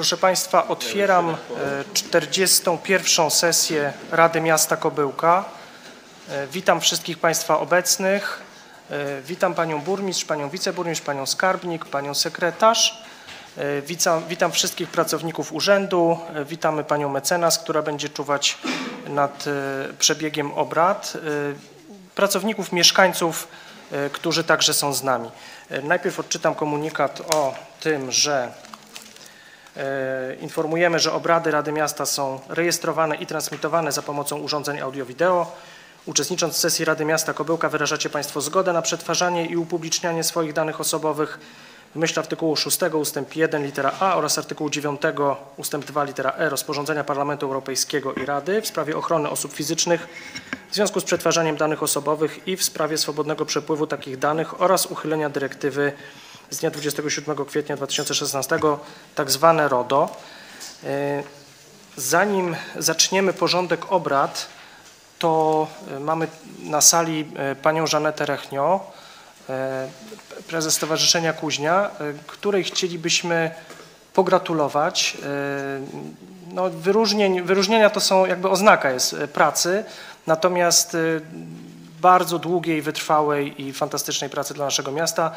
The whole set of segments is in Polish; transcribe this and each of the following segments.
Proszę Państwa, otwieram e, 41. sesję Rady Miasta Kobyłka. E, Witam wszystkich Państwa obecnych. E, Witam Panią Burmistrz, Panią Wiceburmistrz, Panią Skarbnik, Panią Sekretarz. E, Witam, witam wszystkich pracowników urzędu. E, Witamy Panią Mecenas, która będzie czuwać nad e, przebiegiem obrad. E, Pracowników, mieszkańców, e, którzy także są z nami. E, Najpierw odczytam komunikat o tym, że E, Informujemy, że obrady Rady Miasta są rejestrowane i transmitowane za pomocą urządzeń audio-wideo. Uczestnicząc w sesji Rady Miasta Kobyłka wyrażacie Państwo zgodę na przetwarzanie i upublicznianie swoich danych osobowych w myśl artykułu 6 ustęp 1 litera A oraz artykułu 9 ustęp 2 litera E rozporządzenia Parlamentu Europejskiego i Rady w sprawie ochrony osób fizycznych w związku z przetwarzaniem danych osobowych i w sprawie swobodnego przepływu takich danych oraz uchylenia dyrektywy z dnia 27 kwietnia 2016, tak zwane RODO. E, Zanim zaczniemy porządek obrad, to e, mamy na sali e, panią Żanetę Rechnio, prezes Stowarzyszenia Kuźnia, której chcielibyśmy pogratulować. No, wyróżnień, wyróżnienia to są jakby oznaka jest pracy, natomiast bardzo długiej, wytrwałej i fantastycznej pracy dla naszego miasta.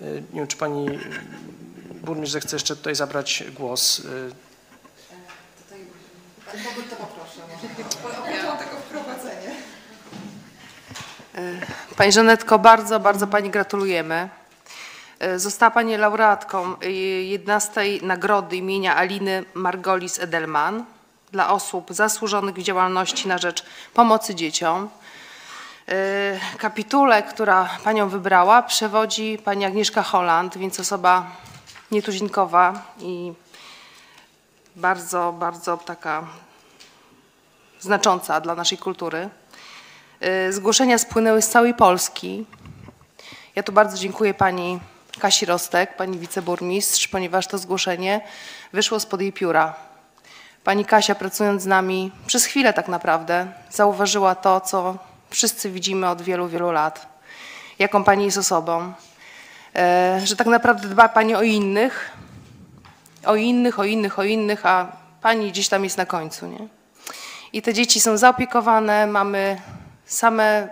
E, Nie wiem, czy pani burmistrz zechce jeszcze tutaj zabrać głos. E, Bogut to poproszę może o początek o wprowadzenie. Pani Żanetko, bardzo, bardzo Pani gratulujemy. E, Została Pani laureatką e, 11 Nagrody imienia Aliny Margolis Edelman dla osób zasłużonych w działalności na rzecz pomocy dzieciom. E, Kapitule, która Panią wybrała, przewodzi Pani Agnieszka Holland, więc osoba nietuzinkowa i bardzo, bardzo taka znacząca dla naszej kultury. Y, Zgłoszenia spłynęły z całej Polski. Ja tu bardzo dziękuję pani Kasi Rostek, pani wiceburmistrz, ponieważ to zgłoszenie wyszło spod jej pióra. Pani Kasia, pracując z nami przez chwilę tak naprawdę, zauważyła to, co wszyscy widzimy od wielu, wielu lat. Jaką pani jest osobą. E, Że tak naprawdę dba pani o innych, o innych, o innych, o innych, a pani gdzieś tam jest na końcu, nie? I te dzieci są zaopiekowane, mamy same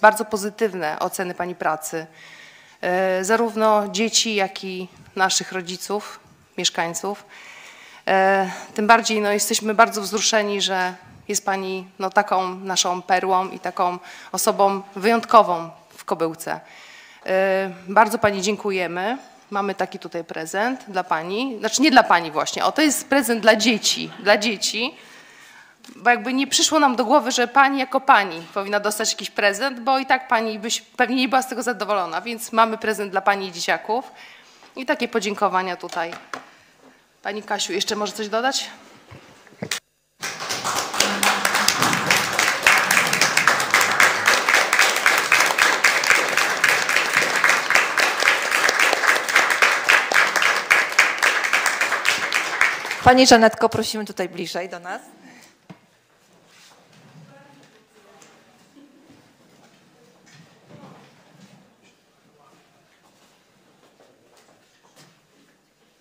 bardzo pozytywne oceny Pani pracy. E, Zarówno dzieci, jak i naszych rodziców, mieszkańców. E, Tym bardziej no, jesteśmy bardzo wzruszeni, że jest Pani no, taką naszą perłą i taką osobą wyjątkową w Kobyłce. E, Bardzo Pani dziękujemy. Mamy taki tutaj prezent dla Pani. Znaczy nie dla Pani właśnie, o to jest prezent dla dzieci. Dla dzieci bo jakby nie przyszło nam do głowy, że pani jako pani powinna dostać jakiś prezent, bo i tak pani byś pewnie nie była z tego zadowolona, więc mamy prezent dla pani i dzieciaków i takie podziękowania tutaj. Pani Kasiu, jeszcze może coś dodać? Pani Żanetko, prosimy tutaj bliżej do nas.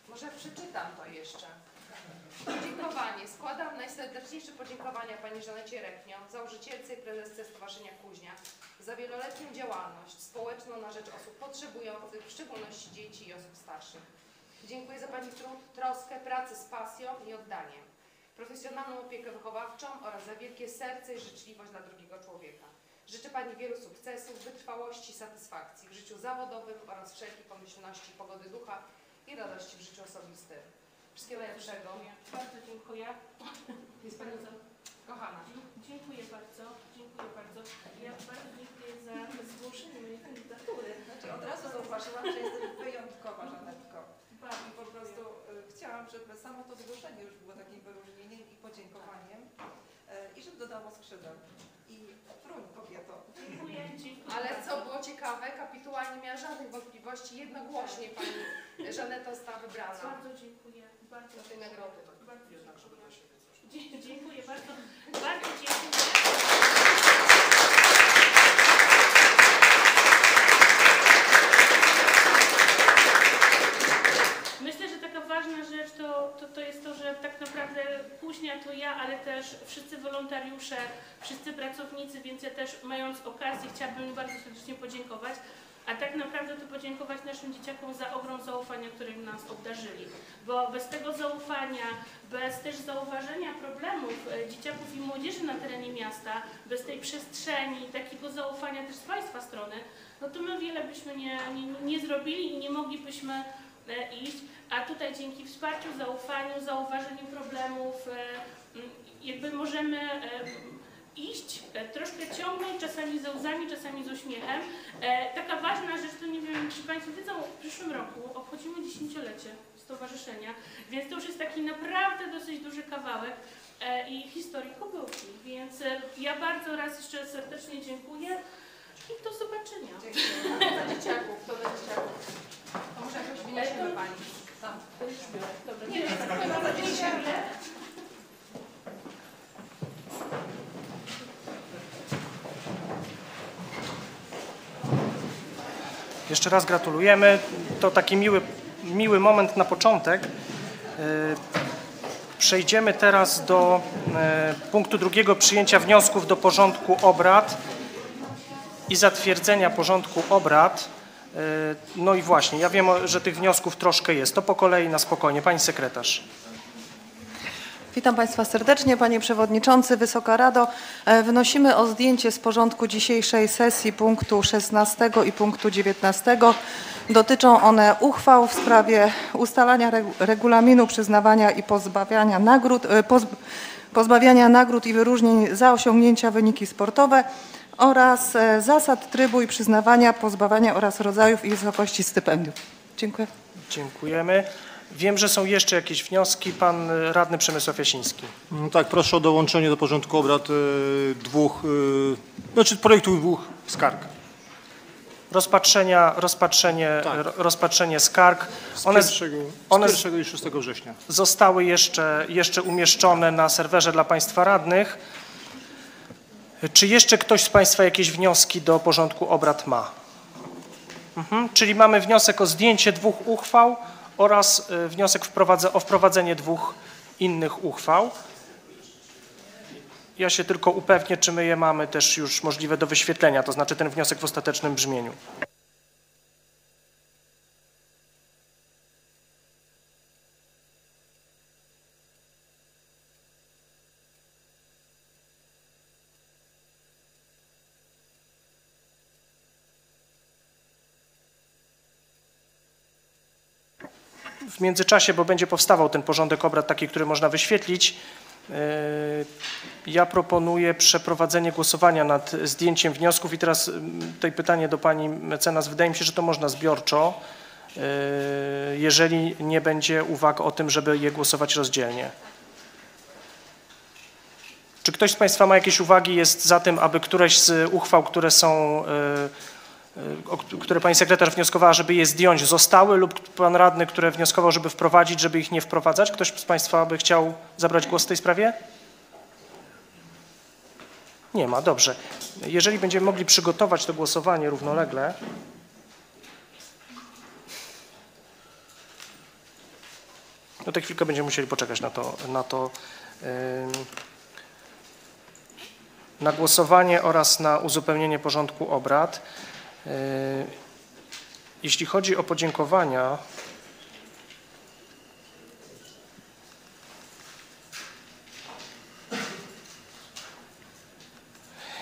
Może przeczytam to jeszcze. Podziękowanie. Składam najserdeczniejsze podziękowania Pani Żanecie Reknią, założycielce i prezesce Stowarzyszenia Kuźnia za wieloletnią działalność społeczną na rzecz osób potrzebujących, w szczególności dzieci i osób starszych. Dziękuję za Pani trud, troskę, pracę z pasją i oddaniem, profesjonalną opiekę wychowawczą oraz za wielkie serce i życzliwość dla drugiego człowieka. Życzę Pani wielu sukcesów, wytrwałości, satysfakcji w życiu zawodowym oraz wszelkiej pomyślności, pogody ducha i radości w życiu osobistym. Wszystkiego najlepszego. Bardzo dziękuję. Jest Pani kochana. Dziękuję bardzo. Dziękuję bardzo. Ja bardzo dziękuję za zgłoszenie mojej kandydatury. Znaczy od razu zauważyłam, że jesteś wyjątkowa, Żanetko. Bardzo I po prostu y, chciałam, żeby samo to zgłoszenie już było takim wyróżnieniem i podziękowaniem y, i żeby dodało skrzydeł. I fruń kobieto. dziękuję. dziękuję Ale co było ciekawe, kapituła nie miała żadnych wątpliwości, jednogłośnie Pani Żaneta została wybrana Bardzo dziękuję. Bardzo do tej nagrody. Bardzo dziękuję. Dziękuję bardzo. Bardzo dziękuję. Że rzecz to, to, to jest wyróżnia to ja, ale też wszyscy wolontariusze, wszyscy pracownicy, więc ja też mając okazję chciałabym bardzo serdecznie podziękować. A tak naprawdę to podziękować naszym dzieciakom za ogrom zaufania, którym nas obdarzyli. Bo bez tego zaufania, bez też zauważenia problemów e, dzieciaków i młodzieży na terenie miasta, bez tej przestrzeni, takiego zaufania też z Państwa strony, no to my wiele byśmy nie, nie, nie zrobili i nie moglibyśmy iść. A tutaj dzięki wsparciu, zaufaniu, zauważeniu problemów, e, jakby możemy e, iść, e, troszkę ciągnąć, czasami ze łzami, czasami z uśmiechem. Taka ważna rzecz, to nie wiem, czy Państwo wiedzą, w przyszłym roku obchodzimy dziesięciolecie stowarzyszenia, więc to już jest taki naprawdę dosyć duży kawałek i historii kobyłki. Więc ja bardzo raz jeszcze serdecznie dziękuję i do zobaczenia. Dziękuję. Dla dzieciaków, to dla dzieciaków. To może jakoś wyniesiemy Pani. Tam. Dobra, Nie, nie, dziękuję bardzo dzieciakom. Jeszcze raz gratulujemy. To taki miły, miły moment na początek. E, Przejdziemy teraz do e, punktu drugiego przyjęcia wniosków do porządku obrad i zatwierdzenia porządku obrad. E, No i właśnie, ja wiem, że tych wniosków troszkę jest. To po kolei na spokojnie. Pani sekretarz. Witam Państwa serdecznie. Panie Przewodniczący, Wysoka Rado. E, Wnosimy o zdjęcie z porządku dzisiejszej sesji punktu 16 i punktu 19. Dotyczą one uchwał w sprawie ustalania regu- regulaminu przyznawania i pozbawiania nagród, e, pozb- pozbawiania nagród i wyróżnień za osiągnięcia wyniki sportowe oraz e, zasad trybu i przyznawania, pozbawiania oraz rodzajów i wysokości stypendiów. Dziękuję. Dziękujemy. Wiem, że są jeszcze jakieś wnioski. Pan e, radny Przemysław Jasiński. No Tak, proszę o dołączenie do porządku obrad y, dwóch, znaczy projektu dwóch skarg. Rozpatrzenia, rozpatrzenie, Tak. ro- rozpatrzenie skarg. One z- pierwszego, one z z- pierwszego i 6 września. zostały jeszcze, jeszcze umieszczone na serwerze dla Państwa radnych. Czy jeszcze ktoś z Państwa jakieś wnioski do porządku obrad ma? Mhm. Czyli mamy wniosek o zdjęcie dwóch uchwał oraz y, wniosek o wprowadzenie dwóch innych uchwał. Ja się tylko upewnię, czy my je mamy też już możliwe do wyświetlenia, to znaczy ten wniosek w ostatecznym brzmieniu. W międzyczasie, bo będzie powstawał ten porządek obrad taki, który można wyświetlić, yy, ja proponuję przeprowadzenie głosowania nad zdjęciem wniosków i teraz tutaj pytanie do pani mecenas. Wydaje mi się, że to można zbiorczo, yy, jeżeli nie będzie uwag o tym, żeby je głosować rozdzielnie. Czy ktoś z Państwa ma jakieś uwagi, jest za tym, aby któreś z uchwał, które są yy, k- które pani sekretarz wnioskowała, żeby je zdjąć, zostały lub pan radny, które wnioskował, żeby wprowadzić, żeby ich nie wprowadzać? Ktoś z państwa by chciał zabrać głos w tej sprawie? Nie ma, dobrze. Jeżeli będziemy mogli przygotować to głosowanie równolegle, no to chwilkę będziemy musieli poczekać na to, na to na głosowanie oraz na uzupełnienie porządku obrad. Yy, Jeśli chodzi o podziękowania,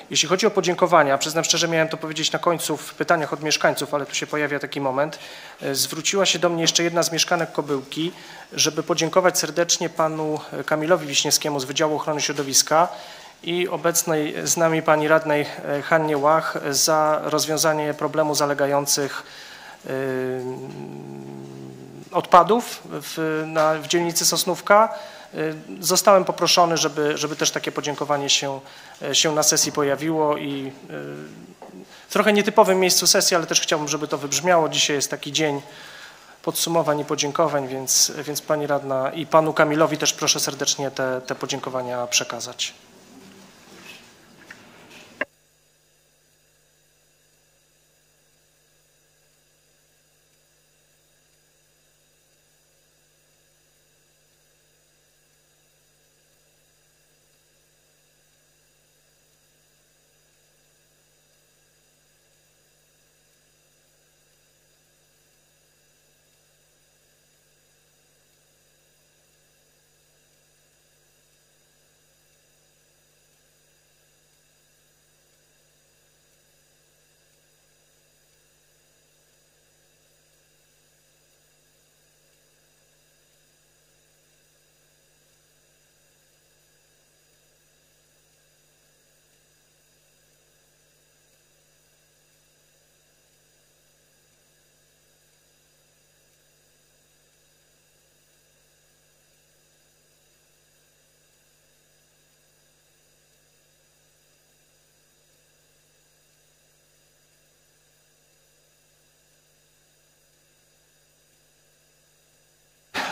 Jeśli chodzi o podziękowania, przyznam szczerze, miałem to powiedzieć na końcu w pytaniach od mieszkańców, ale tu się pojawia taki moment. E, Zwróciła się do mnie jeszcze jedna z mieszkanek Kobyłki, żeby podziękować serdecznie panu Kamilowi Wiśniewskiemu z Wydziału Ochrony Środowiska i obecnej z nami pani radnej e, Hannie Łach za rozwiązanie problemu zalegających e, odpadów w, na, w dzielnicy Sosnówka. Y, Zostałem poproszony, żeby, żeby też takie podziękowanie się, się na sesji pojawiło i w trochę nietypowym miejscu sesji, ale też chciałbym, żeby to wybrzmiało. Dzisiaj jest taki dzień podsumowań i podziękowań, więc, więc pani radna i panu Kamilowi też proszę serdecznie te, te podziękowania przekazać.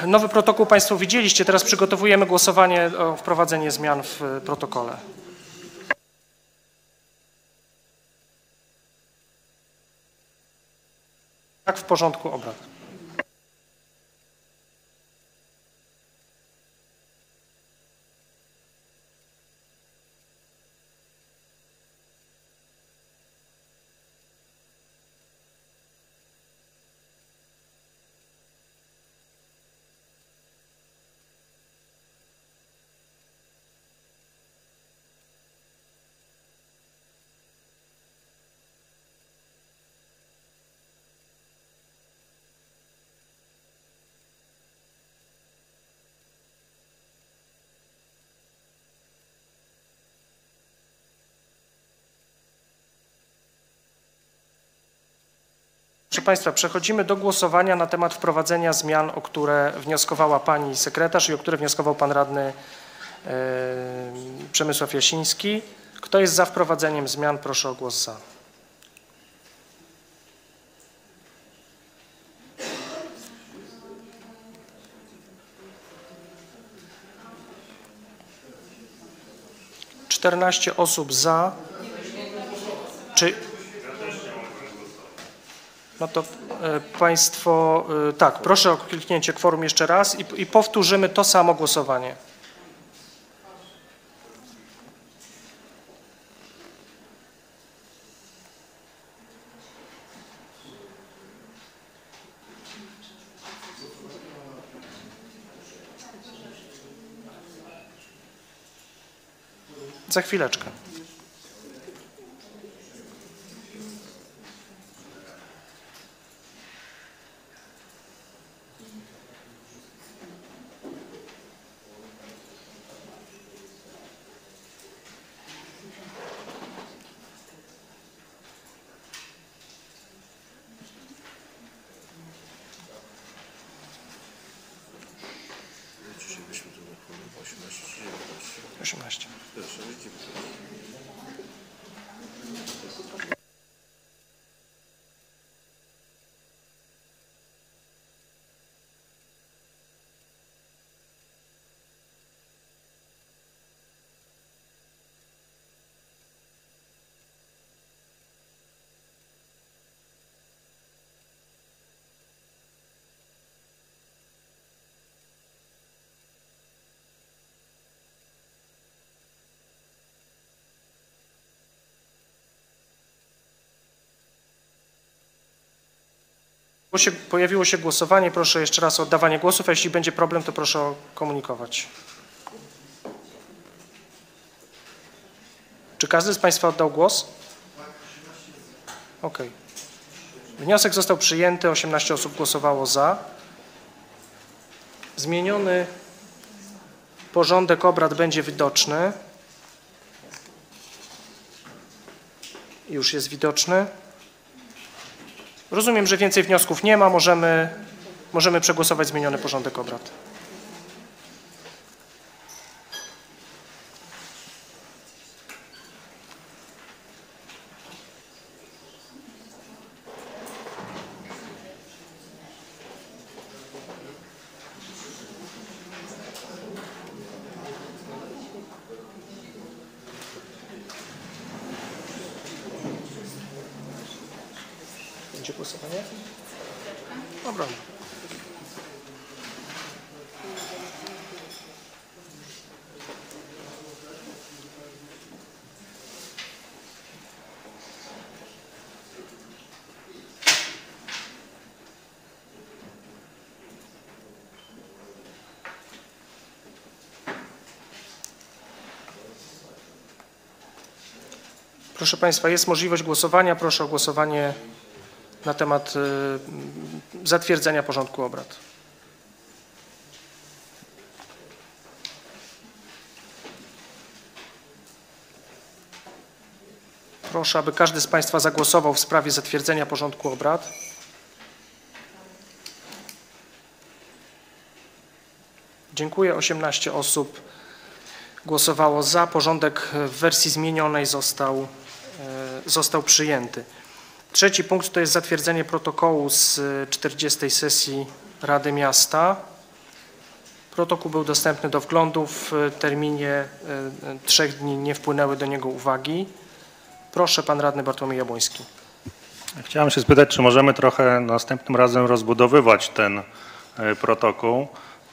Nowy protokół Państwo widzieliście, teraz przygotowujemy głosowanie o wprowadzenie zmian w e, protokole. Tak w porządku obrad. Proszę Państwa, przechodzimy do głosowania na temat wprowadzenia zmian, o które wnioskowała Pani Sekretarz i o które wnioskował Pan Radny e, Przemysław Jasiński. Kto jest za wprowadzeniem zmian, proszę o głos za. Czternaście osób za. Czy no to e, Państwo, e, tak, proszę o kliknięcie kworum jeszcze raz i, i powtórzymy to samo głosowanie. Za chwileczkę. Osiemnaście. Bo się, pojawiło się głosowanie. Proszę jeszcze raz o oddawanie głosów. A jeśli będzie problem, to proszę o komunikować. Czy każdy z Państwa oddał głos? Ok. Wniosek został przyjęty. 18 osób głosowało za. Zmieniony porządek obrad będzie widoczny. Już jest widoczny. Rozumiem, że więcej wniosków nie ma. Możemy, możemy przegłosować zmieniony porządek obrad. Będzie głosowanie? Dobra. Proszę Państwa, jest możliwość głosowania. Proszę o głosowanie na temat y, zatwierdzenia porządku obrad. Proszę, aby każdy z Państwa zagłosował w sprawie zatwierdzenia porządku obrad. Dziękuję. 18 osób głosowało za. Porządek w wersji zmienionej został, został przyjęty. Trzeci punkt to jest zatwierdzenie protokołu z 40. sesji Rady Miasta. Protokół był dostępny do wglądu w e, terminie e, e, trzech dni. Nie wpłynęły do niego uwagi. Proszę, pan radny Bartłomiej Jabłoński. Chciałem się spytać, czy możemy trochę następnym razem rozbudowywać ten e, protokół,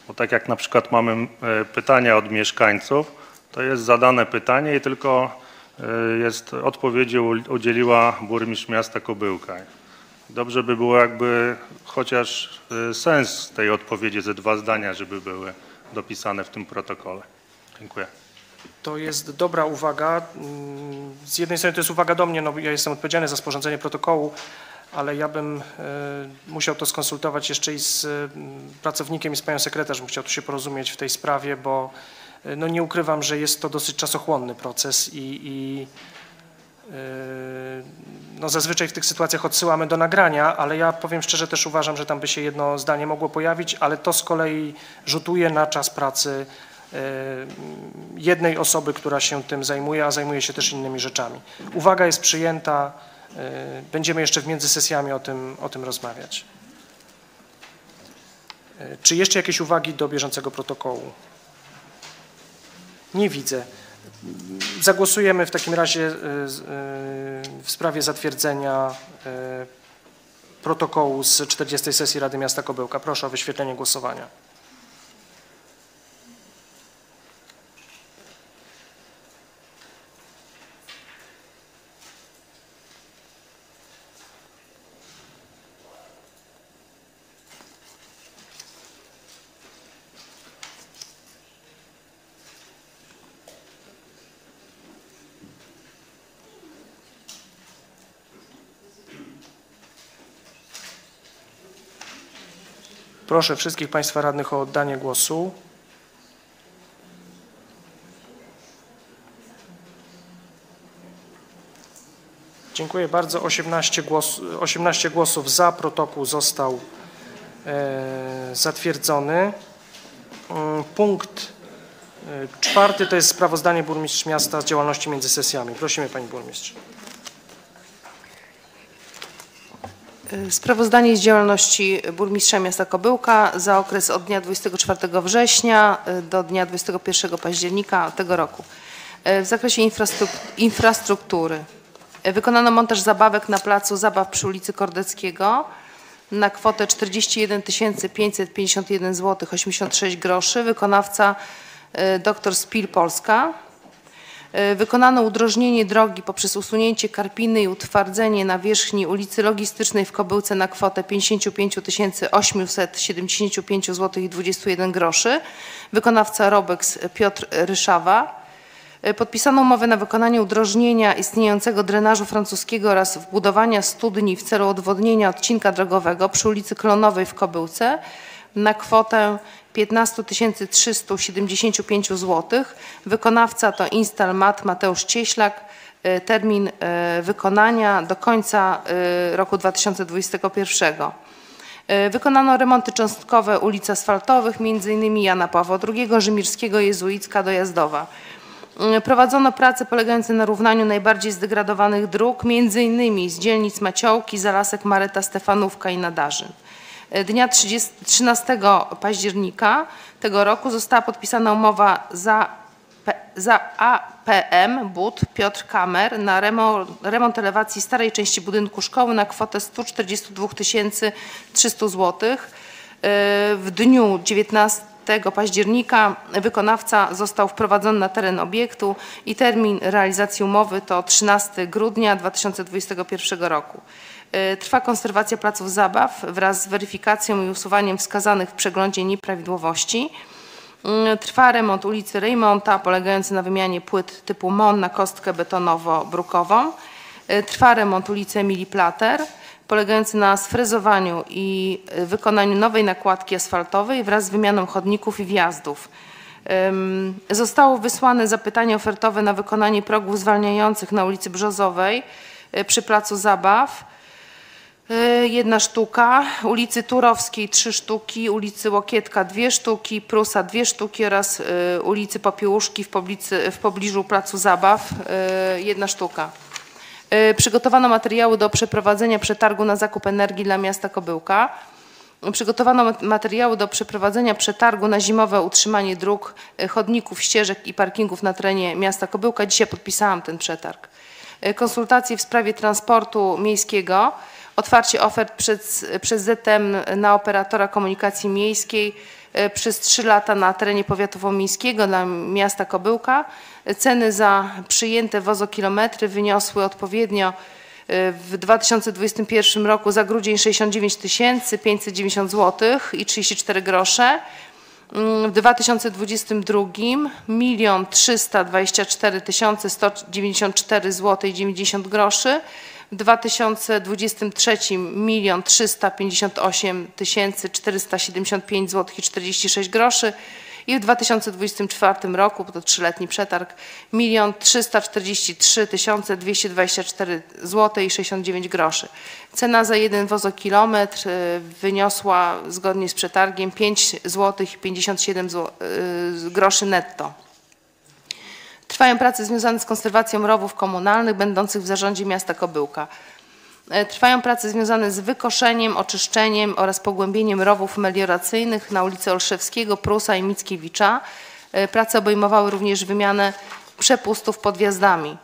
bo tak jak na przykład mamy e, pytania od mieszkańców, to jest zadane pytanie i tylko e, jest odpowiedzi udzieliła burmistrz miasta Kobyłka. Dobrze by było jakby chociaż e, sens tej odpowiedzi, ze dwa zdania, żeby były dopisane w tym protokole. Dziękuję. To jest dobra uwaga. Mm, Z jednej strony to jest uwaga do mnie, no ja jestem odpowiedzialny za sporządzenie protokołu, ale ja bym e, musiał to skonsultować jeszcze i z mm, pracownikiem i z panią sekretarz, bym chciał tu się porozumieć w tej sprawie, bo e, no nie ukrywam, że jest to dosyć czasochłonny proces i, i e, no zazwyczaj w tych sytuacjach odsyłamy do nagrania, ale ja powiem szczerze też uważam, że tam by się jedno zdanie mogło pojawić, ale to z kolei rzutuje na czas pracy e, jednej osoby, która się tym zajmuje, a zajmuje się też innymi rzeczami. Uwaga jest przyjęta. e, Będziemy jeszcze między sesjami o tym, o tym rozmawiać. Czy jeszcze jakieś uwagi do bieżącego protokołu? Nie widzę. Zagłosujemy w takim razie e, e, w sprawie zatwierdzenia e, protokołu z 40. sesji Rady Miasta Kobyłka. Proszę o wyświetlenie głosowania. Proszę wszystkich Państwa radnych o oddanie głosu. Dziękuję bardzo. 18, głos, 18 głosów za. Protokół został e, zatwierdzony. Mm, Punkt e, czwarty to jest sprawozdanie burmistrz miasta z działalności między sesjami. Prosimy Pani Burmistrz. Sprawozdanie z działalności burmistrza miasta Kobyłka za okres od dnia 24 września y, do dnia 21 października tego roku. Y, W zakresie infrastruk- infrastruktury y, wykonano montaż zabawek na placu zabaw przy ulicy Kordeckiego na kwotę 41 551 zł 86 groszy. Wykonawca y, dr Spil Polska. E, Wykonano udrożnienie drogi poprzez usunięcie karpiny i utwardzenie nawierzchni ulicy Logistycznej w Kobyłce na kwotę 55 875 zł i 21 groszy. Wykonawca Robex Piotr Ryszawa. E, Podpisano umowę na wykonanie udrożnienia istniejącego drenażu francuskiego oraz wbudowania studni w celu odwodnienia odcinka drogowego przy ulicy Klonowej w Kobyłce na kwotę 15 375 zł. Wykonawca to Instalmat Mateusz Cieślak. E, Termin e, wykonania do końca e, roku 2021. E, Wykonano remonty cząstkowe ulic asfaltowych, m.in. Jana Pawła II, Rzymirskiego, Jezuicka, Dojazdowa. Prowadzono prace polegające na równaniu najbardziej zdegradowanych dróg, m.in. z dzielnic Maciołki, Zalasek, Mareta, Stefanówka i Nadarzyn. Dnia 30, 13 października tego roku została podpisana umowa za, za APM BUD Piotr Kamer na remont, remont elewacji starej części budynku szkoły na kwotę 142 300 zł. W dniu 19 października wykonawca został wprowadzony na teren obiektu i termin realizacji umowy to 13 grudnia 2021 roku. E, Trwa konserwacja placów zabaw wraz z weryfikacją i usuwaniem wskazanych w przeglądzie nieprawidłowości. Mm, Trwa remont ulicy Reymonta polegający na wymianie płyt typu MON na kostkę betonowo-brukową. E, Trwa remont ulicy Emilii Plater polegający na sfrezowaniu i wykonaniu nowej nakładki asfaltowej wraz z wymianą chodników i wjazdów. Zostało wysłane zapytanie ofertowe na wykonanie progów zwalniających na ulicy Brzozowej przy placu zabaw. E, Jedna sztuka, ulicy Turowskiej trzy sztuki, ulicy Łokietka dwie sztuki, Prusa dwie sztuki oraz e, ulicy Popiełuszki w, poblicy, w pobliżu placu zabaw e, jedna sztuka. Przygotowano materiały do przeprowadzenia przetargu na zakup energii dla miasta Kobyłka. Przygotowano mat- materiały do przeprowadzenia przetargu na zimowe utrzymanie dróg, chodników, ścieżek i parkingów na terenie miasta Kobyłka. Dzisiaj podpisałam ten przetarg. Konsultacje w sprawie transportu miejskiego, otwarcie ofert przez, przez ZM na operatora komunikacji miejskiej e, przez trzy lata na terenie powiatu womińskiego dla miasta Kobyłka. E, Ceny za przyjęte wozokilometry wyniosły odpowiednio w 2021 roku za grudzień 69 590 zł i 34 grosze. Mm, W 2022 milion 324 194 zł i 90 groszy. W 2023 milion 358 475 zł i 46 groszy. I w 2024 roku, bo to trzyletni przetarg, milion 343 224 zł i 69 groszy. Cena za jeden wozokilometr y, wyniosła zgodnie z przetargiem 5 zł i 57 zł, y, groszy netto. Trwają prace związane z konserwacją rowów komunalnych będących w zarządzie miasta Kobyłka. E, Trwają prace związane z wykoszeniem, oczyszczeniem oraz pogłębieniem rowów melioracyjnych na ulicy Olszewskiego, Prusa i Mickiewicza. E, Prace obejmowały również wymianę przepustów pod wjazdami.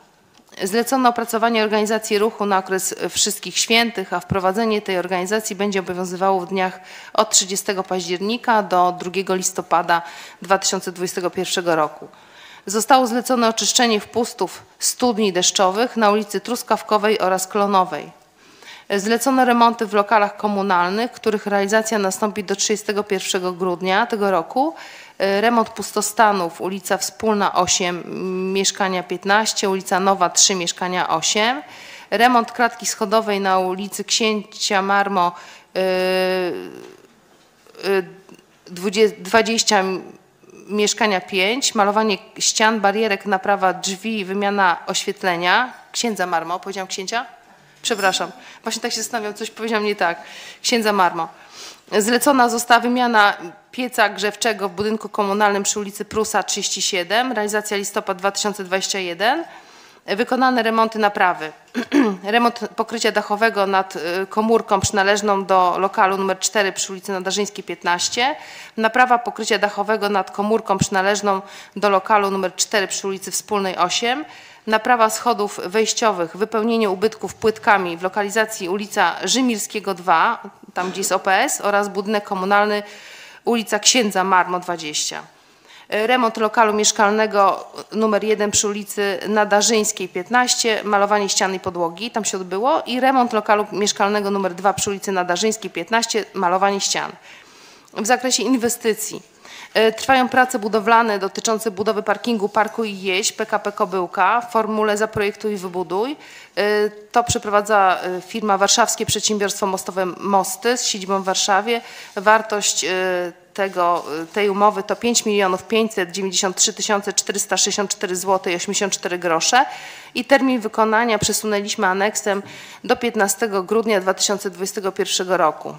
Zlecono opracowanie organizacji ruchu na okres wszystkich świętych, a wprowadzenie tej organizacji będzie obowiązywało w dniach od 30 października do 2 listopada 2021 roku. Zostało zlecone oczyszczenie wpustów studni deszczowych na ulicy Truskawkowej oraz Klonowej. Zlecono remonty w lokalach komunalnych, których realizacja nastąpi do 31 grudnia tego roku. E, Remont pustostanów, ulica Wspólna 8, m, mieszkania 15, ulica Nowa 3, mieszkania 8. Remont klatki schodowej na ulicy Księcia Marmo e, e, dwudzie- 20 mieszkania 5, malowanie ścian, barierek, naprawa drzwi, wymiana oświetlenia. Księdza Marmo, powiedziałam księcia? Przepraszam, właśnie tak się zastanawiam, coś powiedziałam nie tak. Księdza Marmo. Zlecona została wymiana pieca grzewczego w budynku komunalnym przy ulicy Prusa 37, realizacja listopad 2021. Wykonane remonty naprawy. Remont pokrycia dachowego nad y, komórką przynależną do lokalu nr 4 przy ulicy Nadarzyńskiej 15. Naprawa pokrycia dachowego nad komórką przynależną do lokalu nr 4 przy ulicy Wspólnej 8. Naprawa schodów wejściowych, wypełnienie ubytków płytkami w lokalizacji ulica Rzymirskiego 2, tam gdzie jest OPS oraz budynek komunalny ulica Księdza Marmo 20. Remont lokalu mieszkalnego numer 1 przy ulicy Nadarzyńskiej 15, malowanie ścian i podłogi, tam się odbyło i remont lokalu mieszkalnego numer 2 przy ulicy Nadarzyńskiej 15, malowanie ścian. W zakresie inwestycji e, trwają prace budowlane dotyczące budowy parkingu Parku i Jeź PKP Kobyłka w formule Zaprojektuj i Wybuduj. E, To przeprowadza e, firma Warszawskie Przedsiębiorstwo Mostowe Mosty z siedzibą w Warszawie. Wartość tego, tej umowy to 5 milionów 593 464 zł i 84 grosze i termin wykonania przesunęliśmy aneksem do 15 grudnia 2021 roku.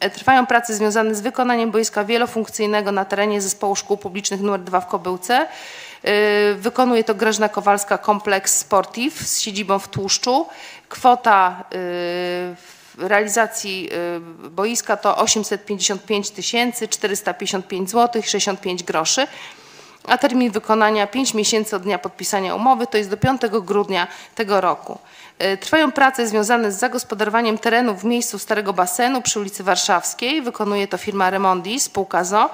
E, Trwają prace związane z wykonaniem boiska wielofunkcyjnego na terenie Zespołu Szkół Publicznych nr 2 w Kobyłce. E, Wykonuje to Grażna Kowalska Kompleks Sportif z siedzibą w Tłuszczu. Kwota e, realizacji y, boiska to 855 455 zł 65 groszy, a termin wykonania 5 miesięcy od dnia podpisania umowy, to jest do 5 grudnia tego roku. Y, Trwają prace związane z zagospodarowaniem terenów w miejscu starego basenu przy ulicy Warszawskiej. Wykonuje to firma Remondi, spółka ZO.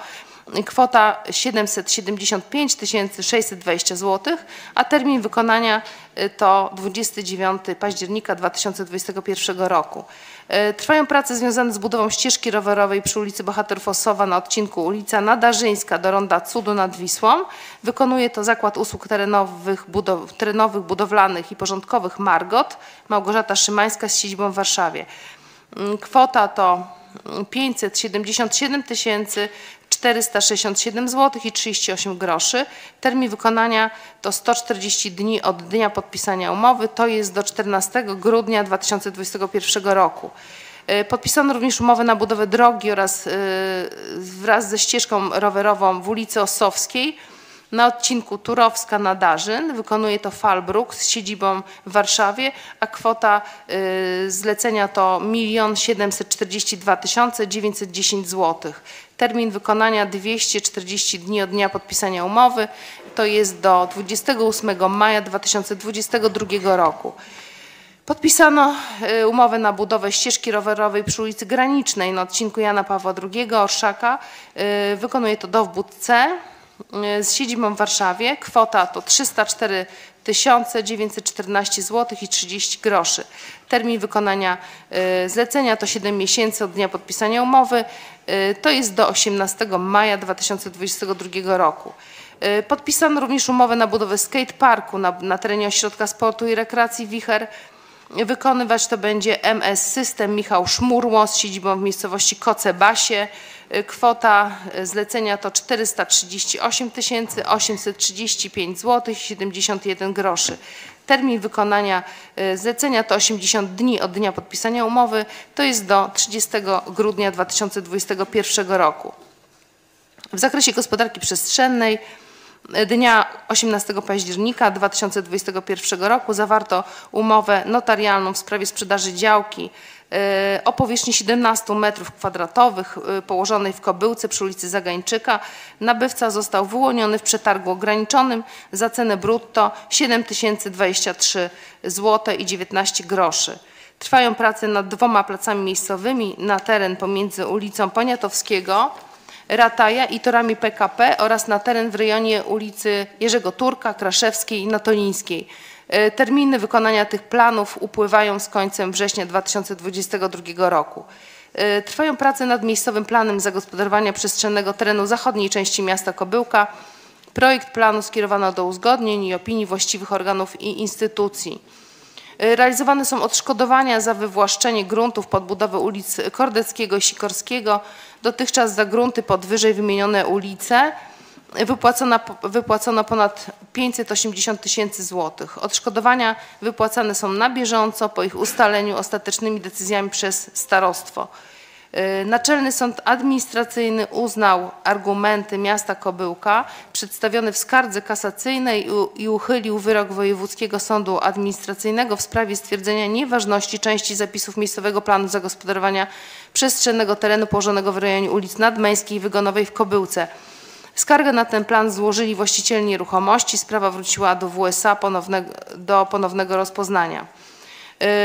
Kwota 775 620 zł, a termin wykonania y, to 29 października 2021 roku. Y, Trwają prace związane z budową ścieżki rowerowej przy ulicy Bohaterów Osowa na odcinku ulica Nadarzyńska do Ronda Cudu nad Wisłą. Wykonuje to Zakład Usług Terenowych, budow, terenowych Budowlanych i Porządkowych Margot, Małgorzata Szymańska z siedzibą w Warszawie. Mm, Kwota to 577 467 zł i 38 groszy. Termin wykonania to 140 dni od dnia podpisania umowy, to jest do 14 grudnia 2021 roku. E, Podpisano również umowę na budowę drogi oraz e, wraz ze ścieżką rowerową w ulicy Osowskiej Na odcinku Turowska-Nadarzyn wykonuje to Falbruk z siedzibą w Warszawie, a kwota y, zlecenia to 1 742 910 zł. Termin wykonania 240 dni od dnia podpisania umowy, to jest do 28 maja 2022 roku. Podpisano y, umowę na budowę ścieżki rowerowej przy ulicy Granicznej na odcinku Jana Pawła II Orszaka. Y, Wykonuje to dowód C y, z siedzibą w Warszawie. Kwota to 304 914 zł i 30 groszy. Termin wykonania zlecenia to 7 miesięcy od dnia podpisania umowy. To jest do 18 maja 2022 roku. Podpisano również umowę na budowę skateparku na, na terenie Ośrodka Sportu i Rekreacji Wicher. Wykonywać to będzie MS System Michał Szmurło z siedzibą w miejscowości Kocebasie. Kwota zlecenia to 438 835 zł 71 groszy. Termin wykonania zlecenia to 80 dni od dnia podpisania umowy, to jest do 30 grudnia 2021 roku. W zakresie gospodarki przestrzennej dnia 18 października 2021 roku zawarto umowę notarialną w sprawie sprzedaży działki o powierzchni 17 m2 położonej w Kobyłce przy ulicy Zagańczyka. Nabywca został wyłoniony w przetargu ograniczonym za cenę brutto 7023 zł i 19 groszy. Trwają prace nad dwoma placami miejscowymi na teren pomiędzy ulicą Poniatowskiego Rataja i torami PKP oraz na teren w rejonie ulicy Jerzego Turka, Kraszewskiej i Natolińskiej. E, Terminy wykonania tych planów upływają z końcem września 2022 roku. E, Trwają prace nad miejscowym planem zagospodarowania przestrzennego terenu zachodniej części miasta Kobyłka. Projekt planu skierowano do uzgodnień i opinii właściwych organów i instytucji. E, Realizowane są odszkodowania za wywłaszczenie gruntów pod budowę ulic Kordeckiego i Sikorskiego. Dotychczas za grunty pod wyżej wymienione ulice wypłacono, wypłacono ponad 580 tysięcy złotych. Odszkodowania wypłacane są na bieżąco po ich ustaleniu ostatecznymi decyzjami przez starostwo. Y, Naczelny Sąd Administracyjny uznał argumenty miasta Kobyłka przedstawione w skardze kasacyjnej i uchylił wyrok Wojewódzkiego Sądu Administracyjnego w sprawie stwierdzenia nieważności części zapisów miejscowego planu zagospodarowania przestrzennego terenu położonego w rejonie ulic Nadmeńskiej i Wygonowej w Kobyłce. Skargę na ten plan złożyli właściciele nieruchomości. Sprawa wróciła do WSA do ponownego rozpoznania.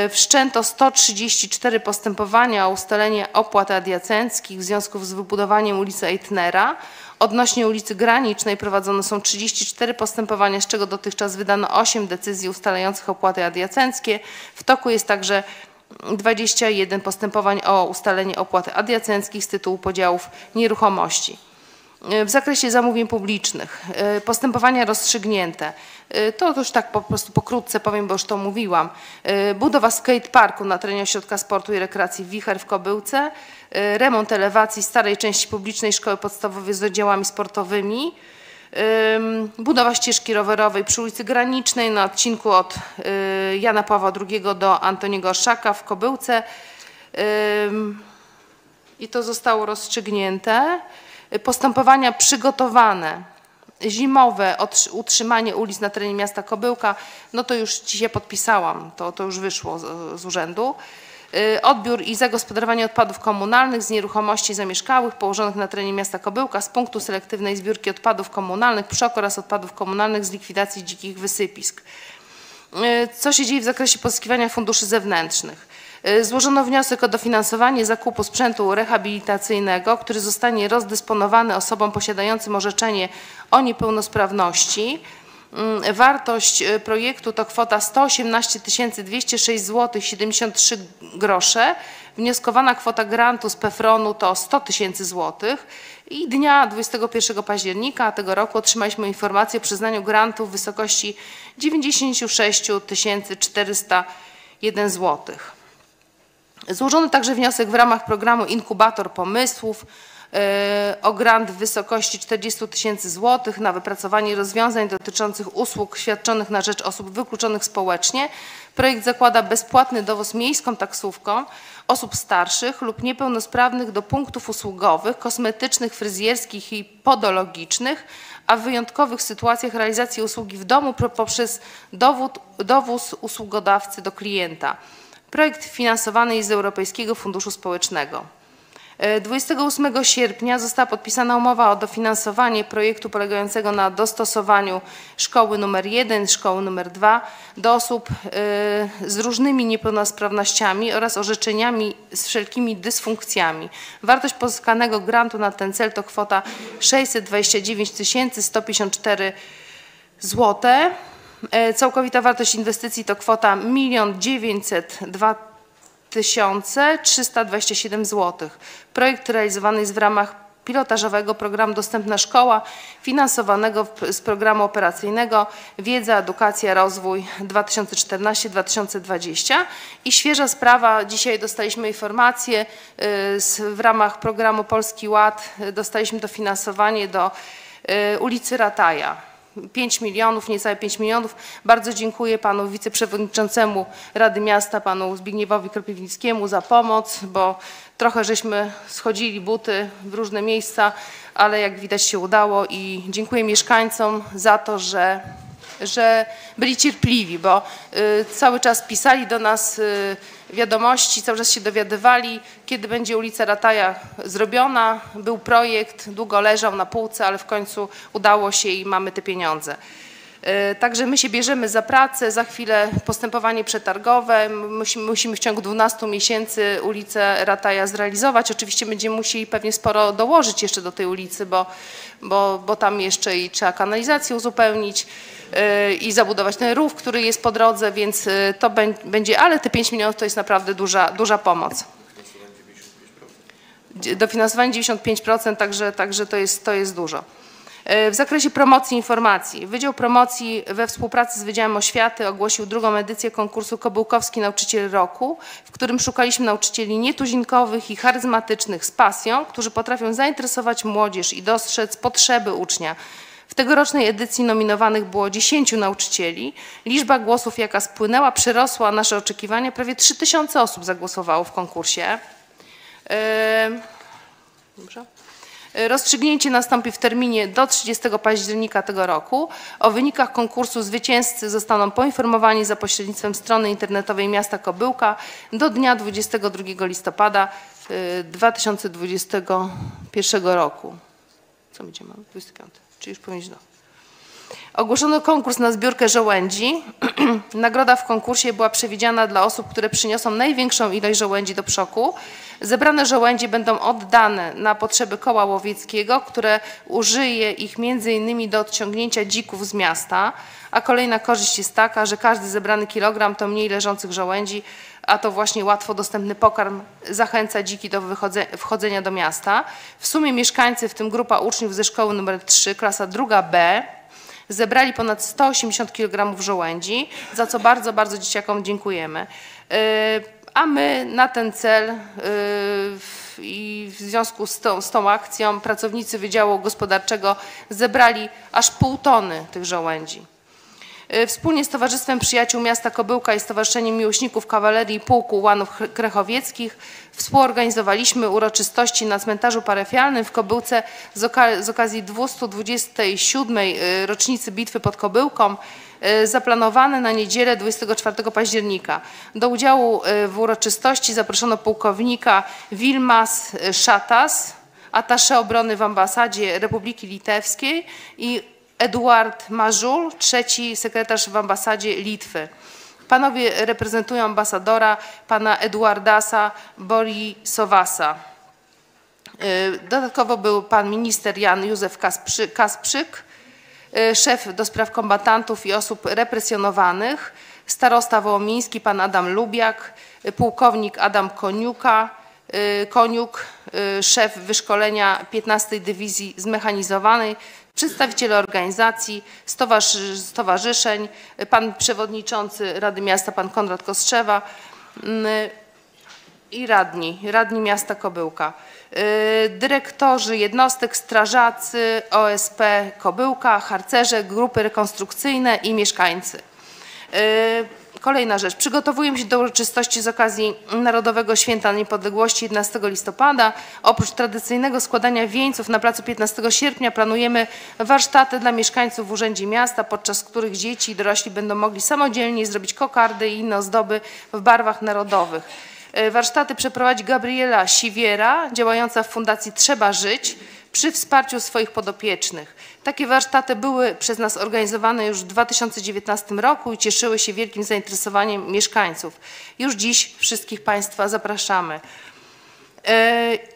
Y, Wszczęto 134 postępowania o ustalenie opłat adiacenckich w związku z wybudowaniem ulicy Eitnera. Odnośnie ulicy Granicznej prowadzone są 34 postępowania, z czego dotychczas wydano 8 decyzji ustalających opłaty adiacenckie. W toku jest także 21 postępowań o ustalenie opłat adiacenckich z tytułu podziałów nieruchomości. W zakresie zamówień publicznych, y, postępowania rozstrzygnięte, y, to już tak po prostu pokrótce powiem, bo już to mówiłam. Budowa skateparku na terenie Ośrodka Sportu i Rekreacji Wicher w Kobyłce, remont elewacji starej części publicznej szkoły podstawowej z oddziałami sportowymi, Ym, Budowa ścieżki rowerowej przy ulicy Granicznej na odcinku od Jana Pawła II do Antoniego Orszaka w Kobyłce. I to zostało rozstrzygnięte. Postępowania przygotowane, zimowe, utrzymanie ulic na terenie miasta Kobyłka, no to już dzisiaj podpisałam, to, to już wyszło z, z urzędu. Y, Odbiór i zagospodarowanie odpadów komunalnych z nieruchomości zamieszkałych położonych na terenie miasta Kobyłka z punktu selektywnej zbiórki odpadów komunalnych, PSZOK oraz odpadów komunalnych z likwidacji dzikich wysypisk. Y, Co się dzieje w zakresie pozyskiwania funduszy zewnętrznych? Y, Złożono wniosek o dofinansowanie zakupu sprzętu rehabilitacyjnego, który zostanie rozdysponowany osobom posiadającym orzeczenie o niepełnosprawności. Mm, Wartość y, projektu to kwota 118 206 zł 73 grosze. Wnioskowana kwota grantu z PFRON-u to 100 tysięcy złotych. I dnia 21 października tego roku otrzymaliśmy informację o przyznaniu grantu w wysokości 96 401 złotych. Złożono także wniosek w ramach programu Inkubator Pomysłów e, o grant w wysokości 40 tysięcy złotych na wypracowanie rozwiązań dotyczących usług świadczonych na rzecz osób wykluczonych społecznie. Projekt zakłada bezpłatny dowóz miejską taksówką osób starszych lub niepełnosprawnych do punktów usługowych, kosmetycznych, fryzjerskich i podologicznych, a w wyjątkowych sytuacjach realizacji usługi w domu poprzez dowód, dowóz usługodawcy do klienta. Projekt finansowany jest z Europejskiego Funduszu Społecznego. E, 28 sierpnia została podpisana umowa o dofinansowanie projektu polegającego na dostosowaniu szkoły nr 1, szkoły nr 2 do osób e, z różnymi niepełnosprawnościami oraz orzeczeniami z wszelkimi dysfunkcjami. Wartość pozyskanego grantu na ten cel to kwota 629 154 złote. E, Całkowita wartość inwestycji to kwota 1 902 327 zł. Projekt realizowany jest w ramach pilotażowego programu Dostępna Szkoła finansowanego z programu operacyjnego Wiedza, Edukacja, Rozwój 2014-2020 i świeża sprawa, dzisiaj dostaliśmy informację y, w ramach programu Polski Ład y, dostaliśmy dofinansowanie do y, ulicy Rataja. 5 milionów, niecałe 5 milionów. Bardzo dziękuję panu wiceprzewodniczącemu Rady Miasta, panu Zbigniewowi Kropiwnickiemu za pomoc, bo trochę żeśmy schodzili buty w różne miejsca, ale jak widać się udało i dziękuję mieszkańcom za to, że że byli cierpliwi, bo y, cały czas pisali do nas y, wiadomości, cały czas się dowiadywali, kiedy będzie ulica Rataja zrobiona. Był projekt, długo leżał na półce, ale w końcu udało się i mamy te pieniądze. Y, Także my się bierzemy za pracę, za chwilę postępowanie przetargowe. Musimy, musimy w ciągu 12 miesięcy ulicę Rataja zrealizować. Oczywiście będziemy musieli pewnie sporo dołożyć jeszcze do tej ulicy, bo, bo, bo tam jeszcze i trzeba kanalizację uzupełnić y, i zabudować ten rów, który jest po drodze, więc y, to bę- będzie, ale te 5 milionów to jest naprawdę duża, duża pomoc. Dofinansowanie 95%, także, także to, jest, to jest dużo. E, W zakresie promocji informacji. Wydział Promocji we współpracy z Wydziałem Oświaty ogłosił drugą edycję konkursu Kobyłkowski Nauczyciel Roku, w którym szukaliśmy nauczycieli nietuzinkowych i charyzmatycznych z pasją, którzy potrafią zainteresować młodzież i dostrzec potrzeby ucznia. W tegorocznej edycji nominowanych było 10 nauczycieli. Liczba głosów, jaka spłynęła, przerosła nasze oczekiwania. Prawie 3000 osób zagłosowało w konkursie. E, Dobrze. Rozstrzygnięcie nastąpi w terminie do 30 października tego roku. O wynikach konkursu zwycięzcy zostaną poinformowani za pośrednictwem strony internetowej miasta Kobyłka do dnia 22 listopada y, 2021 roku. Co będzie mamy? 25, czyli już powinien no. Ogłoszono konkurs na zbiórkę żołędzi. Nagroda w konkursie była przewidziana dla osób, które przyniosą największą ilość żołędzi do przoku. Zebrane żołędzie będą oddane na potrzeby koła łowieckiego, które użyje ich m.in. do odciągnięcia dzików z miasta. A kolejna korzyść jest taka, że każdy zebrany kilogram to mniej leżących żołędzi, a to właśnie łatwo dostępny pokarm zachęca dziki do wchodzenia do miasta. W sumie mieszkańcy, w tym grupa uczniów ze szkoły nr 3, klasa druga B, zebrali ponad 180 kg żołędzi, za co bardzo, bardzo dzieciakom dziękujemy. A my na ten cel w- i w związku z tą, z tą akcją pracownicy Wydziału Gospodarczego zebrali aż pół tony tych żołędzi. Y, Wspólnie z Towarzystwem Przyjaciół Miasta Kobyłka i Stowarzyszeniem Miłośników Kawalerii Pułku Łanów Krechowieckich współorganizowaliśmy uroczystości na cmentarzu parafialnym w Kobyłce z, oka z okazji 227. y, rocznicy bitwy pod Kobyłką y, zaplanowane na niedzielę 24 października. Do udziału w uroczystości zaproszono pułkownika Wilmas Szatas, atasze obrony w ambasadzie Republiki Litewskiej i Eduard Mażul, trzeci sekretarz w ambasadzie Litwy. Panowie reprezentują ambasadora pana Eduardasa Borisowasa. Y, Dodatkowo był pan minister Jan Józef Kasprzy- Kasprzyk, y, szef do spraw kombatantów i osób represjonowanych, starosta wołomiński pan Adam Lubiak, y, pułkownik Adam Koniuka, Koniuk, szef wyszkolenia 15 Dywizji Zmechanizowanej, przedstawiciele organizacji, stowarzy- stowarzyszeń, y, pan przewodniczący Rady Miasta, pan Konrad Kostrzewa, y, i radni, radni miasta Kobyłka. Y, Dyrektorzy jednostek, strażacy, OSP Kobyłka, harcerze, grupy rekonstrukcyjne i mieszkańcy. Kolejna rzecz. Przygotowujemy się do uroczystości z okazji Narodowego Święta Niepodległości 11 listopada. Oprócz tradycyjnego składania wieńców na placu 15 sierpnia planujemy warsztaty dla mieszkańców w Urzędzie Miasta, podczas których dzieci i dorośli będą mogli samodzielnie zrobić kokardy i inne ozdoby w barwach narodowych. Y, Warsztaty przeprowadzi Gabriela Siwiera, działająca w Fundacji Trzeba Żyć przy wsparciu swoich podopiecznych. Takie warsztaty były przez nas organizowane już w 2019 roku i cieszyły się wielkim zainteresowaniem mieszkańców. Już dziś wszystkich Państwa zapraszamy. E,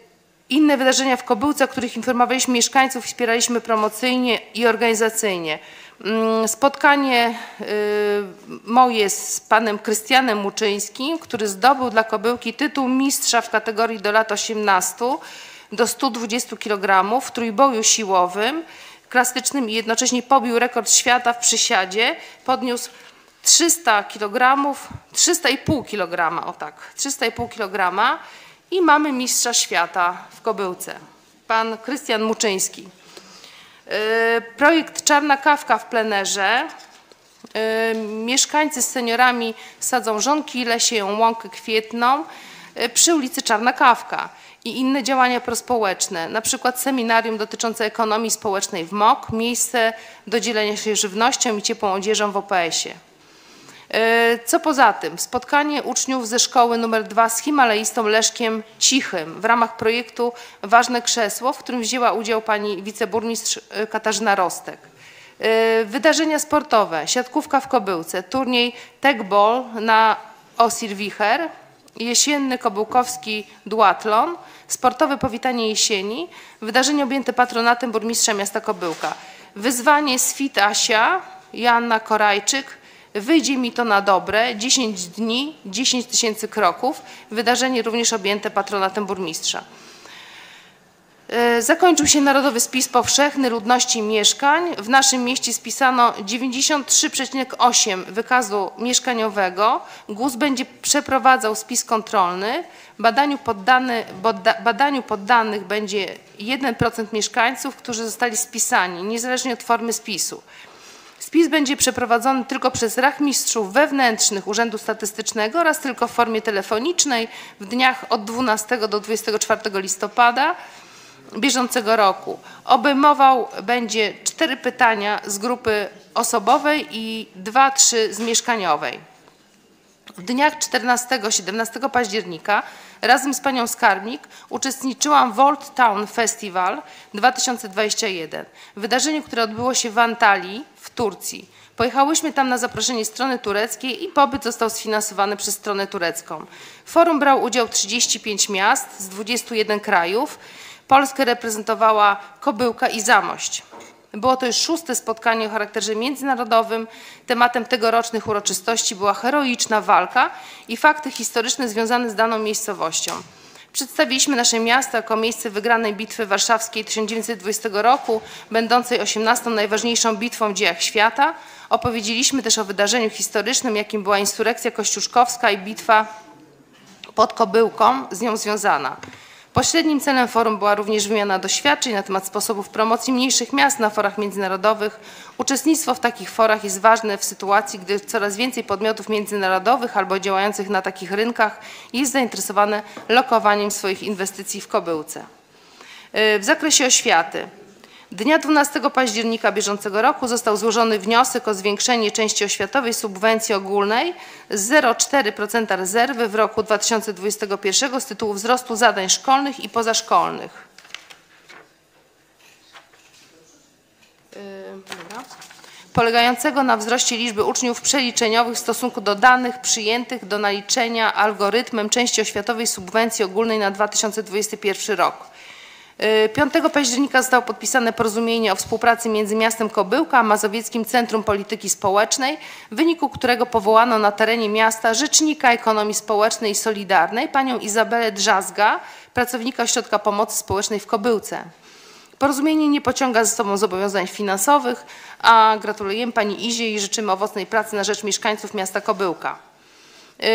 Inne wydarzenia w Kobyłce, o których informowaliśmy mieszkańców, wspieraliśmy promocyjnie i organizacyjnie. Mm, Spotkanie y, moje z panem Krystianem Muczyńskim, który zdobył dla Kobyłki tytuł mistrza w kategorii do lat 18 do 120 kg w trójboju siłowym, klasycznym i jednocześnie pobił rekord świata w przysiadzie, podniósł 300 kg, 300,5 kg, o tak, 300,5 kg i mamy mistrza świata w Kobyłce, pan Krystian Muczyński. Yy, Projekt Czarna Kawka w plenerze. Yy, Mieszkańcy z seniorami sadzą żonkile, sieją łąkę kwietną yy, przy ulicy Czarna Kawka i inne działania prospołeczne, na przykład seminarium dotyczące ekonomii społecznej w MOK, miejsce do dzielenia się żywnością i ciepłą odzieżą w OPS-ie. E, Co poza tym? Spotkanie uczniów ze szkoły nr 2 z himalaistą Leszkiem Cichym w ramach projektu Ważne Krzesło, w którym wzięła udział pani wiceburmistrz e, Katarzyna Rostek. E, Wydarzenia sportowe, siatkówka w Kobyłce, turniej Techball na Osir Wicher, jesienny kobyłkowski duatlon, sportowe powitanie jesieni, wydarzenie objęte patronatem burmistrza miasta Kobyłka. Wyzwanie z Fit Asia, Joanna Korajczyk, Wyjdzie mi to na dobre, 10 dni, 10 tysięcy kroków. Wydarzenie również objęte patronatem burmistrza. E, Zakończył się Narodowy Spis Powszechny Ludności Mieszkań. W naszym mieście spisano 93,8 wykazu mieszkaniowego. GUS będzie przeprowadzał spis kontrolny. Badaniu, poddany, badaniu poddanych będzie 1% mieszkańców, którzy zostali spisani, niezależnie od formy spisu. Spis będzie przeprowadzony tylko przez rachmistrzów wewnętrznych Urzędu Statystycznego oraz tylko w formie telefonicznej w dniach od 12 do 24 listopada bieżącego roku. Obejmował będzie cztery pytania z grupy osobowej i dwa, trzy z mieszkaniowej. W dniach 14-17 października razem z panią Skarbnik uczestniczyłam w Old Town Festival 2021, wydarzeniu, które odbyło się w Antalii w Turcji. Pojechałyśmy tam na zaproszenie strony tureckiej i pobyt został sfinansowany przez stronę turecką. W forum brał udział 35 miast z 21 krajów. Polskę reprezentowała Kobyłka i Zamość. Było to już szóste spotkanie o charakterze międzynarodowym. Tematem tegorocznych uroczystości była heroiczna walka i fakty historyczne związane z daną miejscowością. Przedstawiliśmy nasze miasto jako miejsce wygranej bitwy warszawskiej 1920 roku, będącej 18. najważniejszą bitwą w dziejach świata. Opowiedzieliśmy też o wydarzeniu historycznym, jakim była insurekcja kościuszkowska i bitwa pod Kobyłką z nią związana. Pośrednim celem forum była również wymiana doświadczeń na temat sposobów promocji mniejszych miast na forach międzynarodowych. Uczestnictwo w takich forach jest ważne w sytuacji, gdy coraz więcej podmiotów międzynarodowych albo działających na takich rynkach jest zainteresowane lokowaniem swoich inwestycji w Kobyłce. Yy, W zakresie oświaty. Dnia 12 października bieżącego roku został złożony wniosek o zwiększenie części oświatowej subwencji ogólnej z 0,4% rezerwy w roku 2021 z tytułu wzrostu zadań szkolnych i pozaszkolnych. Yy. Polegającego na wzroście liczby uczniów przeliczeniowych w stosunku do danych przyjętych do naliczenia algorytmem części oświatowej subwencji ogólnej na 2021 rok. 5 października zostało podpisane porozumienie o współpracy między miastem Kobyłka a Mazowieckim Centrum Polityki Społecznej, w wyniku którego powołano na terenie miasta rzecznika ekonomii społecznej i solidarnej panią Izabelę Drzazga, pracownika Ośrodka Pomocy Społecznej w Kobyłce. Porozumienie nie pociąga ze sobą zobowiązań finansowych, a gratulujemy pani Izie i życzymy owocnej pracy na rzecz mieszkańców miasta Kobyłka.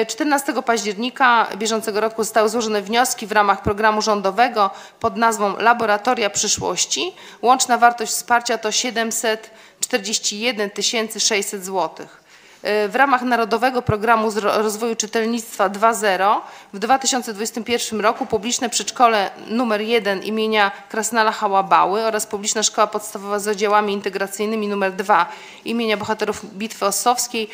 14 października bieżącego roku zostały złożone wnioski w ramach programu rządowego pod nazwą Laboratoria Przyszłości. Łączna wartość wsparcia to 741 600 zł. Y, W ramach Narodowego Programu Rozwoju Czytelnictwa 2.0 w 2021 roku publiczne przedszkole numer 1 imienia Krasnala Hałabały oraz publiczna szkoła podstawowa z oddziałami integracyjnymi numer 2 imienia bohaterów Bitwy Ossowskiej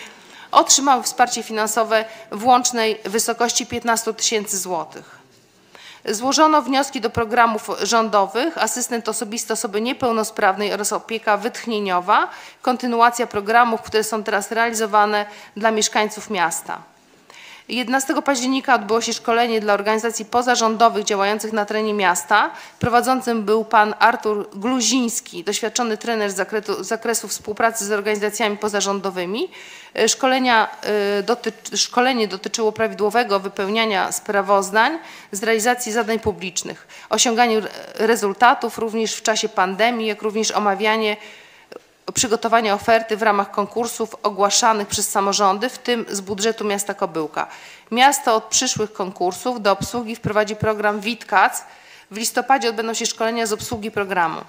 otrzymały wsparcie finansowe w łącznej wysokości 15 tysięcy złotych. Złożono wnioski do programów rządowych, asystent osobisty osoby niepełnosprawnej oraz opieka wytchnieniowa, kontynuacja programów, które są teraz realizowane dla mieszkańców miasta. 11 października odbyło się szkolenie dla organizacji pozarządowych działających na terenie miasta. Prowadzącym był pan Artur Gluziński, doświadczony trener z zakresu, z zakresu współpracy z organizacjami pozarządowymi. E, Szkolenia, e, doty, szkolenie dotyczyło prawidłowego wypełniania sprawozdań z realizacji zadań publicznych, osiąganiu re- rezultatów również w czasie pandemii, jak również omawianie przygotowania oferty w ramach konkursów ogłaszanych przez samorządy, w tym z budżetu miasta Kobyłka. Miasto od przyszłych konkursów do obsługi wprowadzi program WITKAC. W listopadzie odbędą się szkolenia z obsługi programu.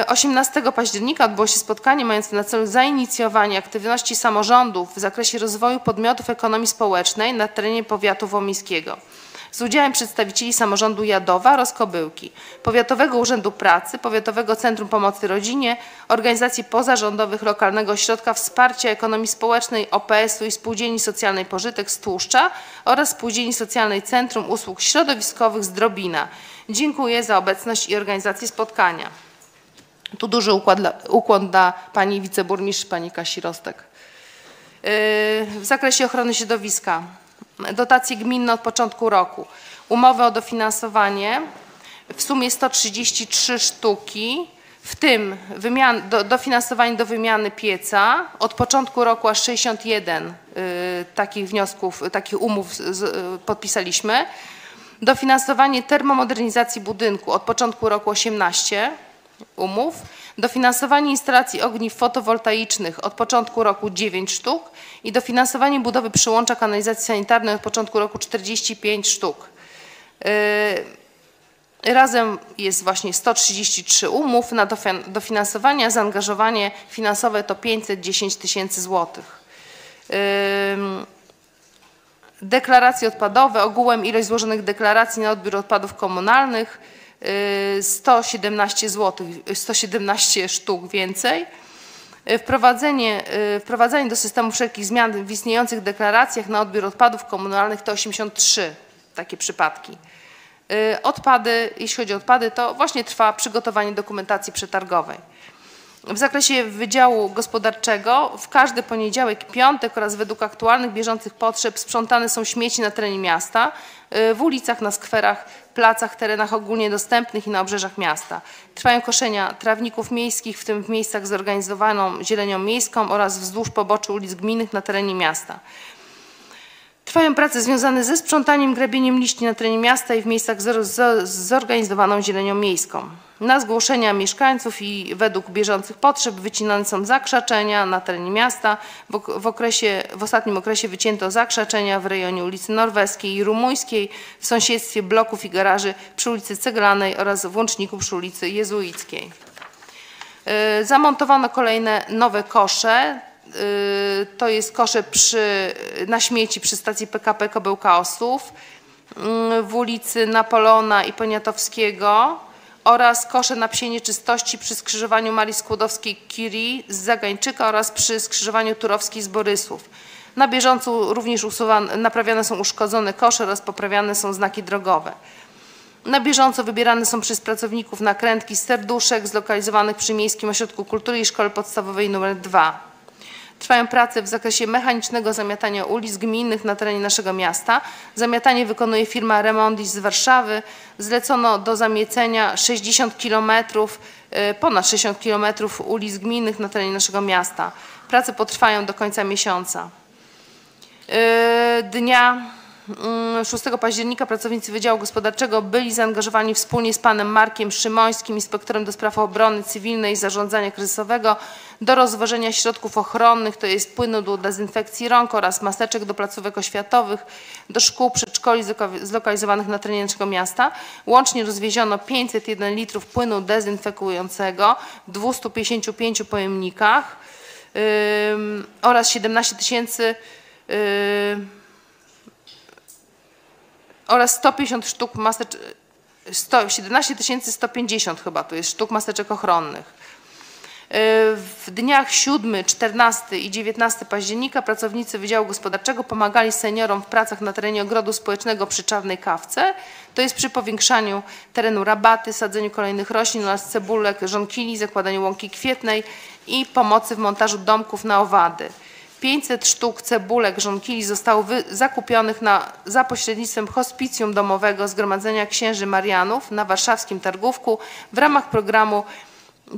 Y, 18 października odbyło się spotkanie mające na celu zainicjowanie aktywności samorządów w zakresie rozwoju podmiotów ekonomii społecznej na terenie powiatu womińskiego z udziałem przedstawicieli samorządu Jadowa oraz Kobyłki, Powiatowego Urzędu Pracy, Powiatowego Centrum Pomocy Rodzinie, organizacji pozarządowych Lokalnego Ośrodka Wsparcia Ekonomii Społecznej OPS-u i Spółdzielni Socjalnej Pożytek z Tłuszcza oraz Spółdzielni Socjalnej Centrum Usług Środowiskowych z Drobina. Dziękuję za obecność i organizację spotkania. Tu duży ukłon dla pani wiceburmistrz, pani Kasi Rostek. Yy, W zakresie ochrony środowiska, dotacje gminne od początku roku, umowy o dofinansowanie w sumie 133 sztuki, w tym wymian, do, dofinansowanie do wymiany pieca. Od początku roku aż 61 y, takich wniosków, takich umów z, y, podpisaliśmy. Dofinansowanie termomodernizacji budynku od początku roku 18 umów. Dofinansowanie instalacji ogniw fotowoltaicznych od początku roku 9 sztuk i dofinansowanie budowy przyłącza kanalizacji sanitarnej od początku roku 45 sztuk. Yy, Razem jest właśnie 133 umów na dofin- dofinansowanie, zaangażowanie finansowe to 510 tysięcy złotych. Ym, Deklaracje odpadowe, ogółem ilość złożonych deklaracji na odbiór odpadów komunalnych y, 117 zł, 117 sztuk więcej. Y, Wprowadzenie, y, wprowadzenie do systemu wszelkich zmian w istniejących deklaracjach na odbiór odpadów komunalnych to 83 takie przypadki. Y, Odpady, jeśli chodzi o odpady, to właśnie trwa przygotowanie dokumentacji przetargowej. W zakresie Wydziału Gospodarczego w każdy poniedziałek i piątek oraz według aktualnych, bieżących potrzeb sprzątane są śmieci na terenie miasta, w ulicach, na skwerach, placach, terenach ogólnie dostępnych i na obrzeżach miasta. Trwają koszenia trawników miejskich, w tym w miejscach zorganizowaną zielenią miejską oraz wzdłuż poboczy ulic gminnych na terenie miasta. Trwają prace związane ze sprzątaniem, grabieniem liści na terenie miasta i w miejscach zo- zorganizowaną zielenią miejską. Na zgłoszenia mieszkańców i według bieżących potrzeb wycinane są zakrzaczenia na terenie miasta. W, ok- w, okresie, w ostatnim okresie wycięto zakrzaczenia w rejonie ulicy Norweskiej i Rumuńskiej, w sąsiedztwie bloków i garaży przy ulicy Ceglanej oraz w łączniku przy ulicy Jezuickiej. Y, Zamontowano kolejne nowe kosze. Y, To jest kosze przy, na śmieci przy stacji PKP Kobyłka Osów, y, w ulicy Napoleona i Poniatowskiego oraz kosze na psie nieczystości przy skrzyżowaniu Marii Skłodowskiej-Curie z Zagańczyka oraz przy skrzyżowaniu Turowskiej z Borysów. Na bieżąco również usuwane, naprawiane są uszkodzone kosze oraz poprawiane są znaki drogowe. Na bieżąco wybierane są przez pracowników nakrętki z serduszek zlokalizowanych przy Miejskim Ośrodku Kultury i Szkole Podstawowej nr 2. Trwają prace w zakresie mechanicznego zamiatania ulic gminnych na terenie naszego miasta. Zamiatanie wykonuje firma Remondis z Warszawy. Zlecono do zamiecenia 60 km, ponad 60 km ulic gminnych na terenie naszego miasta. Prace potrwają do końca miesiąca. Yy, Dnia 6 października pracownicy Wydziału Gospodarczego byli zaangażowani wspólnie z panem Markiem Szymońskim, inspektorem do spraw obrony cywilnej i zarządzania kryzysowego do rozwożenia środków ochronnych, to jest płynu do dezynfekcji rąk oraz maseczek do placówek oświatowych, do szkół, przedszkoli zloka- zlokalizowanych na terenie naszego miasta. Łącznie rozwieziono 501 litrów płynu dezynfekującego w 255 pojemnikach. ym, oraz 17 tysięcy ym, oraz 150 sztuk maseczek, 100, 17 150 chyba to jest sztuk maseczek ochronnych. W dniach 7, 14 i 19 października pracownicy Wydziału Gospodarczego pomagali seniorom w pracach na terenie ogrodu społecznego przy Czarnej Kawce. To jest przy powiększaniu terenu rabaty, sadzeniu kolejnych roślin oraz cebulek, żonkili, zakładaniu łąki kwietnej i pomocy w montażu domków na owady. 500 sztuk cebulek żonkili zostało zakupionych na, za pośrednictwem hospicjum domowego Zgromadzenia Księży Marianów na warszawskim Targówku w ramach programu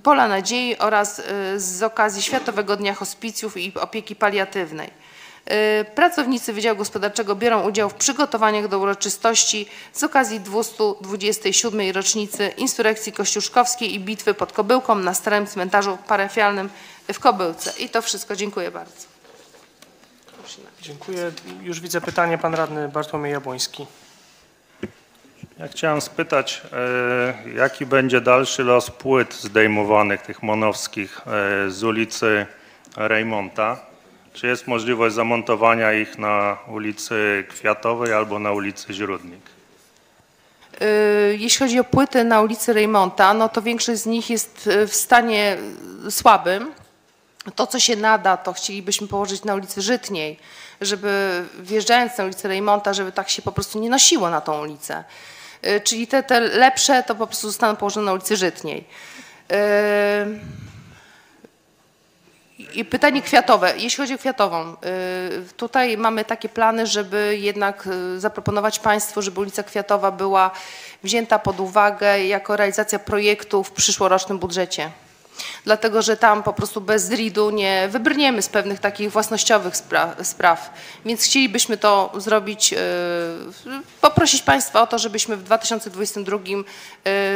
Pola Nadziei oraz y, z okazji Światowego Dnia Hospicjów i Opieki Paliatywnej. Y, Pracownicy Wydziału Gospodarczego biorą udział w przygotowaniach do uroczystości z okazji 227. rocznicy insurekcji kościuszkowskiej i bitwy pod Kobyłką na Starym Cmentarzu Parafialnym w Kobyłce. I to wszystko. Dziękuję bardzo. Dziękuję. Już widzę pytanie, pan radny Bartłomiej Jabłoński. Ja chciałem spytać, e, jaki będzie dalszy los płyt zdejmowanych, tych monowskich e, z ulicy Rejmonta? Czy jest możliwość zamontowania ich na ulicy Kwiatowej albo na ulicy Źródnik? Y, Jeśli chodzi o płyty na ulicy Rejmonta, no to większość z nich jest w stanie słabym. To, co się nada, to chcielibyśmy położyć na ulicy Żytniej, żeby wjeżdżając na ulicę Rejmonta, żeby tak się po prostu nie nosiło na tą ulicę. Y, Czyli te, te lepsze to po prostu zostaną położone na ulicy Żytniej. Y, I pytanie kwiatowe. Jeśli chodzi o kwiatową, y, tutaj mamy takie plany, żeby jednak zaproponować Państwu, żeby ulica Kwiatowa była wzięta pod uwagę jako realizacja projektu w przyszłorocznym budżecie. Dlatego, że tam po prostu bez RID-u nie wybrniemy z pewnych takich własnościowych spra spraw. Więc chcielibyśmy to zrobić, y, poprosić Państwa o to, żebyśmy w 2022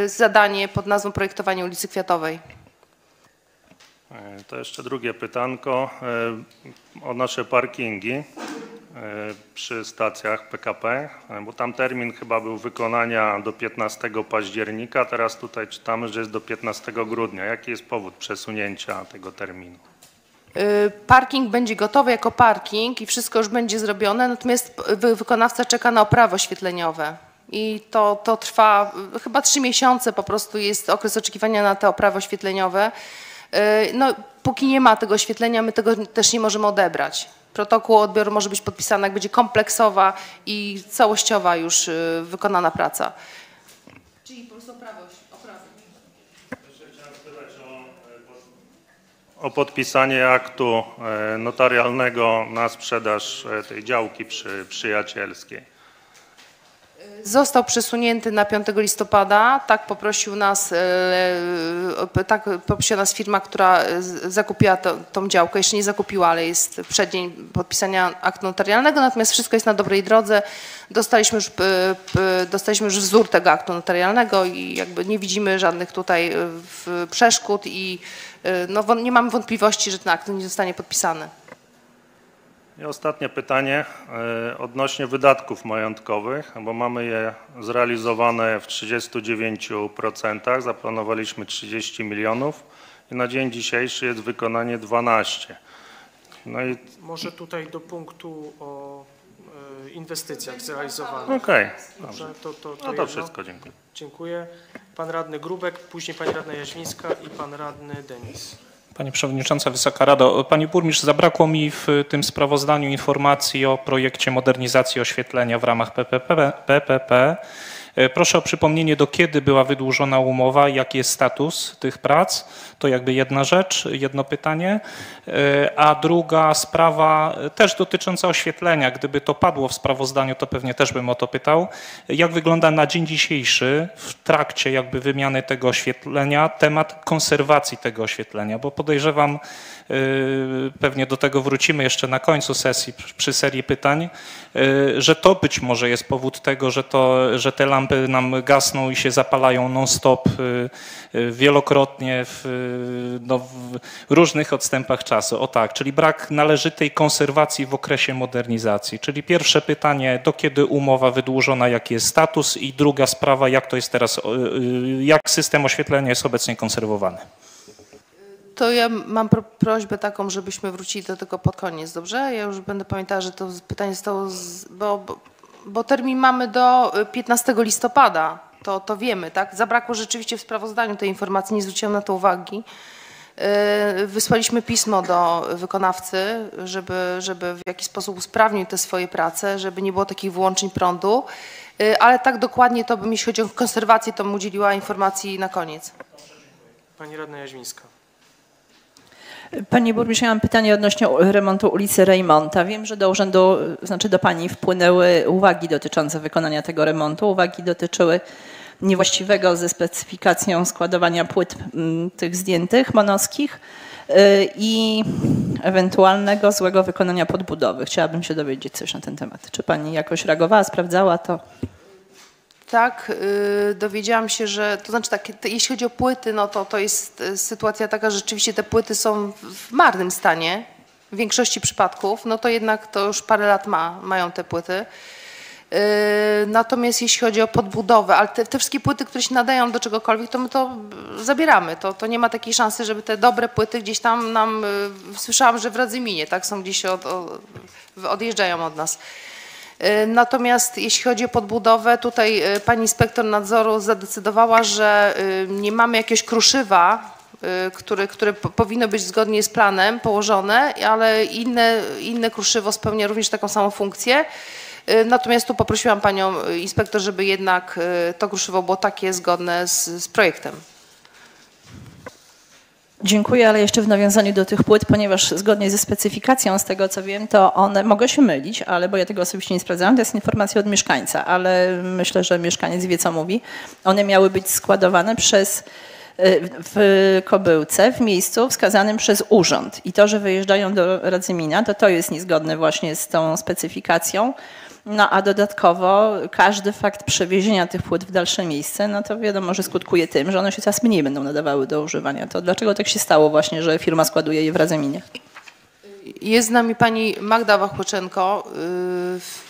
y, zadanie pod nazwą projektowanie ulicy Kwiatowej. E, To jeszcze drugie pytanko e, o nasze parkingi e, przy stacjach PKP, e, bo tam termin chyba był wykonania do 15 października, teraz tutaj czytamy, że jest do 15 grudnia. Jaki jest powód przesunięcia tego terminu? Y, Parking będzie gotowy jako parking i wszystko już będzie zrobione, natomiast wy- wykonawca czeka na oprawy oświetleniowe. I to, to trwa chyba trzy miesiące po prostu jest okres oczekiwania na te oprawy oświetleniowe. No, póki nie ma tego oświetlenia, my tego też nie możemy odebrać. Protokół odbioru może być podpisany, jak będzie kompleksowa i całościowa już y, wykonana praca. Czyli po prostu oprawy. oprawy. O podpisanie aktu e, notarialnego na sprzedaż e, tej działki przy Przyjacielskiej. Został przesunięty na 5 listopada. Tak poprosił nas, e, tak poprosiła nas firma, która e, zakupiła to, tą działkę. Jeszcze nie zakupiła, ale jest przeddzień podpisania aktu notarialnego. Natomiast wszystko jest na dobrej drodze. Dostaliśmy już, e, dostaliśmy już wzór tego aktu notarialnego i jakby nie widzimy żadnych tutaj e, przeszkód i e, no, nie mamy wątpliwości, że ten akt nie zostanie podpisany. I ostatnie pytanie e, odnośnie wydatków majątkowych, bo mamy je zrealizowane w 39%, zaplanowaliśmy 30 milionów i na dzień dzisiejszy jest wykonanie 12. No i Może tutaj do punktu o e, inwestycjach zrealizowanych. okej, Dobrze, to, to, to, no to wszystko, dziękuję. Dziękuję. Pan radny Grubek, później pani radna Jaźwińska i pan radny Denis. Pani Przewodnicząca, Wysoka Rado. Pani Burmistrz, zabrakło mi w tym sprawozdaniu informacji o projekcie modernizacji oświetlenia w ramach PPP. PPP. E, Proszę o przypomnienie, do kiedy była wydłużona umowa, jaki jest status tych prac. To jakby jedna rzecz, jedno pytanie. E, A druga sprawa e, też dotycząca oświetlenia. Gdyby to padło w sprawozdaniu, to pewnie też bym o to pytał. Jak wygląda na dzień dzisiejszy w trakcie jakby wymiany tego oświetlenia temat konserwacji tego oświetlenia, bo podejrzewam, pewnie do tego wrócimy jeszcze na końcu sesji przy- serii pytań, yy, że to być może jest powód tego, że, to, że te lampy nam gasną i się zapalają non-stop yy, wielokrotnie w, no, w różnych odstępach czasu. O tak, czyli brak należytej konserwacji w okresie modernizacji. Czyli pierwsze pytanie, do kiedy umowa wydłużona, jaki jest status i druga sprawa, jak to jest teraz, jak system oświetlenia jest obecnie konserwowany. To ja mam pro, prośbę taką, żebyśmy wrócili do tego pod koniec, dobrze? Ja już będę pamiętała, że to pytanie zostało, z, bo, bo, bo termin mamy do y, 15 listopada, to, to wiemy, tak? Zabrakło rzeczywiście w sprawozdaniu tej informacji, nie zwróciłam na to uwagi. Y, Wysłaliśmy pismo do wykonawcy, żeby, żeby w jakiś sposób usprawnił te swoje prace, żeby nie było takich wyłączeń prądu, Y, ale tak dokładnie to bym, jeśli chodzi o konserwację, to bym udzieliła informacji na koniec. Pani radna Jaźmińska. Panie burmistrzu, ja mam pytanie odnośnie remontu ulicy Rejmonta. Wiem, że do urzędu, znaczy do Pani wpłynęły uwagi dotyczące wykonania tego remontu. Uwagi dotyczyły niewłaściwego ze specyfikacją składowania płyt tych zdjętych monoskich y, i ewentualnego złego wykonania podbudowy. Chciałabym się dowiedzieć coś na ten temat. Czy Pani jakoś reagowała, sprawdzała to? Tak, y, dowiedziałam się, że to znaczy tak, jeśli chodzi o płyty, no to to jest y, sytuacja taka, że rzeczywiście te płyty są w- marnym stanie w większości przypadków, no to jednak to już parę lat ma, mają te płyty. Y, Natomiast jeśli chodzi o podbudowę, ale te, te wszystkie płyty, które się nadają do czegokolwiek, to my to zabieramy. To, to nie ma takiej szansy, żeby te dobre płyty gdzieś tam nam, y, słyszałam, że w Radzyminie, tak, są gdzieś od, od, odjeżdżają od nas. Y, Natomiast jeśli chodzi o podbudowę, tutaj y, pani inspektor nadzoru zadecydowała, że y, nie mamy jakiegoś kruszywa, które, które po- powinno być zgodnie z planem położone, ale inne, inne kruszywo spełnia również taką samą funkcję. Natomiast tu poprosiłam panią inspektor, żeby jednak to kruszywo było takie zgodne z, z projektem. Dziękuję, ale jeszcze w nawiązaniu do tych płyt, ponieważ zgodnie ze specyfikacją, z tego co wiem, to one, mogę się mylić, ale bo ja tego osobiście nie sprawdzałam, to jest informacja od mieszkańca, ale myślę, że mieszkaniec wie, co mówi. One miały być składowane przez y, w Kobyłce, w miejscu wskazanym przez urząd. I to, że wyjeżdżają do Radzymina, to to jest niezgodne właśnie z tą specyfikacją. No a dodatkowo każdy fakt przewiezienia tych płyt w dalsze miejsce, no to wiadomo, że skutkuje tym, że one się coraz mniej będą nadawały do używania. To dlaczego tak się stało właśnie, że firma składuje je w Radzyminie? Jest z nami pani Magda Wachłoczenko. Y,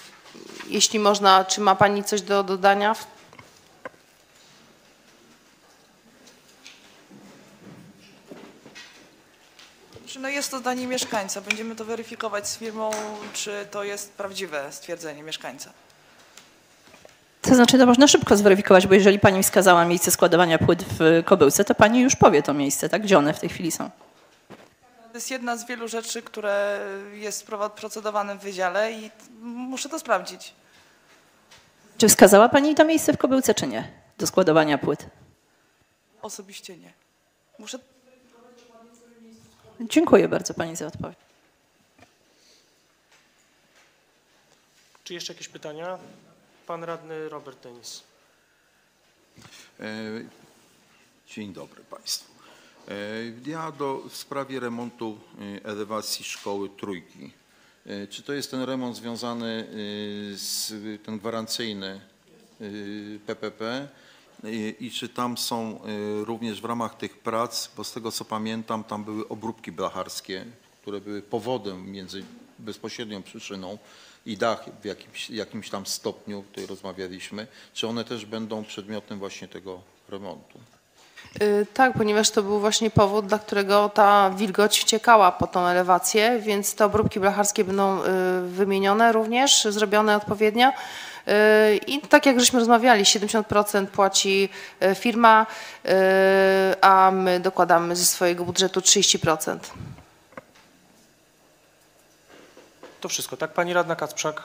Jeśli można, czy ma pani coś do dodania? Czy No jest to zdanie mieszkańca. Będziemy to weryfikować z firmą, czy to jest prawdziwe stwierdzenie mieszkańca. To znaczy, to można szybko zweryfikować, bo jeżeli pani wskazała miejsce składowania płyt w Kobyłce, to pani już powie to miejsce, tak? Gdzie one w tej chwili są? To jest jedna z wielu rzeczy, które jest procedowane w wydziale i muszę to sprawdzić. Czy wskazała pani to miejsce w Kobyłce, czy nie? Do składowania płyt. Osobiście nie. Muszę Dziękuję bardzo pani za odpowiedź. Czy jeszcze jakieś pytania? Pan radny Robert Denis. E, Dzień dobry Państwu. E, Ja do, w sprawie remontu e, elewacji szkoły Trójki. Czy to jest ten remont związany z ten gwarancyjny PPP i, czy tam są e, również w ramach tych prac, bo z tego co pamiętam, tam były obróbki blacharskie, które były powodem między bezpośrednią przyczyną i dach w jakimś, jakimś tam stopniu, tutaj rozmawialiśmy, czy one też będą przedmiotem właśnie tego remontu? Y, Tak, ponieważ to był właśnie powód, dla którego ta wilgoć wciekała po tą elewację, więc te obróbki blacharskie będą y, wymienione również, zrobione odpowiednio. Y, I tak jak żeśmy rozmawiali, 70% płaci y, firma, y, a my dokładamy ze swojego budżetu 30%. To wszystko, tak? Pani radna Kacprzak.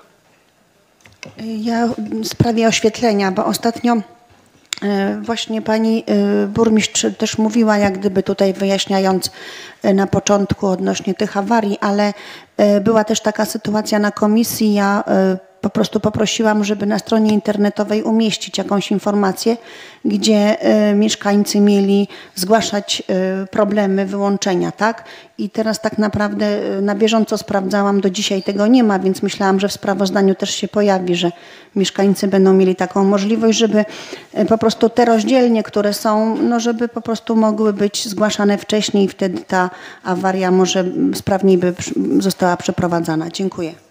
Ja w sprawie oświetlenia, bo ostatnio właśnie pani burmistrz też mówiła, jak gdyby tutaj wyjaśniając na początku odnośnie tych awarii, ale była też taka sytuacja na komisji, ja po prostu poprosiłam, żeby na stronie internetowej umieścić jakąś informację, gdzie e, mieszkańcy mieli zgłaszać e, problemy wyłączenia, tak? I teraz tak naprawdę e, na bieżąco sprawdzałam, do dzisiaj tego nie ma, więc myślałam, że w sprawozdaniu też się pojawi, że mieszkańcy będą mieli taką możliwość, żeby po prostu te rozdzielnie, które są, no żeby po prostu mogły być zgłaszane wcześniej i wtedy ta awaria może sprawniej by została przeprowadzana. Dziękuję.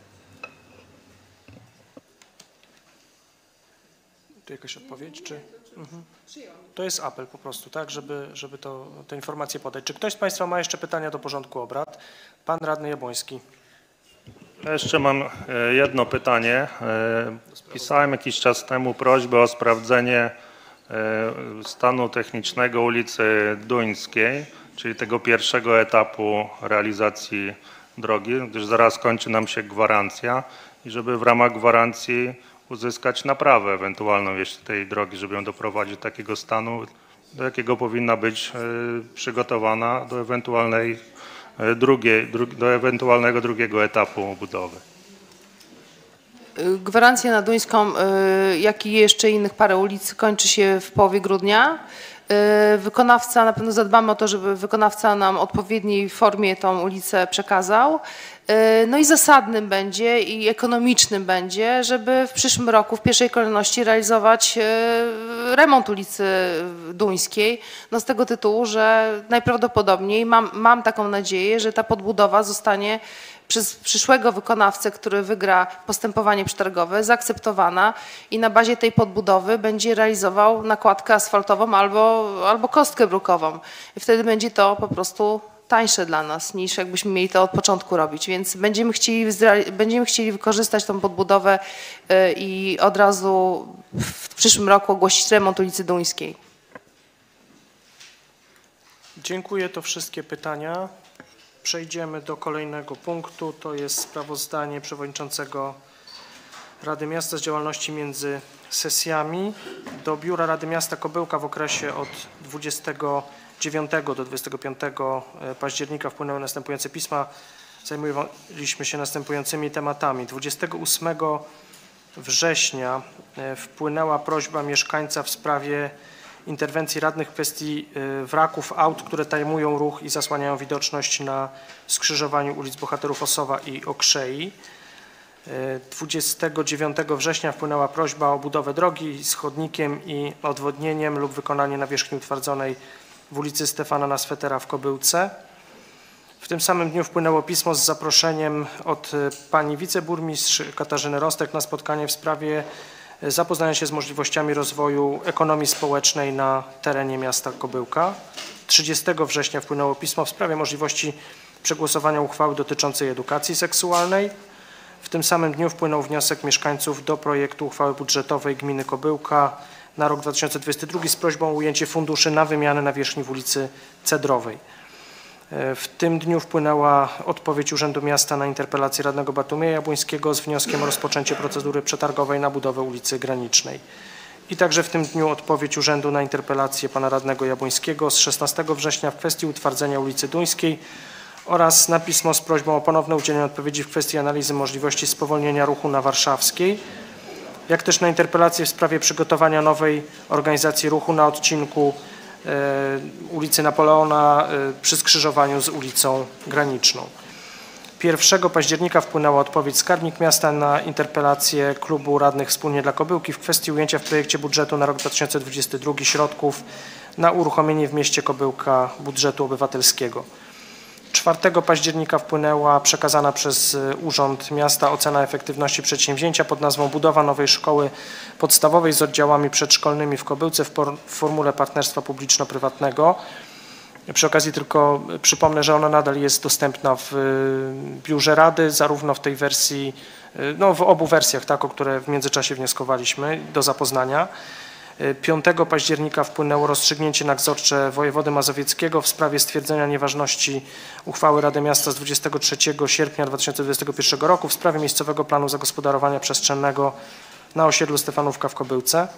Tu jakaś odpowiedź, czy? Mhm. To jest apel po prostu, tak, żeby, żeby to, te informacje podać. Czy ktoś z Państwa ma jeszcze pytania do porządku obrad? Pan radny Jabłoński. Ja Jeszcze mam e, jedno pytanie. E, Pisałem jakiś czas temu prośbę o sprawdzenie e, stanu technicznego ulicy Duńskiej, czyli tego pierwszego etapu realizacji drogi, gdyż zaraz kończy nam się gwarancja i żeby w ramach gwarancji uzyskać naprawę ewentualną jeszcze tej drogi, żeby ją doprowadzić do takiego stanu, do jakiego powinna być e, przygotowana do ewentualnej e, drugiej, dru, do ewentualnego drugiego etapu budowy. Gwarancja na Duńską, y, jak i jeszcze innych parę ulic kończy się w połowie grudnia. Wykonawca, na pewno zadbamy o to, żeby wykonawca nam odpowiedniej formie tą ulicę przekazał. Y, No i zasadnym będzie i ekonomicznym będzie, żeby w przyszłym roku w pierwszej kolejności realizować y, remont ulicy Duńskiej. No z tego tytułu, że najprawdopodobniej mam, mam taką nadzieję, że ta podbudowa zostanie przez przyszłego wykonawcę, który wygra postępowanie przetargowe, zaakceptowana i na bazie tej podbudowy będzie realizował nakładkę asfaltową albo, albo kostkę brukową. I wtedy będzie to po prostu tańsze dla nas niż jakbyśmy mieli to od początku robić, więc będziemy chcieli, będziemy chcieli wykorzystać tą podbudowę y, i od razu w przyszłym roku ogłosić remont ulicy Duńskiej. Dziękuję. To wszystkie pytania. Przejdziemy do kolejnego punktu. To jest sprawozdanie przewodniczącego Rady Miasta z działalności między sesjami. Do Biura Rady Miasta Kobyłka w okresie od 29 do 25 października wpłynęły następujące pisma. Zajmowaliśmy się następującymi tematami. 28 września e, wpłynęła prośba mieszkańca w sprawie interwencji radnych w kwestii y, wraków aut, które tajmują ruch i zasłaniają widoczność na skrzyżowaniu ulic Bohaterów Osowa i Okrzei. Y, 29 września wpłynęła prośba o budowę drogi z chodnikiem i odwodnieniem lub wykonanie nawierzchni utwardzonej w ulicy Stefana na Swetera w Kobyłce. W tym samym dniu wpłynęło pismo z zaproszeniem od y, pani wiceburmistrz Katarzyny Rostek na spotkanie w sprawie y, zapoznania się z możliwościami rozwoju ekonomii społecznej na terenie miasta Kobyłka. 30 września wpłynęło pismo w sprawie możliwości przegłosowania uchwały dotyczącej edukacji seksualnej. W tym samym dniu wpłynął wniosek mieszkańców do projektu uchwały budżetowej gminy Kobyłka na rok 2022 z prośbą o ujęcie funduszy na wymianę nawierzchni w ulicy Cedrowej. E, W tym dniu wpłynęła odpowiedź Urzędu Miasta na interpelację radnego Bartłomieja Jabłońskiego z wnioskiem o rozpoczęcie procedury przetargowej na budowę ulicy Granicznej. I także w tym dniu odpowiedź Urzędu na interpelację pana radnego Jabłońskiego z 16 września w kwestii utwardzenia ulicy Duńskiej oraz na pismo z prośbą o ponowne udzielenie odpowiedzi w kwestii analizy możliwości spowolnienia ruchu na Warszawskiej, jak też na interpelację w sprawie przygotowania nowej organizacji ruchu na odcinku e, ulicy Napoleona e, przy skrzyżowaniu z ulicą Graniczną. 1 października wpłynęła odpowiedź Skarbnik Miasta na interpelację klubu radnych Wspólnie dla Kobyłki w kwestii ujęcia w projekcie budżetu na rok 2022 środków na uruchomienie w mieście Kobyłka budżetu obywatelskiego. 4 października wpłynęła przekazana przez y, Urząd Miasta ocena efektywności przedsięwzięcia pod nazwą Budowa nowej szkoły podstawowej z oddziałami przedszkolnymi w Kobyłce w, w formule partnerstwa publiczno-prywatnego. Przy okazji tylko przypomnę, że ona nadal jest dostępna w y, biurze Rady, zarówno w tej wersji, y, no w obu wersjach, tak, o które w międzyczasie wnioskowaliśmy do zapoznania. Y, 5 października wpłynęło rozstrzygnięcie nadzorcze wojewody mazowieckiego w sprawie stwierdzenia nieważności uchwały Rady Miasta z 23 sierpnia 2021 roku w sprawie miejscowego planu zagospodarowania przestrzennego na osiedlu Stefanówka w Kobyłce.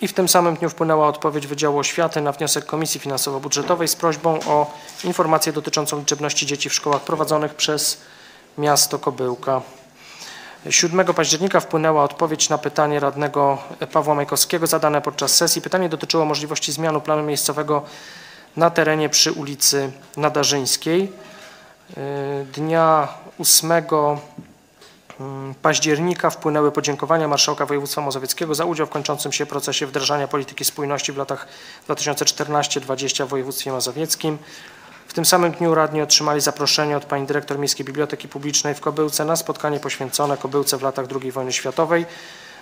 I w tym samym dniu wpłynęła odpowiedź Wydziału Oświaty na wniosek Komisji Finansowo-Budżetowej z prośbą o informację dotyczącą liczebności dzieci w szkołach prowadzonych przez miasto Kobyłka. 7 października wpłynęła odpowiedź na pytanie radnego Pawła Majkowskiego zadane podczas sesji. Pytanie dotyczyło możliwości zmiany planu miejscowego na terenie przy ulicy Nadarzyńskiej. Yy, Dnia 8 Mm, października wpłynęły podziękowania Marszałka Województwa Mazowieckiego za udział w kończącym się procesie wdrażania polityki spójności w latach 2014-2020 w województwie mazowieckim. W tym samym dniu radni otrzymali zaproszenie od pani dyrektor Miejskiej Biblioteki Publicznej w Kobyłce na spotkanie poświęcone Kobyłce w latach II wojny światowej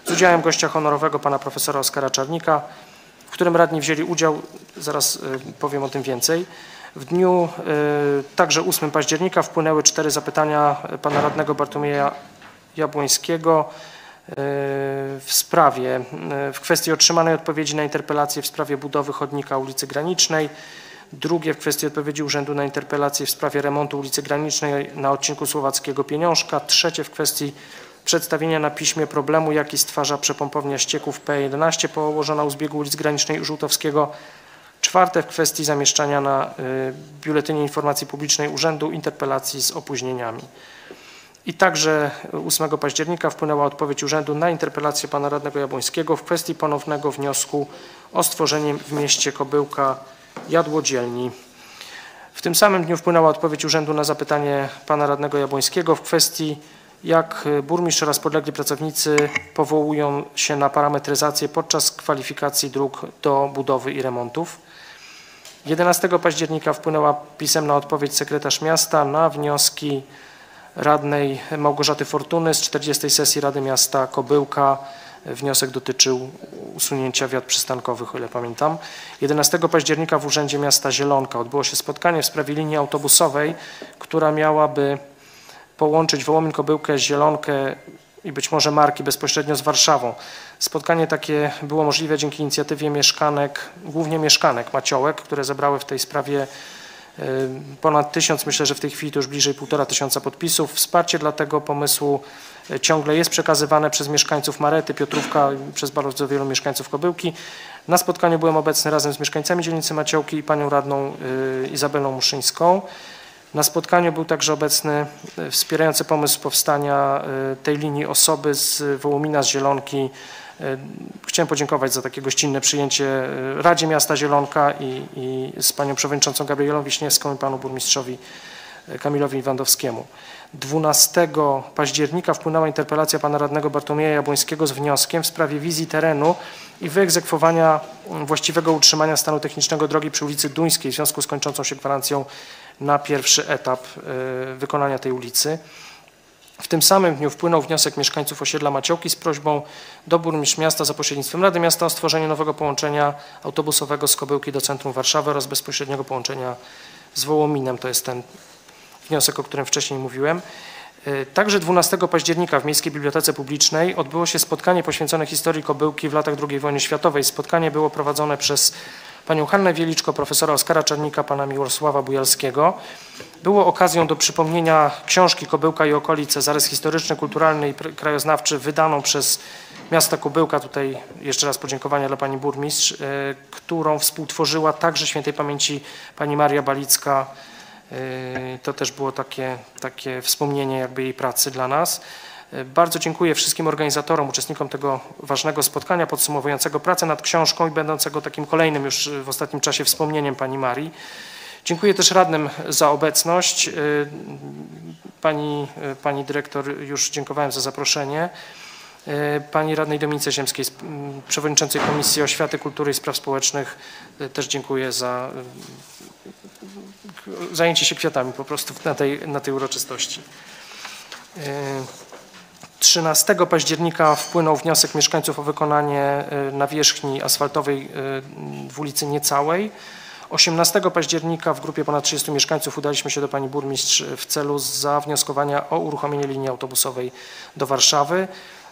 z udziałem gościa honorowego pana profesora Oskara Czarnika, w którym radni wzięli udział, zaraz y, powiem o tym więcej. W dniu y, także 8 października wpłynęły cztery zapytania pana radnego Bartłomieja Jabłońskiego w sprawie, w kwestii otrzymanej odpowiedzi na interpelację w sprawie budowy chodnika ulicy Granicznej, drugie w kwestii odpowiedzi Urzędu na interpelację w sprawie remontu ulicy Granicznej na odcinku Słowackiego Pieniążka, trzecie w kwestii przedstawienia na piśmie problemu, jaki stwarza przepompownia ścieków P11 położona u zbiegu ulic Granicznej i Żółtowskiego, czwarte w kwestii zamieszczania na y, Biuletynie Informacji Publicznej Urzędu interpelacji z opóźnieniami. I także 8 października wpłynęła odpowiedź Urzędu na interpelację pana radnego Jabłońskiego w kwestii ponownego wniosku o stworzenie w mieście Kobyłka jadłodzielni. W tym samym dniu wpłynęła odpowiedź Urzędu na zapytanie pana radnego Jabłońskiego w kwestii jak burmistrz oraz podlegli pracownicy powołują się na parametryzację podczas kwalifikacji dróg do budowy i remontów. 11 października wpłynęła pisemna odpowiedź sekretarz miasta na wnioski radnej Małgorzaty Fortuny z 40 sesji Rady Miasta Kobyłka. Wniosek dotyczył usunięcia wiat przystankowych, o ile pamiętam. 11 października w Urzędzie Miasta Zielonka odbyło się spotkanie w sprawie linii autobusowej, która miałaby połączyć Wołomin, Kobyłkę, Zielonkę i być może Marki bezpośrednio z Warszawą. Spotkanie takie było możliwe dzięki inicjatywie mieszkanek, głównie mieszkanek Maciołek, które zebrały w tej sprawie y, ponad tysiąc, myślę, że w tej chwili to już bliżej półtora tysiąca podpisów. Wsparcie dla tego pomysłu ciągle jest przekazywane przez mieszkańców Marety, Piotrówka, przez bardzo wielu mieszkańców Kobyłki. Na spotkaniu byłem obecny razem z mieszkańcami dzielnicy Maciołki i panią radną y, Izabelą Muszyńską. Na spotkaniu był także obecny e, wspierający pomysł powstania e, tej linii osoby z Wołomina, z Zielonki. Chciałem podziękować za takie gościnne przyjęcie Radzie Miasta Zielonka i, i z panią przewodniczącą Gabrielą Wiśniewską i panu burmistrzowi Kamilowi Iwandowskiemu. 12 października wpłynęła interpelacja pana radnego Bartłomieja Jabłońskiego z wnioskiem w sprawie wizji terenu i wyegzekwowania właściwego utrzymania stanu technicznego drogi przy ulicy Duńskiej w związku z kończącą się gwarancją na pierwszy etap e, wykonania tej ulicy. W tym samym dniu wpłynął wniosek mieszkańców osiedla Maciołki z prośbą do burmistrz miasta za pośrednictwem Rady Miasta o stworzenie nowego połączenia autobusowego z Kobyłki do centrum Warszawy oraz bezpośredniego połączenia z Wołominem. To jest ten wniosek, o którym wcześniej mówiłem. E, także 12 października w Miejskiej Bibliotece Publicznej odbyło się spotkanie poświęcone historii Kobyłki w latach II wojny światowej. Spotkanie było prowadzone przez panią Hannę Wieliczko, profesora Oskara Czarnika, pana Miłosława Bujalskiego. Było okazją do przypomnienia książki Kobyłka i okolice, zarys historyczny, kulturalny i krajoznawczy wydaną przez miasta Kobyłka, tutaj jeszcze raz podziękowania dla pani burmistrz, e, którą współtworzyła także świętej pamięci pani Maria Balicka. E, to też było takie, takie wspomnienie jakby jej pracy dla nas. Bardzo dziękuję wszystkim organizatorom, uczestnikom tego ważnego spotkania podsumowującego pracę nad książką i będącego takim kolejnym już w ostatnim czasie wspomnieniem pani Marii. Dziękuję też radnym za obecność. Y, pani, pani dyrektor już dziękowałem za zaproszenie. Pani radnej Dominice Ziemskiej, przewodniczącej Komisji Oświaty, Kultury i Spraw Społecznych też dziękuję za zajęcie się kwiatami po prostu na tej, na tej uroczystości. 13 października wpłynął wniosek mieszkańców o wykonanie y, nawierzchni asfaltowej y, w ulicy Niecałej. 18 października w grupie ponad 30 mieszkańców udaliśmy się do pani burmistrz w celu zawnioskowania o uruchomienie linii autobusowej do Warszawy.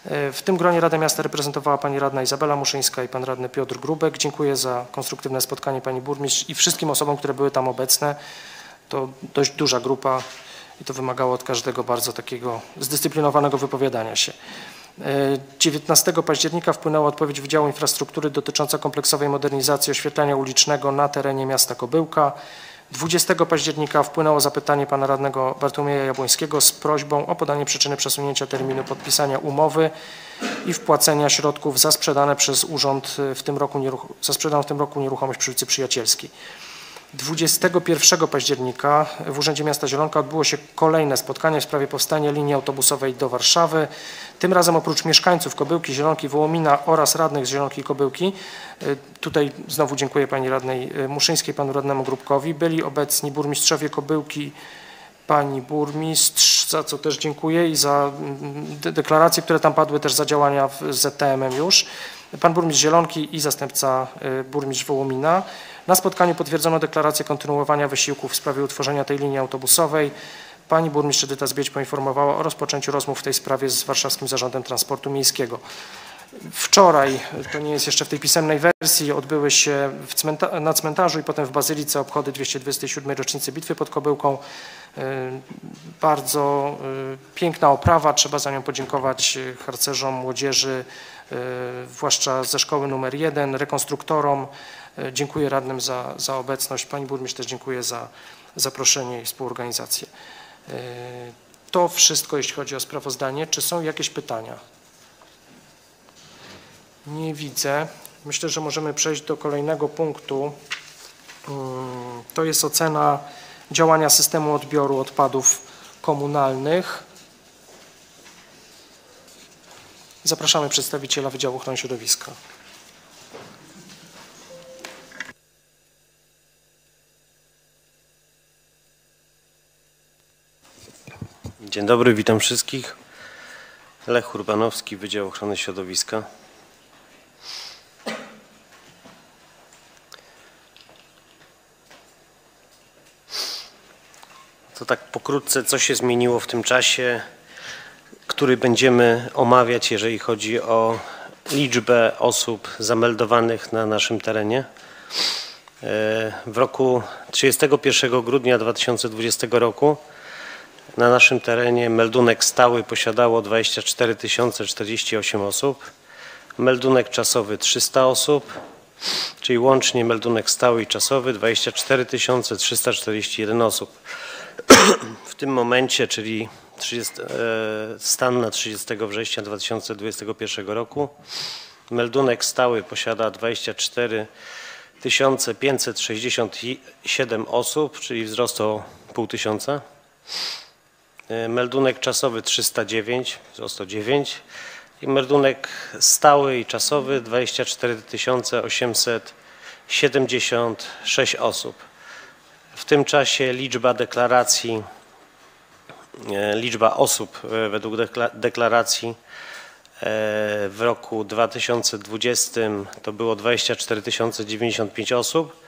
W tym gronie Rada Miasta reprezentowała pani radna Izabela Muszyńska i pan radny Piotr Grubek. Dziękuję za konstruktywne spotkanie pani burmistrz i wszystkim osobom, które były tam obecne. To dość duża grupa i to wymagało od każdego bardzo takiego zdyscyplinowanego wypowiadania się. 19 e, października wpłynęła odpowiedź Wydziału Infrastruktury dotycząca kompleksowej modernizacji oświetlenia ulicznego na terenie miasta Kobyłka. 20 października wpłynęło zapytanie pana radnego Bartłomieja Jabłońskiego z prośbą o podanie przyczyny przesunięcia terminu podpisania umowy i wpłacenia środków za sprzedane przez urząd w tym roku, za sprzedaną w tym roku nieruchomość przy ulicy Przyjacielskiej. 21 października w Urzędzie Miasta Zielonka odbyło się kolejne spotkanie w sprawie powstania linii autobusowej do Warszawy. Tym razem oprócz mieszkańców Kobyłki, Zielonki, Wołomina oraz radnych z Zielonki i Kobyłki, y, tutaj znowu dziękuję pani radnej y, Muszyńskiej, panu radnemu Grupkowi, byli obecni burmistrzowie Kobyłki, pani burmistrz, za co też dziękuję i za mm, deklaracje, które tam padły, też za działania z ZTM-em już. pan burmistrz Zielonki i zastępca y, burmistrz Wołomina. Na spotkaniu potwierdzono deklarację kontynuowania wysiłków w sprawie utworzenia tej linii autobusowej. Pani burmistrz Edyta Zbieć poinformowała o rozpoczęciu rozmów w tej sprawie z Warszawskim Zarządem Transportu Miejskiego. Wczoraj, to nie jest jeszcze w tej pisemnej wersji, odbyły się cmenta na cmentarzu i potem w Bazylice obchody 227. rocznicy bitwy pod Kobyłką. Y, Bardzo y, piękna oprawa, trzeba za nią podziękować y, harcerzom, młodzieży, zwłaszcza ze szkoły numer 1, rekonstruktorom. Y, Dziękuję radnym za, za obecność. Pani burmistrz też dziękuję za zaproszenie i współorganizację. Y, To wszystko, jeśli chodzi o sprawozdanie. Czy są jakieś pytania? Nie widzę. Myślę, że możemy przejść do kolejnego punktu. Mm, To jest ocena działania systemu odbioru odpadów komunalnych. Zapraszamy przedstawiciela Wydziału Ochrony Środowiska. Dzień dobry, witam wszystkich. Lech Urbanowski, Wydział Ochrony Środowiska. To tak pokrótce, co się zmieniło w tym czasie, który będziemy omawiać, jeżeli chodzi o liczbę osób zameldowanych na naszym terenie. E, W roku 31 grudnia 2020 roku na naszym terenie meldunek stały posiadało 24 048 osób, meldunek czasowy 300 osób, czyli łącznie meldunek stały i czasowy 24 341 osób. W tym momencie, czyli 30, e, stan na 30 września 2021 roku, meldunek stały posiada 24 567 osób, czyli wzrost o pół tysiąca. E, Meldunek czasowy 309, wzrost o 9 i meldunek stały i czasowy 24 876 osób. W tym czasie liczba deklaracji, e, liczba osób e, według dekla- deklaracji w roku 2020 to było 24 095 osób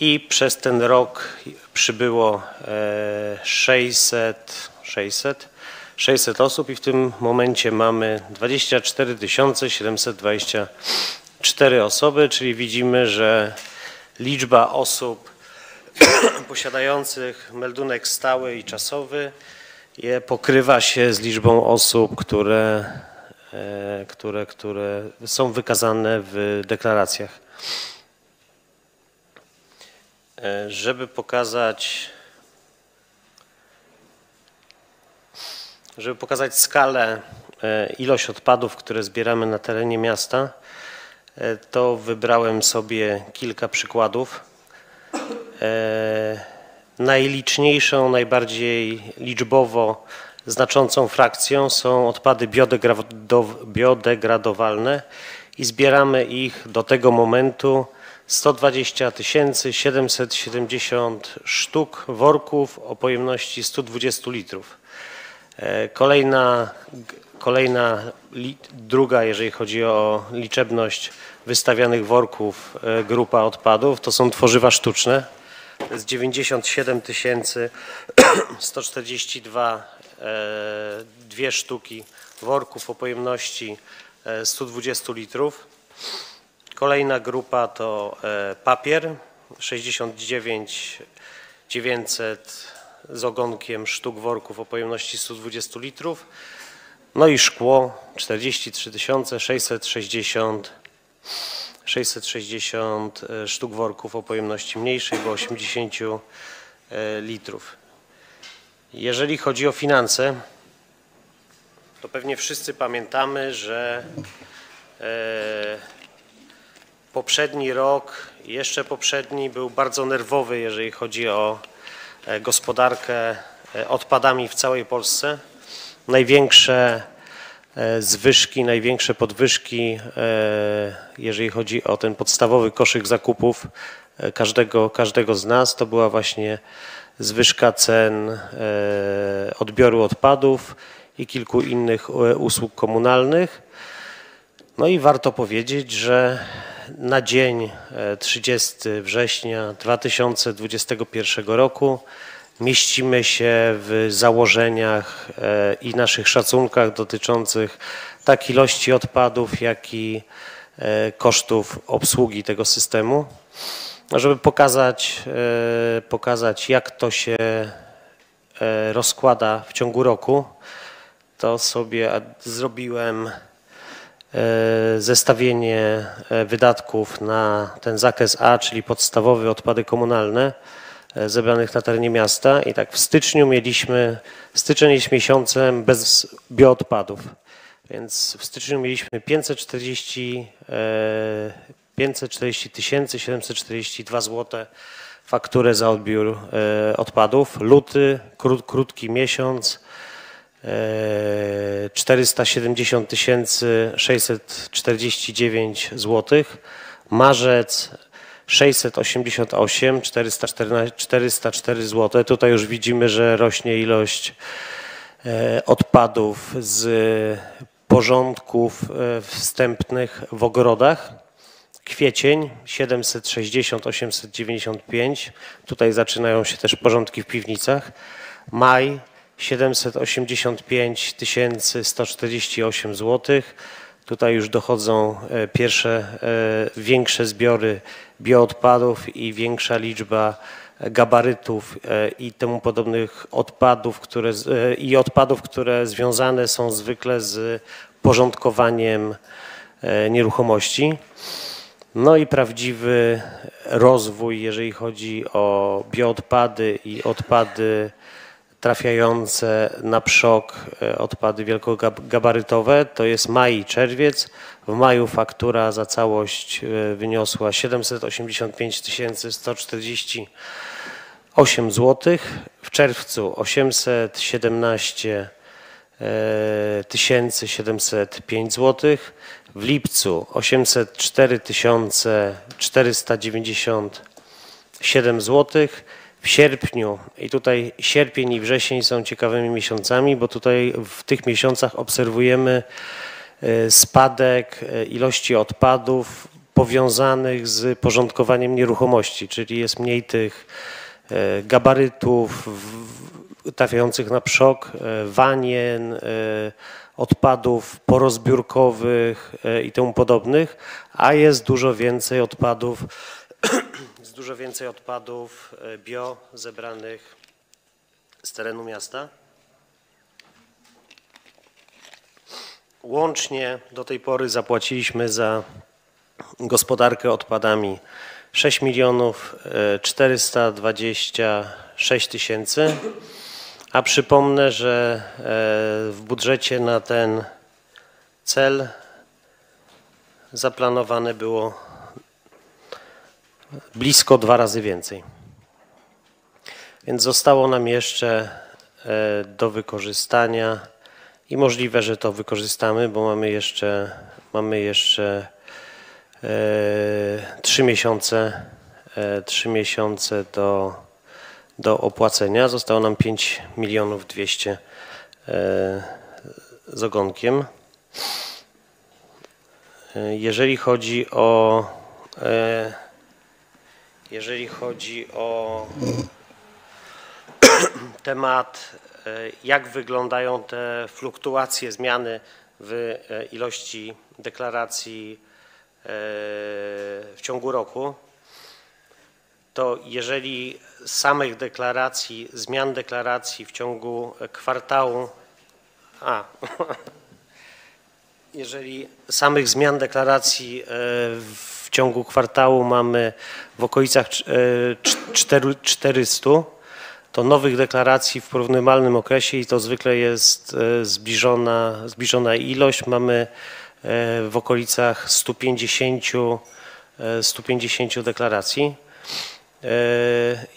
i przez ten rok przybyło e, 600, 600, 600 osób i w tym momencie mamy 24 724 osoby, czyli widzimy, że liczba osób posiadających meldunek stały i czasowy pokrywa się z liczbą osób, które, e, które, które są wykazane w deklaracjach. E, Żeby pokazać, żeby pokazać skalę, e, ilość odpadów, które zbieramy na terenie miasta, e, to wybrałem sobie kilka przykładów. Najliczniejszą, najbardziej liczbowo znaczącą frakcją są odpady biodegrado- biodegradowalne i zbieramy ich do tego momentu 120 770 sztuk worków o pojemności 120 litrów. E, Kolejna, kolejna druga, jeżeli chodzi o liczebność wystawianych worków, e, grupa odpadów, to są tworzywa sztuczne. To jest 97 142 e, dwie sztuki worków o pojemności e, 120 litrów. Kolejna grupa to e, papier 69 900 z ogonkiem sztuk worków o pojemności 120 litrów. No i szkło 43 660 660 e, sztuk worków o pojemności mniejszej, bo 80 e, litrów. Jeżeli chodzi o finanse, to pewnie wszyscy pamiętamy, że e, poprzedni rok, jeszcze poprzedni był bardzo nerwowy, jeżeli chodzi o e, gospodarkę e, odpadami w całej Polsce. Największe e, zwyżki, największe podwyżki, jeżeli chodzi o ten podstawowy koszyk zakupów każdego, każdego z nas, to była właśnie zwyżka cen odbioru odpadów i kilku innych usług komunalnych. No i warto powiedzieć, że na dzień e, 30 września 2021 roku mieścimy się w założeniach e, i naszych szacunkach dotyczących tak ilości odpadów, jak i e, kosztów obsługi tego systemu. Żeby pokazać, e, pokazać jak to się e, rozkłada w ciągu roku, to sobie zrobiłem e, zestawienie e, wydatków na ten zakres A, czyli podstawowe odpady komunalne e, zebranych na terenie miasta i tak w styczniu mieliśmy, styczeń jest miesiącem bez bioodpadów, więc w styczniu mieliśmy 540 e, 540 tysięcy 742 zł fakturę za odbiór e, odpadów. Luty, krót, krótki miesiąc, e, 470 tysięcy 649 zł. Marzec 688 414, 404 zł. Tutaj już widzimy, że rośnie ilość e, odpadów z porządków e, wstępnych w ogrodach. Kwiecień 760 895. Tutaj zaczynają się też porządki w piwnicach. Maj 785 148 zł. Tutaj już dochodzą e, pierwsze e, większe zbiory bioodpadów i większa liczba gabarytów e, i temu podobnych odpadów, które, i odpadów, które związane są zwykle z porządkowaniem nieruchomości. No i prawdziwy rozwój, jeżeli chodzi o bioodpady i odpady trafiające na przok, e, odpady wielkogabarytowe, to jest maj i czerwiec. W maju faktura za całość e, wyniosła 785 148 zł, w czerwcu 817 e, 705 zł, w lipcu 804 497 zł, w sierpniu. I tutaj sierpień i wrzesień są ciekawymi miesiącami, bo tutaj w tych miesiącach obserwujemy e, spadek e, ilości odpadów powiązanych z porządkowaniem nieruchomości, czyli jest mniej tych e, gabarytów trafiających na przok, wanien, odpadów porozbiórkowych i temu podobnych, a jest dużo więcej odpadów, dużo więcej odpadów e, bio zebranych z terenu miasta. Łącznie do tej pory zapłaciliśmy za gospodarkę odpadami 6 milionów e, 426 tysięcy. A przypomnę, że e, w budżecie na ten cel zaplanowane było blisko dwa razy więcej. Więc zostało nam jeszcze e, do wykorzystania i możliwe, że to wykorzystamy, bo mamy jeszcze, mamy jeszcze e, trzy miesiące, e, trzy miesiące do, do opłacenia. Zostało nam 5 milionów 200 e, z ogonkiem. Jeżeli chodzi o jeżeli chodzi o temat, e, jak wyglądają te fluktuacje, zmiany w e, ilości deklaracji e, w ciągu roku, to jeżeli samych deklaracji, zmian deklaracji w ciągu kwartału, a, jeżeli samych zmian deklaracji e, w ciągu kwartału mamy w okolicach cz- e, cz- cztery- 400, to nowych deklaracji w porównywalnym okresie i to zwykle jest e, zbliżona, zbliżona ilość. Mamy e, w okolicach 150, e, 150 deklaracji.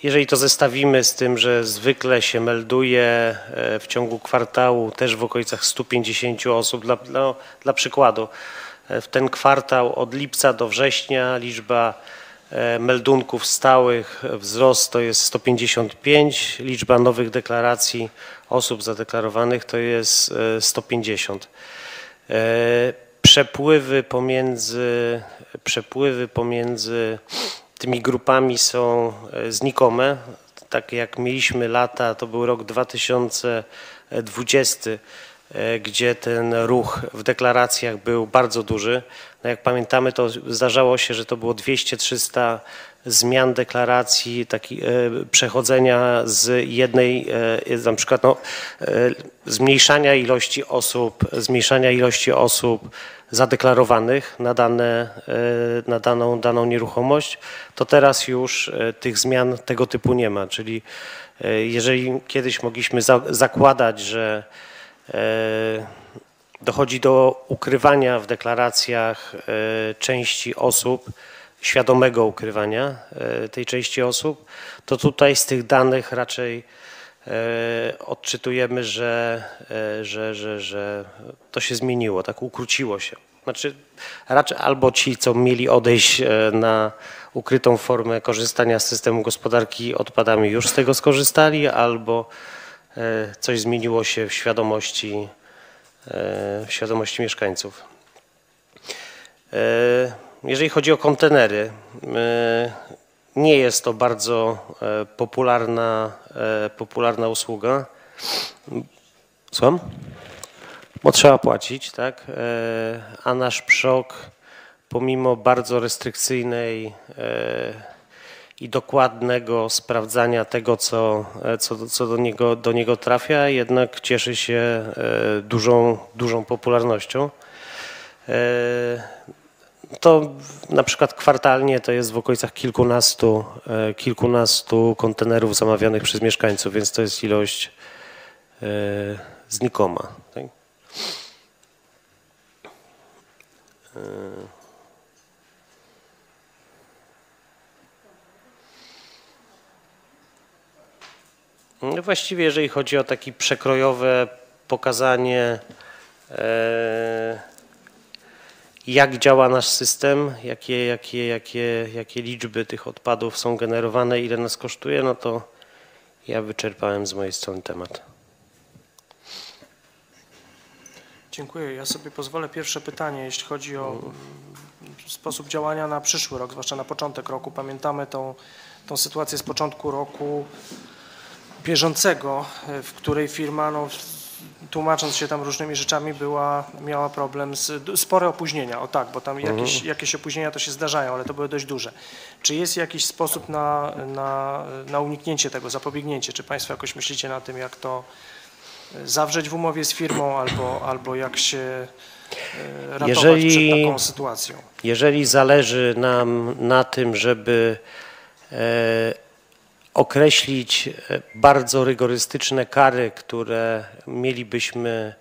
Jeżeli to zestawimy z tym, że zwykle się melduje w ciągu kwartału też w okolicach 150 osób, dla, dla, przykładu, w ten kwartał od lipca do września liczba e, meldunków stałych e, wzrost to jest 155, liczba nowych deklaracji osób zadeklarowanych to jest e, 150. E, przepływy pomiędzy, przepływy pomiędzy tymi grupami są e, znikome. Tak jak mieliśmy lata, to był rok 2020, e, gdzie ten ruch w deklaracjach był bardzo duży. No jak pamiętamy, to zdarzało się, że to było 200-300 zmian deklaracji, taki, e, przechodzenia z jednej, e, na przykład no, e, zmniejszania ilości osób, zmniejszania ilości osób zadeklarowanych na, dane, e, na daną, daną nieruchomość, to teraz już e, tych zmian tego typu nie ma. Czyli e, jeżeli kiedyś mogliśmy za, zakładać, że e, dochodzi do ukrywania w deklaracjach e, części osób, świadomego ukrywania e, tej części osób, to tutaj z tych danych raczej e, odczytujemy, że, e, że, że, że to się zmieniło, tak ukróciło się. Znaczy raczej albo ci, co mieli odejść e, na ukrytą formę korzystania z systemu gospodarki odpadami już z tego skorzystali, albo e, coś zmieniło się w świadomości, e, w świadomości mieszkańców. E, Jeżeli chodzi o kontenery, e, nie jest to bardzo e, popularna, e, popularna usługa. Słucham? Bo trzeba płacić, tak? E, A nasz PSZOK, pomimo bardzo restrykcyjnej e, i dokładnego sprawdzania tego, co, e, co, co do, niego, do niego trafia, jednak cieszy się e, dużą, dużą popularnością. E, To na przykład kwartalnie to jest w okolicach kilkunastu, kilkunastu kontenerów zamawianych przez mieszkańców, więc to jest ilość znikoma. Tak? No właściwie jeżeli chodzi o takie przekrojowe pokazanie e, jak działa nasz system, jakie, jakie, jakie, jakie liczby tych odpadów są generowane, ile nas kosztuje, no to ja wyczerpałem z mojej strony temat. Dziękuję. Ja sobie pozwolę pierwsze pytanie, jeśli chodzi o mm, sposób działania na przyszły rok, zwłaszcza na początek roku. Pamiętamy tą, tą sytuację z początku roku bieżącego, e, w której firma, no, tłumacząc się tam różnymi rzeczami, była, miała problem z spore opóźnienia. O tak, bo tam jakieś, Mhm. jakieś opóźnienia to się zdarzają, ale to były dość duże. Czy jest jakiś sposób na, na, na uniknięcie tego, zapobiegnięcie? Czy Państwo jakoś myślicie na tym, jak to e, zawrzeć w umowie z firmą albo, albo jak się e, ratować Jeżeli- przed taką sytuacją? Jeżeli zależy nam na tym, żeby określić e, bardzo rygorystyczne kary, które mielibyśmy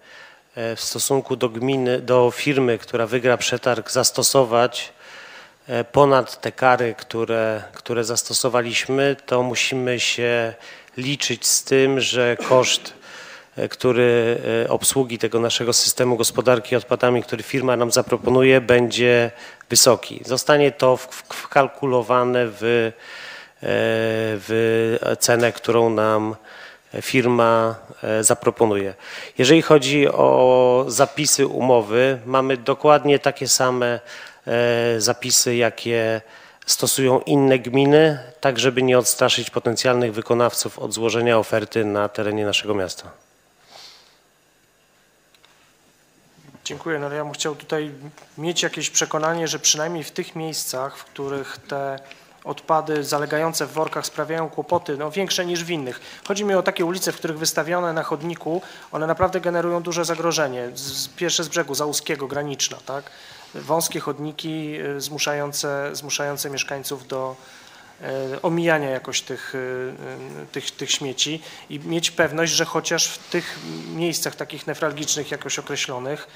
e, w stosunku do gminy, do firmy, która wygra przetarg, zastosować e, ponad te kary, które, które zastosowaliśmy, to musimy się liczyć z tym, że koszt który obsługi tego naszego systemu gospodarki odpadami, który firma nam zaproponuje, będzie wysoki. Zostanie to wkalkulowane w, w cenę, którą nam firma e, zaproponuje. Jeżeli chodzi o zapisy umowy, mamy dokładnie takie same e, zapisy, jakie stosują inne gminy, tak żeby nie odstraszyć potencjalnych wykonawców od złożenia oferty na terenie naszego miasta. Dziękuję. No ja bym chciał tutaj mieć jakieś przekonanie, że przynajmniej w tych miejscach, w których te odpady zalegające w workach sprawiają kłopoty, no większe niż w innych. Chodzi mi o takie ulice, w których wystawione na chodniku, one naprawdę generują duże zagrożenie. Z- pierwsze z brzegu, Załuskiego, Graniczna, tak? Wąskie chodniki y, zmuszające, zmuszające mieszkańców do e, omijania jakoś tych, y, y, tych, tych śmieci i mieć pewność, że chociaż w tych miejscach takich newralgicznych jakoś określonych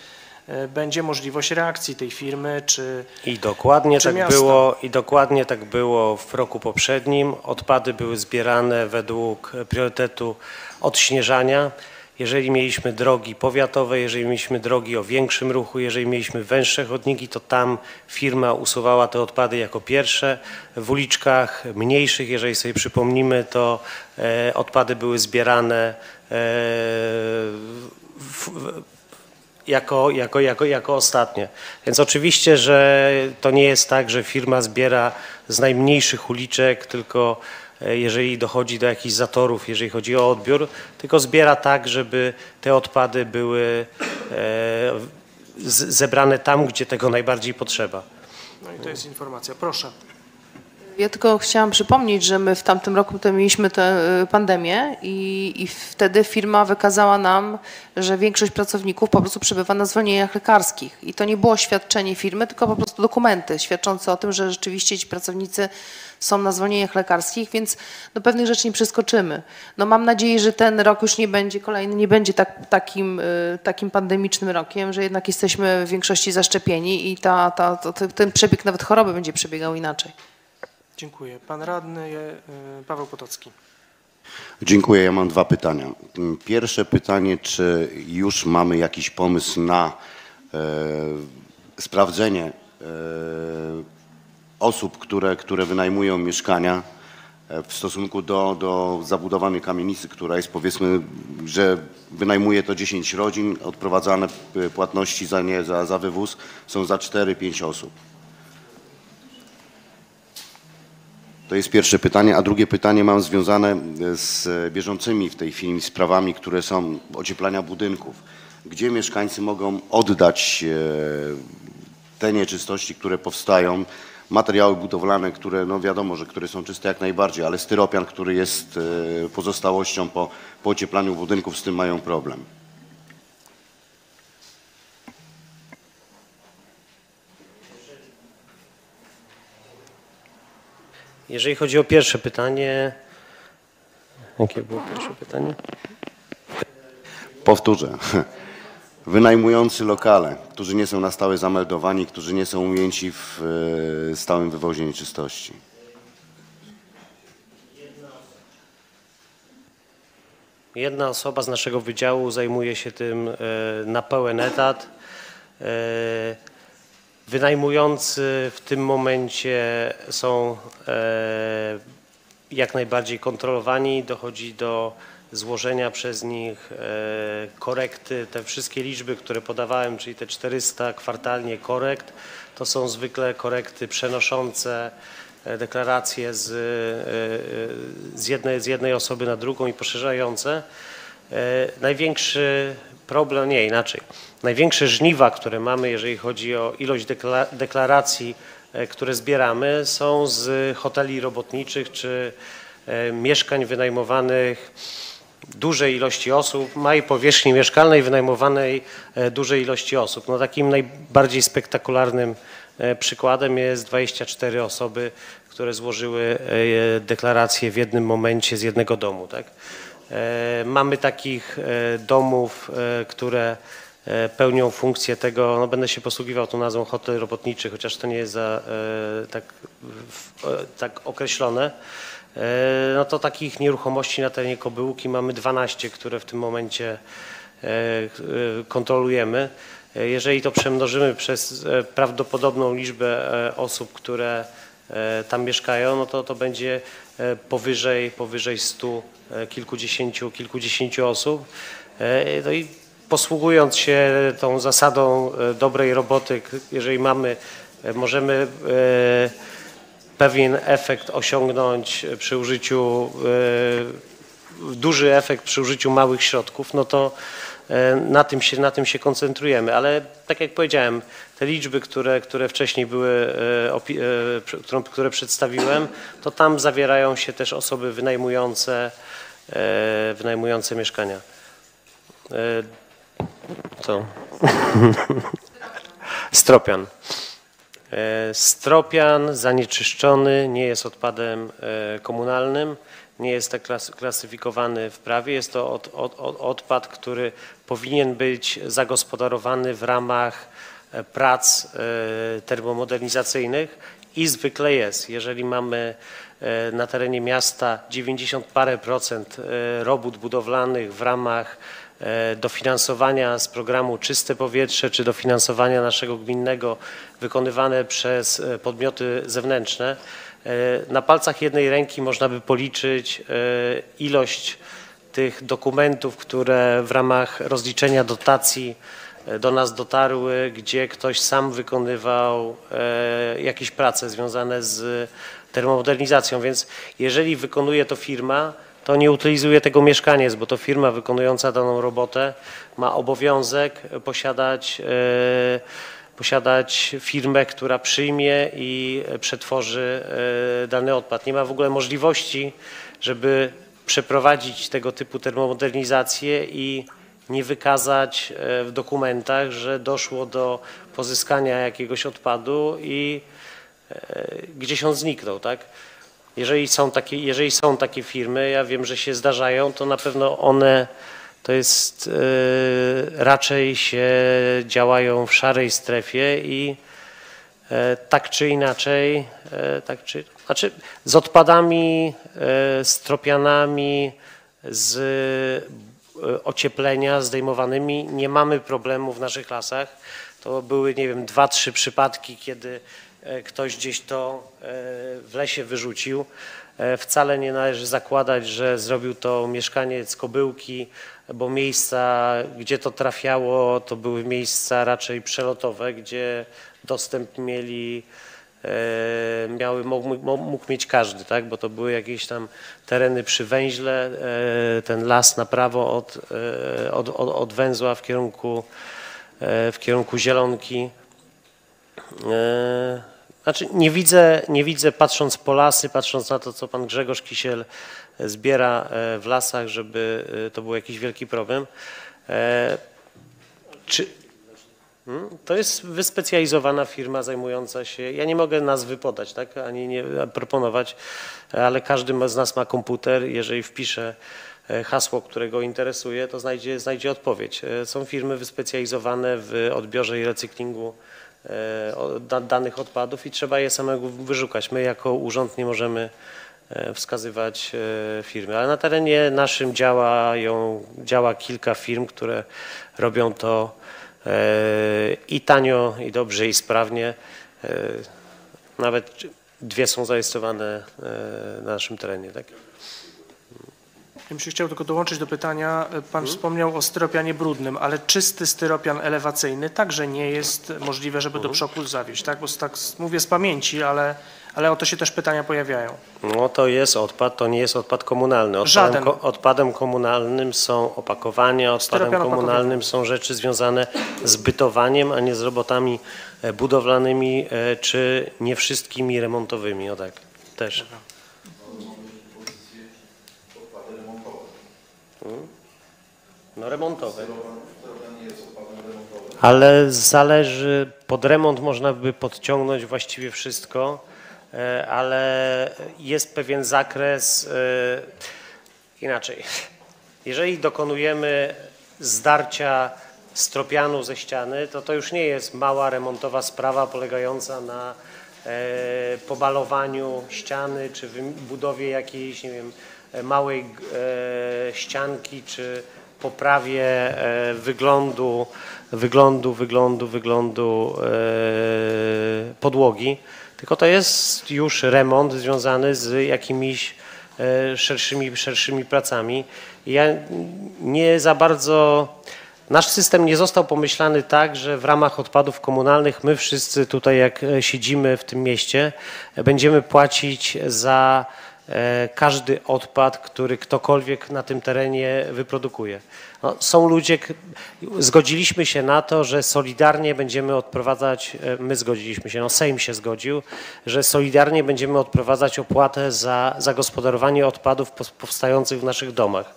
będzie możliwość reakcji tej firmy, czy I dokładnie Czy tak miasta? było i dokładnie tak było w roku poprzednim. Odpady były zbierane według priorytetu odśnieżania. Jeżeli mieliśmy drogi powiatowe, jeżeli mieliśmy drogi o większym ruchu, jeżeli mieliśmy węższe chodniki, to tam firma usuwała te odpady jako pierwsze. W uliczkach mniejszych, jeżeli sobie przypomnimy, to e, odpady były zbierane e, w, w, jako, jako, jako, jako ostatnie. Więc oczywiście, że to nie jest tak, że firma zbiera z najmniejszych uliczek, tylko e, jeżeli dochodzi do jakichś zatorów, jeżeli chodzi o odbiór, tylko zbiera tak, żeby te odpady były e, zebrane tam, gdzie tego najbardziej potrzeba. No i to jest informacja. Proszę. Ja tylko chciałam przypomnieć, że my w tamtym roku to mieliśmy tę y, pandemię i, i wtedy firma wykazała nam, że większość pracowników po prostu przebywa na zwolnieniach lekarskich. I to nie było świadczenie firmy, tylko po prostu dokumenty świadczące o tym, że rzeczywiście ci pracownicy są na zwolnieniach lekarskich, więc do pewnych rzeczy nie przeskoczymy. No mam nadzieję, że ten rok już nie będzie kolejny, nie będzie tak, takim, y, takim pandemicznym rokiem, że jednak jesteśmy w większości zaszczepieni i ta, ta, to, ten przebieg nawet choroby będzie przebiegał inaczej. Dziękuję. Pan radny e, Paweł Potocki. Dziękuję. Ja mam dwa pytania. Pierwsze pytanie, czy już mamy jakiś pomysł na e, sprawdzenie e, osób, które, które wynajmują mieszkania e, w stosunku do, do zabudowanej kamienicy, która jest powiedzmy, że wynajmuje to 10 rodzin, odprowadzane e, płatności za, nie, za, za wywóz są za 4-5 osób. To jest pierwsze pytanie, a drugie pytanie mam związane z bieżącymi w tej chwili sprawami, które są ocieplania budynków. Gdzie mieszkańcy mogą oddać e, te nieczystości, które powstają, materiały budowlane, które no wiadomo, że które są czyste jak najbardziej, ale styropian, który jest e, pozostałością po, po ocieplaniu budynków, z tym mają problem. Jeżeli chodzi o pierwsze pytanie, jakie było pierwsze pytanie? Powtórzę. Wynajmujący lokale, którzy nie są na stałe zameldowani, którzy nie są ujęci w e, stałym wywozie nieczystości. Jedna osoba z naszego wydziału zajmuje się tym e, na pełen etat. Wynajmujący w tym momencie są e, jak najbardziej kontrolowani. Dochodzi do złożenia przez nich e, korekty. Te wszystkie liczby, które podawałem, czyli te 400 kwartalnie korekt, to są zwykle korekty przenoszące e, deklaracje z, z, jednej, z jednej osoby na drugą i poszerzające. Największy problem, nie inaczej, największe żniwa, które mamy, jeżeli chodzi o ilość dekla- deklaracji, e, które zbieramy, są z hoteli robotniczych czy e, mieszkań wynajmowanych dużej ilości osób, małej powierzchni mieszkalnej wynajmowanej e, dużej ilości osób. No takim najbardziej spektakularnym przykładem jest 24 osoby, które złożyły deklaracje w jednym momencie z jednego domu. Tak? Mamy takich domów, które pełnią funkcję tego, no będę się posługiwał tą nazwą hotel robotniczy, chociaż to nie jest za, e, tak, e, tak określone. E, No to takich nieruchomości na terenie Kobyłki mamy 12, które w tym momencie e, e, kontrolujemy. E, Jeżeli to przemnożymy przez e, prawdopodobną liczbę e, osób, które e, tam mieszkają, no to to będzie e, powyżej, powyżej 100, e, kilkudziesięciu, kilkudziesięciu osób. E, No i posługując się tą zasadą e, dobrej roboty, jeżeli mamy, e, możemy e, pewien efekt osiągnąć przy użyciu, duży efekt przy użyciu małych środków, no to na tym się, na tym się koncentrujemy. Ale tak jak powiedziałem, te liczby, które, które wcześniej były, które przedstawiłem, to tam zawierają się też osoby wynajmujące, wynajmujące mieszkania. Co? Stropian. E, Stropian zanieczyszczony nie jest odpadem e, komunalnym, nie jest tak klas- klasyfikowany w prawie. Jest to od, od, od, odpad, który powinien być zagospodarowany w ramach e, prac termomodernizacyjnych i zwykle jest. Jeżeli mamy na terenie miasta 90 parę procent robót budowlanych w ramach dofinansowania z programu Czyste Powietrze czy dofinansowania naszego gminnego wykonywane przez e, podmioty zewnętrzne. E, Na palcach jednej ręki można by policzyć e, ilość tych dokumentów, które w ramach rozliczenia dotacji e, do nas dotarły, gdzie ktoś sam wykonywał e, jakieś prace związane z termomodernizacją. Więc jeżeli wykonuje to firma, to nie utylizuje tego mieszkaniec, bo to firma wykonująca daną robotę ma obowiązek posiadać, e, posiadać firmę, która przyjmie i przetworzy e, dany odpad. Nie ma w ogóle możliwości, żeby przeprowadzić tego typu termomodernizację i nie wykazać e, w dokumentach, że doszło do pozyskania jakiegoś odpadu i gdzieś on zniknął, tak? Jeżeli są, takie, jeżeli są takie firmy, ja wiem, że się zdarzają, to na pewno one to jest e, raczej się działają w szarej strefie i e, tak czy inaczej, e, tak czy, znaczy z odpadami, z tropianami, z ocieplenia zdejmowanymi nie mamy problemu w naszych lasach. To były, nie wiem, dwa, trzy przypadki, kiedy ktoś gdzieś to e, w lesie wyrzucił. E, Wcale nie należy zakładać, że zrobił to mieszkaniec Kobyłki, bo miejsca, gdzie to trafiało, to były miejsca raczej przelotowe, gdzie dostęp mieli, e, miały, mógł, mógł mieć każdy, tak? bo to były jakieś tam tereny przy węźle, e, ten las na prawo od, e, od, od, od węzła w kierunku, e, w kierunku Zielonki. E, Znaczy nie widzę, nie widzę patrząc po lasy, patrząc na to, co pan Grzegorz Kisiel zbiera e, w lasach, żeby e, to był jakiś wielki problem. E, Czy, Hmm? To jest wyspecjalizowana firma zajmująca się, ja nie mogę nazwy podać, tak, ani nie proponować, ale każdy z nas ma komputer, jeżeli wpisze e, hasło, które go interesuje, to znajdzie, znajdzie odpowiedź. E, Są firmy wyspecjalizowane w odbiorze i recyklingu e, danych odpadów i trzeba je samego wyszukać. My jako urząd nie możemy e, wskazywać e, firmy, ale na terenie naszym działają, działa kilka firm, które robią to e, i tanio, i dobrze, i sprawnie. E, Nawet dwie są zarejestrowane e, na naszym terenie. Tak? Ja bym się chciał tylko dołączyć do pytania. Pan wspomniał o styropianie brudnym, ale czysty styropian elewacyjny także nie jest możliwe, żeby do przoku zawieźć, tak? Bo tak mówię z pamięci, ale, ale o to się też pytania pojawiają. No to jest odpad, to nie jest odpad komunalny. Odpadem, Żaden. ko, odpadem komunalnym są opakowania, odpadem Styropian komunalnym są rzeczy związane z bytowaniem, a nie z robotami e, budowlanymi e, czy nie wszystkimi remontowymi. O tak, też. Mm. No remontowe. Ale zależy, pod remont można by podciągnąć właściwie wszystko, e, ale jest pewien zakres, e, inaczej. Jeżeli dokonujemy zdarcia stropianu ze ściany, to to już nie jest mała remontowa sprawa polegająca na e, pobalowaniu ściany czy budowie jakiejś, nie wiem, małej e, ścianki czy poprawie e, wyglądu, wyglądu, wyglądu, wyglądu e, podłogi, tylko to jest już remont związany z jakimiś e, szerszymi, szerszymi pracami. Ja nie za bardzo, nasz system nie został pomyślany tak, że w ramach odpadów komunalnych my wszyscy tutaj jak e, siedzimy w tym mieście e, będziemy płacić za e, każdy odpad, który ktokolwiek na tym terenie wyprodukuje. No, są ludzie, zgodziliśmy się na to, że solidarnie będziemy odprowadzać, e, my zgodziliśmy się, no Sejm się zgodził, że solidarnie będziemy odprowadzać opłatę za zagospodarowanie odpadów powstających w naszych domach.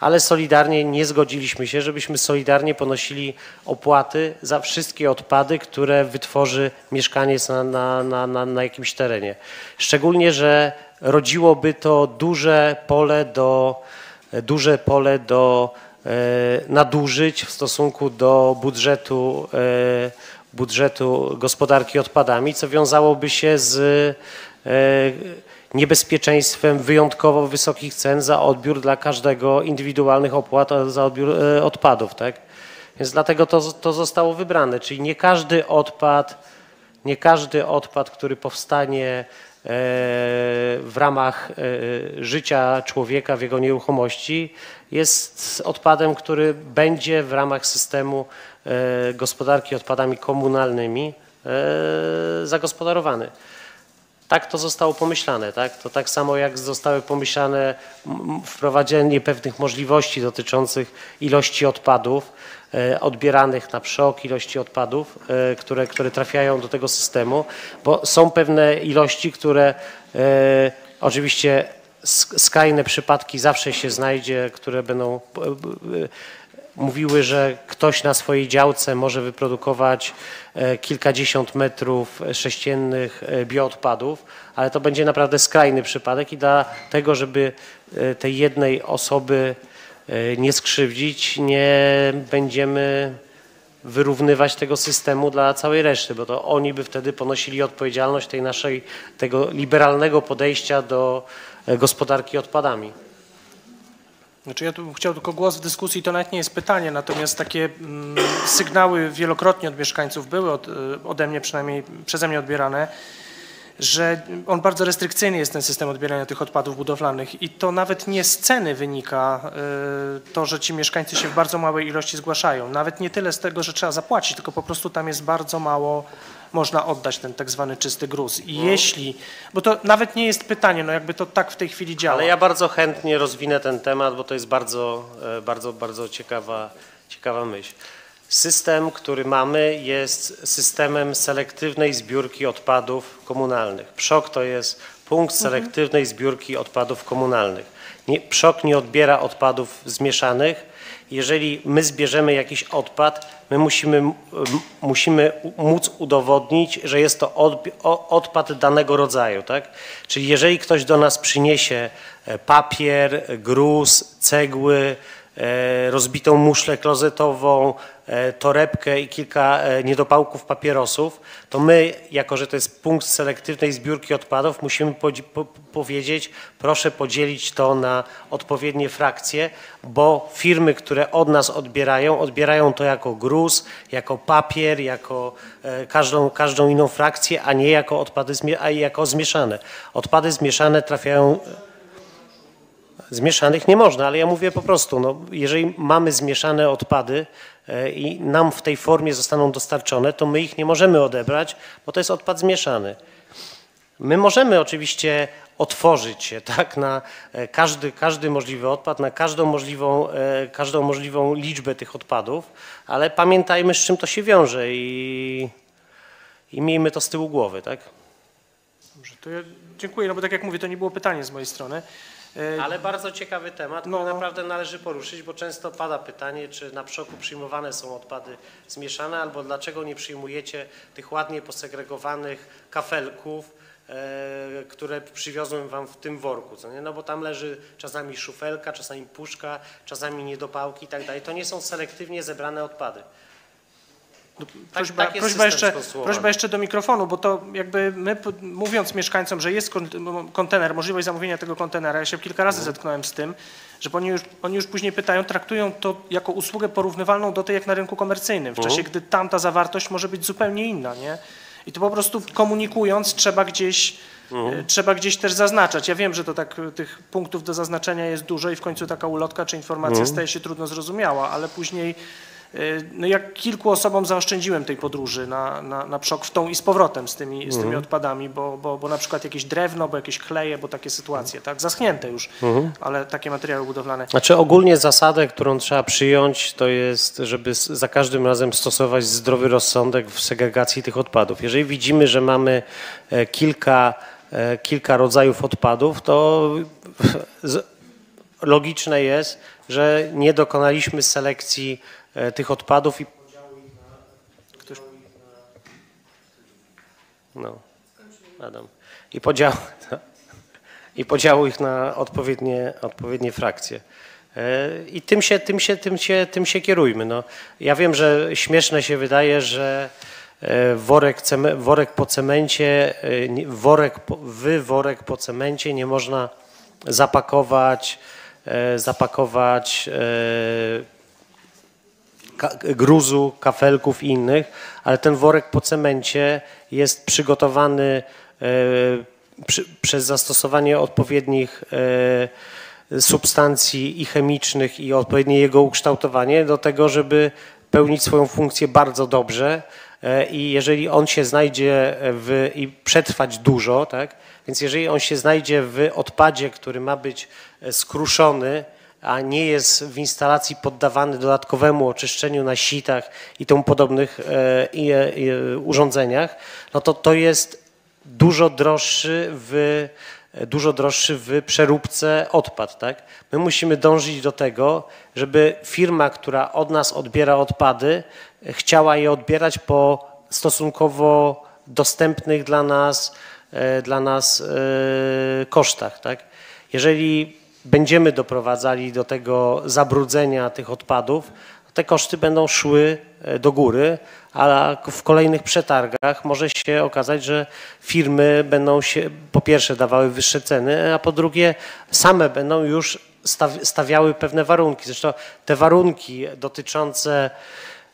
Ale solidarnie nie zgodziliśmy się, żebyśmy solidarnie ponosili opłaty za wszystkie odpady, które wytworzy mieszkaniec na, na, na, na jakimś terenie. Szczególnie, że rodziłoby to duże pole do, duże pole do e, nadużyć w stosunku do budżetu, e, budżetu gospodarki odpadami, co wiązałoby się z e, niebezpieczeństwem wyjątkowo wysokich cen za odbiór dla każdego indywidualnych opłat za odbiór odpadów, tak? Więc dlatego to, to zostało wybrane, czyli nie każdy odpad, nie każdy odpad, który powstanie w ramach e, życia człowieka w jego nieruchomości jest odpadem, który będzie w ramach systemu e, gospodarki odpadami komunalnymi e, zagospodarowany. Tak to zostało pomyślane, tak? To tak samo jak zostały pomyślane wprowadzenie pewnych możliwości dotyczących ilości odpadów odbieranych na przok, ilości odpadów, e, które, które trafiają do tego systemu, bo są pewne ilości, które e, oczywiście sk- skrajne przypadki zawsze się znajdzie, które będą e, e, mówiły, że ktoś na swojej działce może wyprodukować e, kilkadziesiąt metrów sześciennych e, bioodpadów, ale to będzie naprawdę skrajny przypadek i dla tego, żeby e, tej jednej osoby e, nie skrzywdzić, nie będziemy wyrównywać tego systemu dla całej reszty, bo to oni by wtedy ponosili odpowiedzialność tej naszej, tego liberalnego podejścia do e, gospodarki odpadami. Znaczy ja tu chciał tylko głos w dyskusji, to nawet nie jest pytanie, natomiast takie mm, sygnały wielokrotnie od mieszkańców były, od, y, ode mnie przynajmniej, przeze mnie odbierane, że on bardzo restrykcyjny jest ten system odbierania tych odpadów budowlanych i to nawet nie z ceny wynika y, to, że ci mieszkańcy się w bardzo małej ilości zgłaszają. Nawet nie tyle z tego, że trzeba zapłacić, tylko po prostu tam jest bardzo mało można oddać ten tak zwany czysty gruz. I jeśli, bo to nawet nie jest pytanie, no jakby to tak w tej chwili działa. Ale ja bardzo chętnie rozwinę ten temat, bo to jest bardzo, e, bardzo, bardzo ciekawa, ciekawa myśl. System, który mamy, jest systemem selektywnej zbiórki odpadów komunalnych. PSZOK to jest punkt selektywnej zbiórki odpadów komunalnych. Nie, PSZOK nie odbiera odpadów zmieszanych. Jeżeli my zbierzemy jakiś odpad, my musimy, musimy móc udowodnić, że jest to odpad danego rodzaju. Tak? Czyli jeżeli ktoś do nas przyniesie e, papier, gruz, cegły, rozbitą muszlę klozetową, e, torebkę i kilka e, niedopałków papierosów, to my, jako że to jest punkt selektywnej zbiórki odpadów, musimy po, powiedzieć, proszę podzielić to na odpowiednie frakcje, bo firmy, które od nas odbierają, odbierają to jako gruz, jako papier, jako e, każdą, każdą inną frakcję, a nie jako odpady, a jako zmieszane. Odpady zmieszane trafiają Zmieszanych nie można, ale ja mówię po prostu, no, jeżeli mamy zmieszane odpady e, i nam w tej formie zostaną dostarczone, to my ich nie możemy odebrać, bo to jest odpad zmieszany. My możemy oczywiście otworzyć się tak, na e, każdy, każdy możliwy odpad, na każdą możliwą, e, każdą możliwą liczbę tych odpadów, ale pamiętajmy, z czym to się wiąże i, i miejmy to z tyłu głowy. Tak? Dobrze, to ja dziękuję, no bo tak jak mówię, to nie było pytanie z mojej strony. E, Ale bardzo ciekawy temat, który naprawdę należy poruszyć, bo często pada pytanie, czy na przoku przyjmowane są odpady zmieszane, albo dlaczego nie przyjmujecie tych ładnie posegregowanych kafelków, e, które przywiozłem wam w tym worku, co nie? No bo tam leży czasami szufelka, czasami puszka, czasami niedopałki i tak dalej. To nie są selektywnie zebrane odpady. Tak, Prośba, tak prośba, jeszcze, prośba jeszcze do mikrofonu, bo to jakby my mówiąc mieszkańcom, że jest kon- kontener, możliwość zamówienia tego kontenera, ja się kilka razy zetknąłem z tym, że oni już, oni już później pytają, traktują to jako usługę porównywalną do tej jak na rynku komercyjnym, w Mhm. czasie gdy tamta zawartość może być zupełnie inna, nie? I to po prostu komunikując trzeba gdzieś, e, trzeba gdzieś też zaznaczać. Ja wiem, że to tak e, tych punktów do zaznaczenia jest dużo i w końcu taka ulotka czy informacja Mhm. staje się trudno zrozumiała, ale później no jak kilku osobom zaoszczędziłem tej podróży na, na, na przok w tą i z powrotem z tymi, z tymi Mhm. odpadami, bo, bo, bo na przykład jakieś drewno, bo jakieś kleje, bo takie sytuacje, tak, zaschnięte już, Mhm. ale takie materiały budowlane. Znaczy ogólnie zasadę, którą trzeba przyjąć, to jest, żeby za każdym razem stosować zdrowy rozsądek w segregacji tych odpadów. Jeżeli widzimy, że mamy e, kilka, e, kilka rodzajów odpadów, to logiczne jest, że nie dokonaliśmy selekcji e, tych odpadów i no, Adam. I podziału, i podziału ich na odpowiednie, odpowiednie frakcje. E, I tym się, tym, się, tym, się, tym się kierujmy. No, ja wiem, że śmieszne się wydaje, że e, worek, worek po cemencie, e, worek, po- w worek po cemencie nie można zapakować, e, zapakować e, gruzu, kafelków i innych, ale ten worek po cemencie jest przygotowany e, przez zastosowanie odpowiednich e, substancji i chemicznych i odpowiednie jego ukształtowanie do tego, żeby pełnić swoją funkcję bardzo dobrze e, i jeżeli on się znajdzie w, i przetrwać dużo, tak, więc jeżeli on się znajdzie w odpadzie, który ma być skruszony, a nie jest w instalacji poddawany dodatkowemu oczyszczeniu na sitach i tomu podobnych e, e, e, urządzeniach, no to to jest dużo droższy w, dużo droższy w przeróbce odpad. Tak? My musimy dążyć do tego, żeby firma, która od nas odbiera odpady, chciała je odbierać po stosunkowo dostępnych dla nas, dla nas kosztach. Tak? Jeżeli będziemy doprowadzali do tego zabrudzenia tych odpadów, te koszty będą szły e, do góry, a w kolejnych przetargach może się okazać, że firmy będą się po pierwsze dawały wyższe ceny, a po drugie same będą już stawiały pewne warunki. Zresztą te warunki dotyczące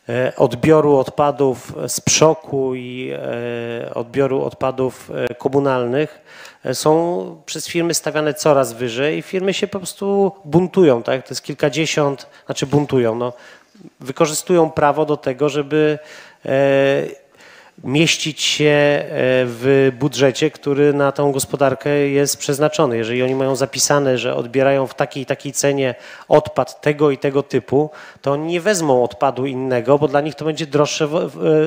e, odbioru odpadów z przoku i e, odbioru odpadów komunalnych są przez firmy stawiane coraz wyżej i firmy się po prostu buntują, tak? To jest kilkadziesiąt, znaczy buntują, no, wykorzystują prawo do tego, żeby e, mieścić się e, w budżecie, który na tą gospodarkę jest przeznaczony. Jeżeli oni mają zapisane, że odbierają w takiej i takiej cenie odpad tego i tego typu, to oni nie wezmą odpadu innego, bo dla nich to będzie droższe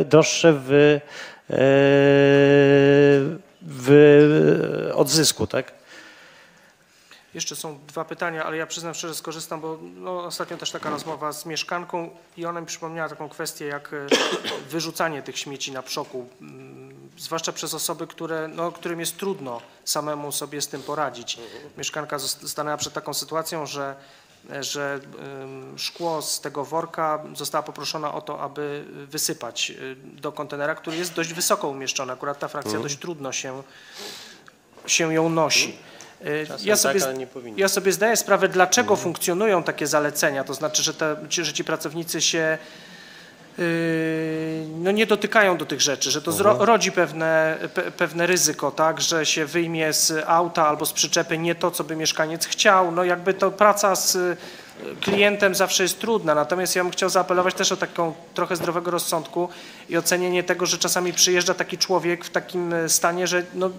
droższe w e, w odzysku, tak? Jeszcze są dwa pytania, ale ja przyznam szczerze, skorzystam, bo no, ostatnio też taka rozmowa z mieszkanką i ona mi przypomniała taką kwestię jak e, wyrzucanie tych śmieci na przoku, mm, zwłaszcza przez osoby, które, no, którym jest trudno samemu sobie z tym poradzić. Mieszkanka stanęła przed taką sytuacją, że że szkło z tego worka została poproszona o to, aby wysypać y, do kontenera, który jest dość wysoko umieszczony. Akurat ta frakcja mhm. dość trudno się, się ją nosi. Y, ja sobie, tak, ja sobie zdaję sprawę, dlaczego mhm. funkcjonują takie zalecenia, to znaczy, że, te, że ci pracownicy się no nie dotykają do tych rzeczy, że to mhm. rodzi pewne, pe, pewne ryzyko, tak, że się wyjmie z auta albo z przyczepy nie to, co by mieszkaniec chciał. No jakby to praca z y, klientem zawsze jest trudna, natomiast ja bym chciał zaapelować też o taką trochę zdrowego rozsądku i ocenienie tego, że czasami przyjeżdża taki człowiek w takim y, stanie, że no,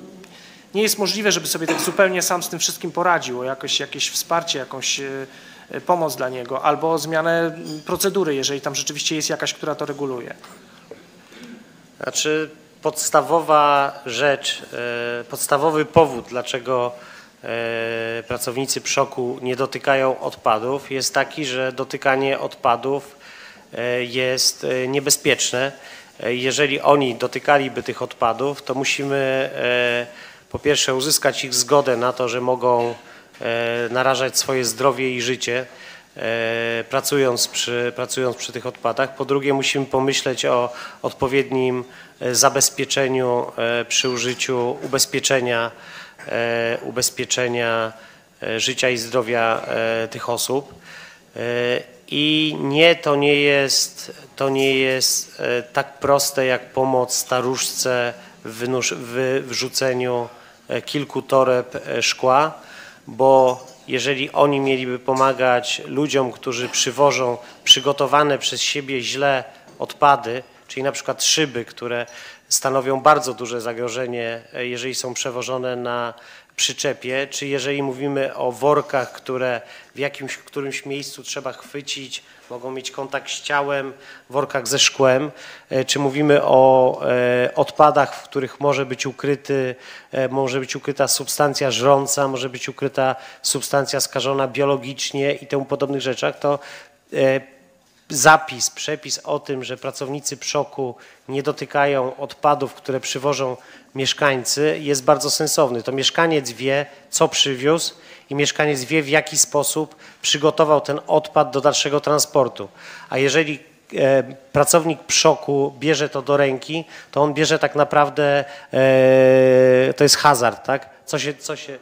nie jest możliwe, żeby sobie tak zupełnie sam z tym wszystkim poradził, o jakoś, jakieś wsparcie, jakąś y, pomoc dla niego, albo zmianę procedury, jeżeli tam rzeczywiście jest jakaś, która to reguluje. Znaczy podstawowa rzecz, e, podstawowy powód, dlaczego e, pracownicy PSZOK-u nie dotykają odpadów jest taki, że dotykanie odpadów jest niebezpieczne. Jeżeli oni dotykaliby tych odpadów, to musimy po pierwsze uzyskać ich zgodę na to, że mogą narażać swoje zdrowie i życie e, pracując przy, pracując przy tych odpadach. Po drugie musimy pomyśleć o odpowiednim e, zabezpieczeniu przy użyciu ubezpieczenia, ubezpieczenia życia i zdrowia tych osób. I nie, to nie jest, to nie jest tak proste jak pomoc staruszce w wrzuceniu kilku toreb szkła bo jeżeli oni mieliby pomagać ludziom, którzy przywożą przygotowane przez siebie źle odpady, czyli na przykład szyby, które stanowią bardzo duże zagrożenie, jeżeli są przewożone na przyczepie, czy jeżeli mówimy o workach, które w jakimś którymś miejscu trzeba chwycić, mogą mieć kontakt z ciałem, workach ze szkłem, e, czy mówimy o e, odpadach, w których może być ukryty, e, może być ukryta substancja żrąca, może być ukryta substancja skażona biologicznie i temu podobnych rzeczach, to zapis, przepis o tym, że pracownicy przoku nie dotykają odpadów, które przywożą mieszkańcy jest bardzo sensowny. To mieszkaniec wie, co przywiózł i mieszkaniec wie, w jaki sposób przygotował ten odpad do dalszego transportu. A jeżeli e, pracownik przoku bierze to do ręki, to on bierze tak naprawdę, e, to jest hazard, tak? Co się, co się,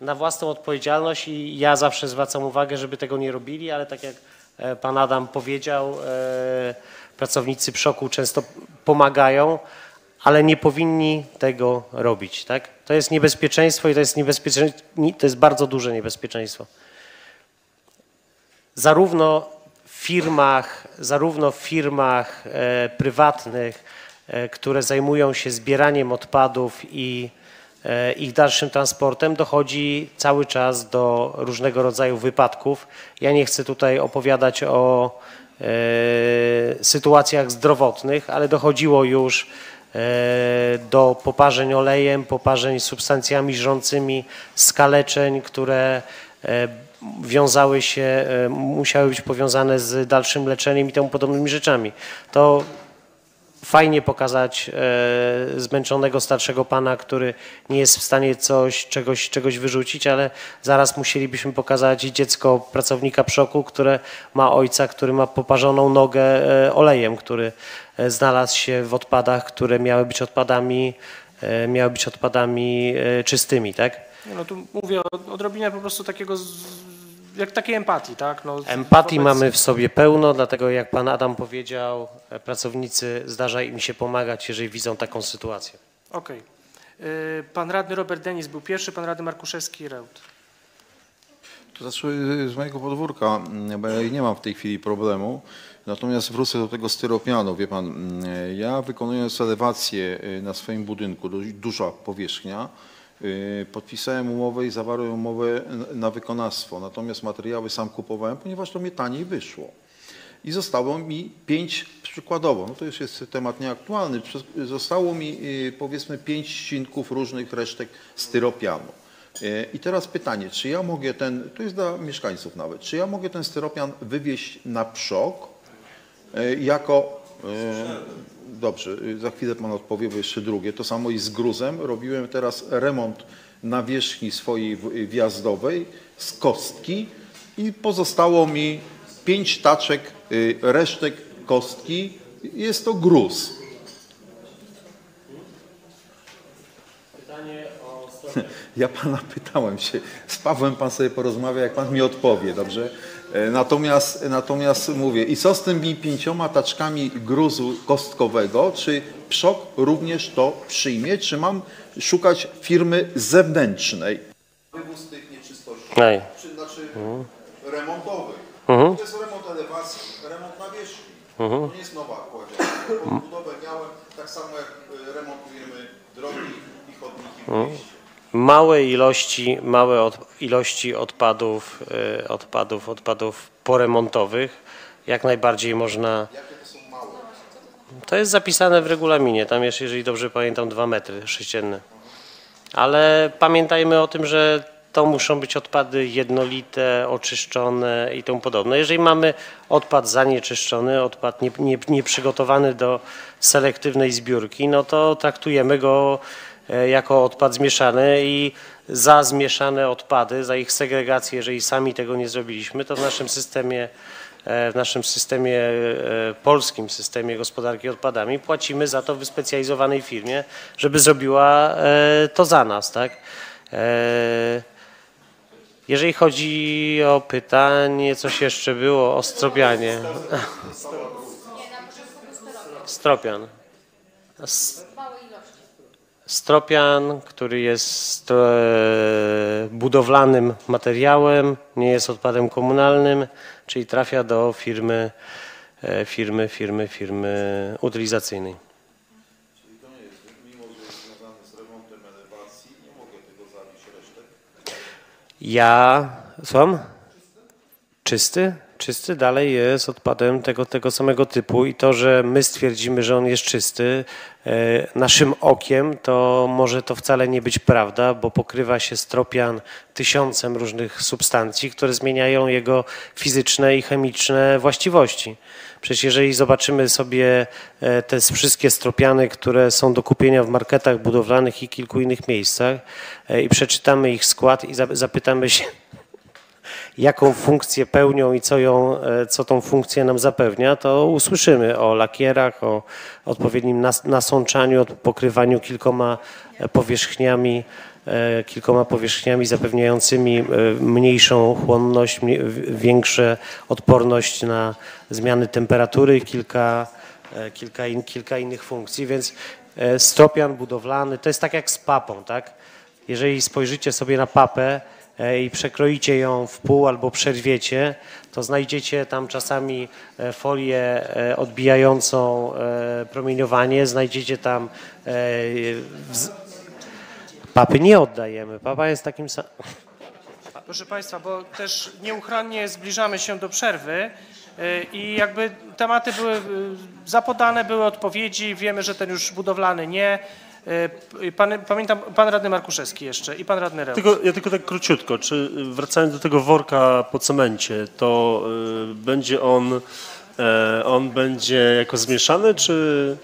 na własną odpowiedzialność i ja zawsze zwracam uwagę, żeby tego nie robili, ale tak jak e, pan Adam powiedział, pracownicy przoku często pomagają, ale nie powinni tego robić, tak? To jest niebezpieczeństwo i to jest to jest bardzo duże niebezpieczeństwo. Zarówno w firmach, zarówno w firmach e, prywatnych, e, które zajmują się zbieraniem odpadów i e, ich dalszym transportem, dochodzi cały czas do różnego rodzaju wypadków. Ja nie chcę tutaj opowiadać o e, sytuacjach zdrowotnych, ale dochodziło już do poparzeń olejem, poparzeń substancjami żrącymi, skaleczeń, które e, wiązały się, e, musiały być powiązane z dalszym leczeniem i temu podobnymi rzeczami. To fajnie pokazać e, zmęczonego starszego pana, który nie jest w stanie coś, czegoś, czegoś wyrzucić, ale zaraz musielibyśmy pokazać dziecko pracownika przoku, które ma ojca, który ma poparzoną nogę e, olejem, który e, znalazł się w odpadach, które miały być odpadami, e, miały być odpadami e, czystymi, tak? No tu mówię o odrobinie po prostu takiego, jak takiej empatii, tak? No, Empatii wobec- mamy w sobie pełno, dlatego jak pan Adam powiedział, e, pracownicy zdarza im się pomagać, jeżeli widzą taką sytuację. Okej. Y, Pan radny Robert Denis był pierwszy, pan radny Markuszewski Reut. To zaczęły z mojego podwórka, mm, bo ja nie mam w tej chwili problemu. Natomiast wrócę do tego styropianu. Wie pan, mm, ja wykonując elewację y, na swoim budynku, dość duża powierzchnia, y, podpisałem umowę i zawarłem umowę na wykonawstwo. Natomiast materiały sam kupowałem, ponieważ to mnie taniej wyszło. I zostało mi pięć, przykładowo, no to już jest temat nieaktualny, zostało mi y, powiedzmy pięć ścinków różnych resztek styropianu. Y, I teraz pytanie, czy ja mogę ten, to jest dla mieszkańców nawet, czy ja mogę ten styropian wywieźć na przok y, jako, y, dobrze, y, za chwilę Pan odpowie, bo jeszcze drugie, to samo i z gruzem. Robiłem teraz remont nawierzchni swojej w- wjazdowej z kostki i pozostało mi pięć taczek y, resztek kostki. Jest to gruz. Ja pana pytałem się, z Pawłem pan sobie porozmawia, jak pan mi odpowie, dobrze? E, Natomiast, natomiast mówię, i co z tymi pięcioma taczkami gruzu kostkowego? Czy PSZOK również to przyjmie, czy mam szukać firmy zewnętrznej? Wywóz tych nieczystości, Ej. czy znaczy Mhm. remontowych. Mhm. To jest remont elewacji, remont nawierzchni. Mhm. To nie jest nowa kładzież. Budowę miałem, tak samo jak y, remontujemy drogi i chodniki w Mhm. mieście. Małe ilości, małe od, ilości odpadów, y, odpadów, odpadów poremontowych jak najbardziej można. To jest zapisane w regulaminie, tam jest, jeżeli dobrze pamiętam, dwa metry sześcienne. Ale pamiętajmy o tym, że to muszą być odpady jednolite, oczyszczone i tomu podobne. Jeżeli mamy odpad zanieczyszczony, odpad nie- nie- nieprzygotowany do selektywnej zbiórki, no to traktujemy go e, jako odpad zmieszany i za zmieszane odpady, za ich segregację, jeżeli sami tego nie zrobiliśmy, to w naszym systemie, e, w naszym systemie e, polskim, systemie gospodarki odpadami płacimy za to wyspecjalizowanej firmie, żeby zrobiła e, to za nas, tak? E, Jeżeli chodzi o pytanie, coś jeszcze było o stropianie. Stropian. Stropian, który jest e, budowlanym materiałem, nie jest odpadem komunalnym, czyli trafia do firmy, e, firmy, firmy, firmy utylizacyjnej. Czyli to nie jest, mimo że jest związane z remontem elewacji, nie mogę tego zabić resztek. Ja, słucham? Czysty? Czysty dalej jest odpadem tego, tego samego typu i to, że my stwierdzimy, że on jest czysty, e, naszym okiem, to może to wcale nie być prawda, bo pokrywa się stropian tysiącem różnych substancji, które zmieniają jego fizyczne i chemiczne właściwości. Przecież jeżeli zobaczymy sobie e, te wszystkie stropiany, które są do kupienia w marketach budowlanych i kilku innych miejscach e, i przeczytamy ich skład i za- zapytamy się, jaką funkcję pełnią i co, ją, e, co tą funkcję nam zapewnia, to usłyszymy o lakierach, o odpowiednim nas, nasączaniu, pokrywaniu kilkoma powierzchniami, e, kilkoma powierzchniami zapewniającymi e, mniejszą chłonność, większą odporność na zmiany temperatury, kilka, kilka, in, kilka innych funkcji, więc stropian budowlany, to jest tak jak z papą, tak? Jeżeli spojrzycie sobie na papę i przekroicie ją w pół albo przerwiecie, to znajdziecie tam czasami e, folię e, odbijającą e, promieniowanie, znajdziecie tam e, papy nie oddajemy. Papa jest takim samym. Proszę Państwa, bo też nieuchronnie zbliżamy się do przerwy i jakby tematy były zapodane, były odpowiedzi, wiemy, że ten już budowlany nie. Y, Pan, pamiętam, pan radny Markuszewski jeszcze i pan radny Reus. Tylko, ja tylko tak króciutko, czy wracając do tego worka po cemencie, to y, będzie on, e, on będzie jako zmieszany, czy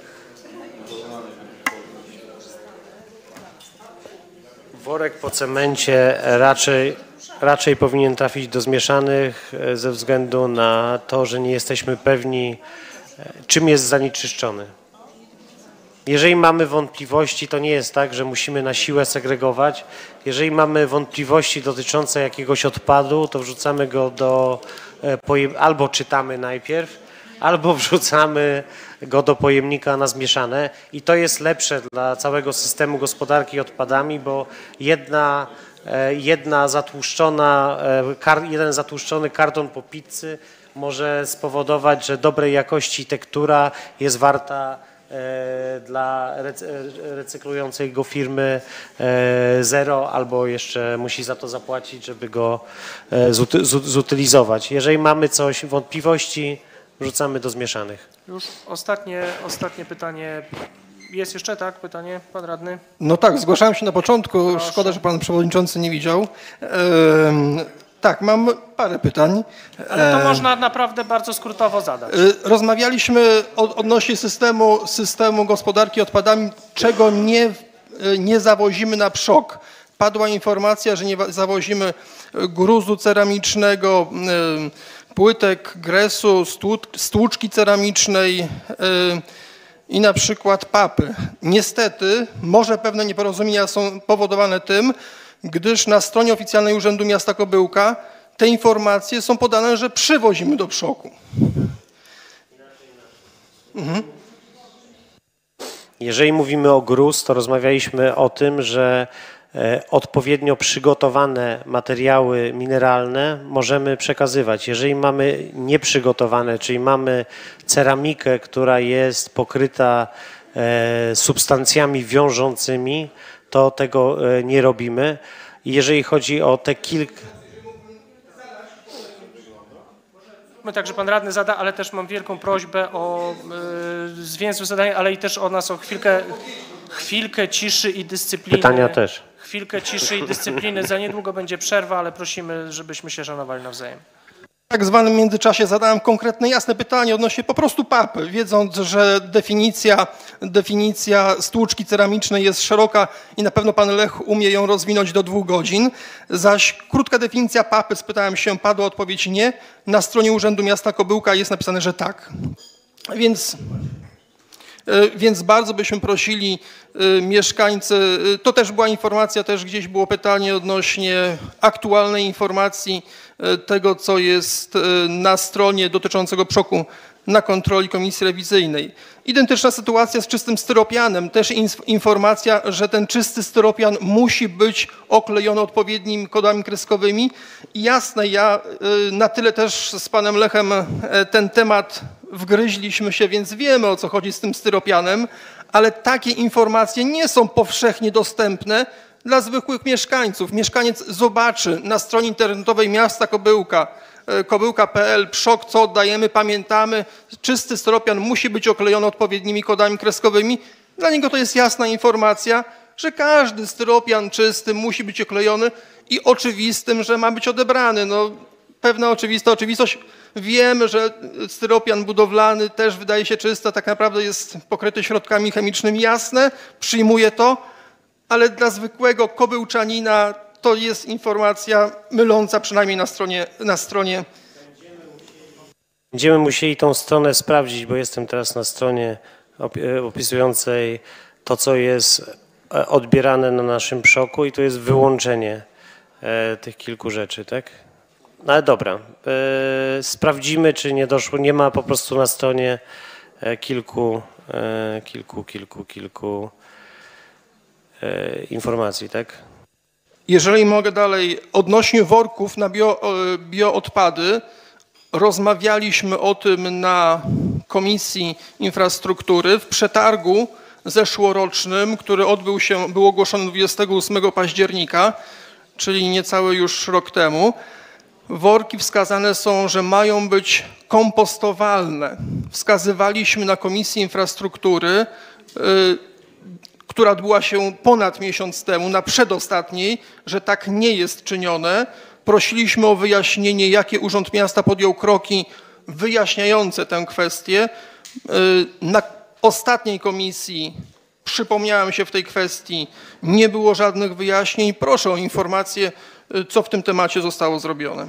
Worek po cemencie raczej, raczej powinien trafić do zmieszanych e, ze względu na to, że nie jesteśmy pewni, e, czym jest zanieczyszczony. Jeżeli mamy wątpliwości, to nie jest tak, że musimy na siłę segregować. Jeżeli mamy wątpliwości dotyczące jakiegoś odpadu, to wrzucamy go do e, albo czytamy najpierw, albo wrzucamy go do pojemnika na zmieszane i to jest lepsze dla całego systemu gospodarki odpadami, bo jedna, e, jedna zatłuszczona, e, jeden zatłuszczony karton po pizzy może spowodować, że dobrej jakości tektura jest warta dla e, recyklującej go firmy e, zero albo jeszcze musi za to zapłacić, żeby go e, zuty- zu- zutylizować. Jeżeli mamy coś, wątpliwości, wrzucamy do zmieszanych. Już ostatnie, ostatnie pytanie. Jest jeszcze, tak, pytanie, pan radny? No tak, zgłaszałem się na początku. Szkoda, że pan przewodniczący nie widział. Tak, mam parę pytań. Ale to Ehm, można naprawdę bardzo skrótowo zadać. y, Rozmawialiśmy od, odnośnie systemu, systemu gospodarki odpadami, czego nie, y, nie zawozimy na przok. Padła informacja, że nie zawozimy gruzu ceramicznego, płytek gresu, stłu- stłuczki ceramicznej i na przykład papy. Niestety, może pewne nieporozumienia są powodowane tym, gdyż na stronie oficjalnej Urzędu Miasta Kobyłka te informacje są podane, że przywozimy do przoku. Mhm. Jeżeli mówimy o gruz, to rozmawialiśmy o tym, że e, odpowiednio przygotowane materiały mineralne możemy przekazywać. Jeżeli mamy nieprzygotowane, czyli mamy ceramikę, która jest pokryta e, substancjami wiążącymi, to tego e, nie robimy. I Jeżeli chodzi o te kilka... Także pan radny zada, ale też mam wielką prośbę o y, zwięzłe zadanie, ale i też od nas o chwilkę, chwilkę ciszy i dyscypliny. Pytania też. Chwilkę ciszy i dyscypliny. Za niedługo będzie przerwa, ale prosimy, żebyśmy się szanowali nawzajem. Tak zwanym międzyczasie zadałem konkretne, jasne pytanie odnośnie po prostu papy, wiedząc, że definicja, definicja stłuczki ceramicznej jest szeroka i na pewno pan Lech umie ją rozwinąć do dwóch godzin. Zaś krótka definicja papy, spytałem się, padła odpowiedź nie. Na stronie Urzędu Miasta Kobyłka jest napisane, że tak. Więc E, Więc bardzo byśmy prosili mieszkańcy, e, to też była informacja, też gdzieś było pytanie odnośnie aktualnej informacji e, tego, co jest na stronie dotyczącego przoku na kontroli komisji rewizyjnej. Identyczna sytuacja z czystym styropianem. Też informacja, że ten czysty styropian musi być oklejony odpowiednimi kodami kreskowymi. I jasne, ja y, na tyle też z panem Lechem ten temat wgryźliśmy się, więc wiemy o co chodzi z tym styropianem, ale takie informacje nie są powszechnie dostępne dla zwykłych mieszkańców. Mieszkaniec zobaczy na stronie internetowej miasta Kobyłka, e, kobyłka.pl, przok, co oddajemy, pamiętamy, czysty styropian musi być oklejony odpowiednimi kodami kreskowymi. Dla niego to jest jasna informacja, że każdy styropian czysty musi być oklejony i oczywistym, że ma być odebrany. No, pewna oczywista oczywistość. Wiemy, że styropian budowlany też wydaje się czysty, a tak naprawdę jest pokryty środkami chemicznymi. Jasne, przyjmuję to, ale dla zwykłego kobyłczanina to jest informacja myląca, przynajmniej na stronie, na stronie Będziemy musieli tą stronę sprawdzić, bo jestem teraz na stronie opi- opisującej to, co jest e, odbierane na naszym szoku i to jest wyłączenie e, tych kilku rzeczy, tak? No ale dobra, e, sprawdzimy, czy nie doszło, nie ma po prostu na stronie e, kilku e, kilku, kilku, kilku e, informacji, tak? Jeżeli mogę dalej, odnośnie worków na bio, bioodpady, rozmawialiśmy o tym na Komisji Infrastruktury w przetargu zeszłorocznym, który odbył się, był ogłoszony 28 października, czyli niecały już rok temu. Worki wskazane są, że mają być kompostowalne. Wskazywaliśmy na Komisji Infrastruktury, y, która odbyła się ponad miesiąc temu, na przedostatniej, że tak nie jest czynione. Prosiliśmy o wyjaśnienie, jakie Urząd Miasta podjął kroki wyjaśniające tę kwestię. Y, Na ostatniej komisji przypomniałem się w tej kwestii, nie było żadnych wyjaśnień. Proszę o informację, co w tym temacie zostało zrobione.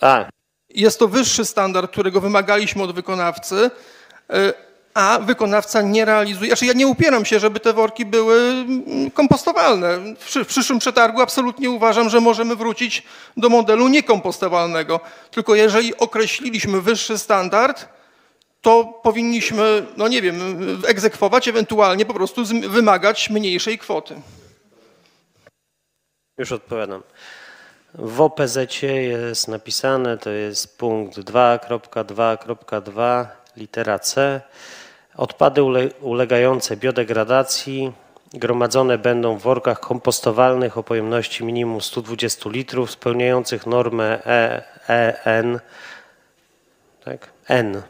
A, Jest to wyższy standard, którego wymagaliśmy od wykonawcy, y, a wykonawca nie realizuje. Znaczy ja nie upieram się, żeby te worki były mm, kompostowalne. W przy- w przyszłym przetargu absolutnie uważam, że możemy wrócić do modelu niekompostowalnego. Tylko jeżeli określiliśmy wyższy standard, to powinniśmy, no nie wiem, egzekwować, ewentualnie po prostu wymagać mniejszej kwoty. Już odpowiadam. W OPZ jest napisane, to jest punkt 2.2.2 litera C. Odpady ule, ulegające biodegradacji gromadzone będą w workach kompostowalnych o pojemności minimum 120 litrów spełniających normę e, EN tak? N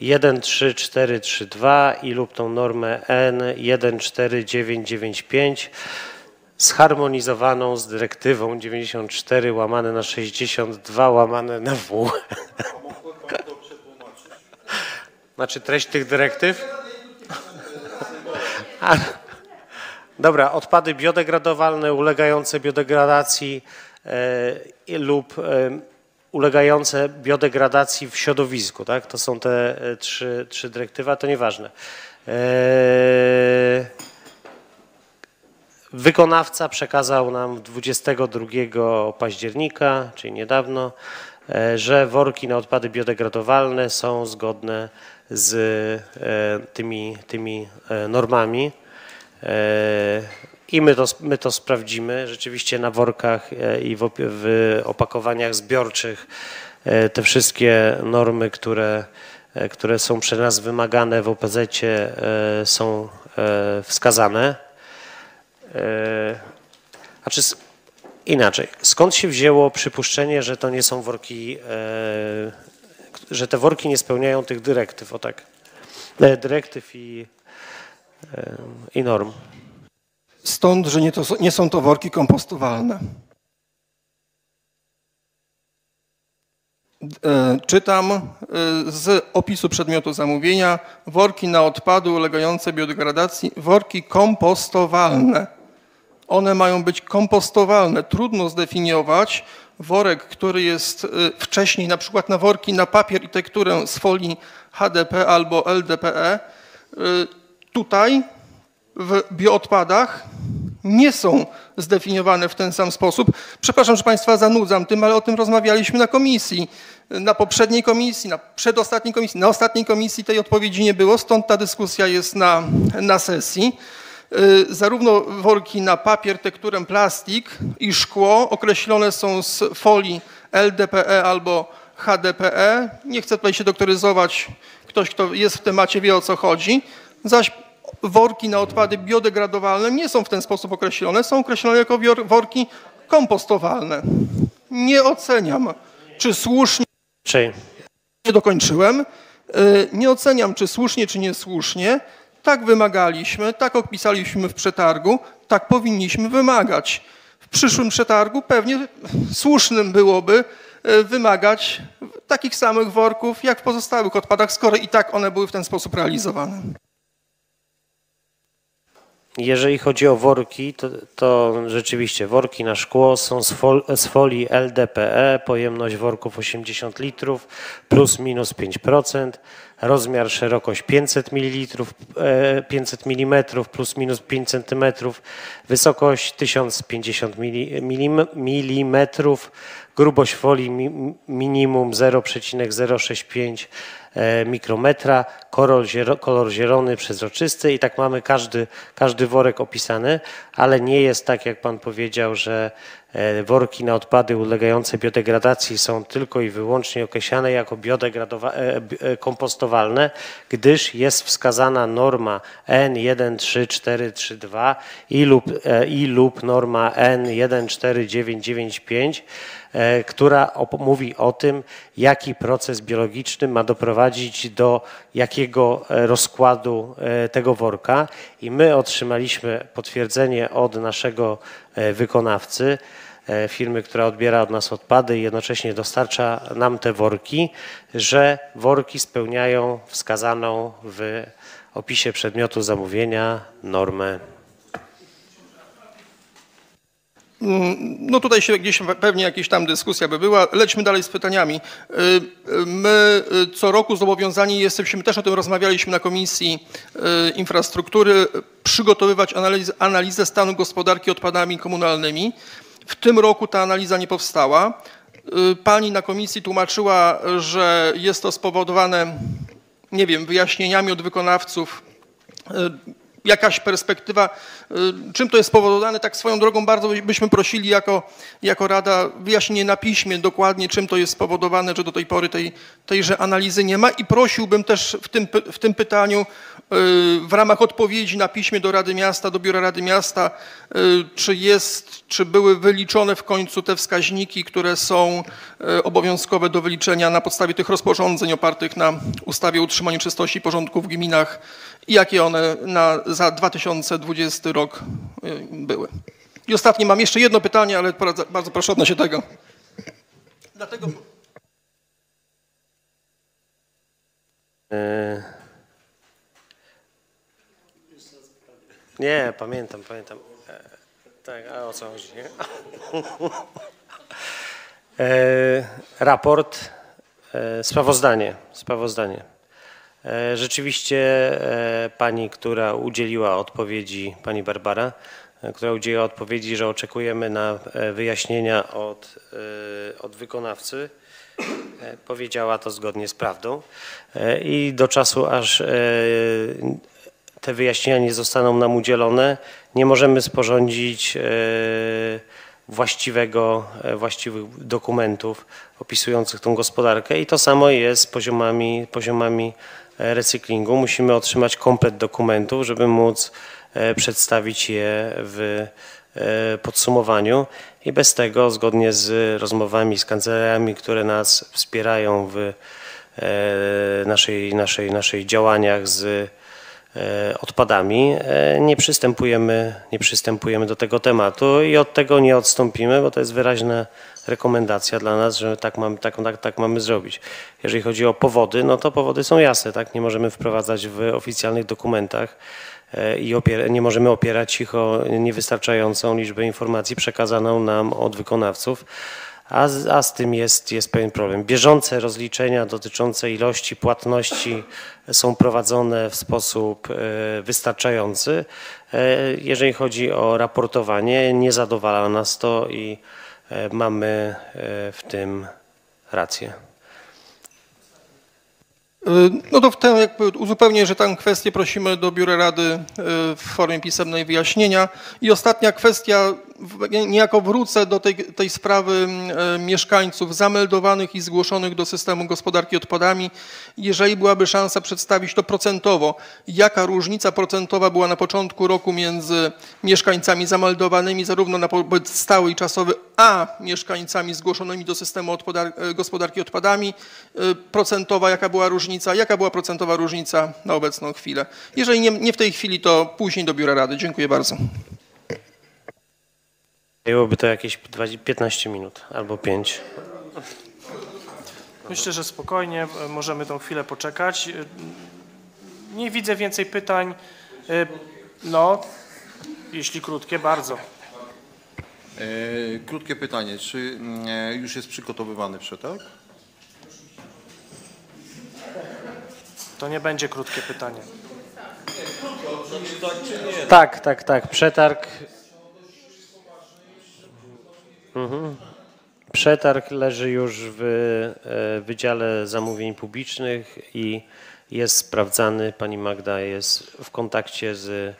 13432 i lub tą normę N 14995 zharmonizowaną z dyrektywą 94 łamane na 62 łamane na W. Znaczy treść tych dyrektyw? Dobra, odpady biodegradowalne ulegające biodegradacji i lub e, ulegające biodegradacji w środowisku, tak? To są te e, trzy, trzy dyrektywy, a to nieważne. E, Wykonawca przekazał nam 22 października, czyli niedawno, e, że worki na odpady biodegradowalne są zgodne z e, tymi, tymi e, normami. I my to, my to sprawdzimy. Rzeczywiście na workach i w, op- w opakowaniach zbiorczych te wszystkie normy, które, które są przez nas wymagane w OPZ są wskazane. E, Znaczy inaczej, skąd się wzięło przypuszczenie, że to nie są worki, e, że te worki nie spełniają tych dyrektyw, o tak, E, dyrektyw i, i norm? Stąd, że nie, to, nie są to worki kompostowalne. Czytam z opisu przedmiotu zamówienia worki na odpady ulegające biodegradacji, worki kompostowalne. One mają być kompostowalne. Trudno zdefiniować worek, który jest e, wcześniej, na przykład na worki na papier i tekturę z folii HDP albo LDPE. E, Tutaj w bioodpadach nie są zdefiniowane w ten sam sposób. Przepraszam, że Państwa zanudzam tym, ale o tym rozmawialiśmy na komisji. Na poprzedniej komisji, na przedostatniej komisji, na ostatniej komisji tej odpowiedzi nie było, stąd ta dyskusja jest na, na sesji. Y, Zarówno worki na papier, tekturę, plastik i szkło określone są z folii LDPE albo HDPE. Nie chcę tutaj się doktoryzować. Ktoś, kto jest w temacie, wie o co chodzi. Zaś worki na odpady biodegradowalne nie są w ten sposób określone. Są określone jako worki kompostowalne. Nie oceniam, czy słusznie. Nie dokończyłem. Y, Nie oceniam, czy słusznie, czy niesłusznie. Tak wymagaliśmy, tak opisaliśmy w przetargu, tak powinniśmy wymagać. W przyszłym przetargu pewnie słusznym byłoby y, wymagać takich samych worków jak w pozostałych odpadach, skoro i tak one były w ten sposób realizowane. Jeżeli chodzi o worki, to, to rzeczywiście worki na szkło są z, fol, z folii LDPE, pojemność worków 80 litrów plus minus 5%. Rozmiar, szerokość 500 ml, 500 mm plus minus 5 cm, wysokość 1050 mm, grubość folii mi- minimum 0,065 e, mikrometra, kolor, kolor zielony, przezroczysty i tak mamy każdy, każdy worek opisany, ale nie jest tak, jak Pan powiedział, że e, worki na odpady ulegające biodegradacji są tylko i wyłącznie określane jako e, e, kompostowalne, gdyż jest wskazana norma N13432 i lub, e, i lub norma N14995, e, która op- mówi o tym, jaki proces biologiczny ma doprowadzić do jakiego e, rozkładu e, tego worka. I my otrzymaliśmy potwierdzenie od naszego e, wykonawcy, e, firmy, która odbiera od nas odpady i jednocześnie dostarcza nam te worki, że worki spełniają wskazaną w opisie przedmiotu zamówienia normę. Mm, No tutaj się gdzieś pewnie jakaś tam dyskusja by była. Lećmy dalej z pytaniami. Y, y, My y, co roku zobowiązani jesteśmy, też o tym rozmawialiśmy na Komisji Infrastruktury, przygotowywać analiz, analizę stanu gospodarki odpadami komunalnymi. W tym roku ta analiza nie powstała. Pani na komisji tłumaczyła, że jest to spowodowane, nie wiem, wyjaśnieniami od wykonawców jakaś perspektywa, y, czym to jest spowodowane, tak swoją drogą bardzo by- byśmy prosili jako, jako Rada wyjaśnienie na piśmie dokładnie, czym to jest spowodowane, że do tej pory tej, tejże analizy nie ma. I prosiłbym też w tym, w tym pytaniu w ramach odpowiedzi na piśmie do Rady Miasta, do Biura Rady Miasta, y, czy jest, czy były wyliczone w końcu te wskaźniki, które są y, obowiązkowe do wyliczenia na podstawie tych rozporządzeń opartych na ustawie o utrzymaniu czystości i porządku w gminach i jakie one na, za 2020 rok y, były. I ostatnie mam jeszcze jedno pytanie, ale bardzo, bardzo proszę odnośnie tego. Dlatego E, Nie, pamiętam, pamiętam. E, Tak, a o co chodzi? E, Raport, e, sprawozdanie, sprawozdanie. Rzeczywiście pani, która udzieliła odpowiedzi, pani Barbara, która udzieliła odpowiedzi, że oczekujemy na wyjaśnienia od, od wykonawcy, powiedziała to zgodnie z prawdą. I do czasu, aż te wyjaśnienia nie zostaną nam udzielone, nie możemy sporządzić e, właściwego, e, właściwych dokumentów opisujących tą gospodarkę i to samo jest z poziomami, poziomami e, recyklingu. Musimy otrzymać komplet dokumentów, żeby móc przedstawić je w podsumowaniu i bez tego, zgodnie z rozmowami z kancelariami, które nas wspierają w naszej, naszej, naszej działaniach z odpadami, e, nie przystępujemy, nie przystępujemy do tego tematu i od tego nie odstąpimy, bo to jest wyraźna rekomendacja dla nas, że tak mamy, tak, tak, tak mamy zrobić. Jeżeli chodzi o powody, no to powody są jasne, tak? Nie możemy wprowadzać w oficjalnych dokumentach e, i nie możemy opierać ich o niewystarczającą liczbę informacji przekazaną nam od wykonawców. A z, a z tym jest, jest pewien problem. Bieżące rozliczenia dotyczące ilości płatności są prowadzone w sposób e, wystarczający. E, Jeżeli chodzi o raportowanie, nie zadowala nas to i e, mamy w tym rację. No to w tę jakby uzupełnię, że tę kwestię prosimy do Biura Rady w formie pisemnej wyjaśnienia. I ostatnia kwestia, niejako wrócę do tej, tej sprawy y, mieszkańców zameldowanych i zgłoszonych do systemu gospodarki odpadami. Jeżeli byłaby szansa przedstawić to procentowo, jaka różnica procentowa była na początku roku między mieszkańcami zameldowanymi zarówno na pobyt stały i czasowy, a mieszkańcami zgłoszonymi do systemu e, gospodarki odpadami, y, procentowa jaka była różnica, jaka była procentowa różnica na obecną chwilę. Jeżeli nie, nie w tej chwili, to później do Biura Rady. Dziękuję bardzo. Zajęłoby to jakieś 20 15 minut albo 5. Myślę, że spokojnie e, możemy tą chwilę poczekać. E, Nie widzę więcej pytań. E, No, jeśli krótkie, bardzo. Krótkie pytanie, czy mm, już jest przygotowywany przetarg? To nie będzie krótkie pytanie. Tak, tak, tak. Przetarg. Mhm. Przetarg leży już w e, Wydziale Zamówień Publicznych i jest sprawdzany. Pani Magda jest w kontakcie z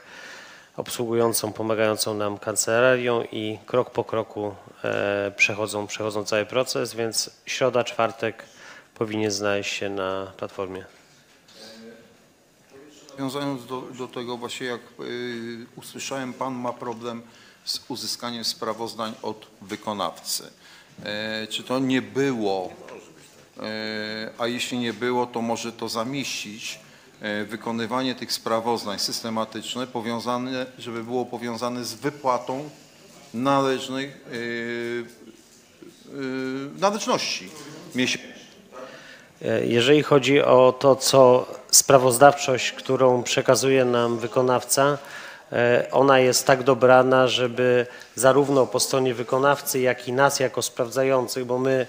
obsługującą, pomagającą nam kancelarią i krok po kroku e, przechodzą, przechodzą cały proces, więc środa, czwartek powinien znaleźć się na platformie. Nawiązując do, do tego właśnie jak y, usłyszałem, Pan ma problem z uzyskaniem sprawozdań od wykonawcy. E, czy to nie było, e, a jeśli nie było, to może to zamieścić, e, wykonywanie tych sprawozdań systematyczne powiązane, żeby było powiązane z wypłatą należnych należności Jeżeli chodzi o to, co sprawozdawczość, którą przekazuje nam wykonawca, ona jest tak dobrana, żeby zarówno po stronie wykonawcy, jak i nas jako sprawdzających, bo my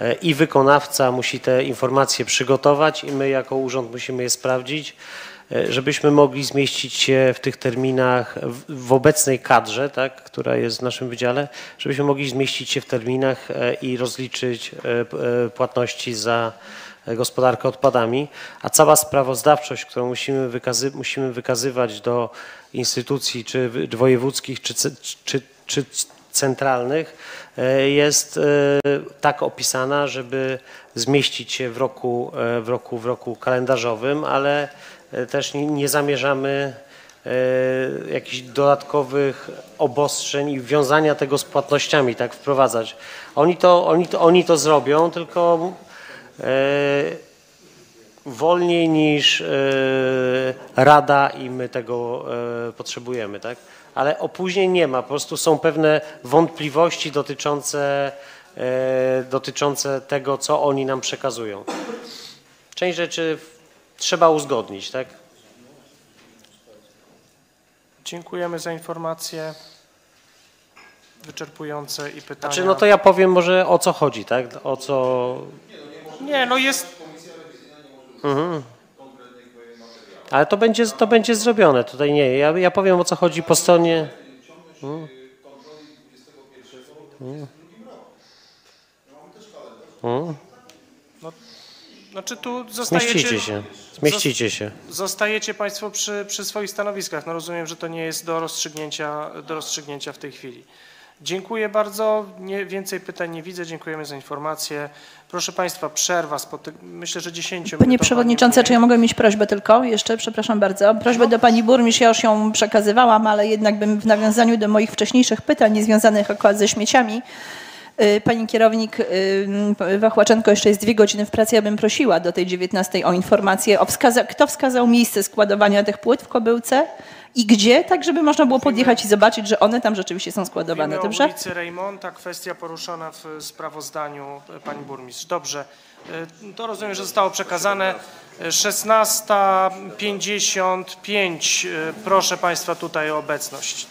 e, i wykonawca musi te informacje przygotować i my jako urząd musimy je sprawdzić, e, żebyśmy mogli zmieścić się w tych terminach w, obecnej kadrze, tak, która jest w naszym wydziale, żebyśmy mogli zmieścić się w terminach e, i rozliczyć e, e, płatności za e, gospodarkę odpadami, a cała sprawozdawczość, którą musimy, wykazy, musimy wykazywać do instytucji czy wojewódzkich, czy, czy, czy centralnych, e, jest e, tak opisana, żeby zmieścić się w roku, e, w roku, w roku kalendarzowym, ale e, też nie, zamierzamy e, jakichś dodatkowych obostrzeń i wiązania tego z płatnościami tak wprowadzać. Oni to, oni to, oni to zrobią, tylko e, wolniej niż e, Rada i my tego e, potrzebujemy, tak? Ale opóźnień nie ma, po prostu są pewne wątpliwości dotyczące, e, dotyczące tego, co oni nam przekazują. Część rzeczy trzeba uzgodnić, tak? Dziękujemy za informacje wyczerpujące i pytania. Znaczy, no to ja powiem może o co chodzi, tak? O co... Nie, no jest... Mhm. Ale to będzie, to będzie zrobione, tutaj nie. Ja, ja powiem o co chodzi po stronie... Mhm. Mhm. No, znaczy tu zostajecie... Zmieścicie się, zmieścicie się. Zostajecie Państwo przy, przy swoich stanowiskach. No rozumiem, że to nie jest do rozstrzygnięcia, do rozstrzygnięcia w tej chwili. Dziękuję bardzo. Nie, więcej pytań nie widzę. Dziękujemy za informację. Proszę Państwa, przerwa. Spoty... Myślę, że 10 Panie Przewodniczący, czy ja mogę mieć prośbę tylko jeszcze? Przepraszam bardzo. Prośbę do Pani Burmistrz, ja już ją przekazywałam, ale jednak bym w nawiązaniu do moich wcześniejszych pytań, nie związanych akurat ze śmieciami, Pani kierownik y, Wachłaczenko jeszcze jest dwie godziny w pracy. Ja bym prosiła do tej 19 o informację, o wskaza- kto wskazał miejsce składowania tych płyt w Kobyłce i gdzie, tak żeby można było podjechać i zobaczyć, że one tam rzeczywiście są składowane. Mówimy Dobrze? ulicy Rejmonta, kwestia poruszona w sprawozdaniu e, Pani Burmistrz. Dobrze, E, to rozumiem, że zostało przekazane. E, 16.55. E, Proszę Państwa tutaj o obecność.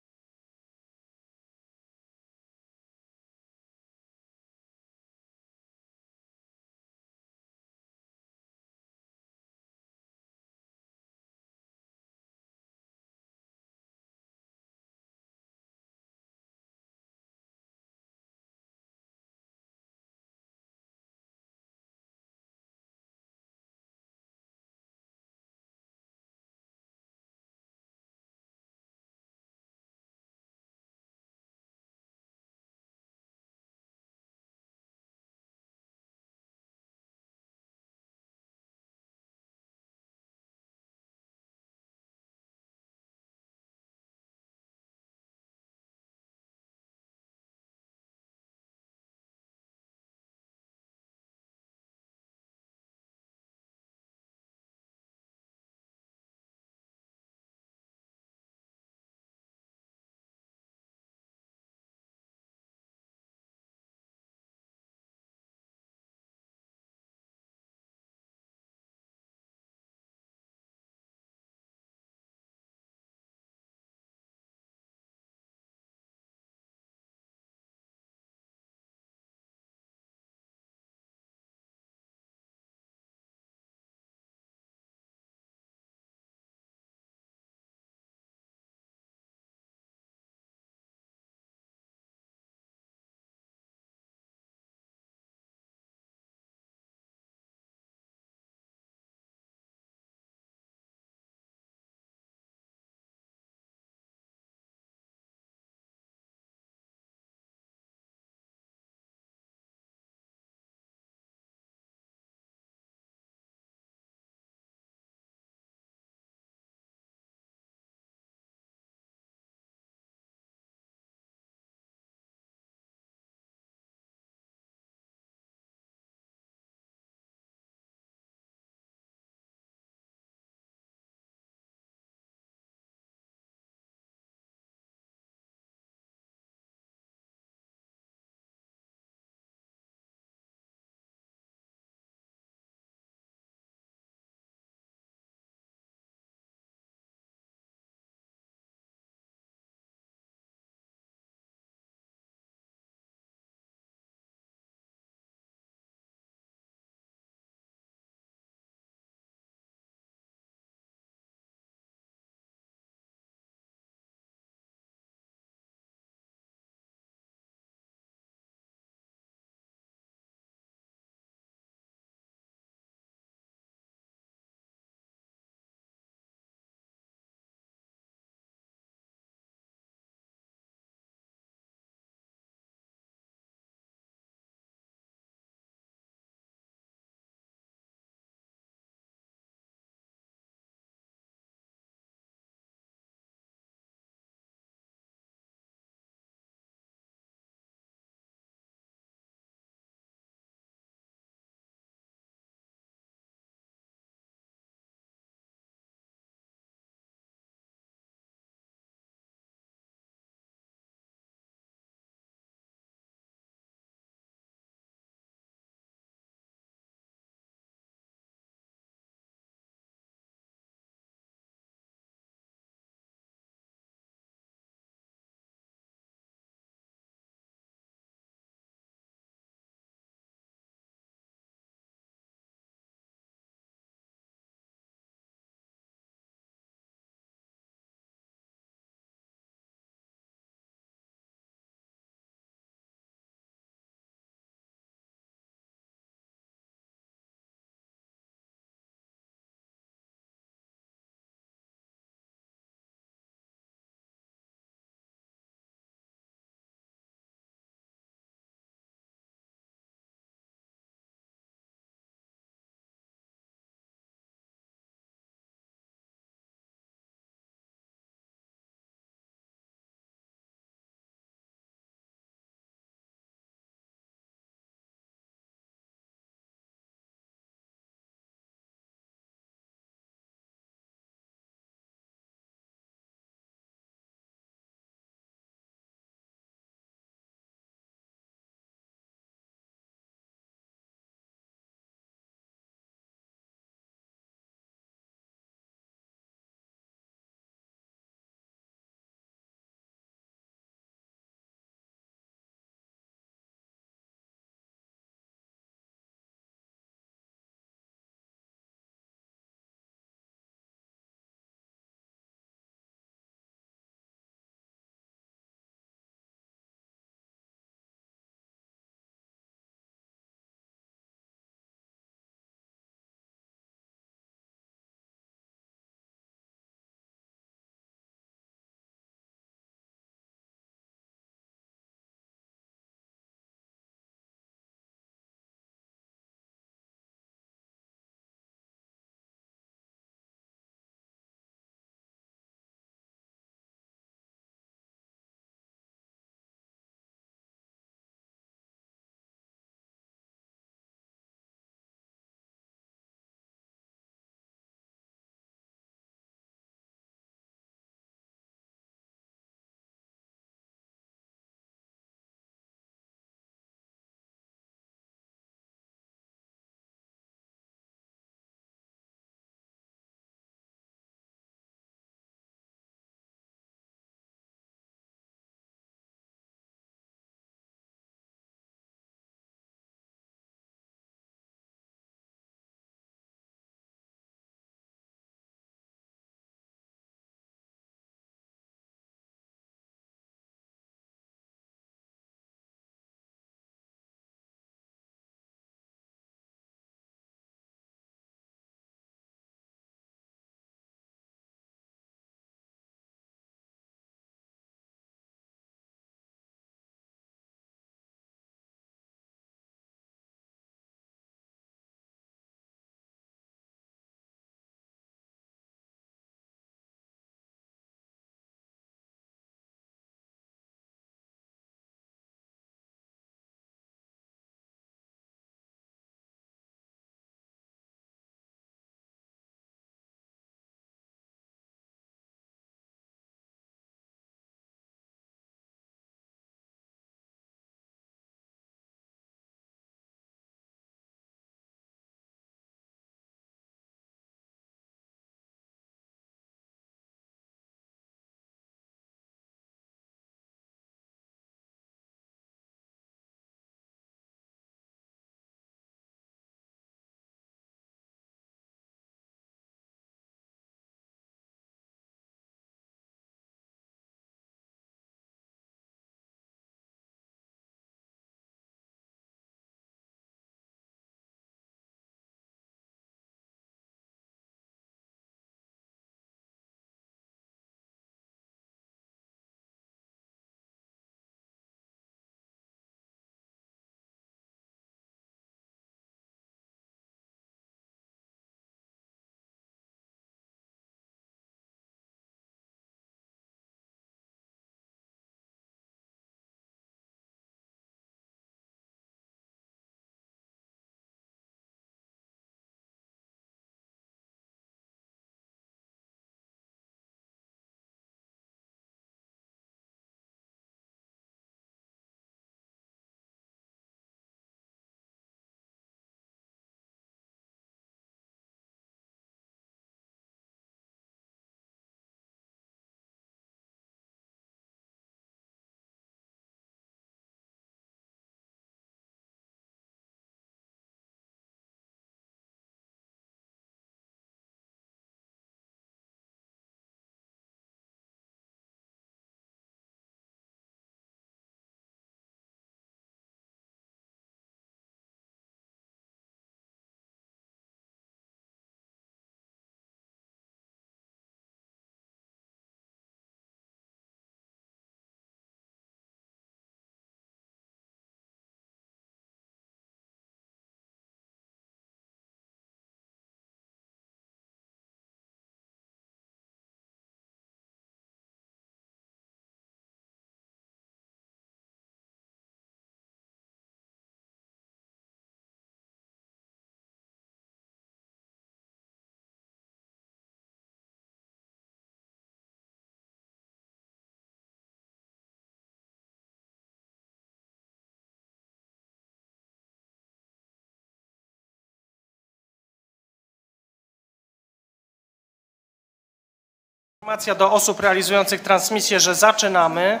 Informacja do osób realizujących transmisję, że zaczynamy.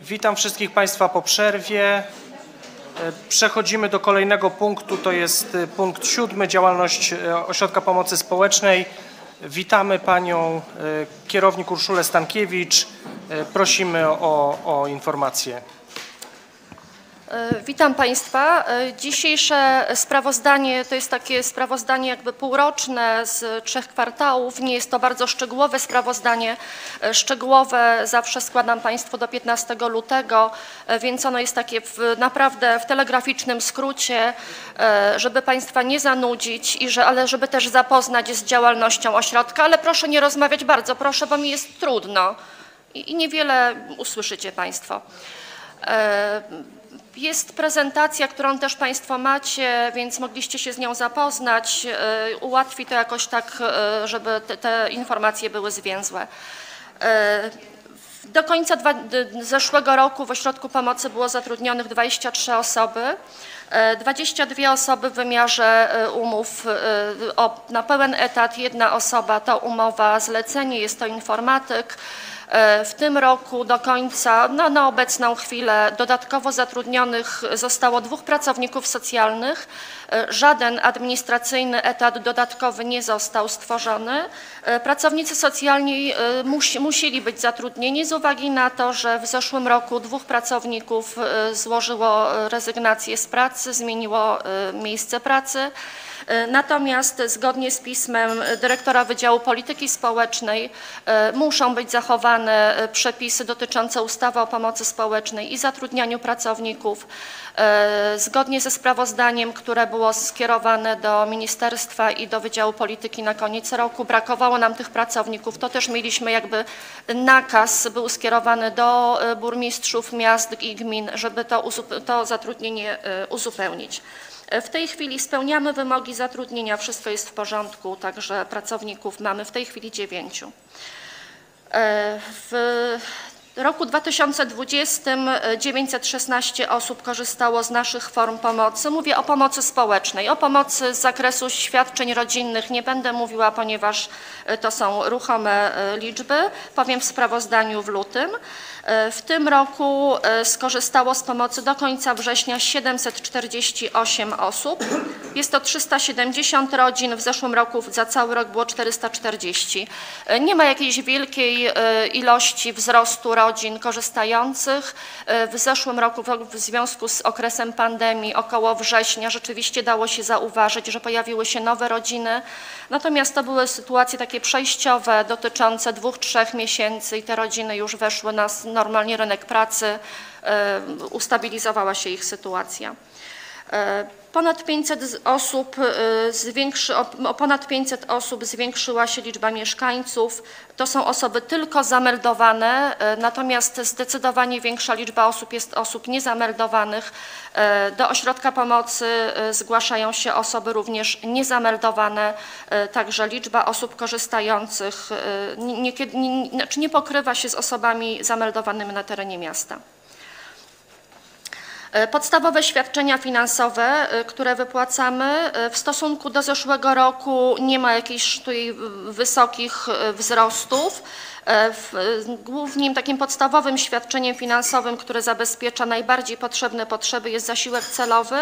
Witam wszystkich Państwa po przerwie. E, Przechodzimy do kolejnego punktu, to jest e, punkt siódmy, działalność e, Ośrodka Pomocy Społecznej. Witamy Panią kierownik Urszulę Stankiewicz. Prosimy o, o informację. E, Witam Państwa. E, Dzisiejsze sprawozdanie to jest takie sprawozdanie jakby półroczne z trzech kwartałów. Nie jest to bardzo szczegółowe sprawozdanie. E, Szczegółowe zawsze składam Państwu do 15 lutego, więc ono jest takie w, naprawdę w telegraficznym skrócie, żeby Państwa nie zanudzić, i że, ale żeby też zapoznać z działalnością ośrodka. Ale proszę nie rozmawiać bardzo, proszę, bo mi jest trudno i, i niewiele usłyszycie Państwo. Jest prezentacja, którą też Państwo macie, więc mogliście się z nią zapoznać. E, Ułatwi to jakoś tak, e, żeby te, te informacje były zwięzłe. E, Do końca dwa, zeszłego roku w Ośrodku Pomocy było zatrudnionych 23 osoby. E, 22 osoby w wymiarze umów na pełen etat, jedna osoba to umowa zlecenie, jest to informatyk. E, W tym roku do końca, no, na obecną chwilę, dodatkowo zatrudnionych zostało dwóch pracowników socjalnych. E, Żaden administracyjny etat dodatkowy nie został stworzony. E, Pracownicy socjalni musi, musieli być zatrudnieni z uwagi na to, że w zeszłym roku dwóch pracowników złożyło rezygnację z pracy, zmieniło miejsce pracy. E, Natomiast zgodnie z pismem dyrektora Wydziału Polityki Społecznej e, muszą być zachowane e, przepisy dotyczące ustawy o pomocy społecznej i zatrudnianiu pracowników. Zgodnie ze sprawozdaniem, które było skierowane do ministerstwa i do Wydziału Polityki na koniec roku, brakowało nam tych pracowników. To też mieliśmy jakby nakaz był skierowany do burmistrzów miast i gmin, żeby to, to zatrudnienie uzupełnić. W tej chwili spełniamy wymogi zatrudnienia, wszystko jest w porządku, także pracowników mamy w tej chwili dziewięciu. E, W roku 2020 e, 916 osób korzystało z naszych form pomocy. Mówię o pomocy społecznej, o pomocy z zakresu świadczeń rodzinnych nie będę mówiła, ponieważ e, to są ruchome e, liczby. Powiem w sprawozdaniu w lutym. E, W tym roku e, skorzystało z pomocy do końca września 748 osób. Jest to 370 rodzin, w zeszłym roku za cały rok było 440. E, Nie ma jakiejś wielkiej ilości wzrostu rodzin korzystających. W zeszłym roku w- związku z okresem pandemii około września rzeczywiście dało się zauważyć, że pojawiły się nowe rodziny. Natomiast to były sytuacje takie przejściowe dotyczące dwóch, trzech miesięcy i te rodziny już weszły na normalnie rynek pracy, e, ustabilizowała się ich sytuacja. Ponad 500 z- osób, e, zwiększy, o ponad 500 osób zwiększyła się liczba mieszkańców. To są osoby tylko zameldowane, e, natomiast zdecydowanie większa liczba osób jest osób niezameldowanych. E, Do ośrodka pomocy zgłaszają się osoby również niezameldowane, także liczba osób korzystających nie, znaczy nie pokrywa się z osobami zameldowanymi na terenie miasta. E, Podstawowe świadczenia finansowe, e, które wypłacamy e, w stosunku do zeszłego roku nie ma jakichś tutaj wysokich wzrostów. Głównym takim podstawowym świadczeniem finansowym, które zabezpiecza najbardziej potrzebne potrzeby jest zasiłek celowy.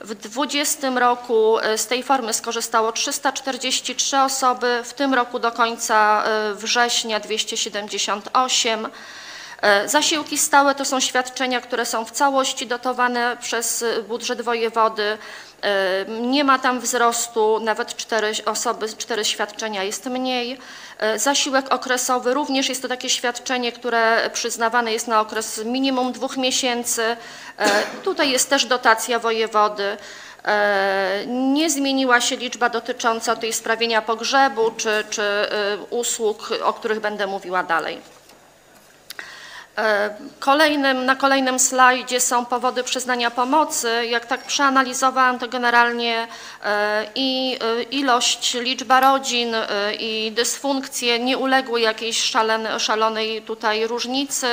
W 2020 roku z tej formy skorzystało 343 osoby, w tym roku do końca września 278. E, Zasiłki stałe to są świadczenia, które są w całości dotowane przez e, budżet wojewody. E, Nie ma tam wzrostu, nawet cztery osoby, cztery świadczenia jest mniej. Zasiłek okresowy również jest to takie świadczenie, które przyznawane jest na okres minimum dwóch miesięcy. Tutaj jest też dotacja wojewody. Nie zmieniła się liczba dotycząca tej sprawienia pogrzebu czy, czy usług, o których będę mówiła dalej. E, Kolejnym, na kolejnym slajdzie są powody przyznania pomocy. Jak tak przeanalizowałam, to generalnie e, i e, ilość, liczba rodzin i dysfunkcje nie uległy jakiejś szalen, szalonej tutaj różnicy.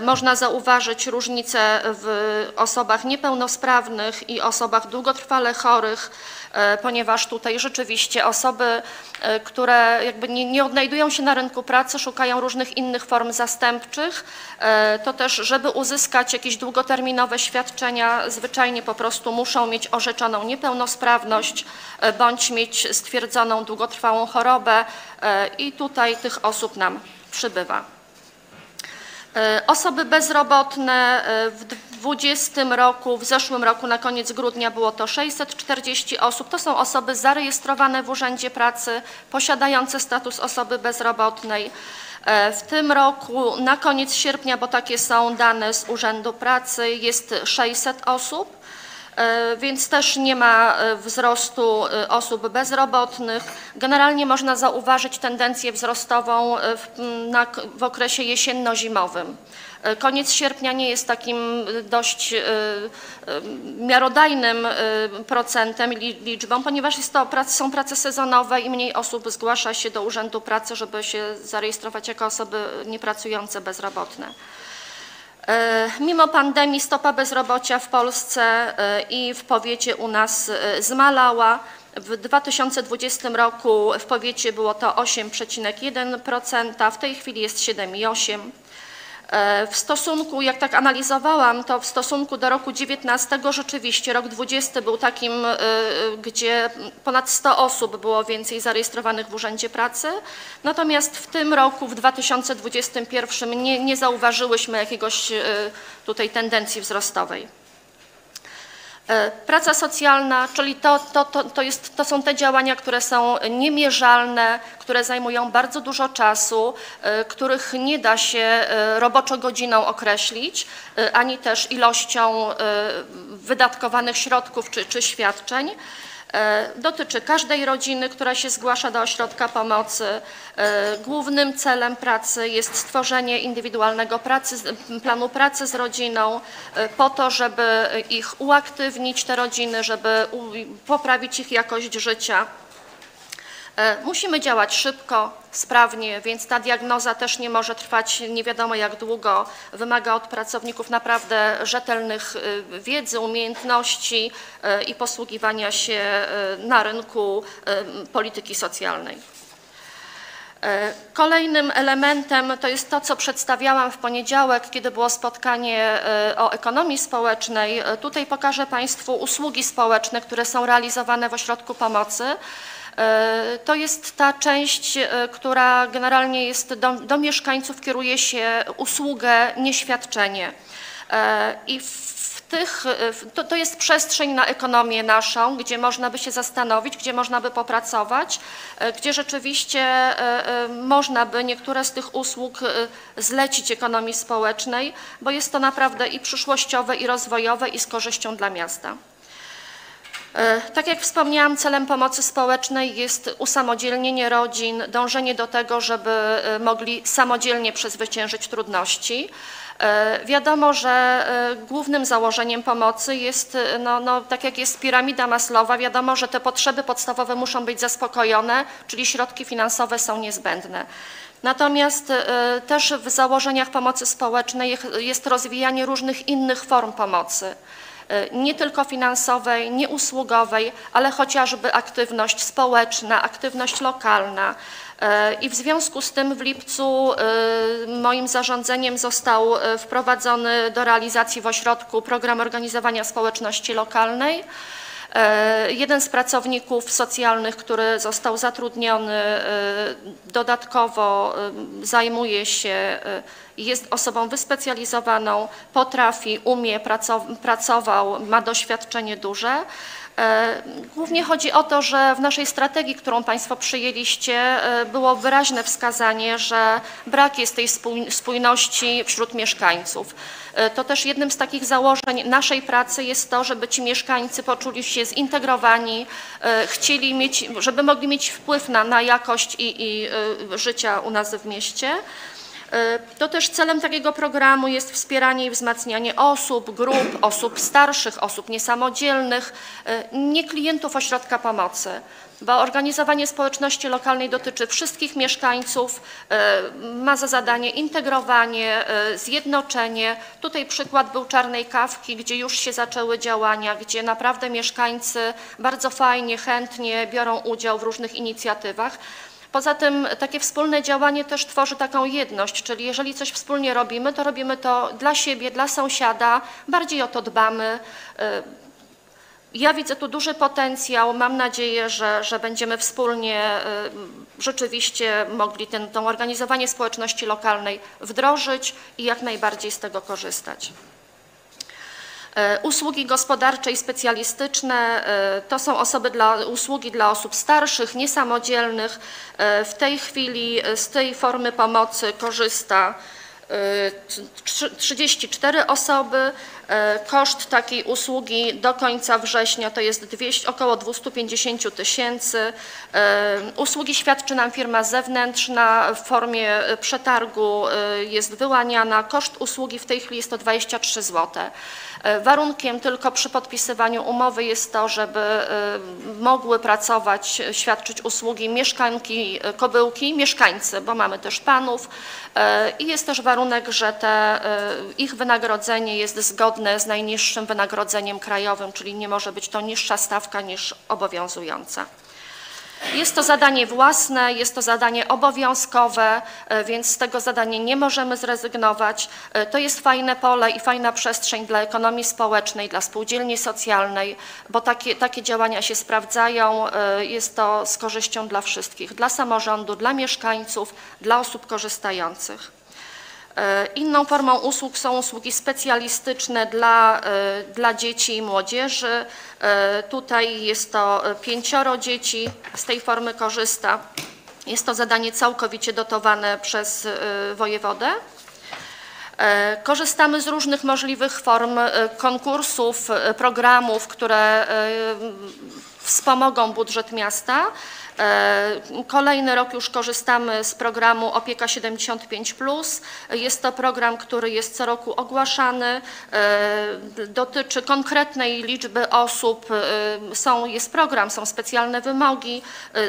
Można zauważyć różnice w osobach niepełnosprawnych i osobach długotrwale chorych. E, ponieważ tutaj rzeczywiście osoby, e, które jakby nie, nie odnajdują się na rynku pracy, szukają różnych innych form zastępczych, e, to też, żeby uzyskać jakieś długoterminowe świadczenia, zwyczajnie po prostu muszą mieć orzeczoną niepełnosprawność bądź mieć stwierdzoną długotrwałą chorobę i tutaj tych osób nam przybywa. Osoby bezrobotne w 2020 roku, w zeszłym roku na koniec grudnia było to 640 osób. To są osoby zarejestrowane w Urzędzie Pracy, posiadające status osoby bezrobotnej. E, W tym roku na koniec sierpnia, bo takie są dane z Urzędu Pracy, jest 600 osób. E, więc też nie ma e, wzrostu osób bezrobotnych. Generalnie można zauważyć tendencję wzrostową w, na, w okresie jesienno-zimowym. E, Koniec sierpnia nie jest takim e, dość e, miarodajnym procentem, li- liczbą, ponieważ jest to, są prace sezonowe i mniej osób zgłasza się do Urzędu Pracy, żeby się zarejestrować jako osoby niepracujące, bezrobotne. Mimo pandemii stopa bezrobocia w Polsce i w powiecie u nas zmalała. W 2020 roku w powiecie było to 8,1%, w tej chwili jest 7,8%. E, W stosunku, jak tak analizowałam, to w stosunku do roku 19 rzeczywiście rok 20 był takim, e, gdzie ponad 100 osób było więcej zarejestrowanych w Urzędzie Pracy. Natomiast w tym roku, w 2021 nie, nie zauważyłyśmy jakiegoś e, tutaj tendencji wzrostowej. E, Praca socjalna, czyli to, to, to, to, jest, to są te działania, które są niemierzalne, które zajmują bardzo dużo czasu, e, których nie da się e, roboczo godziną określić, ani też ilością wydatkowanych środków czy, czy świadczeń. E, Dotyczy każdej rodziny, która się zgłasza do ośrodka pomocy. E, Głównym celem pracy jest stworzenie indywidualnego pracy, planu pracy z rodziną e, po to, żeby ich uaktywnić, te rodziny, żeby poprawić ich jakość życia. E, Musimy działać szybko, sprawnie, więc ta diagnoza też nie może trwać nie wiadomo jak długo. Wymaga od pracowników naprawdę rzetelnych y, wiedzy, umiejętności y, i posługiwania się na rynku polityki socjalnej. E, Kolejnym elementem to jest to, co przedstawiałam w poniedziałek, kiedy było spotkanie e, o ekonomii społecznej. E, Tutaj pokażę Państwu usługi społeczne, które są realizowane w ośrodku pomocy. E, To jest ta część, e, która generalnie jest do, do mieszkańców kieruje się usługę, nie świadczenie. E, I w tych, to, to jest przestrzeń na ekonomię naszą, gdzie można by się zastanowić, gdzie można by popracować, gdzie rzeczywiście można by niektóre z tych usług zlecić ekonomii społecznej, bo jest to naprawdę i przyszłościowe, i rozwojowe, i z korzyścią dla miasta. E, Tak jak wspomniałam, celem pomocy społecznej jest usamodzielnienie rodzin, dążenie do tego, żeby e, mogli samodzielnie przezwyciężyć trudności. E, Wiadomo, że głównym założeniem pomocy jest, no, no, tak jak jest piramida Maslowa, wiadomo, że te potrzeby podstawowe muszą być zaspokojone, czyli środki finansowe są niezbędne. Natomiast też w założeniach pomocy społecznej jest rozwijanie różnych innych form pomocy nie tylko finansowej, nie usługowej, ale chociażby aktywność społeczna, aktywność lokalna. E, I w związku z tym w lipcu e, moim zarządzeniem został wprowadzony do realizacji w ośrodku program organizowania społeczności lokalnej. Jeden z pracowników socjalnych, który został zatrudniony dodatkowo zajmuje się, jest osobą wyspecjalizowaną, potrafi, umie, pracow- pracował, ma doświadczenie duże. E, Głównie chodzi o to, że w naszej strategii, którą Państwo przyjęliście, e, było wyraźne wskazanie, że brak jest tej spój- spójności wśród mieszkańców. E, To też jednym z takich założeń naszej pracy jest to, żeby ci mieszkańcy poczuli się zintegrowani, chcieli mieć, żeby mogli mieć wpływ na, na jakość i, i życia u nas w mieście. E, To też celem takiego programu jest wspieranie i wzmacnianie osób, grup, osób starszych, osób niesamodzielnych, e, nie klientów ośrodka pomocy, bo organizowanie społeczności lokalnej dotyczy wszystkich mieszkańców, e, ma za zadanie integrowanie, zjednoczenie. Tutaj przykład był Czarnej Kawki, gdzie już się zaczęły działania, gdzie naprawdę mieszkańcy bardzo fajnie, chętnie biorą udział w różnych inicjatywach. Poza tym takie wspólne działanie też tworzy taką jedność, czyli jeżeli coś wspólnie robimy, to robimy to dla siebie, dla sąsiada, bardziej o to dbamy. E, Ja widzę tu duży potencjał. Mam nadzieję, że, że będziemy wspólnie y, rzeczywiście mogli ten, to organizowanie społeczności lokalnej wdrożyć i jak najbardziej z tego korzystać. E, Usługi gospodarcze i specjalistyczne e, to są osoby dla, usługi dla osób starszych, niesamodzielnych. E, W tej chwili z tej formy pomocy korzysta e, trzy- 34 osoby. Koszt takiej usługi do końca września to jest 200, około 250 tysięcy. Usługi świadczy nam firma zewnętrzna w formie przetargu jest wyłaniana. Koszt usługi w tej chwili jest to 23 zł. E, Warunkiem tylko przy podpisywaniu umowy jest to, żeby e, mogły pracować, e, świadczyć usługi mieszkanki, kobyłki, mieszkańcy, bo mamy też panów i jest też warunek, że te, ich wynagrodzenie jest zgodne z najniższym wynagrodzeniem krajowym, czyli nie może być to niższa stawka niż obowiązująca. Jest to zadanie własne, jest to zadanie obowiązkowe, e, więc z tego zadania nie możemy zrezygnować. E, To jest fajne pole i fajna przestrzeń dla ekonomii społecznej, dla spółdzielni socjalnej, bo takie, takie działania się sprawdzają. E, Jest to z korzyścią dla wszystkich, dla samorządu, dla mieszkańców, dla osób korzystających. E, Inną formą usług są usługi specjalistyczne dla, e, dla dzieci i młodzieży. E, Tutaj jest to pięcioro dzieci z tej formy korzysta. Jest to zadanie całkowicie dotowane przez wojewodę. Korzystamy z różnych możliwych form konkursów, programów, które wspomogą budżet miasta. E, Kolejny rok już korzystamy z programu Opieka 75+. Jest to program, który jest co roku ogłaszany. E, Dotyczy konkretnej liczby osób. E, Są, jest program, są specjalne wymogi.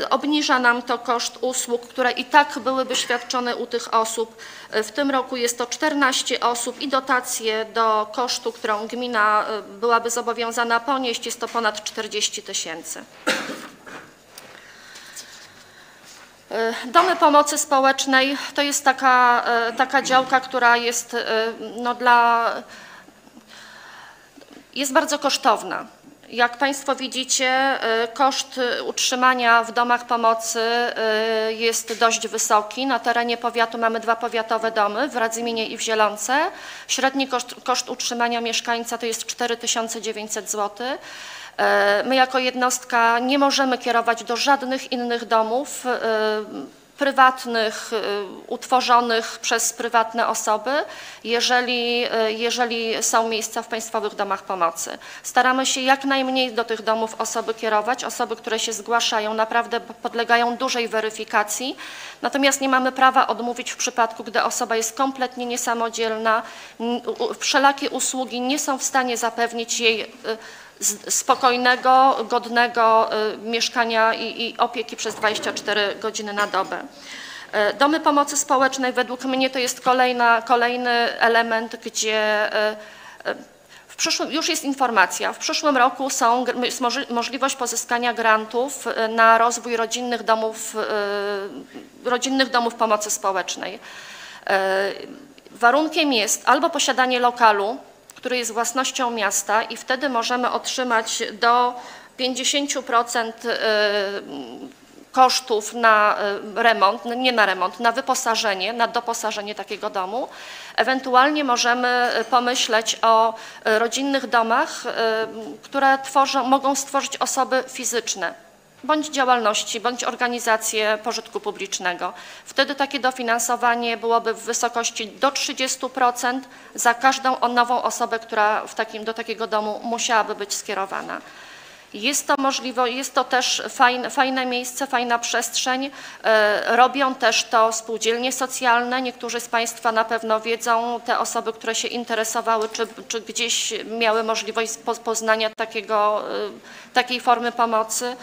Obniża nam to koszt usług, które i tak byłyby świadczone u tych osób. W tym roku jest to 14 osób i dotacje do kosztu, którą gmina byłaby zobowiązana ponieść, jest to ponad 40 tysięcy. E, Domy pomocy społecznej to jest taka, e, taka działka, która jest e, no, dla, jest bardzo kosztowna. Jak Państwo widzicie, koszt utrzymania w domach pomocy jest dość wysoki. Na terenie powiatu mamy dwa powiatowe domy w Radzyminie i w Zielonce. Średni koszt, koszt utrzymania mieszkańca to jest 4900 zł. E, My jako jednostka nie możemy kierować do żadnych innych domów e, prywatnych, e, utworzonych przez prywatne osoby, jeżeli, jeżeli są miejsca w państwowych domach pomocy. Staramy się jak najmniej do tych domów osoby kierować. Osoby, które się zgłaszają, naprawdę podlegają dużej weryfikacji, natomiast nie mamy prawa odmówić w przypadku, gdy osoba jest kompletnie niesamodzielna, wszelakie usługi nie są w stanie zapewnić jej spokojnego, godnego y, mieszkania i, i opieki przez 24 godziny na dobę. E, Domy pomocy społecznej według mnie to jest kolejna, kolejny element, gdzie e, e, w przyszłym, już jest informacja, w przyszłym roku są, jest możliwość pozyskania grantów na rozwój rodzinnych domów, rodzinnych domów pomocy społecznej. Warunkiem jest albo posiadanie lokalu, który jest własnością miasta i wtedy możemy otrzymać do 50% y, kosztów na y, remont, nie na remont, na wyposażenie, na doposażenie takiego domu. Ewentualnie możemy y, pomyśleć o rodzinnych domach, które tworzą, mogą stworzyć osoby fizyczne bądź działalności, bądź organizacje pożytku publicznego. Wtedy takie dofinansowanie byłoby w wysokości do 30% za każdą nową osobę, która takim, do takiego domu musiałaby być skierowana. Jest to możliwe, jest to też fajne, fajne miejsce, fajna przestrzeń. E, Robią też to spółdzielnie socjalne. Niektórzy z Państwa na pewno wiedzą, te osoby, które się interesowały, czy, czy gdzieś miały możliwość po- poznania takiego, e, takiej formy pomocy.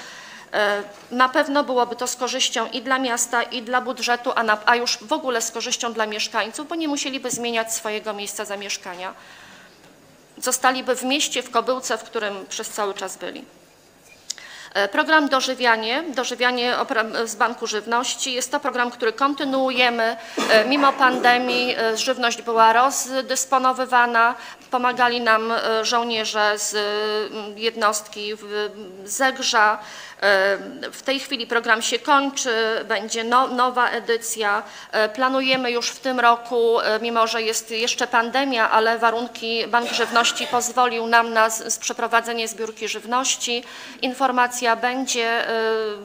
E, Na pewno byłoby to z korzyścią i dla miasta, i dla budżetu, a, na, a już w ogóle z korzyścią dla mieszkańców, bo nie musieliby zmieniać swojego miejsca zamieszkania. Zostaliby w mieście, w Kobyłce, w którym przez cały czas byli. E, Program Dożywianie, Dożywianie z Banku Żywności. Jest to program, który kontynuujemy. E, Mimo pandemii żywność była rozdysponowywana. Pomagali nam e, żołnierze z mm, jednostki w Zegrza. E, W tej chwili program się kończy, będzie no, nowa edycja. E, Planujemy już w tym roku, e, mimo że jest jeszcze pandemia, ale warunki Bank Żywności pozwolił nam na przeprowadzenie zbiórki żywności. Informacja będzie e,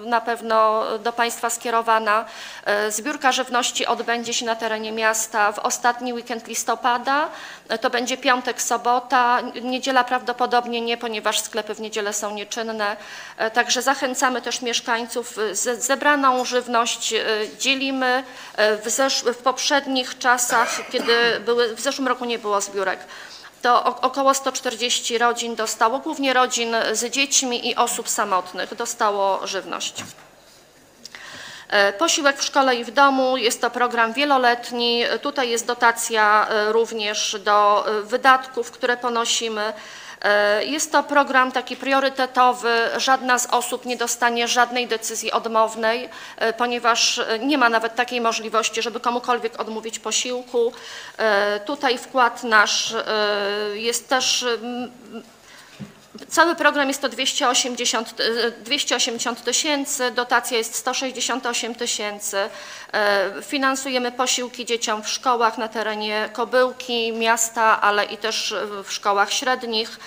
na pewno do Państwa skierowana. E, Zbiórka żywności odbędzie się na terenie miasta w ostatni weekend listopada. E, To będzie piątek, sobota, niedziela prawdopodobnie nie, ponieważ sklepy w niedzielę są nieczynne. E, Także zachęcamy też mieszkańców. e, ze- Zebraną żywność e, dzielimy. W, w poprzednich czasach, kiedy były, w zeszłym roku nie było zbiórek, to około 140 rodzin dostało, głównie rodzin z dziećmi i osób samotnych, dostało żywność. E, Posiłek w szkole i w domu jest to program wieloletni. E, Tutaj jest dotacja e, również do wydatków, które ponosimy. Jest to program taki priorytetowy. Żadna z osób nie dostanie żadnej decyzji odmownej, ponieważ nie ma nawet takiej możliwości, żeby komukolwiek odmówić posiłku. Tutaj wkład nasz jest też Cały program jest to 280 e, 280 tysięcy, dotacja jest 168 tysięcy. E, Finansujemy posiłki dzieciom w szkołach na terenie Kobyłki, miasta, ale i też w szkołach średnich.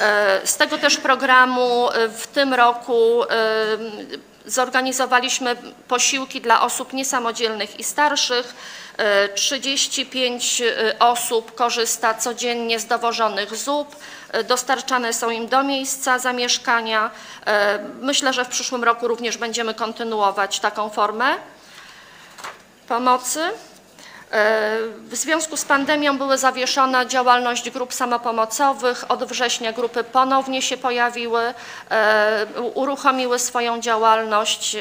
E, Z tego też programu e, w tym roku e, zorganizowaliśmy posiłki dla osób niesamodzielnych i starszych. E, 35 osób korzysta codziennie z dowożonych zup. E, Dostarczane są im do miejsca zamieszkania. E, Myślę, że w przyszłym roku również będziemy kontynuować taką formę pomocy. E, W związku z pandemią były zawieszona działalność grup samopomocowych. Od września grupy ponownie się pojawiły, uruchomiły swoją działalność.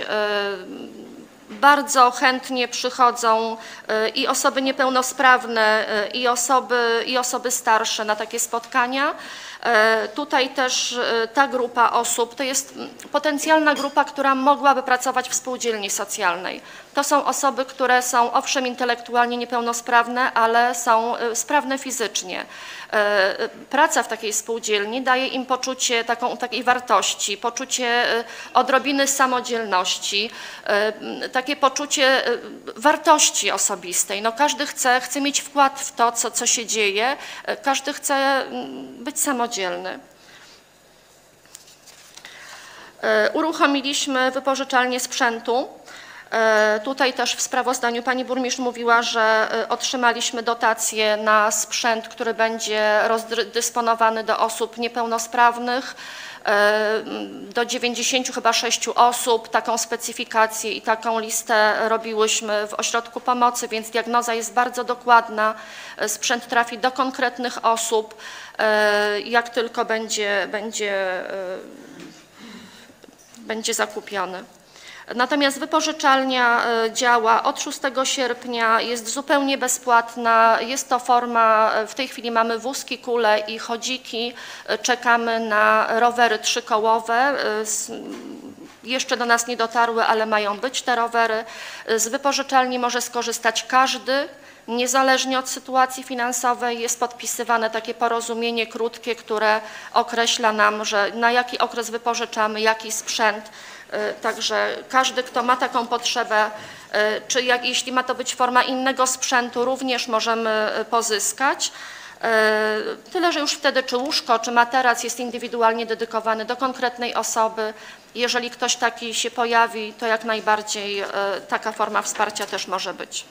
Bardzo chętnie przychodzą e, i osoby niepełnosprawne, e, i osoby, i osoby starsze na takie spotkania. E, Tutaj też ta grupa osób to jest potencjalna grupa, która mogłaby pracować w spółdzielni socjalnej. To są osoby, które są owszem intelektualnie niepełnosprawne, ale są sprawne fizycznie. E, Praca w takiej spółdzielni daje im poczucie taką, takiej wartości, poczucie e, odrobiny samodzielności, e, takie poczucie wartości osobistej. No, każdy chce, chce mieć wkład w to, co, co się dzieje, każdy chce mm, być samodzielny. Uruchomiliśmy wypożyczalnię sprzętu. E, Tutaj też w sprawozdaniu pani burmistrz mówiła, że e, otrzymaliśmy dotację na sprzęt, który będzie rozdysponowany do osób niepełnosprawnych. E, Do 90 chyba 6 osób taką specyfikację i taką listę robiłyśmy w ośrodku pomocy, więc diagnoza jest bardzo dokładna. Sprzęt trafi do konkretnych osób. Jak tylko będzie, będzie będzie zakupiony. Natomiast wypożyczalnia e, działa od 6 sierpnia, jest zupełnie bezpłatna. Jest to forma, e, w tej chwili mamy wózki, kule i chodziki. E, Czekamy na rowery trzykołowe. Jeszcze do nas nie dotarły, ale mają być te rowery. Z wypożyczalni może skorzystać każdy. Niezależnie od sytuacji finansowej jest podpisywane takie porozumienie krótkie, które określa nam, że na jaki okres wypożyczamy, jaki sprzęt. E, Także każdy, kto ma taką potrzebę, e, czy jak, jeśli ma to być forma innego sprzętu, również możemy e, pozyskać. Tyle, że już wtedy czy łóżko, czy materac jest indywidualnie dedykowany do konkretnej osoby. Jeżeli ktoś taki się pojawi, to jak najbardziej taka forma wsparcia też może być.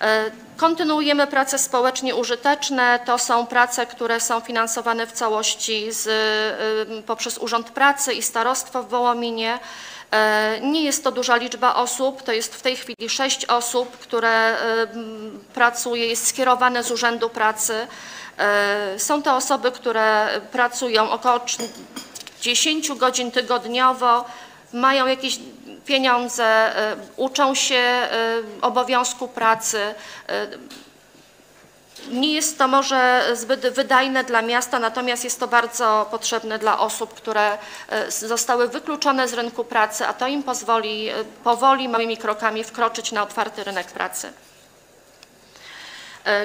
E, Kontynuujemy prace społecznie użyteczne. To są prace, które są finansowane w całości z, y, poprzez Urząd Pracy i Starostwo w Wołominie. E, Nie jest to duża liczba osób, to jest w tej chwili sześć osób, które pracuje, jest skierowane z Urzędu Pracy. E, Są to osoby, które pracują około trz- 10 godzin tygodniowo, mają jakieś pieniądze, e, uczą się e, obowiązku pracy. E, Nie jest to może zbyt wydajne dla miasta, natomiast jest to bardzo potrzebne dla osób, które zostały wykluczone z rynku pracy, a to im pozwoli powoli, małymi krokami wkroczyć na otwarty rynek pracy.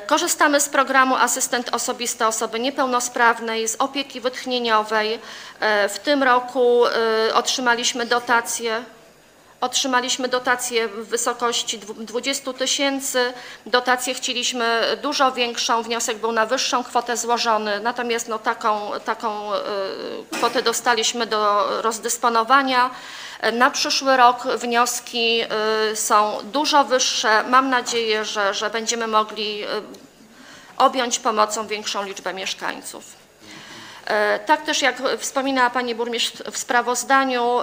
Korzystamy z programu Asystent Osobisty Osoby Niepełnosprawnej, z opieki wytchnieniowej. W tym roku otrzymaliśmy dotację Otrzymaliśmy dotację w wysokości dwu- 20 tysięcy. Dotację chcieliśmy dużo większą, wniosek był na wyższą kwotę złożony, natomiast no, taką, taką e, kwotę dostaliśmy do rozdysponowania. Na przyszły rok wnioski e, są dużo wyższe. Mam nadzieję, że, że będziemy mogli e, objąć pomocą większą liczbę mieszkańców. Tak też jak wspominała Pani Burmistrz w sprawozdaniu,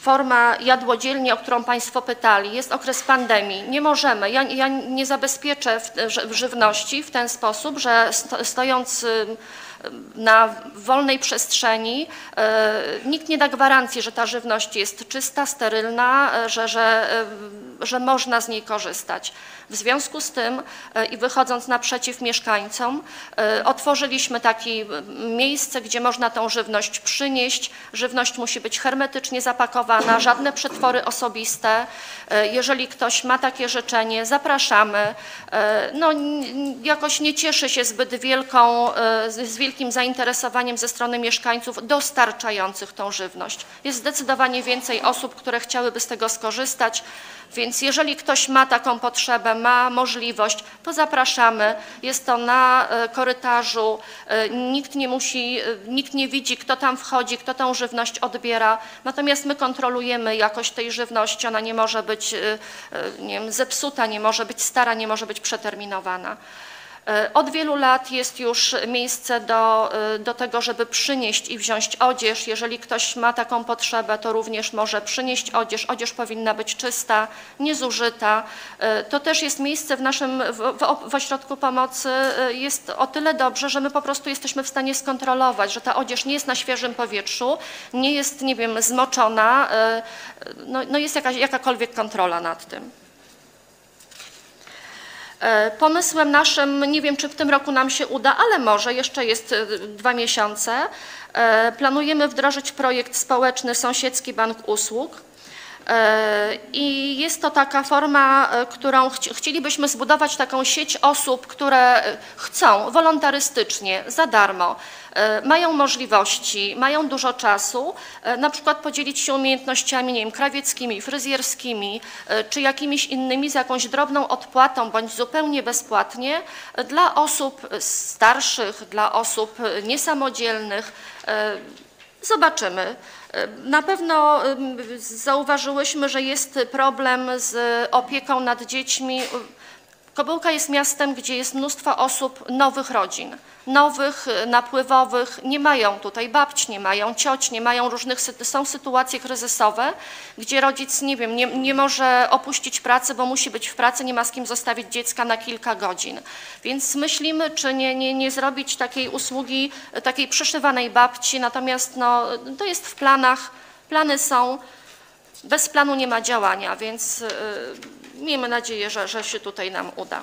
forma jadłodzielni, o którą Państwo pytali, jest okres pandemii. Nie możemy, ja, ja nie zabezpieczę w, w żywności w ten sposób, że sto, stojąc na wolnej przestrzeni e, nikt nie da gwarancji, że ta żywność jest czysta, sterylna, e, że, że, e, że można z niej korzystać. W związku z tym i wychodząc naprzeciw mieszkańcom, otworzyliśmy takie miejsce, gdzie można tą żywność przynieść. Żywność musi być hermetycznie zapakowana, żadne przetwory osobiste. Jeżeli ktoś ma takie życzenie, zapraszamy. No, jakoś nie cieszy się zbyt wielką, z z wielkim zainteresowaniem ze strony mieszkańców dostarczających tą żywność. Jest zdecydowanie więcej osób, które chciałyby z tego skorzystać. Więc jeżeli ktoś ma taką potrzebę, ma możliwość, to zapraszamy. Jest to na e, korytarzu. E, Nikt nie musi, e, nikt nie widzi, kto tam wchodzi, kto tą żywność odbiera. Natomiast my kontrolujemy jakość tej żywności. Ona nie może być nie wiem, zepsuta, nie może być stara, nie może być przeterminowana. E, Od wielu lat jest już miejsce do, e, do tego, żeby przynieść i wziąć odzież. Jeżeli ktoś ma taką potrzebę, to również może przynieść odzież. Odzież powinna być czysta, niezużyta. E, To też jest miejsce w naszym, w, w, ośrodku pomocy jest o tyle dobrze, że my po prostu jesteśmy w stanie skontrolować, że ta odzież nie jest na świeżym powietrzu, nie jest, nie wiem, zmoczona, no, no jest jakaś, jakakolwiek kontrola nad tym. E, Pomysłem naszym, nie wiem czy w tym roku nam się uda, ale może, jeszcze jest e, dwa miesiące, e, planujemy wdrożyć projekt społeczny Sąsiedzki Bank Usług. E, I jest to taka forma, e, którą chci- chcielibyśmy zbudować taką sieć osób, które e, chcą wolontarystycznie, za darmo, mają możliwości, mają dużo czasu, na przykład podzielić się umiejętnościami, nie wiem, krawieckimi, fryzjerskimi, czy jakimiś innymi z jakąś drobną odpłatą, bądź zupełnie bezpłatnie dla osób starszych, dla osób niesamodzielnych. Zobaczymy. Na pewno zauważyłyśmy, że jest problem z opieką nad dziećmi. Kobyłka jest miastem, gdzie jest mnóstwo osób, nowych rodzin, nowych, e, napływowych, nie mają tutaj babć, nie mają cioć, nie mają różnych, są sytuacje kryzysowe, gdzie rodzic, nie wiem, nie, nie może opuścić pracy, bo musi być w pracy, nie ma z kim zostawić dziecka na kilka godzin. Więc myślimy, czy nie, nie, nie zrobić takiej usługi, e, takiej przyszywanej babci, natomiast no, to jest w planach, plany są, bez planu nie ma działania, więc y, miejmy nadzieję, że, że się tutaj nam uda.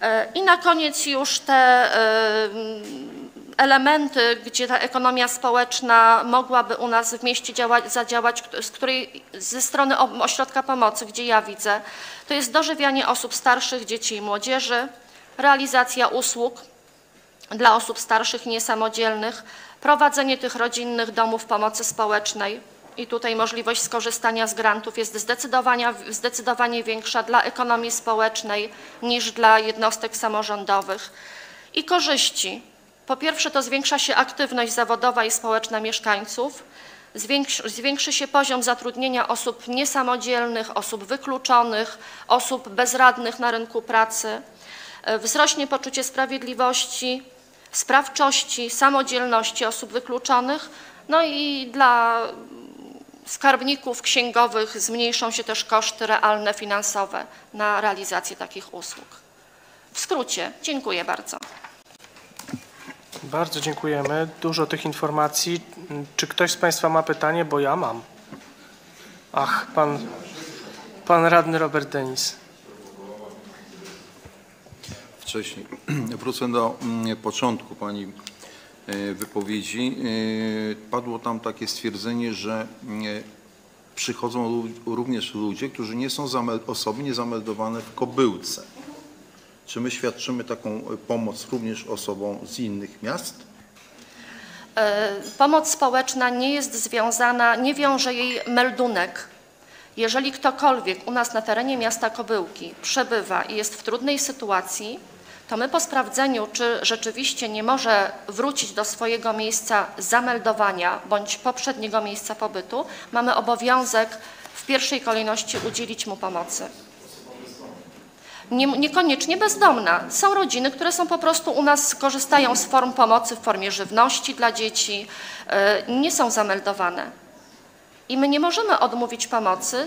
E, I na koniec już te y, elementy, gdzie ta ekonomia społeczna mogłaby u nas w mieście działać, zadziałać, z której ze strony ośrodka pomocy, gdzie ja widzę, to jest dożywianie osób starszych, dzieci i młodzieży, realizacja usług dla osób starszych niesamodzielnych, prowadzenie tych rodzinnych domów pomocy społecznej i tutaj możliwość skorzystania z grantów jest zdecydowanie, zdecydowanie większa dla ekonomii społecznej niż dla jednostek samorządowych. I korzyści. Po pierwsze to zwiększa się aktywność zawodowa i społeczna mieszkańców. Zwiększy, zwiększy się poziom zatrudnienia osób niesamodzielnych, osób wykluczonych, osób bezradnych na rynku pracy. E, Wzrośnie poczucie sprawiedliwości, sprawczości, samodzielności osób wykluczonych. No i dla skarbników księgowych zmniejszą się też koszty realne finansowe na realizację takich usług. W skrócie, dziękuję bardzo. Bardzo dziękujemy. Dużo tych informacji. Czy ktoś z Państwa ma pytanie? Bo ja mam. Ach, pan, pan radny Robert Denis. Wcześniej wrócę do mm, początku Pani wypowiedzi. E, Padło tam takie stwierdzenie, że mm, przychodzą również ludzie, którzy nie są osoby niezameldowane w Kobyłce. Czy my świadczymy taką e, pomoc również osobom z innych miast? E, Pomoc społeczna nie jest związana, nie wiąże jej meldunek. Jeżeli ktokolwiek u nas na terenie miasta Kobyłki przebywa i jest w trudnej sytuacji, to my po sprawdzeniu, czy rzeczywiście nie może wrócić do swojego miejsca zameldowania bądź poprzedniego miejsca pobytu, mamy obowiązek w pierwszej kolejności udzielić mu pomocy. Nie, niekoniecznie bezdomna. Są rodziny, które są po prostu u nas, korzystają z form pomocy w formie żywności dla dzieci, e, nie są zameldowane. I my nie możemy odmówić pomocy.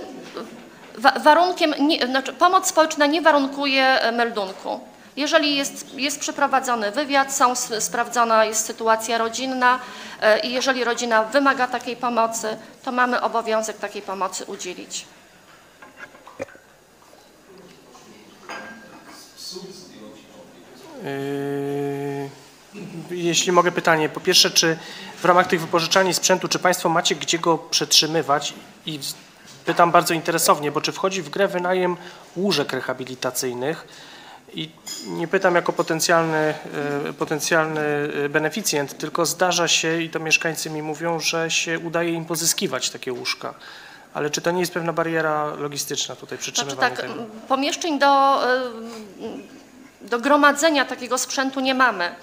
Wa warunkiem, nie, znaczy pomoc społeczna nie warunkuje e, meldunku. Jeżeli jest, jest przeprowadzony wywiad, są, sprawdzona jest sytuacja rodzinna e, i jeżeli rodzina wymaga takiej pomocy, to mamy obowiązek takiej pomocy udzielić. Yy, Jeśli mogę pytanie, po pierwsze, czy w ramach tych wypożyczalni sprzętu, czy Państwo macie gdzie go przetrzymywać? I pytam bardzo interesownie, bo czy wchodzi w grę wynajem łóżek rehabilitacyjnych? I nie pytam jako potencjalny, yy, potencjalny yy, beneficjent, tylko zdarza się, i to mieszkańcy mi mówią, że się udaje im pozyskiwać takie łóżka. Ale czy to nie jest pewna bariera logistyczna tutaj Znaczy przetrzymywania tak, tego? m, pomieszczeń do, y, do gromadzenia takiego sprzętu nie mamy.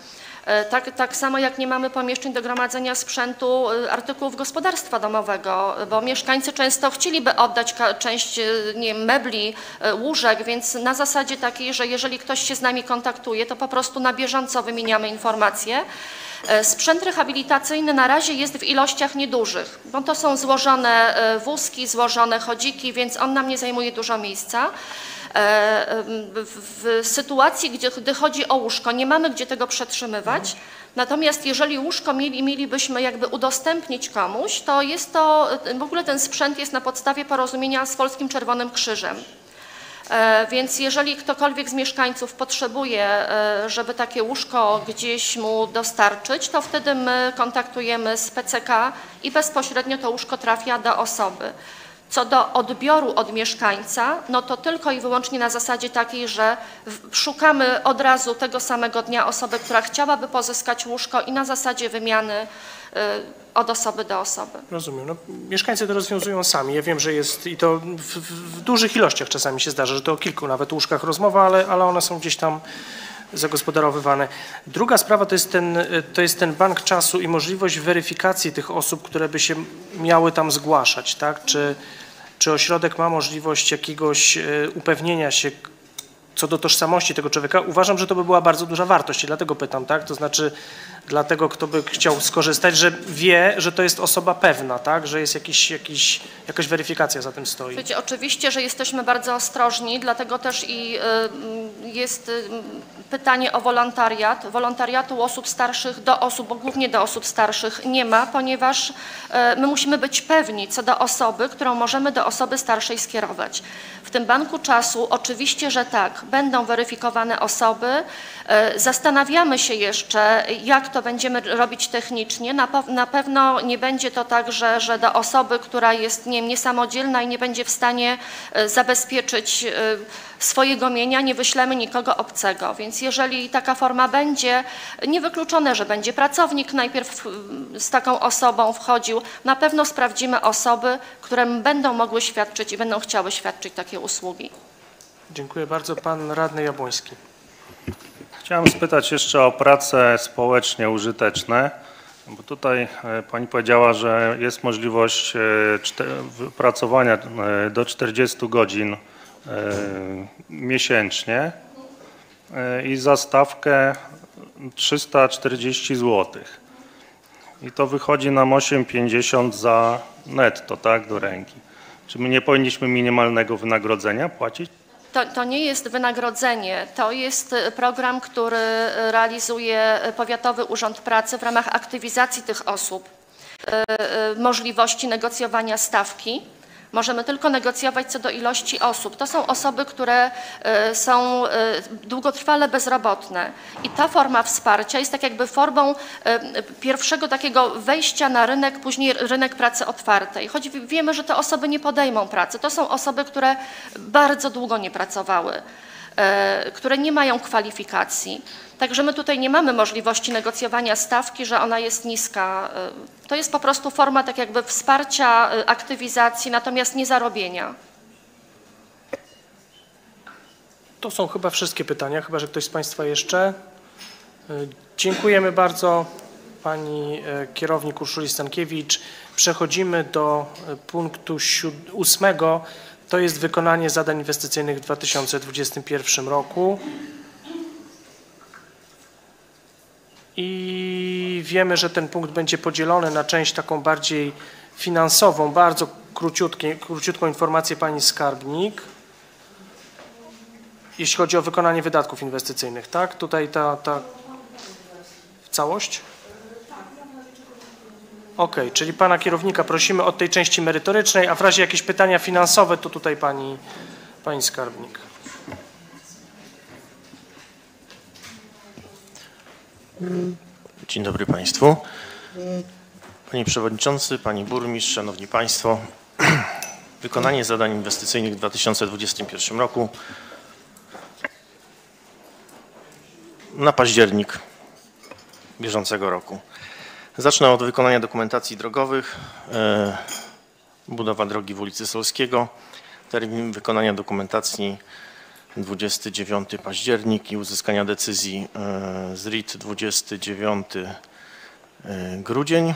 E, Tak, tak samo jak nie mamy pomieszczeń do gromadzenia sprzętu y, artykułów gospodarstwa domowego, bo mieszkańcy często chcieliby oddać część y, nie wiem, mebli, łóżek, więc na zasadzie takiej, że jeżeli ktoś się z nami kontaktuje, to po prostu na bieżąco wymieniamy informacje. E, Sprzęt rehabilitacyjny na razie jest w ilościach niedużych, bo to są złożone e, wózki, złożone chodziki, więc on nam nie zajmuje dużo miejsca. E, w sytuacji, gdzie, gdy chodzi o łóżko, nie mamy gdzie tego przetrzymywać. Natomiast jeżeli łóżko mieli, mielibyśmy jakby udostępnić komuś, to jest to, w ogóle ten sprzęt jest na podstawie porozumienia z Polskim Czerwonym Krzyżem. E, Więc jeżeli ktokolwiek z mieszkańców potrzebuje, e, żeby takie łóżko gdzieś mu dostarczyć, to wtedy my kontaktujemy z PCK i bezpośrednio to łóżko trafia do osoby. Co do odbioru od mieszkańca, no to tylko i wyłącznie na zasadzie takiej, że szukamy od razu tego samego dnia osoby, która chciałaby pozyskać łóżko i na zasadzie wymiany e, od osoby do osoby. Rozumiem. No, mieszkańcy to rozwiązują sami. Ja wiem, że jest i to w, w dużych ilościach czasami się zdarza, że to o kilku nawet łóżkach rozmowa, ale, ale one są gdzieś tam zagospodarowywane. Druga sprawa to jest, ten, y, to jest ten bank czasu i możliwość weryfikacji tych osób, które by się miały tam zgłaszać, tak? Czy, czy ośrodek ma możliwość jakiegoś y, upewnienia się co do tożsamości tego człowieka, uważam, że to by była bardzo duża wartość i dlatego pytam, tak? To znaczy dla tego, kto by chciał skorzystać, że wie, że to jest osoba pewna, tak? Że jest jakiś, jakiś, jakaś weryfikacja za tym stoi. Wiecie, oczywiście, że jesteśmy bardzo ostrożni, dlatego też i y, jest y, pytanie o wolontariat. Wolontariatu osób starszych do osób, bo głównie do osób starszych nie ma, ponieważ y, my musimy być pewni co do osoby, którą możemy do osoby starszej skierować. W tym banku czasu oczywiście, że tak, będą weryfikowane osoby. Zastanawiamy się jeszcze, jak to będziemy robić technicznie. Na, na pewno nie będzie to tak, że, że do osoby, która jest nie niesamodzielna i nie będzie w stanie e, zabezpieczyć e, swojego mienia, nie wyślemy nikogo obcego. Więc jeżeli taka forma będzie, niewykluczone, że będzie pracownik najpierw z taką osobą wchodził, na pewno sprawdzimy osoby, które będą mogły świadczyć i będą chciały świadczyć takie usługi. Dziękuję bardzo. Pan radny Jabłoński. Chciałem spytać jeszcze o prace społecznie użyteczne. Bo tutaj e, pani powiedziała, że jest możliwość e, wypracowania e, do 40 godzin miesięcznie i za stawkę 340 zł. I to wychodzi nam 8,50 za netto, tak, do ręki. Czy my nie powinniśmy minimalnego wynagrodzenia płacić? To, to nie jest wynagrodzenie, to jest e, program, który e, realizuje e, Powiatowy Urząd Pracy w ramach aktywizacji tych osób, możliwości negocjowania stawki. Możemy tylko negocjować co do ilości osób. To są osoby, które e, są e, długotrwale bezrobotne i ta forma wsparcia jest tak jakby formą e, pierwszego takiego wejścia na rynek, później rynek pracy otwartej. Choć wi- wiemy, że te osoby nie podejmą pracy. To są osoby, które bardzo długo nie pracowały, które nie mają kwalifikacji. Także my tutaj nie mamy możliwości negocjowania stawki, że ona jest niska. E, To jest po prostu forma tak jakby wsparcia e, aktywizacji, natomiast nie zarobienia. To są chyba wszystkie pytania, chyba że ktoś z Państwa jeszcze. Y, Dziękujemy bardzo Pani kierownik Urszuli Stankiewicz. Przechodzimy do punktu ósmego. To jest wykonanie zadań inwestycyjnych w 2021 roku. I wiemy, że ten punkt będzie podzielony na część taką bardziej finansową. Bardzo króciutką informację Pani Skarbnik jeśli chodzi o wykonanie wydatków inwestycyjnych, tak? Tutaj ta, ta całość? Ok, czyli pana kierownika prosimy od tej części merytorycznej, a w razie jakieś pytania finansowe, to tutaj pani, pani skarbnik. Dzień dobry Państwu. Panie Przewodniczący, Pani Burmistrz, Szanowni Państwo. Wykonanie zadań inwestycyjnych w 2021 roku na październik bieżącego roku. Zacznę od wykonania dokumentacji drogowych. E, Budowa drogi w ulicy Solskiego. Termin wykonania dokumentacji 29 październik i uzyskania decyzji e, z RIT 29 e, grudzień.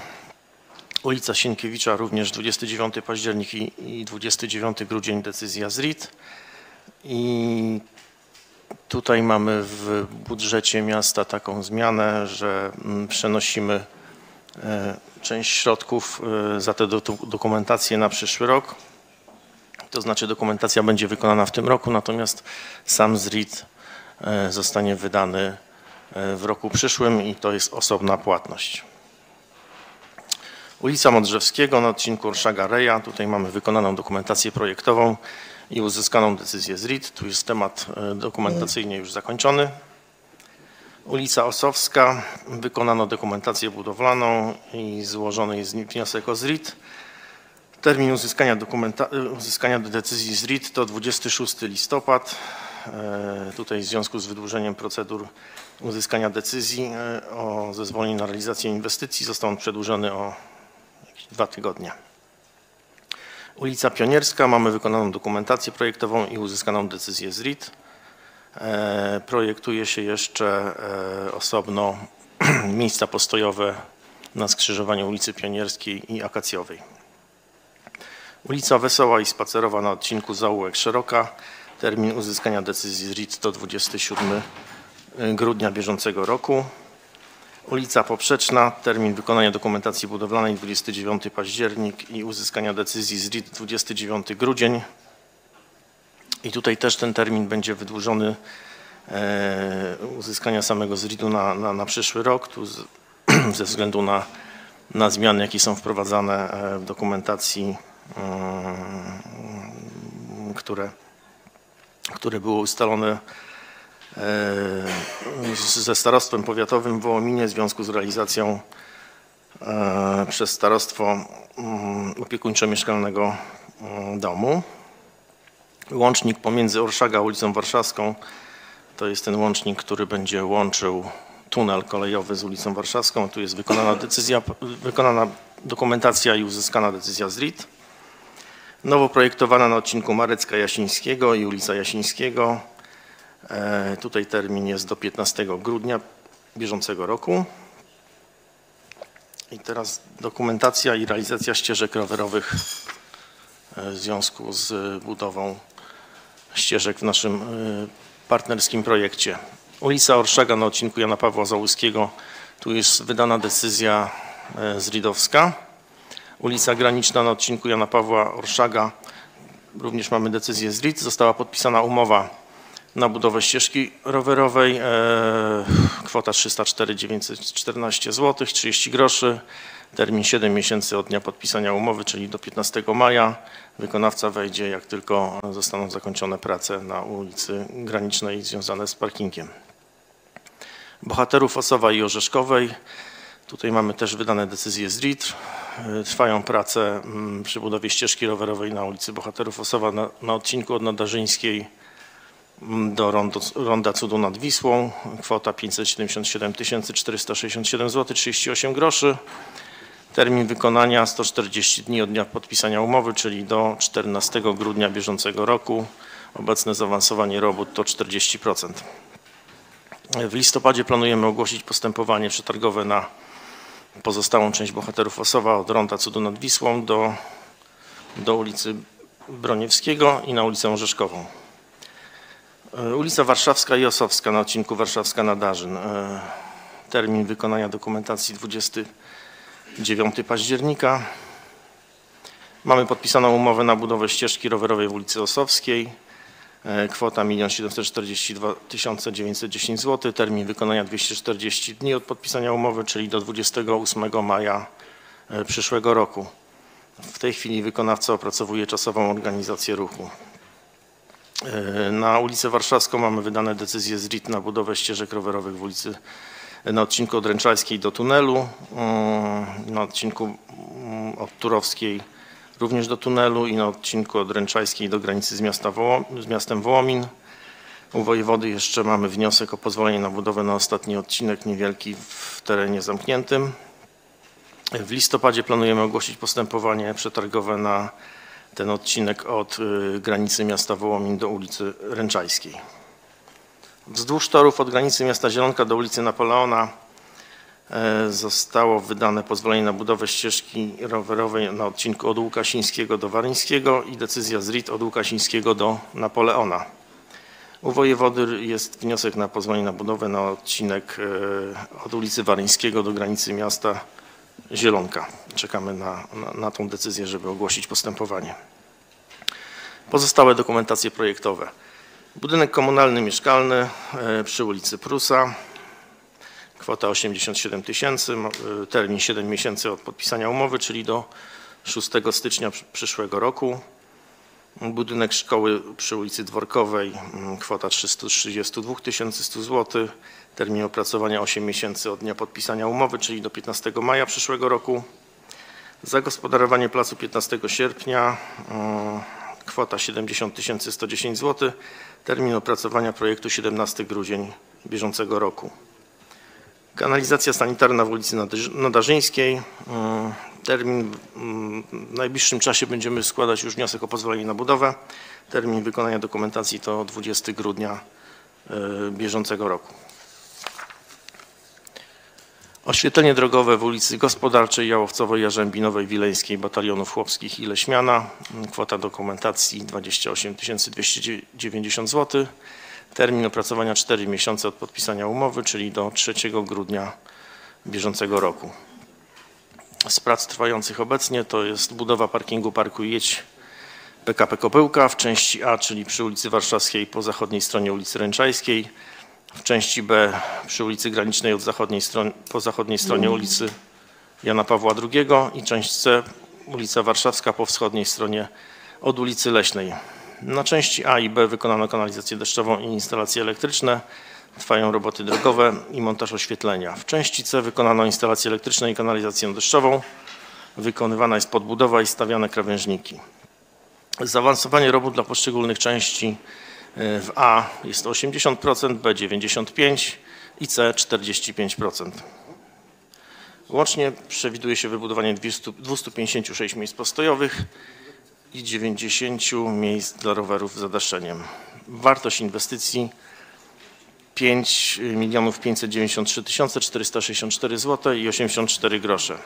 Ulica Sienkiewicza również 29 październik i, i 29 grudzień decyzja z RIT. I tutaj mamy w budżecie miasta taką zmianę, że mm, przenosimy e, część środków za tę do- dokumentację na przyszły rok. To znaczy dokumentacja będzie wykonana w tym roku, natomiast sam ZRIT e, zostanie wydany e, w roku przyszłym i to jest osobna płatność. Ulica Modrzewskiego na odcinku Orszaga-Reja. Tutaj mamy wykonaną dokumentację projektową i uzyskaną decyzję ZRIT. Tu jest temat e, dokumentacyjnie już zakończony. Ulica Osowska. Wykonano dokumentację budowlaną i złożony jest wniosek o ZRIT. Termin uzyskania, dokumenta- uzyskania decyzji z RIT to 26 listopad. E, Tutaj w związku z wydłużeniem procedur uzyskania decyzji e, o zezwoleniu na realizację inwestycji został on przedłużony o dwa tygodnie. Ulica Pionierska. Mamy wykonaną dokumentację projektową i uzyskaną decyzję z RIT. E, Projektuje się jeszcze osobno miejsca postojowe na skrzyżowaniu ulicy Pionierskiej i Akacjowej. Ulica Wesoła i Spacerowa na odcinku Zaułek Szeroka. Termin uzyskania decyzji z RIT to 27 grudnia bieżącego roku. Ulica Poprzeczna, termin wykonania dokumentacji budowlanej 29 październik i uzyskania decyzji z RIT 29 grudzień. I tutaj też ten termin będzie wydłużony e, uzyskania samego ZRIT-u na, na, na przyszły rok, tu z, ze względu na, na zmiany, jakie są wprowadzane e, w dokumentacji, które, które były ustalone e, ze Starostwem Powiatowym w Wołominie w związku z realizacją e, przez Starostwo mm, opiekuńczo-mieszkalnego mm, domu. Łącznik pomiędzy Orszaga a ulicą Warszawską to jest ten łącznik, który będzie łączył tunel kolejowy z ulicą Warszawską. Tu jest wykonana decyzja, wykonana dokumentacja i uzyskana decyzja z RIT. Nowo projektowana na odcinku Marecka Jasińskiego i ulica Jasińskiego. E, Tutaj termin jest do 15 grudnia bieżącego roku. I teraz dokumentacja i realizacja ścieżek rowerowych e, w związku z budową ścieżek w naszym e, partnerskim projekcie. Ulica Orszaga na odcinku Jana Pawła Załuskiego, tu jest wydana decyzja e, zridowska. Ulica Graniczna na odcinku Jana Pawła Orszaga, również mamy decyzję z RIT. Została podpisana umowa na budowę ścieżki rowerowej. E, kwota 304 914 zł, 30 groszy. Termin 7 miesięcy od dnia podpisania umowy, czyli do 15 maja. Wykonawca wejdzie, jak tylko zostaną zakończone prace na ulicy Granicznej związane z parkingiem. Bohaterów Osowa i Orzeszkowej. Tutaj mamy też wydane decyzje z RIT. E, Trwają prace mm, przy budowie ścieżki rowerowej na ulicy Bohaterów Osowa na, na odcinku od Nadarzyńskiej mm, do rondo, Ronda Cudu nad Wisłą. Kwota 577 467 zł 38 groszy. Termin wykonania 140 dni od dnia podpisania umowy, czyli do 14 grudnia bieżącego roku. Obecne zaawansowanie robót to 40%. W listopadzie planujemy ogłosić postępowanie przetargowe na pozostałą część bohaterów Osowa od Ronda Cudu nad Wisłą do, do ulicy Broniewskiego i na ulicę Orzeszkową. E, Ulica Warszawska i Osowska na odcinku Warszawska Nadarzyn. E, Termin wykonania dokumentacji 29 października. Mamy podpisaną umowę na budowę ścieżki rowerowej w ulicy Osowskiej. E, Kwota 1 742 910 zł. Termin wykonania 240 dni od podpisania umowy, czyli do 28 maja e, przyszłego roku. W tej chwili wykonawca opracowuje czasową organizację ruchu. E, Na ulicę Warszawską mamy wydane decyzje z RIT na budowę ścieżek rowerowych w ulicy na odcinku od Ręczalskiej do tunelu, mm, na odcinku mm, od Turowskiej również do tunelu i na odcinku od Ręczajskiej do granicy z, miasta Woło, z miastem Wołomin. U wojewody jeszcze mamy wniosek o pozwolenie na budowę na ostatni odcinek niewielki w terenie zamkniętym. W listopadzie planujemy ogłosić postępowanie przetargowe na ten odcinek od y, granicy miasta Wołomin do ulicy Ręczajskiej. Wzdłuż torów od granicy miasta Zielonka do ulicy Napoleona zostało wydane pozwolenie na budowę ścieżki rowerowej na odcinku od Łukasińskiego do Waryńskiego i decyzja z RIT od Łukasińskiego do Napoleona. U wojewody jest wniosek na pozwolenie na budowę na odcinek e, od ulicy Waryńskiego do granicy miasta Zielonka. Czekamy na, na, na tą decyzję, żeby ogłosić postępowanie. Pozostałe dokumentacje projektowe. Budynek komunalny mieszkalny e, przy ulicy Prusa. Kwota 87 tysięcy, e, termin 7 miesięcy od podpisania umowy, czyli do 6 stycznia przy- przyszłego roku. Budynek szkoły przy ulicy Dworkowej, mm, kwota 332 100 zł. Termin opracowania 8 miesięcy od dnia podpisania umowy, czyli do 15 maja przyszłego roku. Zagospodarowanie placu 15 sierpnia, mm, kwota 70 110 zł. Termin opracowania projektu 17 grudzień bieżącego roku. Kanalizacja sanitarna w ulicy Nadarz- Nadarzyńskiej. Mm, Termin mm, w najbliższym czasie będziemy składać już wniosek o pozwolenie na budowę. Termin wykonania dokumentacji to 20 grudnia y, bieżącego roku. Oświetlenie drogowe w ulicy Gospodarczej, Jałowcowej, Jarzębinowej, Wileńskiej, Batalionów Chłopskich i Leśmiana. Kwota dokumentacji 28 290 zł. Termin opracowania 4 miesiące od podpisania umowy, czyli do 3 grudnia bieżącego roku. Z prac trwających obecnie to jest budowa parkingu Parku Jedź PKP Kopełka w części A, czyli przy ulicy Warszawskiej po zachodniej stronie ulicy Ręczajskiej, w części B przy ulicy Granicznej od zachodniej strony, po zachodniej stronie ulicy Jana Pawła II i część C ulica Warszawska po wschodniej stronie od ulicy Leśnej. Na części A i B wykonano kanalizację deszczową i instalacje elektryczne. Trwają roboty drogowe i montaż oświetlenia. W części C wykonano instalacje elektryczne i kanalizację deszczową. Wykonywana jest podbudowa i stawiane krawężniki. Zaawansowanie robót dla poszczególnych części y, w A jest 80%, B 95% i C 45%. Łącznie przewiduje się wybudowanie 200, 256 miejsc postojowych i 90 miejsc dla rowerów z zadaszeniem. Wartość inwestycji 5 milionów 593 tysiące 464 zł i 84 grosze.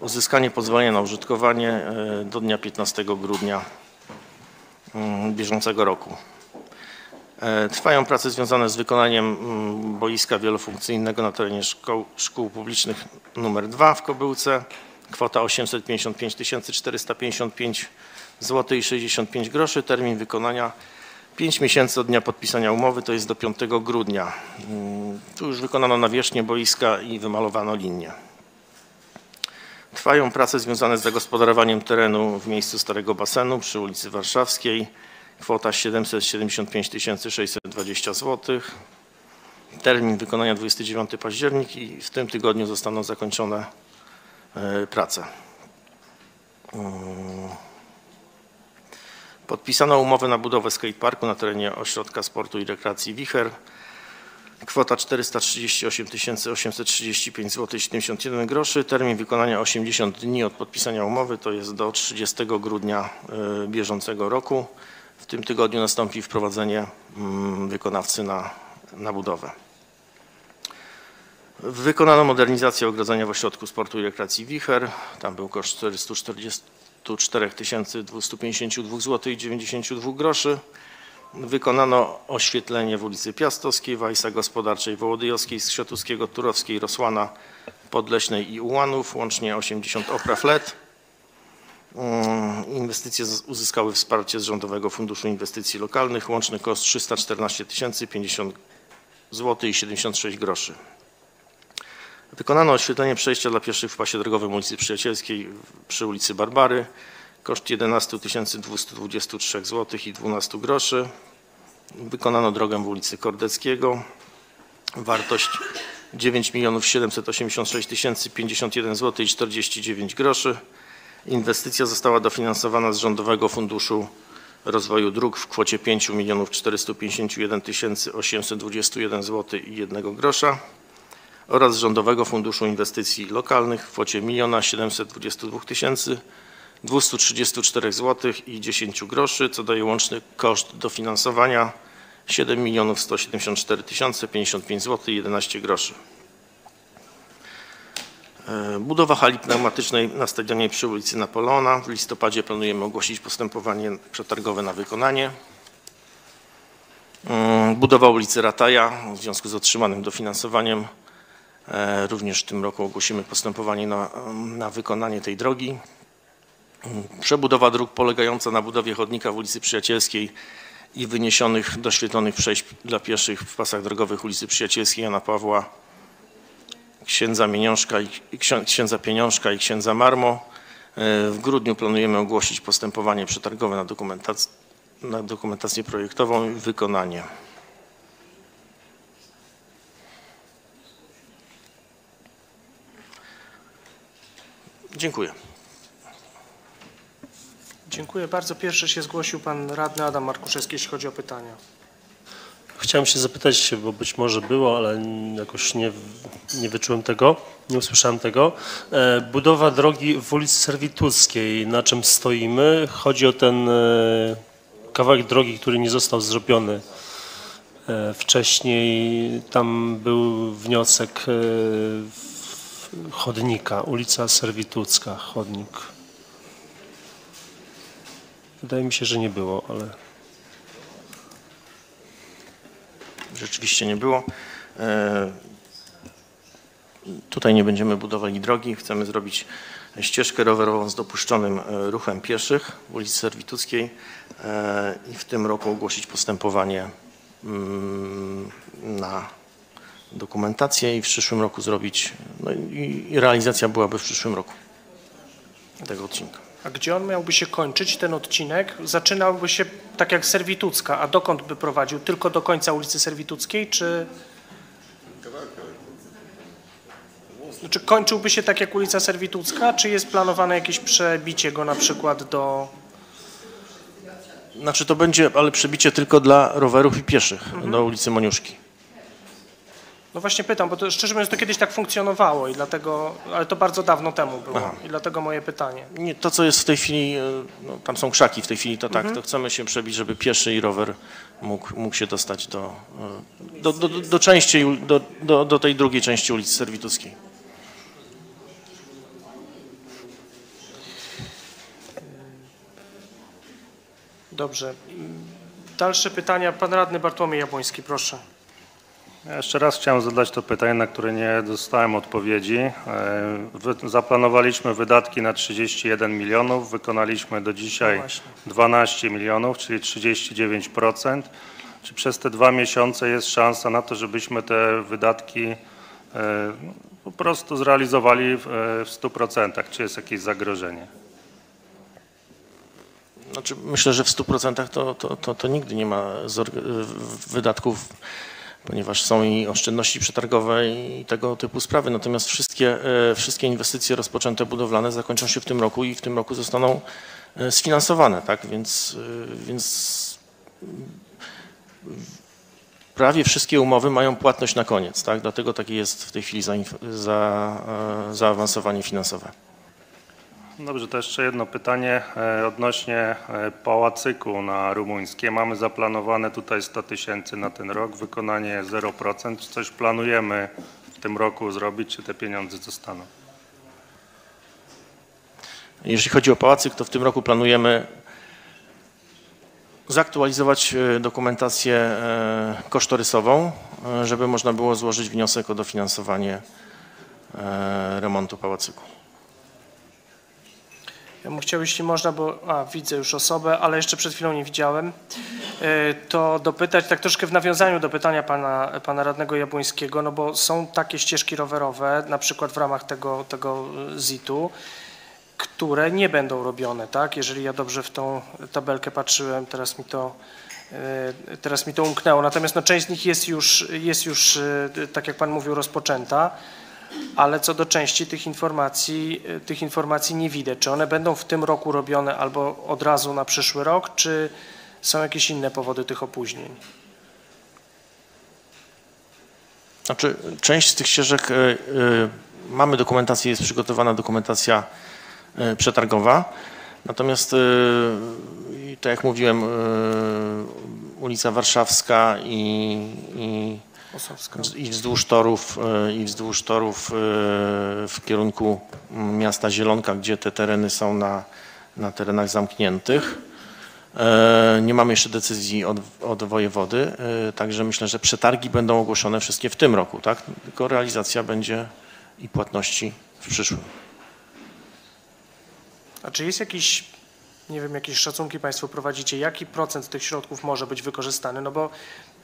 Uzyskanie pozwolenia na użytkowanie e, do dnia 15 grudnia mm, bieżącego roku. E, Trwają prace związane z wykonaniem mm, boiska wielofunkcyjnego na terenie szkoł, szkół publicznych nr 2 w Kobyłce. Kwota 855 455 zł i 65 groszy. Termin wykonania 5 miesięcy od dnia podpisania umowy, to jest do 5 grudnia. Mm, Tu już wykonano nawierzchnię boiska i wymalowano linię. Trwają prace związane z zagospodarowaniem terenu w miejscu starego basenu przy ulicy Warszawskiej. Kwota 775 620 zł. Termin wykonania 29 październik i w tym tygodniu zostaną zakończone e, prace. Mm. Podpisano umowę na budowę skateparku na terenie Ośrodka Sportu i Rekreacji Wicher. Kwota 438 835 zł 71 groszy. Termin wykonania 80 dni od podpisania umowy, to jest do 30 grudnia e, bieżącego roku. W tym tygodniu nastąpi wprowadzenie mm, wykonawcy na, na budowę. Wykonano modernizację ogrodzenia w Ośrodku Sportu i Rekreacji Wicher. Tam był koszt 444 252 zł i 92 groszy. Wykonano oświetlenie w ulicy Piastowskiej, Wajsa Gospodarczej, Wołodyjowskiej, Skrzetuskiego, Turowskiej, Rosłana, Podleśnej i Ułanów, łącznie 80 opraw LED. Mm, Inwestycje uzyskały wsparcie z Rządowego Funduszu Inwestycji Lokalnych. Łączny koszt 314 050 zł i 76 groszy. Wykonano oświetlenie przejścia dla pieszych w pasie drogowym ulicy Przyjacielskiej przy ulicy Barbary. Koszt 11 223 zł i 12 groszy. Wykonano drogę w ulicy Kordeckiego. Wartość 9 786 051 zł i 49 groszy. Inwestycja została dofinansowana z Rządowego Funduszu Rozwoju Dróg w kwocie 5 451 821 zł i 1 grosza oraz Rządowego Funduszu Inwestycji Lokalnych w kwocie 1 722 234 zł i 10 groszy, co daje łączny koszt dofinansowania 7 174 055 zł i 11 groszy. E, Budowa hali pneumatycznej na stadionie przy ulicy Napoleona. W listopadzie planujemy ogłosić postępowanie przetargowe na wykonanie. Mm, Budowa ulicy Rataja w związku z otrzymanym dofinansowaniem. E, Również w tym roku ogłosimy postępowanie na, na wykonanie tej drogi. Przebudowa dróg polegająca na budowie chodnika w ulicy Przyjacielskiej i wyniesionych doświetlonych przejść dla pieszych w pasach drogowych ulicy Przyjacielskiej Jana Pawła księdza i księdza Pieniążka i księdza Marmo. E, W grudniu planujemy ogłosić postępowanie przetargowe na, na dokumentację projektową i wykonanie. Dziękuję. Dziękuję bardzo. Pierwszy się zgłosił pan radny Adam Markuszewski, jeśli chodzi o pytania. Chciałem się zapytać, bo być może było, ale jakoś nie, nie wyczułem tego, nie usłyszałem tego. E, Budowa drogi w ulicy Serwituckiej, na czym stoimy? Chodzi o ten e, kawałek drogi, który nie został zrobiony. E, Wcześniej tam był wniosek w- chodnika, ulica Serwitucka, chodnik. Wydaje mi się, że nie było, ale... Rzeczywiście nie było. E, Tutaj nie będziemy budowali drogi. Chcemy zrobić ścieżkę rowerową z dopuszczonym e, ruchem pieszych w ulicy Serwituckiej e, i w tym roku ogłosić postępowanie mm, na dokumentację i w przyszłym roku zrobić, no i i realizacja byłaby w przyszłym roku tego odcinka. A gdzie on miałby się kończyć, ten odcinek? Zaczynałby się tak jak Serwitucka, a dokąd by prowadził? Tylko do końca ulicy Serwituckiej, czy... Czy kończyłby się tak jak ulica Serwitucka, czy jest planowane jakieś przebicie go na przykład do... Znaczy to będzie, ale przebicie tylko dla rowerów i pieszych do ulicy Moniuszki. No właśnie pytam, bo to szczerze mówiąc to kiedyś tak funkcjonowało i dlatego, ale to bardzo dawno temu było Aha. i dlatego moje pytanie. Nie, to co jest w tej chwili, e, no, tam są krzaki w tej chwili, to tak, Mhm. to chcemy się przebić, żeby pieszy i rower mógł, mógł się dostać do, e, do, do, do, do do, do, do tej drugiej części ulicy Serwituskiej. Dobrze. Dalsze pytania. Pan radny Bartłomiej Jabłoński, proszę. Ja Jeszcze raz chciałem zadać to pytanie, na które nie dostałem odpowiedzi. E, Zaplanowaliśmy wydatki na 31 milionów, wykonaliśmy do dzisiaj No właśnie. 12 milionów, czyli 39%. Czy przez te dwa miesiące jest szansa na to, żebyśmy te wydatki e, po prostu zrealizowali w e, w 100%? Czy jest jakieś zagrożenie? Znaczy, myślę, że w 100% to, to, to, to nigdy nie ma wydatków, ponieważ są i oszczędności przetargowe i tego typu sprawy. Natomiast wszystkie, e, wszystkie inwestycje rozpoczęte budowlane zakończą się w tym roku i w tym roku zostaną e, sfinansowane, tak? Więc, e, więc prawie wszystkie umowy mają płatność na koniec, tak? Dlatego takie jest w tej chwili za, e, zaawansowanie finansowe. Dobrze, to jeszcze jedno pytanie e, odnośnie e, pałacyku na Rumuńskie. Mamy zaplanowane tutaj 100 tysięcy na ten rok, wykonanie 0%. Czy coś planujemy w tym roku zrobić, czy te pieniądze zostaną? Jeżeli chodzi o pałacyk, to w tym roku planujemy zaktualizować e, dokumentację kosztorysową, żeby można było złożyć wniosek o dofinansowanie remontu pałacyku. Ja bym chciał, jeśli można, bo a, widzę już osobę, ale jeszcze przed chwilą nie widziałem, e, to dopytać, tak troszkę w nawiązaniu do pytania pana, pana radnego Jabłońskiego, no bo są takie ścieżki rowerowe, na przykład w ramach tego, tego e, ZIT-u, które nie będą robione, tak? Jeżeli ja dobrze w tą tabelkę patrzyłem, teraz mi to, e, teraz mi to umknęło. Natomiast no, część z nich jest już, jest już, tak jak pan mówił, rozpoczęta ale co do części tych informacji, y, tych informacji nie widać. Czy one będą w tym roku robione albo od razu na przyszły rok, czy są jakieś inne powody tych opóźnień? Znaczy, część z tych ścieżek, e, e, mamy dokumentację, jest przygotowana dokumentacja e, przetargowa, natomiast, e, i tak jak mówiłem, e, ulica Warszawska i, i. i wzdłuż torów, e, i wzdłuż torów e, w kierunku miasta Zielonka, gdzie te tereny są na, na terenach zamkniętych. E, Nie mamy jeszcze decyzji od, od wojewody, także myślę, że przetargi będą ogłoszone wszystkie w tym roku, tak? Tylko realizacja będzie i płatności w przyszłym. A czy jest jakiś, nie wiem, jakieś szacunki Państwo prowadzicie, jaki procent tych środków może być wykorzystany? No bo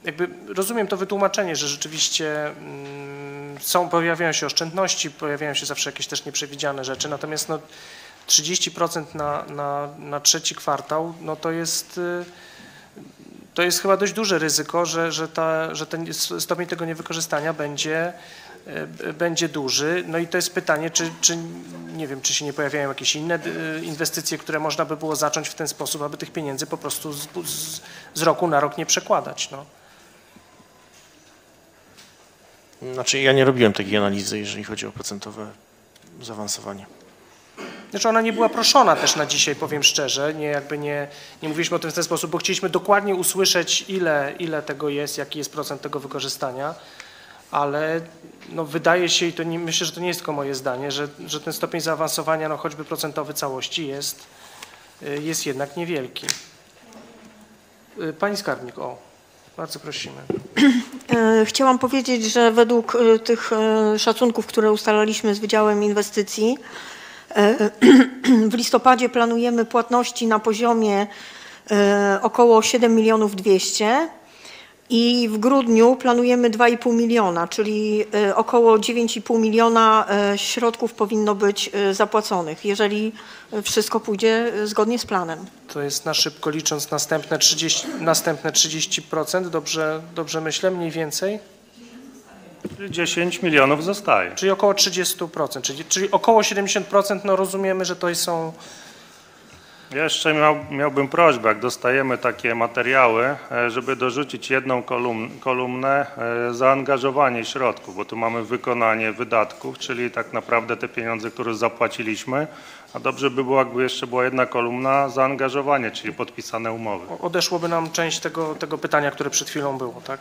jakby rozumiem to wytłumaczenie, że rzeczywiście mm, są, pojawiają się oszczędności, pojawiają się zawsze jakieś też nieprzewidziane rzeczy, natomiast no 30% na, na, na trzeci kwartał, no to jest, y, to jest chyba dość duże ryzyko, że, że, ta, że ten stopień tego niewykorzystania będzie, y, będzie duży. No i to jest pytanie, czy, czy nie wiem, czy się nie pojawiają jakieś inne y, inwestycje, które można by było zacząć w ten sposób, aby tych pieniędzy po prostu z, z, z roku na rok nie przekładać. No. Znaczy ja nie robiłem takiej analizy, jeżeli chodzi o procentowe zaawansowanie. Znaczy ona nie była proszona też na dzisiaj, powiem szczerze, nie jakby nie, nie mówiliśmy o tym w ten sposób, bo chcieliśmy dokładnie usłyszeć ile, ile tego jest, jaki jest procent tego wykorzystania, ale no wydaje się i to nie, myślę, że to nie jest tylko moje zdanie, że, że ten stopień zaawansowania, no choćby procentowy całości jest, y, jest jednak niewielki. Y, Pani Skarbnik, o, bardzo prosimy. E, Chciałam powiedzieć, że według e, tych e, szacunków, które ustalaliśmy z Wydziałem Inwestycji, w listopadzie planujemy płatności na poziomie około 7 milionów 200 i w grudniu planujemy 2,5 miliona, czyli e, około 9,5 miliona e, środków powinno być e, zapłaconych, jeżeli wszystko pójdzie zgodnie z planem. To jest na szybko licząc następne 30%, następne 30% dobrze, dobrze myślę, mniej więcej? 10 milionów zostaje. Czyli około 30%, czyli, czyli około 70% no rozumiemy, że to są Jeszcze miał, miałbym prośbę, jak dostajemy takie materiały, e, żeby dorzucić jedną kolumn, kolumnę e, zaangażowanie środków, bo tu mamy wykonanie wydatków, czyli tak naprawdę te pieniądze, które zapłaciliśmy, a dobrze by było, jakby jeszcze była jedna kolumna zaangażowanie, czyli podpisane umowy. Odeszłoby nam część tego, tego pytania, które przed chwilą było, tak?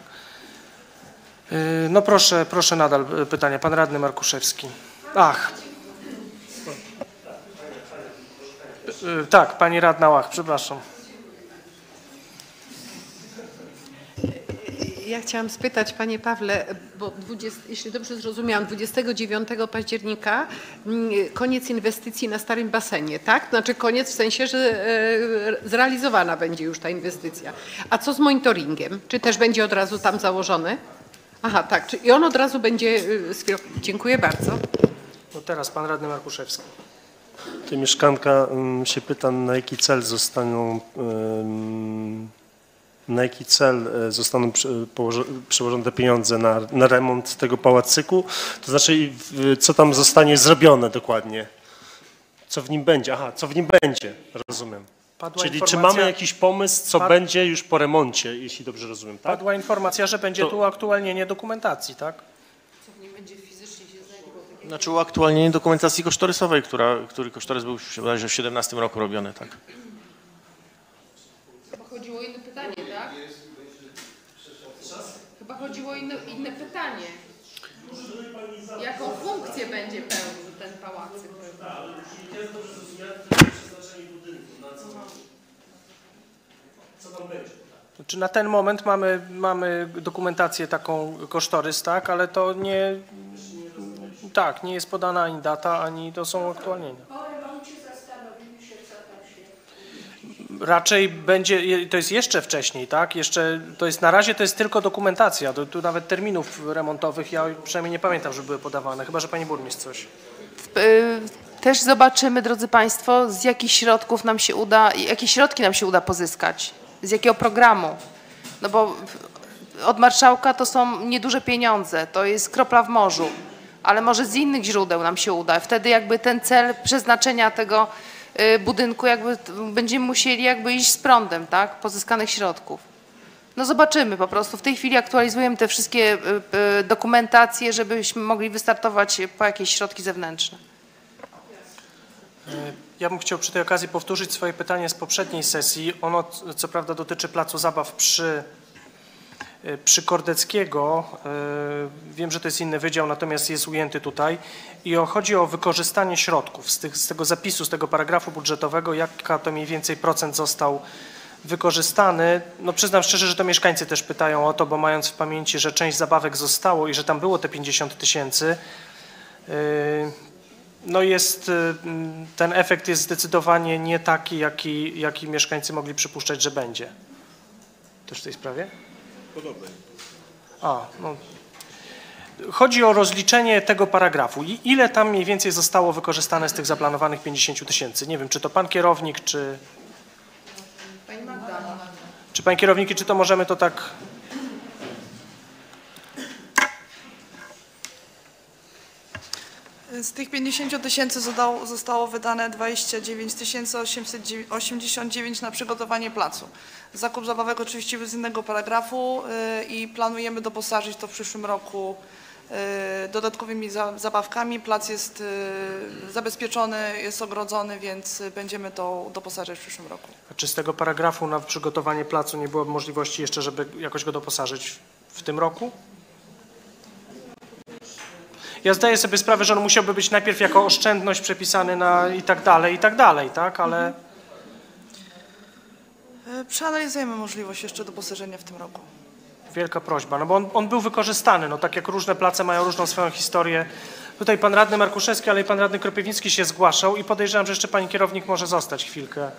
Yy, No proszę, proszę nadal pytanie. Pan radny Markuszewski. Ach. Yy, Tak, pani radna Łach, przepraszam. Ja chciałam spytać, panie Pawle, bo 20, jeśli dobrze zrozumiałam, 29 października mm, koniec inwestycji na starym basenie, tak? Znaczy koniec w sensie, że e, zrealizowana będzie już ta inwestycja. A co z monitoringiem? Czy też będzie od razu tam założony? Aha, tak. I on od razu będzie... y, Dziękuję bardzo. No teraz pan radny Markuszewski. Tutaj mieszkanka ym, się pyta, na jaki cel zostaną, na jaki cel e, zostaną przełożone te pieniądze na, na remont tego pałacyku, to znaczy co tam zostanie zrobione dokładnie, co w nim będzie, aha, co w nim będzie, rozumiem. Padła Czyli czy mamy jakiś pomysł, co Pad- będzie już po remoncie, jeśli dobrze rozumiem, tak? Padła informacja, że będzie To- tu aktualnienie dokumentacji, tak? Znaczy uaktualnienie dokumentacji kosztorysowej, która, który kosztorys był w 2017 roku robiony, tak? Chyba chodziło o inne pytanie, tak? Chyba chodziło o inne, inne pytanie. Jaką funkcję będzie pełnił ten pałacyk? Co tam będzie? Znaczy na ten moment mamy, mamy dokumentację taką kosztorys, tak, ale to nie, tak, nie jest podana ani data, ani to są aktualnienia. Raczej będzie, to jest jeszcze wcześniej, tak, jeszcze, to jest, na razie to jest tylko dokumentacja, tu, tu nawet terminów remontowych ja przynajmniej nie pamiętam, że były podawane, chyba, że pani burmistrz coś. Y, Też zobaczymy, drodzy Państwo, z jakich środków nam się uda, jakie środki nam się uda pozyskać, z jakiego programu. No bo od marszałka to są nieduże pieniądze, to jest kropla w morzu, ale może z innych źródeł nam się uda. Wtedy jakby ten cel przeznaczenia tego y, budynku jakby będziemy musieli jakby iść z prądem, tak, pozyskanych środków. No zobaczymy po prostu. W tej chwili aktualizujemy te wszystkie y, y, dokumentacje, żebyśmy mogli wystartować po jakieś środki zewnętrzne. Ja bym chciał przy tej okazji powtórzyć swoje pytanie z poprzedniej sesji. Ono co prawda dotyczy placu zabaw przy, przy Kordeckiego. Y, Wiem, że to jest inny wydział, natomiast jest ujęty tutaj. I chodzi o wykorzystanie środków z, tych, z tego zapisu, z tego paragrafu budżetowego, jaka to mniej więcej procent został wykorzystany. No przyznam szczerze, że to mieszkańcy też pytają o to, bo mając w pamięci, że część zabawek zostało i że tam było te 50 tysięcy, y, no jest, ten efekt jest zdecydowanie nie taki, jaki, jaki mieszkańcy mogli przypuszczać, że będzie. Też w tej sprawie? Podobny. A, no. Chodzi o rozliczenie tego paragrafu. I ile tam mniej więcej zostało wykorzystane z tych zaplanowanych 50 tysięcy? Nie wiem, czy to pan kierownik, czy, Pani Magda. czy pan kierownik, czy to możemy to tak... Z tych 50 tysięcy zostało, wydane 29 889 na przygotowanie placu. Zakup zabawek oczywiście bez innego paragrafu y, i planujemy doposażyć to w przyszłym roku y, dodatkowymi za- zabawkami. Plac jest y, zabezpieczony, jest ogrodzony, więc będziemy to doposażać w przyszłym roku. A czy z tego paragrafu na przygotowanie placu nie było możliwości jeszcze, żeby jakoś go doposażyć w tym roku? Ja zdaję sobie sprawę, że on musiałby być najpierw jako oszczędność przepisany na i tak dalej, i tak dalej, tak? Ale Y, Przeanalizujemy możliwość jeszcze doposażenia w tym roku. wielka prośba, no bo on, on był wykorzystany, no tak jak różne place mają różną swoją historię. Tutaj pan radny Markuszewski, ale i pan radny Kropiewnicki się zgłaszał i podejrzewam, że jeszcze pani kierownik może zostać chwilkę.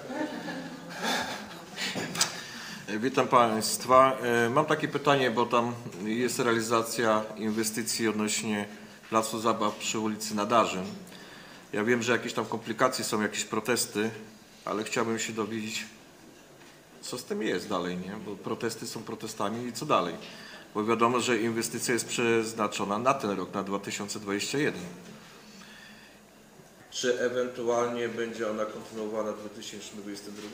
Witam Państwa. E, Mam takie pytanie, bo tam jest realizacja inwestycji odnośnie Placu Zabaw przy ulicy Nadarzyn. Ja wiem, że jakieś tam komplikacje są, jakieś protesty, ale chciałbym się dowiedzieć, co z tym jest dalej, nie? Bo protesty są protestami i co dalej? Bo wiadomo, że inwestycja jest przeznaczona na ten rok, na 2021. Czy ewentualnie będzie ona kontynuowana w 2022?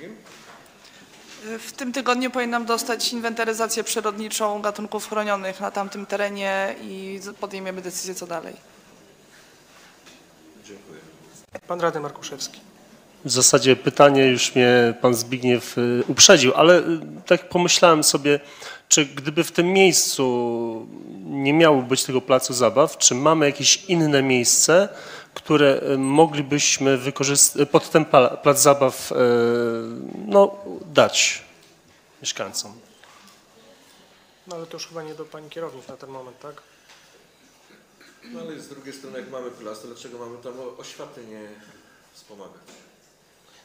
W tym tygodniu powinnam dostać inwentaryzację przyrodniczą gatunków chronionych na tamtym terenie i podejmiemy decyzję co dalej. Dziękuję. Pan radny Markuszewski. W zasadzie pytanie już mnie pan Zbigniew y, uprzedził, ale y, tak pomyślałem sobie, czy gdyby w tym miejscu nie miało być tego placu zabaw, czy mamy jakieś inne miejsce, które y, moglibyśmy wykorzystać, pod ten plac zabaw y, no, dać mieszkańcom? No ale to już chyba nie do pani kierownik na ten moment, tak? No ale z drugiej strony, jak mamy plac, to dlaczego mamy tam oświaty nie wspomagać?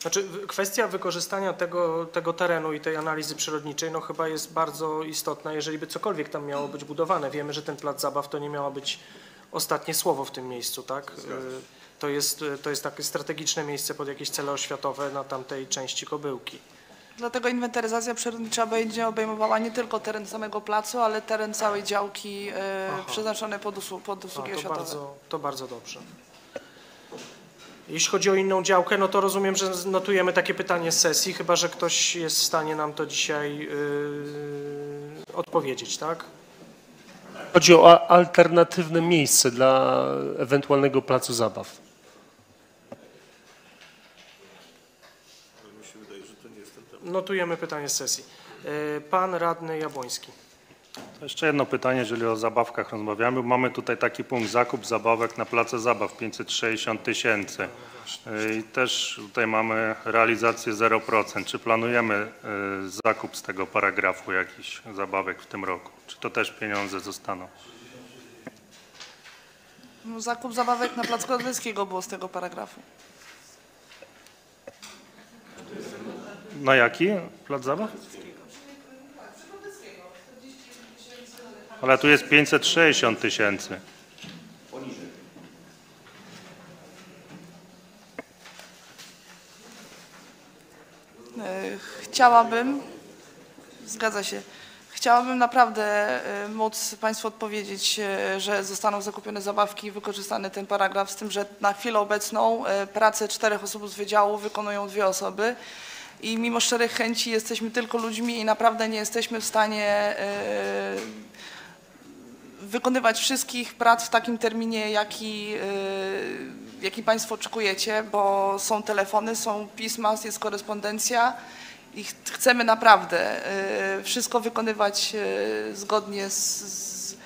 Znaczy kwestia wykorzystania tego, tego terenu i tej analizy przyrodniczej no chyba jest bardzo istotna, jeżeli by cokolwiek tam miało być budowane. Wiemy, że ten plac zabaw to nie miało być ostatnie słowo w tym miejscu, tak? Y, To jest, to jest takie strategiczne miejsce pod jakieś cele oświatowe na tamtej części Kobyłki. Dlatego inwentaryzacja przyrodnicza będzie obejmowała nie tylko teren samego placu, ale teren całej działki e, Aha. przeznaczony pod, usłu- pod A, usługi to, oświatowe. bardzo, to bardzo dobrze. Jeśli chodzi o inną działkę, no to rozumiem, że notujemy takie pytanie z sesji, chyba że ktoś jest w stanie nam to dzisiaj yy, odpowiedzieć, tak? Chodzi o alternatywne miejsce dla ewentualnego placu zabaw. Notujemy pytanie z sesji. Yy, Pan radny Jabłoński. To jeszcze jedno pytanie, jeżeli o zabawkach rozmawiamy. Mamy tutaj taki punkt zakup zabawek na place zabaw 560 tysięcy. Yy, I też tutaj mamy realizację 0%. Czy planujemy yy, zakup z tego paragrafu jakichś zabawek w tym roku? Czy to też pieniądze zostaną? No, Zakup zabawek na Placu Godlewskiego było z tego paragrafu. Na jaki plac zabaw? Ale tu jest 560 tysięcy. E, Chciałabym, zgadza się, chciałabym naprawdę e, móc Państwu odpowiedzieć, e, że zostaną zakupione zabawki i wykorzystany ten paragraf, z tym, że na chwilę obecną e, pracę czterech osób z wydziału wykonują dwie osoby. I mimo szczerych chęci jesteśmy tylko ludźmi i naprawdę nie jesteśmy w stanie wykonywać wszystkich prac w takim terminie, jaki, y, jaki Państwo oczekujecie, bo są telefony, są pisma, jest korespondencja i ch- chcemy naprawdę y, wszystko wykonywać y, zgodnie z, z,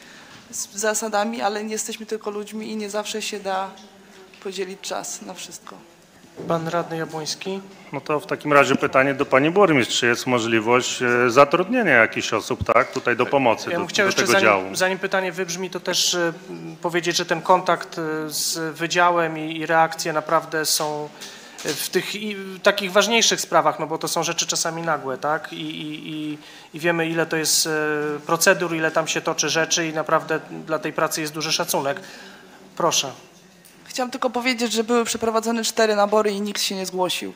z zasadami, ale nie jesteśmy tylko ludźmi i nie zawsze się da podzielić czas na wszystko. Pan radny Jabłoński. No to w takim razie pytanie do pani burmistrz, czy jest możliwość e, zatrudnienia jakichś osób, tak, tutaj do pomocy, Ja do, chciał do jeszcze, tego działu? zanim, zanim pytanie wybrzmi, to też powiedzieć, że ten kontakt z wydziałem i, i reakcje naprawdę są w tych takich ważniejszych sprawach, no bo to są rzeczy czasami nagłe, tak? I, i, i, i wiemy, ile to jest e, procedur, ile tam się toczy rzeczy i naprawdę dla tej pracy jest duży szacunek. Proszę. Chciałam tylko powiedzieć, że były przeprowadzone cztery nabory i nikt się nie zgłosił.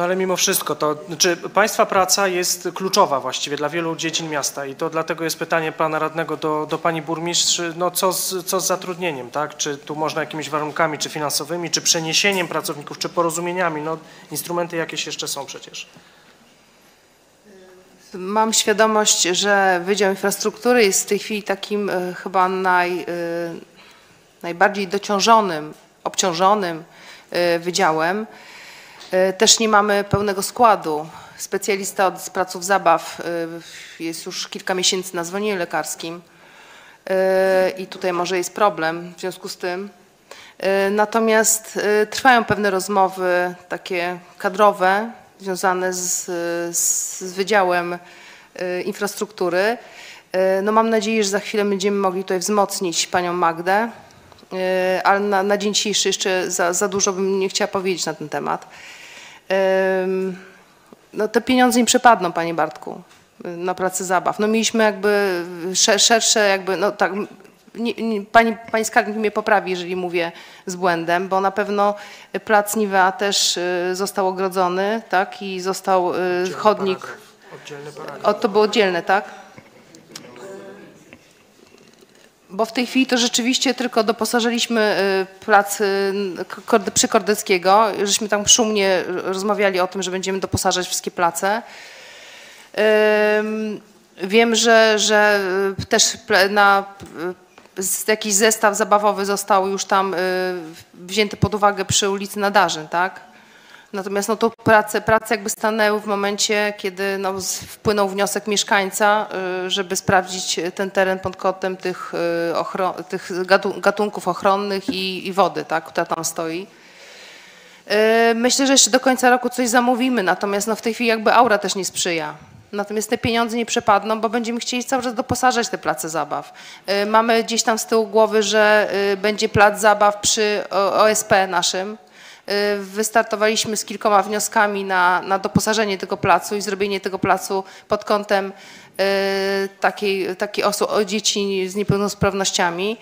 No ale mimo wszystko, to znaczy Państwa praca jest kluczowa właściwie dla wielu dziedzin miasta i to dlatego jest pytanie Pana Radnego do, do Pani Burmistrz, no co z, co z zatrudnieniem, tak? Czy tu można jakimiś warunkami, czy finansowymi, czy przeniesieniem pracowników, czy porozumieniami, no instrumenty jakieś jeszcze są przecież. Mam świadomość, że Wydział Infrastruktury jest w tej chwili takim e, chyba naj, e, najbardziej dociążonym, obciążonym e, wydziałem. E, Też nie mamy pełnego składu. Specjalista od placów zabaw e, jest już kilka miesięcy na zwolnieniu lekarskim E, i tutaj może jest problem w związku z tym. Natomiast trwają pewne rozmowy takie kadrowe związane z, z, Wydziałem Infrastruktury. No mam nadzieję, że za chwilę będziemy mogli tutaj wzmocnić panią Magdę, ale na, na dzień dzisiejszy jeszcze za, za dużo bym nie chciała powiedzieć na ten temat. No te pieniądze nie przepadną, panie Bartku, na pracę zabaw. No mieliśmy jakby sze- szersze jakby, no tak, nie, nie, pani, pani skarbnik mnie poprawi, jeżeli mówię z błędem, bo na pewno plac Niwea też y, został ogrodzony, tak, i został y, chodnik. Oddzielny paragraf. O, to było oddzielne, tak? Bo w tej chwili to rzeczywiście tylko doposażyliśmy y, plac y, przy Kordeckiego. Żeśmy tam szumnie rozmawiali o tym, że będziemy doposażać wszystkie place. Wiem, że, że y, też na jakiś zestaw zabawowy został już tam wzięty pod uwagę przy ulicy Nadarzyn, tak? Natomiast no to prace, prace jakby stanęły w momencie, kiedy no, wpłynął wniosek mieszkańca, y, żeby sprawdzić ten teren pod kątem tych, y, ochro- tych gatu- gatunków ochronnych i, i wody, tak, która tam stoi. Y, Myślę, że jeszcze do końca roku coś zamówimy, natomiast no w tej chwili jakby aura też nie sprzyja. Natomiast te pieniądze nie przepadną, bo będziemy chcieli cały czas doposażać te place zabaw. Mamy gdzieś tam z tyłu głowy, że będzie plac zabaw przy OSP naszym. Y, Wystartowaliśmy z kilkoma wnioskami na, na doposażenie tego placu i zrobienie tego placu pod kątem y, takiej, takiej osób, dzieci z niepełnosprawnościami.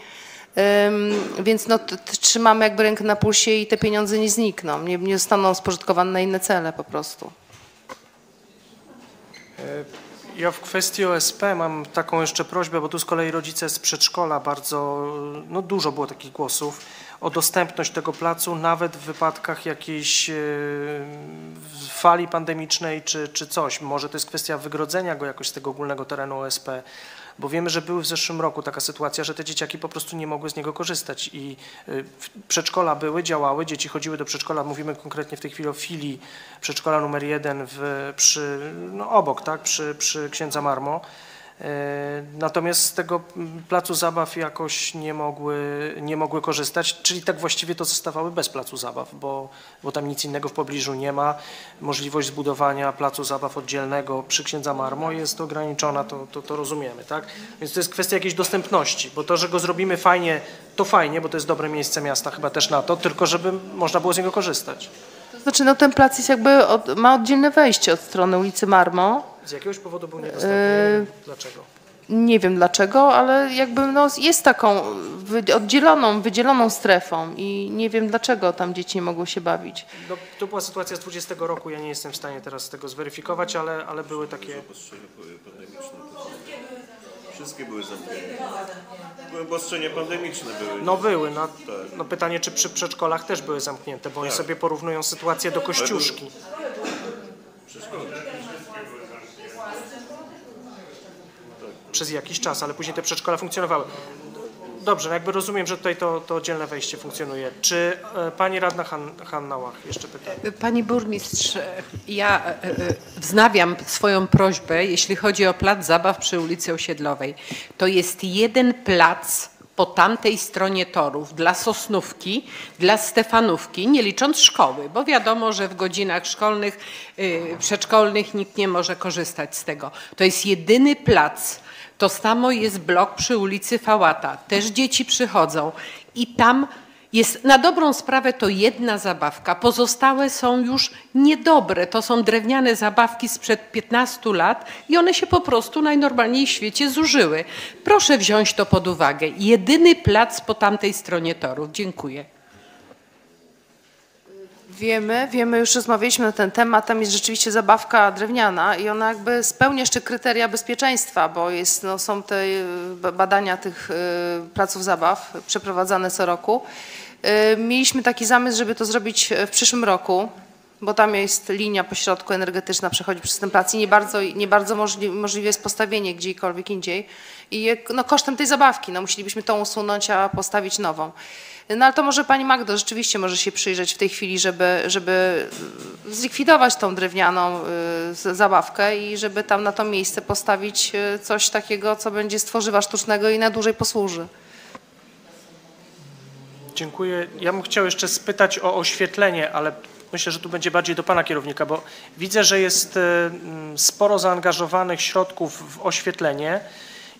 Więc no, trzymamy jakby rękę na pulsie i te pieniądze nie znikną, nie, nie zostaną spożytkowane na inne cele po prostu. Ja w kwestii OSP mam taką jeszcze prośbę, bo tu z kolei rodzice z przedszkola bardzo, no dużo było takich głosów o dostępność tego placu, nawet w wypadkach jakiejś e, fali pandemicznej czy, czy coś. Może to jest kwestia wygrodzenia go jakoś z tego ogólnego terenu OSP, bo wiemy, że były w zeszłym roku taka sytuacja, że te dzieciaki po prostu nie mogły z niego korzystać i w- przedszkola były, działały, dzieci chodziły do przedszkola, mówimy konkretnie w tej chwili o filii przedszkola numer jeden w, przy, no obok, tak, przy, przy księdza Marmo. E, Natomiast z tego mm, placu zabaw jakoś nie mogły, nie mogły korzystać, czyli tak właściwie to zostawały bez placu zabaw, bo, bo tam nic innego w pobliżu nie ma. Możliwość zbudowania placu zabaw oddzielnego przy księdza Marmo jest ograniczona, to, to, to rozumiemy, tak? Więc to jest kwestia jakiejś dostępności, bo to, że go zrobimy fajnie, to fajnie, bo to jest dobre miejsce miasta chyba też na to, tylko żeby można było z niego korzystać. To znaczy, no ten plac jest jakby, od, ma oddzielne wejście od strony ulicy Marmo. Z jakiegoś powodu był niedostępny, nie wiem dlaczego. Nie wiem dlaczego, ale jakby no jest taką wy, oddzieloną, wydzieloną strefą i nie wiem dlaczego tam dzieci nie mogły się bawić. No, to była sytuacja z 20 roku, ja nie jestem w stanie teraz tego zweryfikować, ale, ale były takie... Wszystkie były zamknięte. Były obostrzenia pandemiczne były. No były, no, Tak. no pytanie, czy przy przedszkolach też były zamknięte, bo oni Tak. sobie porównują sytuację do Kościuszki. Przez jakiś czas, ale później te przedszkola funkcjonowały. Dobrze, jakby rozumiem, że tutaj to, to oddzielne wejście funkcjonuje. Czy e, pani radna Han, Hanna Łach jeszcze pytanie? Pani burmistrz, ja e, e, wznawiam swoją prośbę, jeśli chodzi o plac zabaw przy ulicy Osiedlowej. To jest jeden plac po tamtej stronie torów dla Sosnówki, dla Stefanówki, nie licząc szkoły, bo wiadomo, że w godzinach szkolnych, y, przedszkolnych nikt nie może korzystać z tego. To jest jedyny plac. To samo jest blok przy ulicy Fałata. Też dzieci przychodzą i tam jest na dobrą sprawę to jedna zabawka. Pozostałe są już niedobre. To są drewniane zabawki sprzed 15 lat i one się po prostu najnormalniej w świecie zużyły. Proszę wziąć to pod uwagę. Jedyny plac po tamtej stronie torów. Dziękuję. Wiemy, wiemy, już rozmawialiśmy na ten temat, tam jest rzeczywiście zabawka drewniana i ona jakby spełnia jeszcze kryteria bezpieczeństwa, bo jest, no, są te y, ba- badania tych y, placów zabaw przeprowadzane co roku. Y, Mieliśmy taki zamysł, żeby to zrobić w przyszłym roku, bo tam jest linia pośrodku energetyczna, przechodzi przez ten plac i nie bardzo, nie bardzo możli, możliwe jest postawienie gdziekolwiek indziej. I no, kosztem tej zabawki, no, musielibyśmy tą usunąć, a postawić nową. No ale to może Pani Magdo rzeczywiście może się przyjrzeć w tej chwili, żeby, żeby zlikwidować tą drewnianą z- zabawkę i żeby tam na to miejsce postawić y, coś takiego, co będzie z tworzywa sztucznego i na dłużej posłuży. Dziękuję. Ja bym chciał jeszcze spytać o oświetlenie, ale myślę, że tu będzie bardziej do pana kierownika, bo widzę, że jest e, sporo zaangażowanych środków w oświetlenie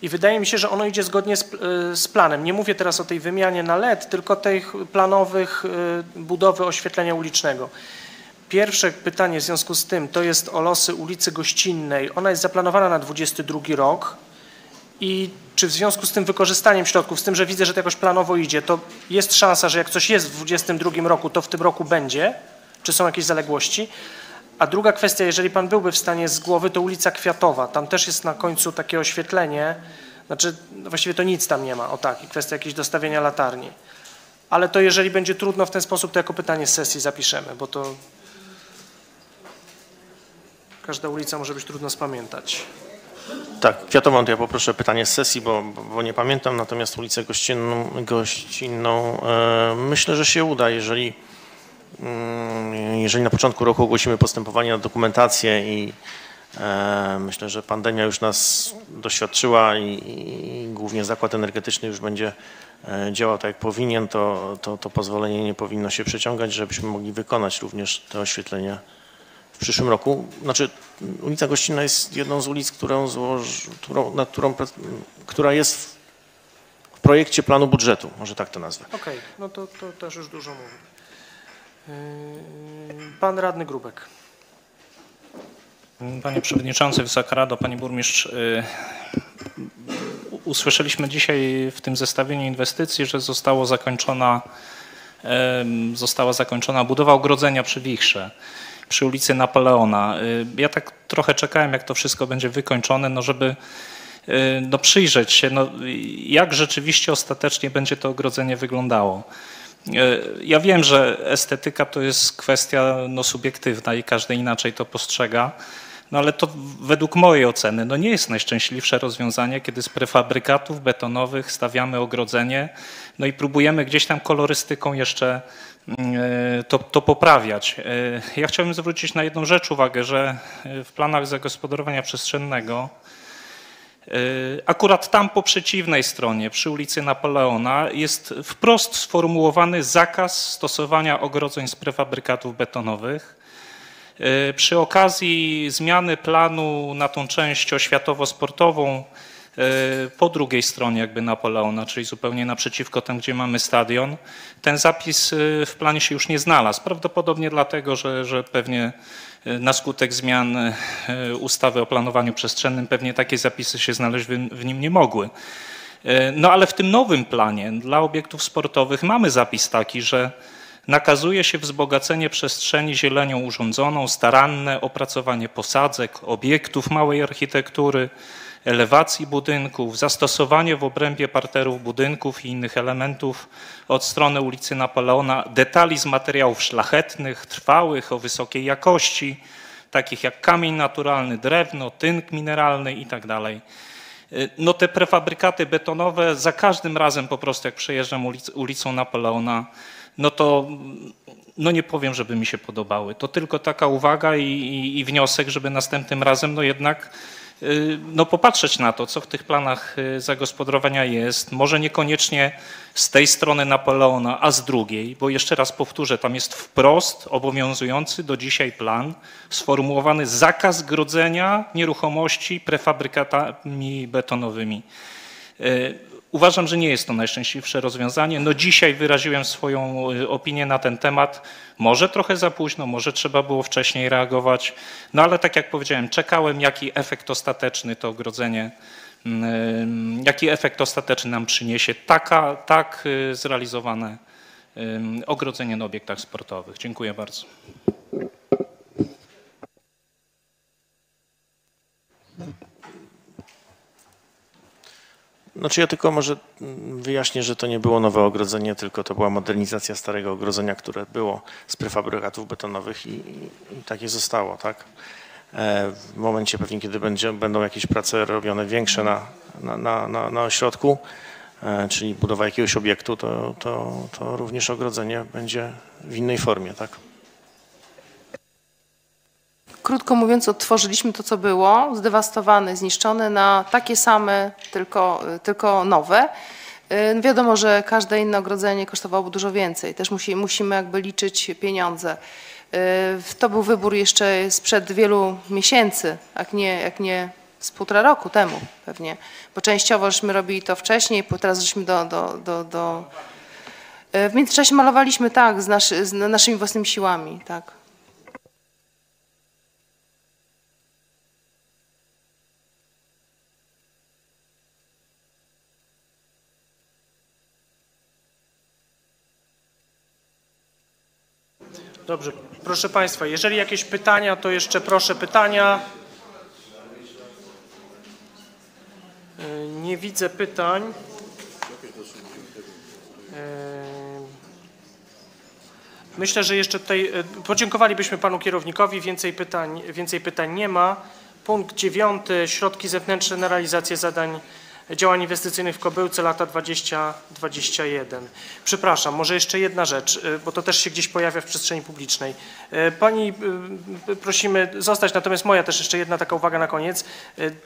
i wydaje mi się, że ono idzie zgodnie z, e, z planem. Nie mówię teraz o tej wymianie na LED, tylko tych planowych e, budowy oświetlenia ulicznego. Pierwsze pytanie w związku z tym to jest o losy ulicy Gościnnej. Ona jest zaplanowana na 22 rok. I czy w związku z tym wykorzystaniem środków, z tym, że widzę, że to jakoś planowo idzie, to jest szansa, że jak coś jest w 2022 roku, to w tym roku będzie? Czy są jakieś zaległości? A druga kwestia, jeżeli pan byłby w stanie z głowy, to ulica Kwiatowa. Tam też jest na końcu takie oświetlenie Znaczy, no właściwie to nic tam nie ma, o tak, i kwestia jakiegoś dostawienia latarni. Ale to jeżeli będzie trudno w ten sposób, to jako pytanie z sesji zapiszemy, bo to każda ulica może być trudno spamiętać. Tak, Kwiatomont, ja poproszę pytanie z sesji, bo, bo- nie pamiętam, natomiast ulicę Gościnną, gościnną e, myślę, że się uda, jeżeli, jeżeli na początku roku ogłosimy postępowanie na dokumentację i e, myślę, że pandemia już nas doświadczyła i, i głównie zakład energetyczny już będzie e, działał tak jak powinien, to, to, to pozwolenie nie powinno się przeciągać, żebyśmy mogli wykonać również te oświetlenia w przyszłym roku. Znaczy ulica Gościnna jest jedną z ulic, którą złoży, którą, którą, która jest w- projekcie planu budżetu, może tak to nazwę. Okej, no to, to też już dużo mówi. Yy, Pan radny Grubek. Panie Przewodniczący, Wysoka Rado, Panie Burmistrz, u- usłyszeliśmy dzisiaj w tym zestawieniu inwestycji, że zostało zakończona, em, została zakończona budowa ogrodzenia przy Wichrze, przy ulicy Napoleona. Ja tak trochę czekałem, jak to wszystko będzie wykończone, no żeby no przyjrzeć się, no, jak rzeczywiście ostatecznie będzie to ogrodzenie wyglądało. E, Ja wiem, że estetyka to jest kwestia no, subiektywna i każdy inaczej to postrzega, no ale to według mojej oceny no, nie jest najszczęśliwsze rozwiązanie, kiedy z prefabrykatów betonowych stawiamy ogrodzenie no i próbujemy gdzieś tam kolorystyką jeszcze mm, e, to, to poprawiać. E, Ja chciałbym zwrócić na jedną rzecz uwagę, że w planach zagospodarowania przestrzennego Akurat tam po przeciwnej stronie, przy ulicy Napoleona, jest wprost sformułowany zakaz stosowania ogrodzeń z prefabrykatów betonowych. Y, Przy okazji zmiany planu na tą część oświatowo-sportową y, po drugiej stronie jakby Napoleona, czyli zupełnie naprzeciwko tam, gdzie mamy stadion, ten zapis w planie się już nie znalazł. Prawdopodobnie dlatego, że, że pewnie na skutek zmian y, ustawy o planowaniu przestrzennym pewnie takie zapisy się znaleźć w, nim nie mogły. Y, No ale w tym nowym planie dla obiektów sportowych mamy zapis taki, że nakazuje się wzbogacenie przestrzeni zielenią urządzoną, staranne opracowanie posadzek, obiektów małej architektury, elewacji budynków, zastosowanie w obrębie parterów budynków i innych elementów od strony ulicy Napoleona detali z materiałów szlachetnych, trwałych, o wysokiej jakości, takich jak kamień naturalny, drewno, tynk mineralny itd. Y, No te prefabrykaty betonowe za każdym razem po prostu jak przejeżdżam ulic, ulicą Napoleona, no to no nie powiem, żeby mi się podobały. To tylko taka uwaga i, i, i wniosek, żeby następnym razem no jednak no popatrzeć na to, co w tych planach y, zagospodarowania jest. Może niekoniecznie z tej strony Napoleona, a z drugiej, bo jeszcze raz powtórzę, tam jest wprost obowiązujący do dzisiaj plan, sformułowany zakaz grodzenia nieruchomości prefabrykatami betonowymi. Y, Uważam, że nie jest to najszczęśliwsze rozwiązanie. No dzisiaj wyraziłem swoją y, opinię na ten temat. Może trochę za późno, może trzeba było wcześniej reagować. No ale tak jak powiedziałem, czekałem jaki efekt ostateczny to ogrodzenie, ym, jaki efekt ostateczny nam przyniesie taka, tak y, zrealizowane ogrodzenie na obiektach sportowych. Dziękuję bardzo. Znaczy ja tylko może wyjaśnię, że to nie było nowe ogrodzenie, tylko to była modernizacja starego ogrodzenia, które było z prefabrykatów betonowych i, i, i takie zostało, tak? E, W momencie pewnie, kiedy będzie, będą jakieś prace robione większe na, na, na, na, na ośrodku, e, czyli budowa jakiegoś obiektu, to, to, to również ogrodzenie będzie w innej formie, tak? Krótko mówiąc, odtworzyliśmy to, co było, zdewastowane, zniszczone na takie same, tylko, tylko nowe. Y, Wiadomo, że każde inne ogrodzenie kosztowałoby dużo więcej. Też musi, musimy jakby liczyć pieniądze. Y, To był wybór jeszcze sprzed wielu miesięcy, jak nie, jak nie z półtora roku temu pewnie, bo częściowo żeśmy robili to wcześniej, teraz żeśmy do, do, do, do... Y, W międzyczasie malowaliśmy tak, z, naszy, z naszymi własnymi siłami, tak. Dobrze, proszę Państwa, jeżeli jakieś pytania, to jeszcze proszę pytania. Y, Nie widzę pytań. E, Myślę, że jeszcze tutaj e, podziękowalibyśmy panu kierownikowi. Więcej pytań, więcej pytań nie ma. Punkt dziewiąty. Środki zewnętrzne na realizację zadań działań inwestycyjnych w Kobyłce lata 2021. Przepraszam, może jeszcze jedna rzecz, y, bo to też się gdzieś pojawia w przestrzeni publicznej. Y, Pani y, prosimy zostać, natomiast moja też jeszcze jedna taka uwaga na koniec.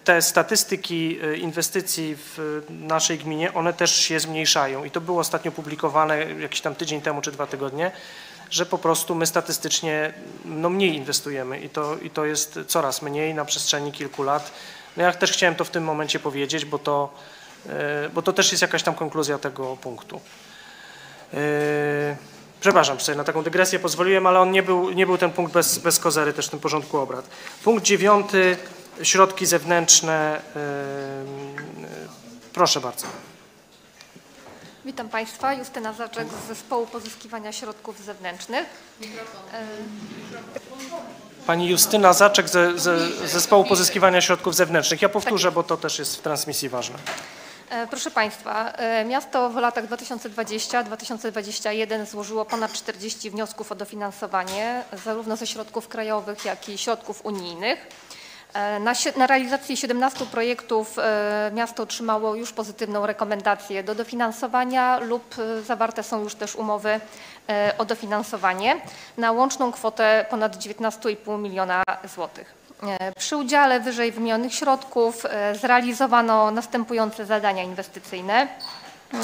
Te statystyki inwestycji w naszej gminie, one też się zmniejszają i to było ostatnio publikowane jakiś tam tydzień temu czy dwa tygodnie że po prostu my statystycznie no, mniej inwestujemy i to, i to jest coraz mniej na przestrzeni kilku lat. No ja też chciałem to w tym momencie powiedzieć, bo to, e, bo to też jest jakaś tam konkluzja tego punktu. E, Przepraszam, sobie na taką dygresję pozwoliłem, ale on nie był, nie był ten punkt bez, bez kozery też w tym porządku obrad. Punkt dziewiąty, środki zewnętrzne. e, Proszę bardzo. Witam Państwa. Justyna Zaczek z Zespołu Pozyskiwania Środków Zewnętrznych. E, Pani Justyna Zaczek ze, ze Zespołu Pozyskiwania Środków Zewnętrznych. Ja powtórzę, bo to też jest w transmisji ważne. e, Proszę Państwa, e, miasto w latach 2020-2021 złożyło ponad 40 wniosków o dofinansowanie, zarówno ze środków krajowych, jak i środków unijnych. E, Na, na realizację 17 projektów miasto otrzymało już pozytywną rekomendację do dofinansowania lub zawarte są już też umowy o dofinansowanie na łączną kwotę ponad 19,5 miliona złotych. E, Przy udziale wyżej wymienionych środków e, zrealizowano następujące zadania inwestycyjne.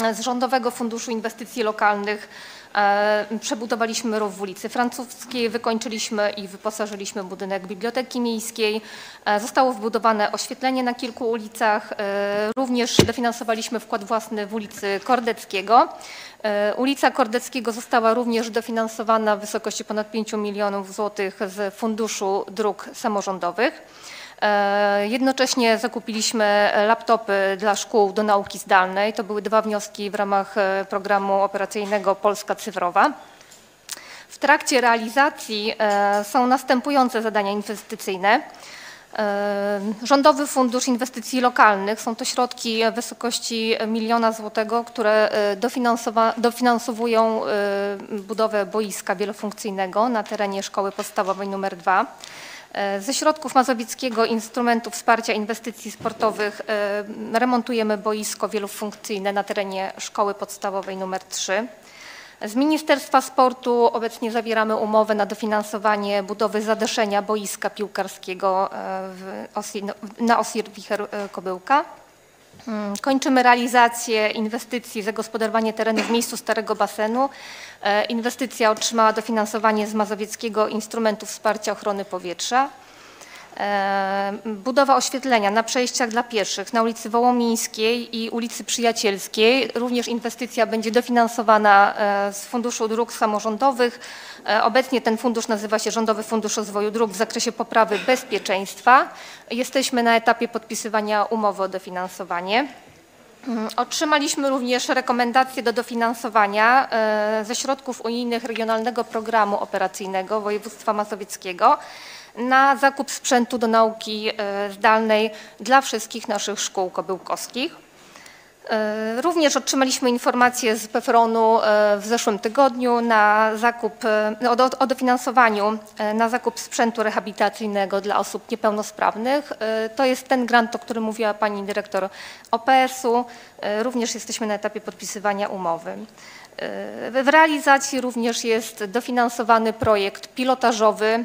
E, Z Rządowego Funduszu Inwestycji Lokalnych e, przebudowaliśmy rów w ulicy Francuskiej, wykończyliśmy i wyposażyliśmy budynek Biblioteki Miejskiej. E, Zostało wbudowane oświetlenie na kilku ulicach. E, Również dofinansowaliśmy wkład własny w ulicy Kordeckiego. E, Ulica Kordeckiego została również dofinansowana w wysokości ponad 5 milionów złotych z Funduszu Dróg Samorządowych. E, Jednocześnie zakupiliśmy laptopy dla szkół do nauki zdalnej. To były dwa wnioski w ramach e, programu operacyjnego Polska Cyfrowa. W trakcie realizacji są następujące zadania inwestycyjne. Rządowy Fundusz Inwestycji Lokalnych są to środki w wysokości miliona złotego, które e, dofinansowują e, budowę boiska wielofunkcyjnego na terenie szkoły podstawowej nr 2. E, Ze środków Mazowieckiego Instrumentu Wsparcia Inwestycji Sportowych remontujemy boisko wielofunkcyjne na terenie szkoły podstawowej nr 3. Z Ministerstwa Sportu obecnie zawieramy umowę na dofinansowanie budowy zadeszenia boiska piłkarskiego e, Osir, na Osir Wicher e, Kobyłka. Mm, Kończymy realizację inwestycji zagospodarowanie terenu w miejscu starego basenu. E, Inwestycja otrzymała dofinansowanie z Mazowieckiego Instrumentu Wsparcia Ochrony Powietrza. E, Budowa oświetlenia na przejściach dla pieszych na ulicy Wołomińskiej i ulicy Przyjacielskiej. Również inwestycja będzie dofinansowana e, z Funduszu Dróg Samorządowych. E, Obecnie ten fundusz nazywa się Rządowy Fundusz Rozwoju Dróg w zakresie poprawy bezpieczeństwa. Jesteśmy na etapie podpisywania umowy o dofinansowanie. Mm, Otrzymaliśmy również rekomendacje do dofinansowania ze środków unijnych Regionalnego Programu Operacyjnego Województwa Mazowieckiego na zakup sprzętu do nauki e, zdalnej dla wszystkich naszych szkół kobyłkowskich. E, Również otrzymaliśmy informację z PFRON-u e, w zeszłym tygodniu na zakup, o, do- o dofinansowaniu na zakup sprzętu rehabilitacyjnego dla osób niepełnosprawnych. To jest ten grant, o którym mówiła pani dyrektor OPS-u. Również jesteśmy na etapie podpisywania umowy. W realizacji również jest dofinansowany projekt pilotażowy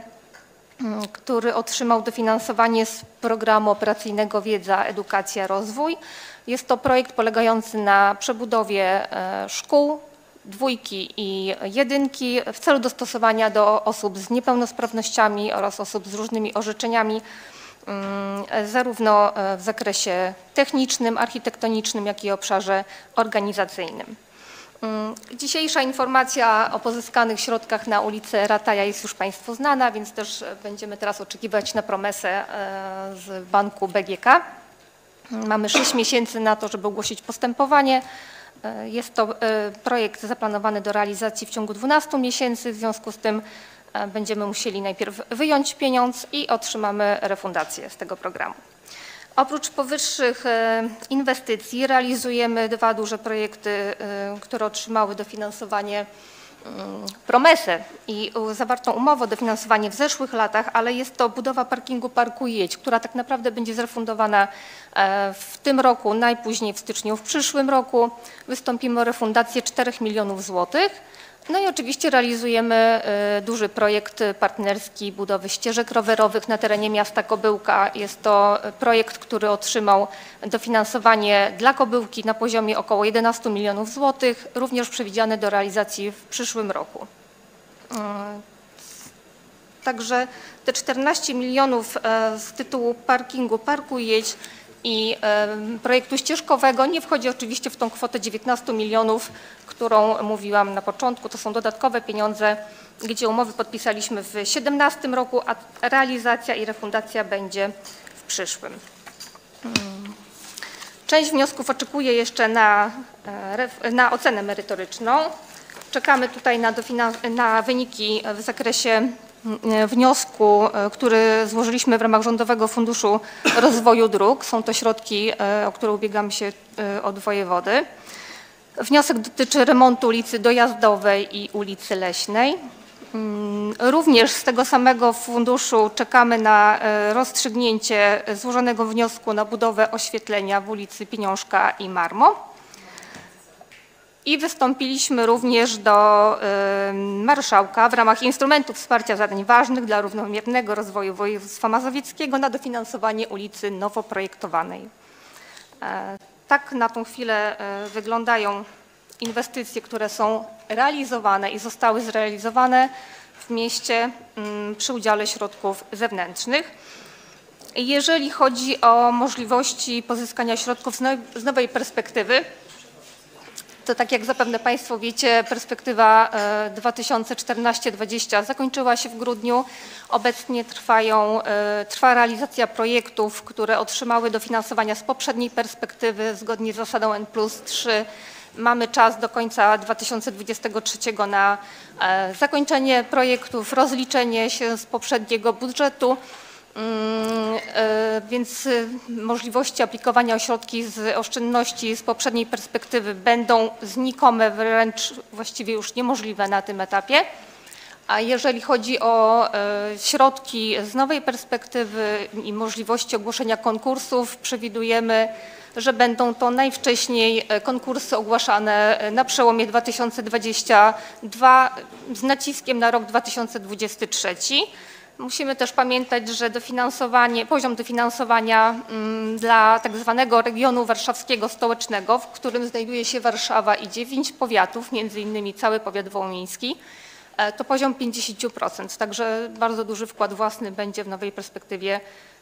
który otrzymał dofinansowanie z programu operacyjnego Wiedza, Edukacja, Rozwój. Jest to projekt polegający na przebudowie e, szkół, dwójki i jedynki w celu dostosowania do osób z niepełnosprawnościami oraz osób z różnymi orzeczeniami, mm, zarówno e, w zakresie technicznym, architektonicznym, jak i obszarze organizacyjnym. Mm, Dzisiejsza informacja o pozyskanych środkach na ulicę Rataja jest już Państwu znana, więc też będziemy teraz oczekiwać na promesę e, z banku BGK. Mamy 6 miesięcy na to, żeby ogłosić postępowanie. E, Jest to e, projekt zaplanowany do realizacji w ciągu 12 miesięcy, w związku z tym będziemy musieli najpierw wyjąć pieniądz i otrzymamy refundację z tego programu. Oprócz powyższych e, inwestycji realizujemy dwa duże projekty, e, które otrzymały dofinansowanie mm, promesę i zawartą umowę o dofinansowanie w zeszłych latach, ale jest to budowa parkingu Parku Jedź, która tak naprawdę będzie zrefundowana e, w tym roku, najpóźniej w styczniu w przyszłym roku. Wystąpimy o refundację 4 milionów złotych. No i oczywiście realizujemy e, duży projekt partnerski budowy ścieżek rowerowych na terenie miasta Kobyłka. Jest to projekt, który otrzymał dofinansowanie dla Kobyłki na poziomie około 11 milionów złotych, również przewidziane do realizacji w przyszłym roku. Mm, Także te 14 milionów e, z tytułu parkingu Parku Jedź i e, projektu ścieżkowego nie wchodzi oczywiście w tą kwotę 19 milionów, którą mówiłam na początku. To są dodatkowe pieniądze, gdzie umowy podpisaliśmy w 2017 roku, a realizacja i refundacja będzie w przyszłym. Mm. Część wniosków oczekuje jeszcze na, e, na ocenę merytoryczną. Czekamy tutaj na, na wyniki w zakresie mm, wniosku, e, który złożyliśmy w ramach Rządowego Funduszu Rozwoju Dróg. Są to środki, e, o które ubiegamy się e, od wojewody. Wniosek dotyczy remontu ulicy Dojazdowej i ulicy Leśnej. Mm, Również z tego samego funduszu czekamy na e, rozstrzygnięcie złożonego wniosku na budowę oświetlenia w ulicy Pieniążka i Marmo. I wystąpiliśmy również do e, marszałka w ramach instrumentów wsparcia zadań ważnych dla równomiernego rozwoju województwa mazowieckiego na dofinansowanie ulicy nowo projektowanej. Tak na tą chwilę e, wyglądają inwestycje, które są realizowane i zostały zrealizowane w mieście mm, przy udziale środków zewnętrznych. Jeżeli chodzi o możliwości pozyskania środków z nowej perspektywy, to tak jak zapewne Państwo wiecie, perspektywa e, 2014-2020 zakończyła się w grudniu. Obecnie trwają, e, trwa realizacja projektów, które otrzymały dofinansowania z poprzedniej perspektywy zgodnie z zasadą N plus 3. Mamy czas do końca 2023 na e, zakończenie projektów, rozliczenie się z poprzedniego budżetu. Mm, e, Więc y, możliwości aplikowania o środki z oszczędności z poprzedniej perspektywy będą znikome, wręcz właściwie już niemożliwe na tym etapie. A jeżeli chodzi o e, środki z nowej perspektywy i możliwości ogłoszenia konkursów, przewidujemy, że będą to najwcześniej e, konkursy ogłaszane e, na przełomie 2022 z naciskiem na rok 2023. Musimy też pamiętać, że dofinansowanie, poziom dofinansowania mm, dla tak zwanego regionu warszawskiego stołecznego, w którym znajduje się Warszawa i dziewięć powiatów, między innymi cały powiat wołomiński, e, to poziom 50%. Także bardzo duży wkład własny będzie w nowej perspektywie,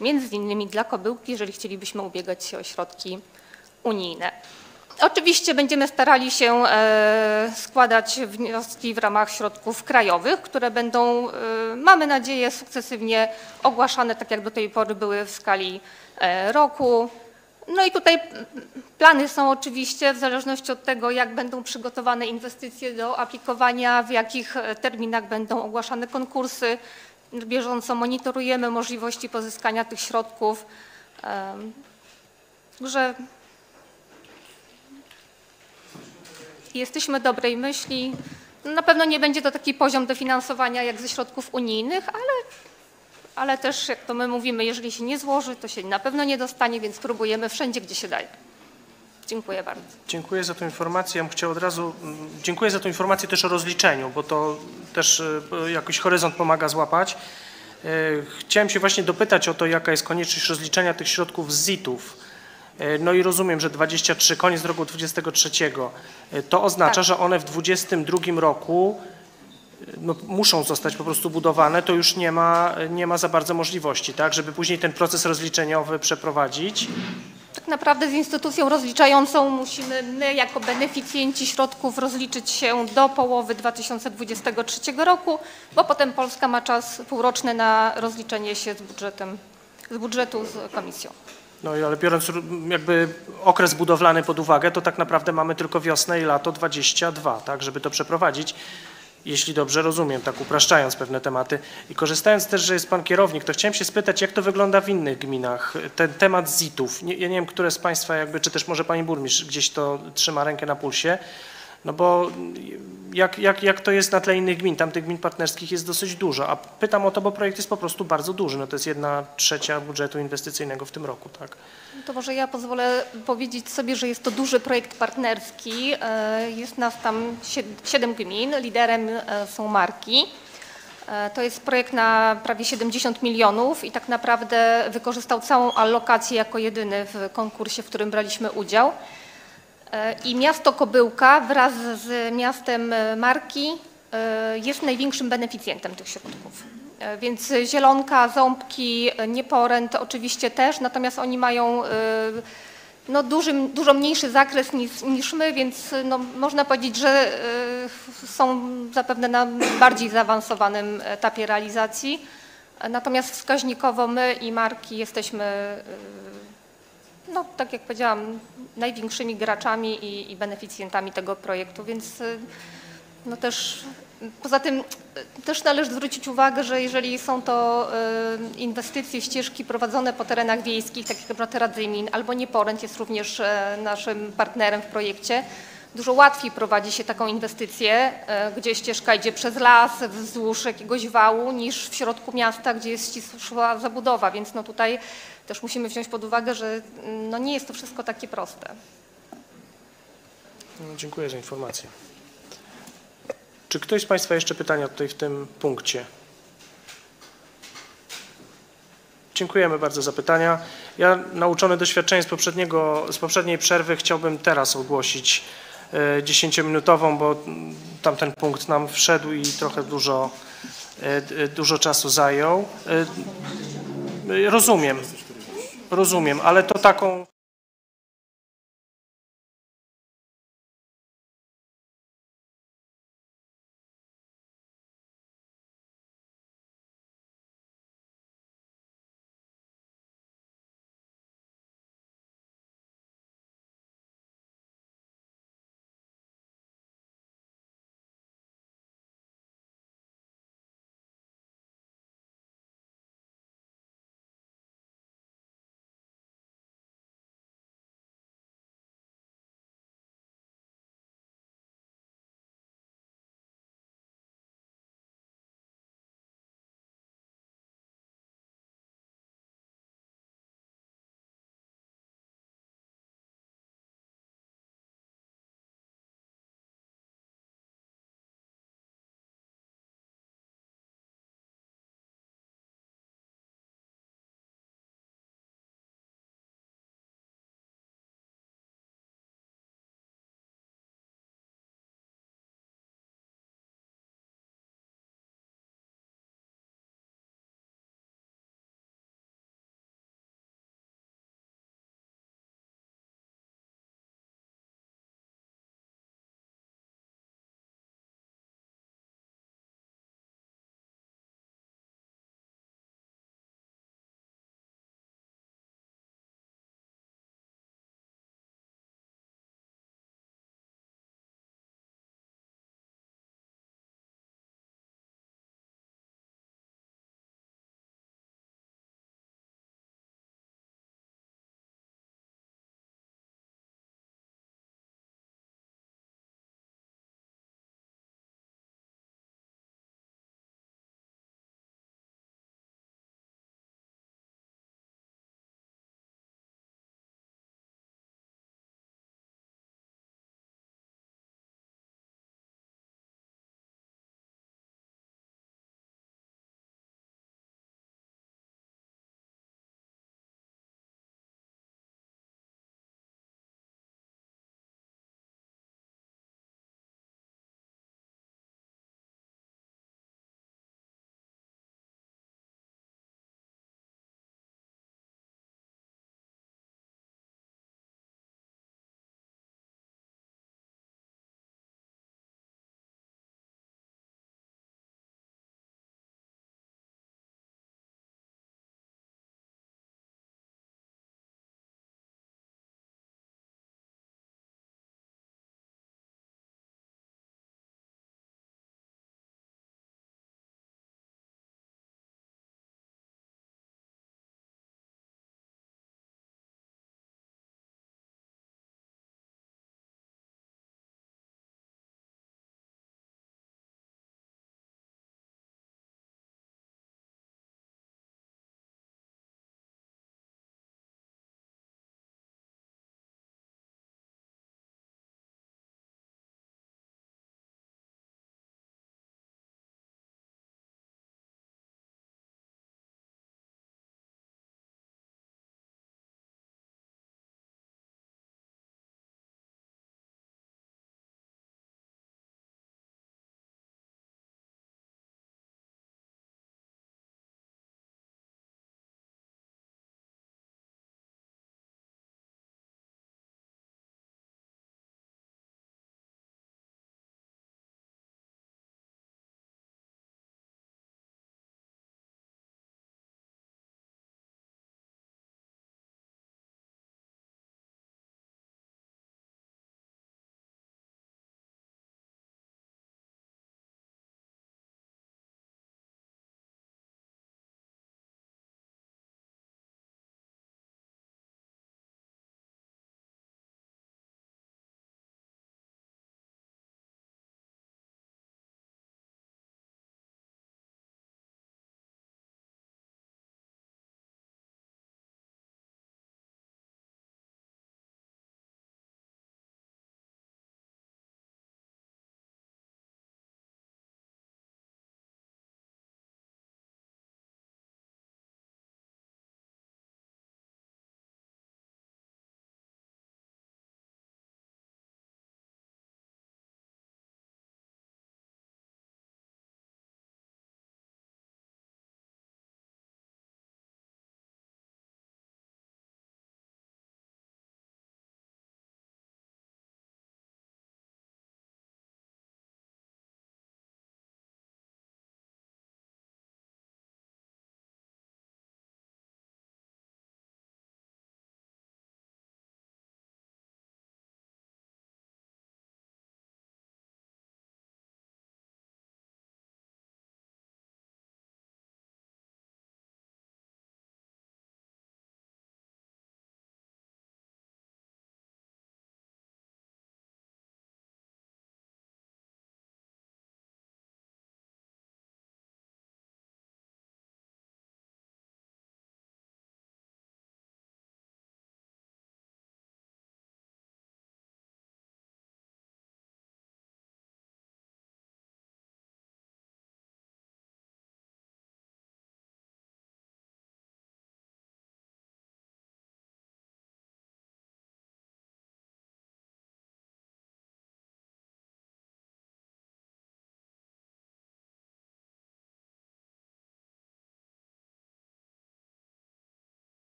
między innymi dla Kobyłki, jeżeli chcielibyśmy ubiegać się o środki unijne. Oczywiście będziemy starali się e, składać wnioski w ramach środków krajowych, które będą, e, mamy nadzieję, sukcesywnie ogłaszane, tak jak do tej pory były w skali e, roku. No i tutaj plany są oczywiście w zależności od tego, jak będą przygotowane inwestycje do aplikowania, w jakich terminach będą ogłaszane konkursy. Bieżąco monitorujemy możliwości pozyskania tych środków. Także jesteśmy dobrej myśli. Na pewno nie będzie to taki poziom dofinansowania jak ze środków unijnych, ale, ale też, jak to my mówimy, jeżeli się nie złoży, to się na pewno nie dostanie, więc próbujemy wszędzie, gdzie się daje. Dziękuję bardzo. Dziękuję za tę informację. Ja bym chciał od razu, mm, dziękuję za tę informację też o rozliczeniu, bo to też e, jakoś horyzont pomaga złapać. E, Chciałem się właśnie dopytać o to, jaka jest konieczność rozliczenia tych środków z ZIT-ów. E, No i rozumiem, że 23, koniec roku 23. e, To oznacza, Tak. że one w 22 roku e, no, muszą zostać po prostu budowane, to już nie ma, nie ma za bardzo możliwości, tak, żeby później ten proces rozliczeniowy przeprowadzić. Tak naprawdę z instytucją rozliczającą musimy my jako beneficjenci środków rozliczyć się do połowy 2023 roku, bo potem Polska ma czas półroczny na rozliczenie się z budżetem, z budżetu z komisją. No ale biorąc jakby okres budowlany pod uwagę, to tak naprawdę mamy tylko wiosnę i lato 22, tak, żeby to przeprowadzić. jeśli dobrze rozumiem, tak upraszczając pewne tematy. I korzystając też, że jest Pan kierownik, to chciałem się spytać, jak to wygląda w innych gminach, ten temat ZIT-ów. Nie, ja nie wiem, które z Państwa jakby, czy też może Pani Burmistrz gdzieś to trzyma rękę na pulsie, no bo jak, jak, jak to jest na tle innych gmin? Tam tych gmin partnerskich jest dosyć dużo, a pytam o to, bo projekt jest po prostu bardzo duży. No to jest jedna trzecia budżetu inwestycyjnego w tym roku, tak? To może ja pozwolę powiedzieć sobie, że jest to duży projekt partnerski. E, Jest nas tam sie- siedem gmin, liderem e, są marki. E, To jest projekt na prawie 70 milionów i tak naprawdę wykorzystał całą alokację jako jedyny w konkursie, w którym braliśmy udział. E, I miasto Kobyłka wraz z miastem Marki e, jest największym beneficjentem tych środków. E, Więc Zielonka, Ząbki, Nieporęt oczywiście też, natomiast oni mają no, duży, dużo mniejszy zakres niż, niż my, więc no, można powiedzieć, że są zapewne na bardziej zaawansowanym etapie realizacji. Natomiast wskaźnikowo my i marki jesteśmy no, tak jak powiedziałam, największymi graczami i, i beneficjentami tego projektu, więc y, no też poza tym y, też należy zwrócić uwagę, że jeżeli są to y, inwestycje, ścieżki prowadzone po terenach wiejskich, tak jak Radzymin albo Nieporęt jest również naszym partnerem w projekcie, dużo łatwiej prowadzi się taką inwestycję, e, gdzie ścieżka idzie przez las, wzdłuż jakiegoś wału, niż w środku miasta, gdzie jest ścisła zabudowa, więc no tutaj też musimy wziąć pod uwagę, że mm, no nie jest to wszystko takie proste. No, Dziękuję za informację. Czy ktoś z Państwa jeszcze pytania tutaj w tym punkcie? Dziękujemy bardzo za pytania. Ja nauczony doświadczeniem z, poprzedniego, z poprzedniej przerwy chciałbym teraz ogłosić 10-minutową, bo mm, tamten punkt nam wszedł i trochę dużo, e, d- dużo czasu zajął. E, Rozumiem, rozumiem, ale to taką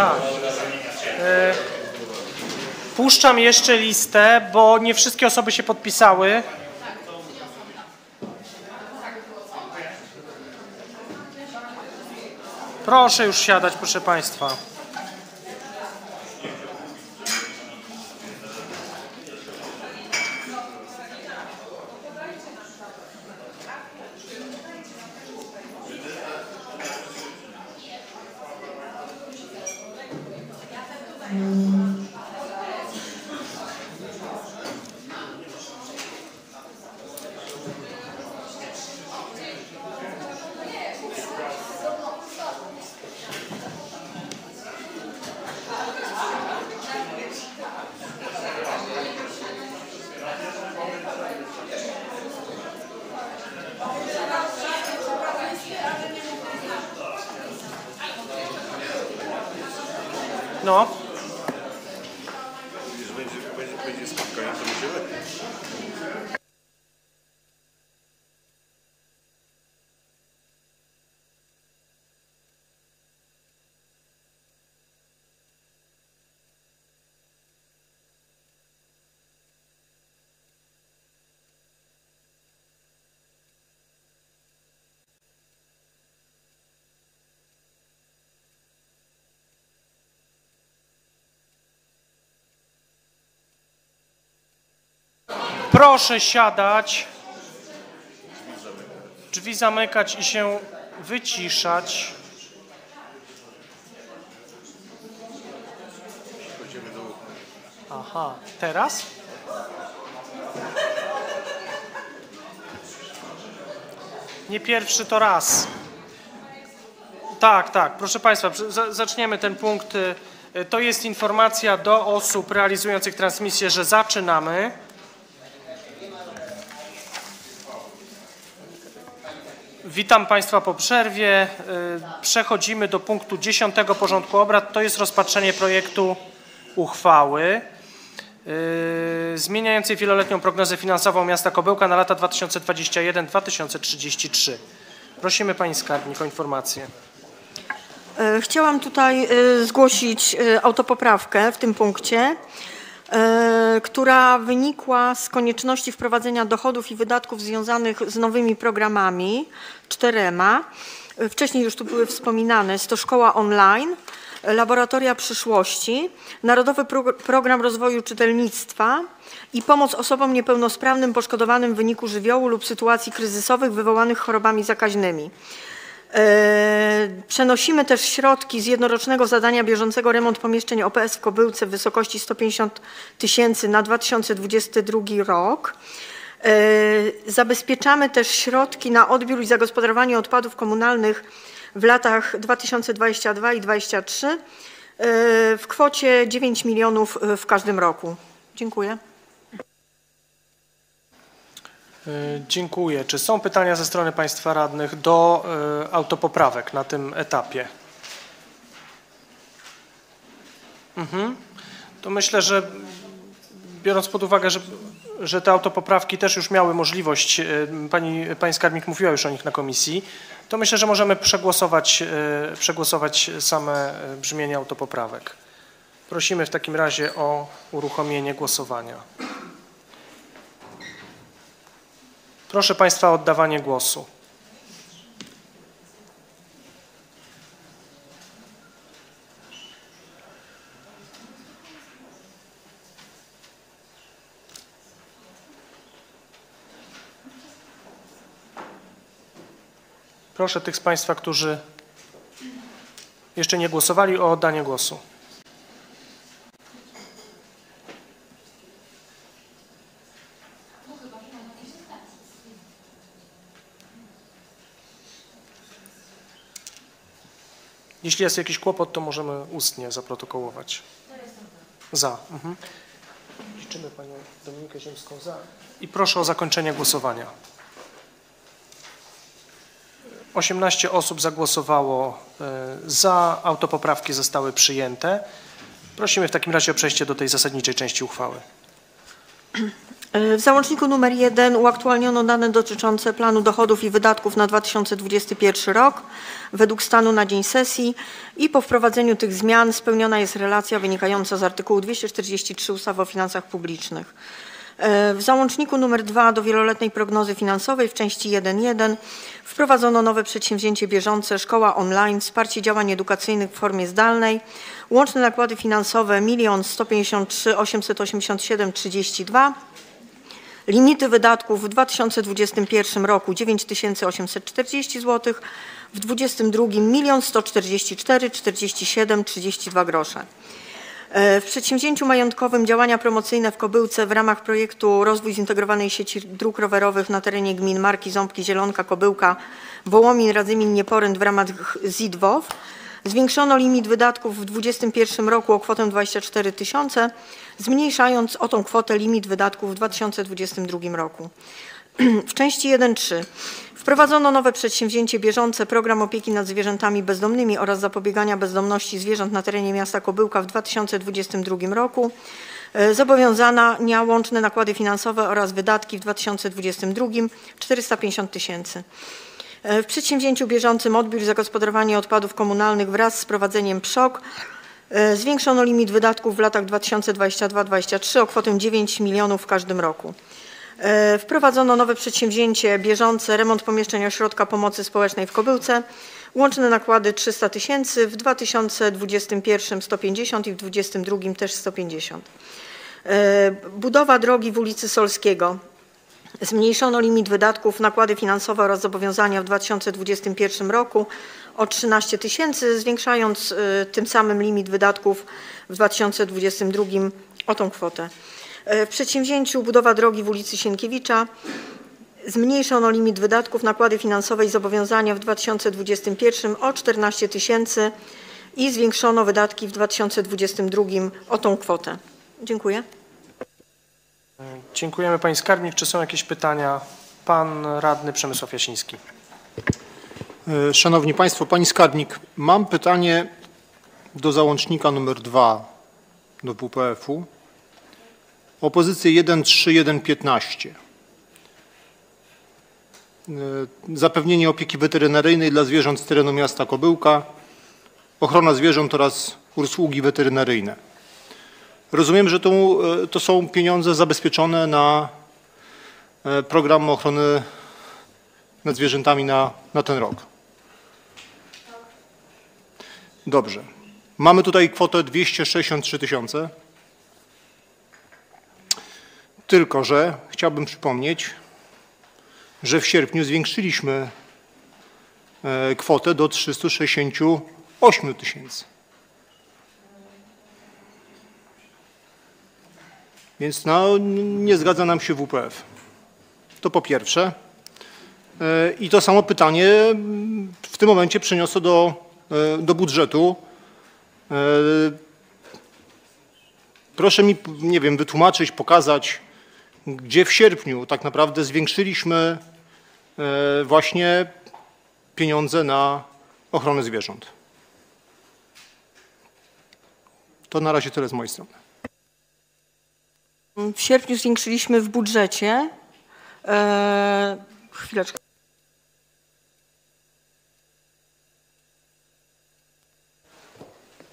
Tak. E, Puszczam jeszcze listę, bo nie wszystkie osoby się podpisały. Proszę już siadać, proszę Państwa. Proszę siadać. Drzwi zamykać i się wyciszać. Aha, teraz? Nie pierwszy to raz. Tak, tak. Proszę Państwa, zaczniemy ten punkt. Y, To jest informacja do osób realizujących transmisję, że zaczynamy. Witam Państwa po przerwie. Y, Przechodzimy do punktu 10 porządku obrad. To jest rozpatrzenie projektu uchwały y, zmieniającej wieloletnią prognozę finansową miasta Kobyłka na lata 2021-2033. Prosimy Pani Skarbnik o informację. E, Chciałam tutaj e, zgłosić e, autopoprawkę w tym punkcie, e, która wynikła z konieczności wprowadzenia dochodów i wydatków związanych z nowymi programami, czterema. E, Wcześniej już tu były wspominane, jest to szkoła online, e, laboratoria przyszłości, Narodowy Pro- Program Rozwoju Czytelnictwa i pomoc osobom niepełnosprawnym poszkodowanym w wyniku żywiołu lub sytuacji kryzysowych wywołanych chorobami zakaźnymi. E, Przenosimy też środki z jednorocznego zadania bieżącego remont pomieszczeń OPS w Kobyłce w wysokości 150 tysięcy na 2022 rok. E, Zabezpieczamy też środki na odbiór i zagospodarowanie odpadów komunalnych w latach 2022 i 2023 e, w kwocie 9 milionów w każdym roku. Dziękuję. Y, Dziękuję. Czy są pytania ze strony Państwa radnych do y, autopoprawek na tym etapie? Mhm. To myślę, że biorąc pod uwagę, że, że te autopoprawki też już miały możliwość, y, pani, pani skarbnik mówiła już o nich na komisji, to myślę, że możemy przegłosować, przegłosować same brzmienie autopoprawek. Prosimy w takim razie o uruchomienie głosowania. Proszę Państwa o oddawanie głosu. Proszę tych z Państwa, którzy jeszcze nie głosowali, o oddanie głosu. Jeśli jest jakiś kłopot, to możemy ustnie zaprotokołować. Za. Mhm. Liczymy Panią Dominikę Ziemską za. I proszę o zakończenie głosowania. 18 osób zagłosowało e, za, autopoprawki zostały przyjęte. Prosimy w takim razie o przejście do tej zasadniczej części uchwały. E, W załączniku numer 1 uaktualniono dane dotyczące planu dochodów i wydatków na 2021 rok według stanu na dzień sesji i po wprowadzeniu tych zmian spełniona jest relacja wynikająca z artykułu 243 ustawy o finansach publicznych. E, W załączniku numer 2 do wieloletniej prognozy finansowej w części 1.1 wprowadzono nowe przedsięwzięcie bieżące Szkoła Online, wsparcie działań edukacyjnych w formie zdalnej. Łączne nakłady finansowe 1 153 887 32. Limity wydatków w 2021 roku 9840 zł, w 2022 1 144 47 32 grosze. E, W przedsięwzięciu majątkowym działania promocyjne w Kobyłce w ramach projektu Rozwój zintegrowanej sieci dróg rowerowych na terenie gmin Marki, Ząbki, Zielonka, Kobyłka, Wołomin, Radzymin, Nieporęt w ramach ZIDWOW zwiększono limit wydatków w 2021 roku o kwotę 24 tysiące, zmniejszając o tą kwotę limit wydatków w 2022 roku. W części 1.3 wprowadzono nowe przedsięwzięcie bieżące program opieki nad zwierzętami bezdomnymi oraz zapobiegania bezdomności zwierząt na terenie miasta Kobyłka w 2022 roku. E, Zobowiązania łączne nakłady finansowe oraz wydatki w 2022 450 tysięcy. E, W przedsięwzięciu bieżącym odbiór i zagospodarowanie odpadów komunalnych wraz z prowadzeniem PSZOK e, zwiększono limit wydatków w latach 2022-2023 o kwotę 9 milionów w każdym roku. E, Wprowadzono nowe przedsięwzięcie bieżące remont pomieszczeń ośrodka pomocy społecznej w Kobyłce. Łączne nakłady 300 tysięcy, w 2021 150 i w 2022 też 150. E, Budowa drogi w ulicy Solskiego. Zmniejszono limit wydatków, nakłady finansowe oraz zobowiązania w 2021 roku o 13 tysięcy, zwiększając y, tym samym limit wydatków w 2022 o tą kwotę. E, W przedsięwzięciu budowa drogi w ulicy Sienkiewicza zmniejszono limit wydatków, nakłady finansowe i zobowiązania w 2021 o 14 tysięcy i zwiększono wydatki w 2022 o tą kwotę. Dziękuję. Dziękujemy Pani Skarbnik. Czy są jakieś pytania? Pan Radny Przemysław Jasiński. E, Szanowni Państwo, Pani Skarbnik, mam pytanie do załącznika numer 2 do WPF-u o pozycję 1.3.1.15. E, Zapewnienie opieki weterynaryjnej dla zwierząt z terenu miasta Kobyłka, ochrona zwierząt oraz usługi weterynaryjne. Rozumiem, że to, e, to są pieniądze zabezpieczone na e, program ochrony nad zwierzętami na, na ten rok. Dobrze. Mamy tutaj kwotę 263 tysiące. Tylko, że chciałbym przypomnieć, że w sierpniu zwiększyliśmy e, kwotę do 368 tysięcy. Więc no, nie zgadza nam się WPF. To po pierwsze. E, I to samo pytanie w tym momencie przeniosę do, e, do budżetu. E, Proszę mi, nie wiem, wytłumaczyć, pokazać, gdzie w sierpniu tak naprawdę zwiększyliśmy właśnie pieniądze na ochronę zwierząt. To na razie tyle z mojej strony. W sierpniu zwiększyliśmy w budżecie. E, chwileczkę.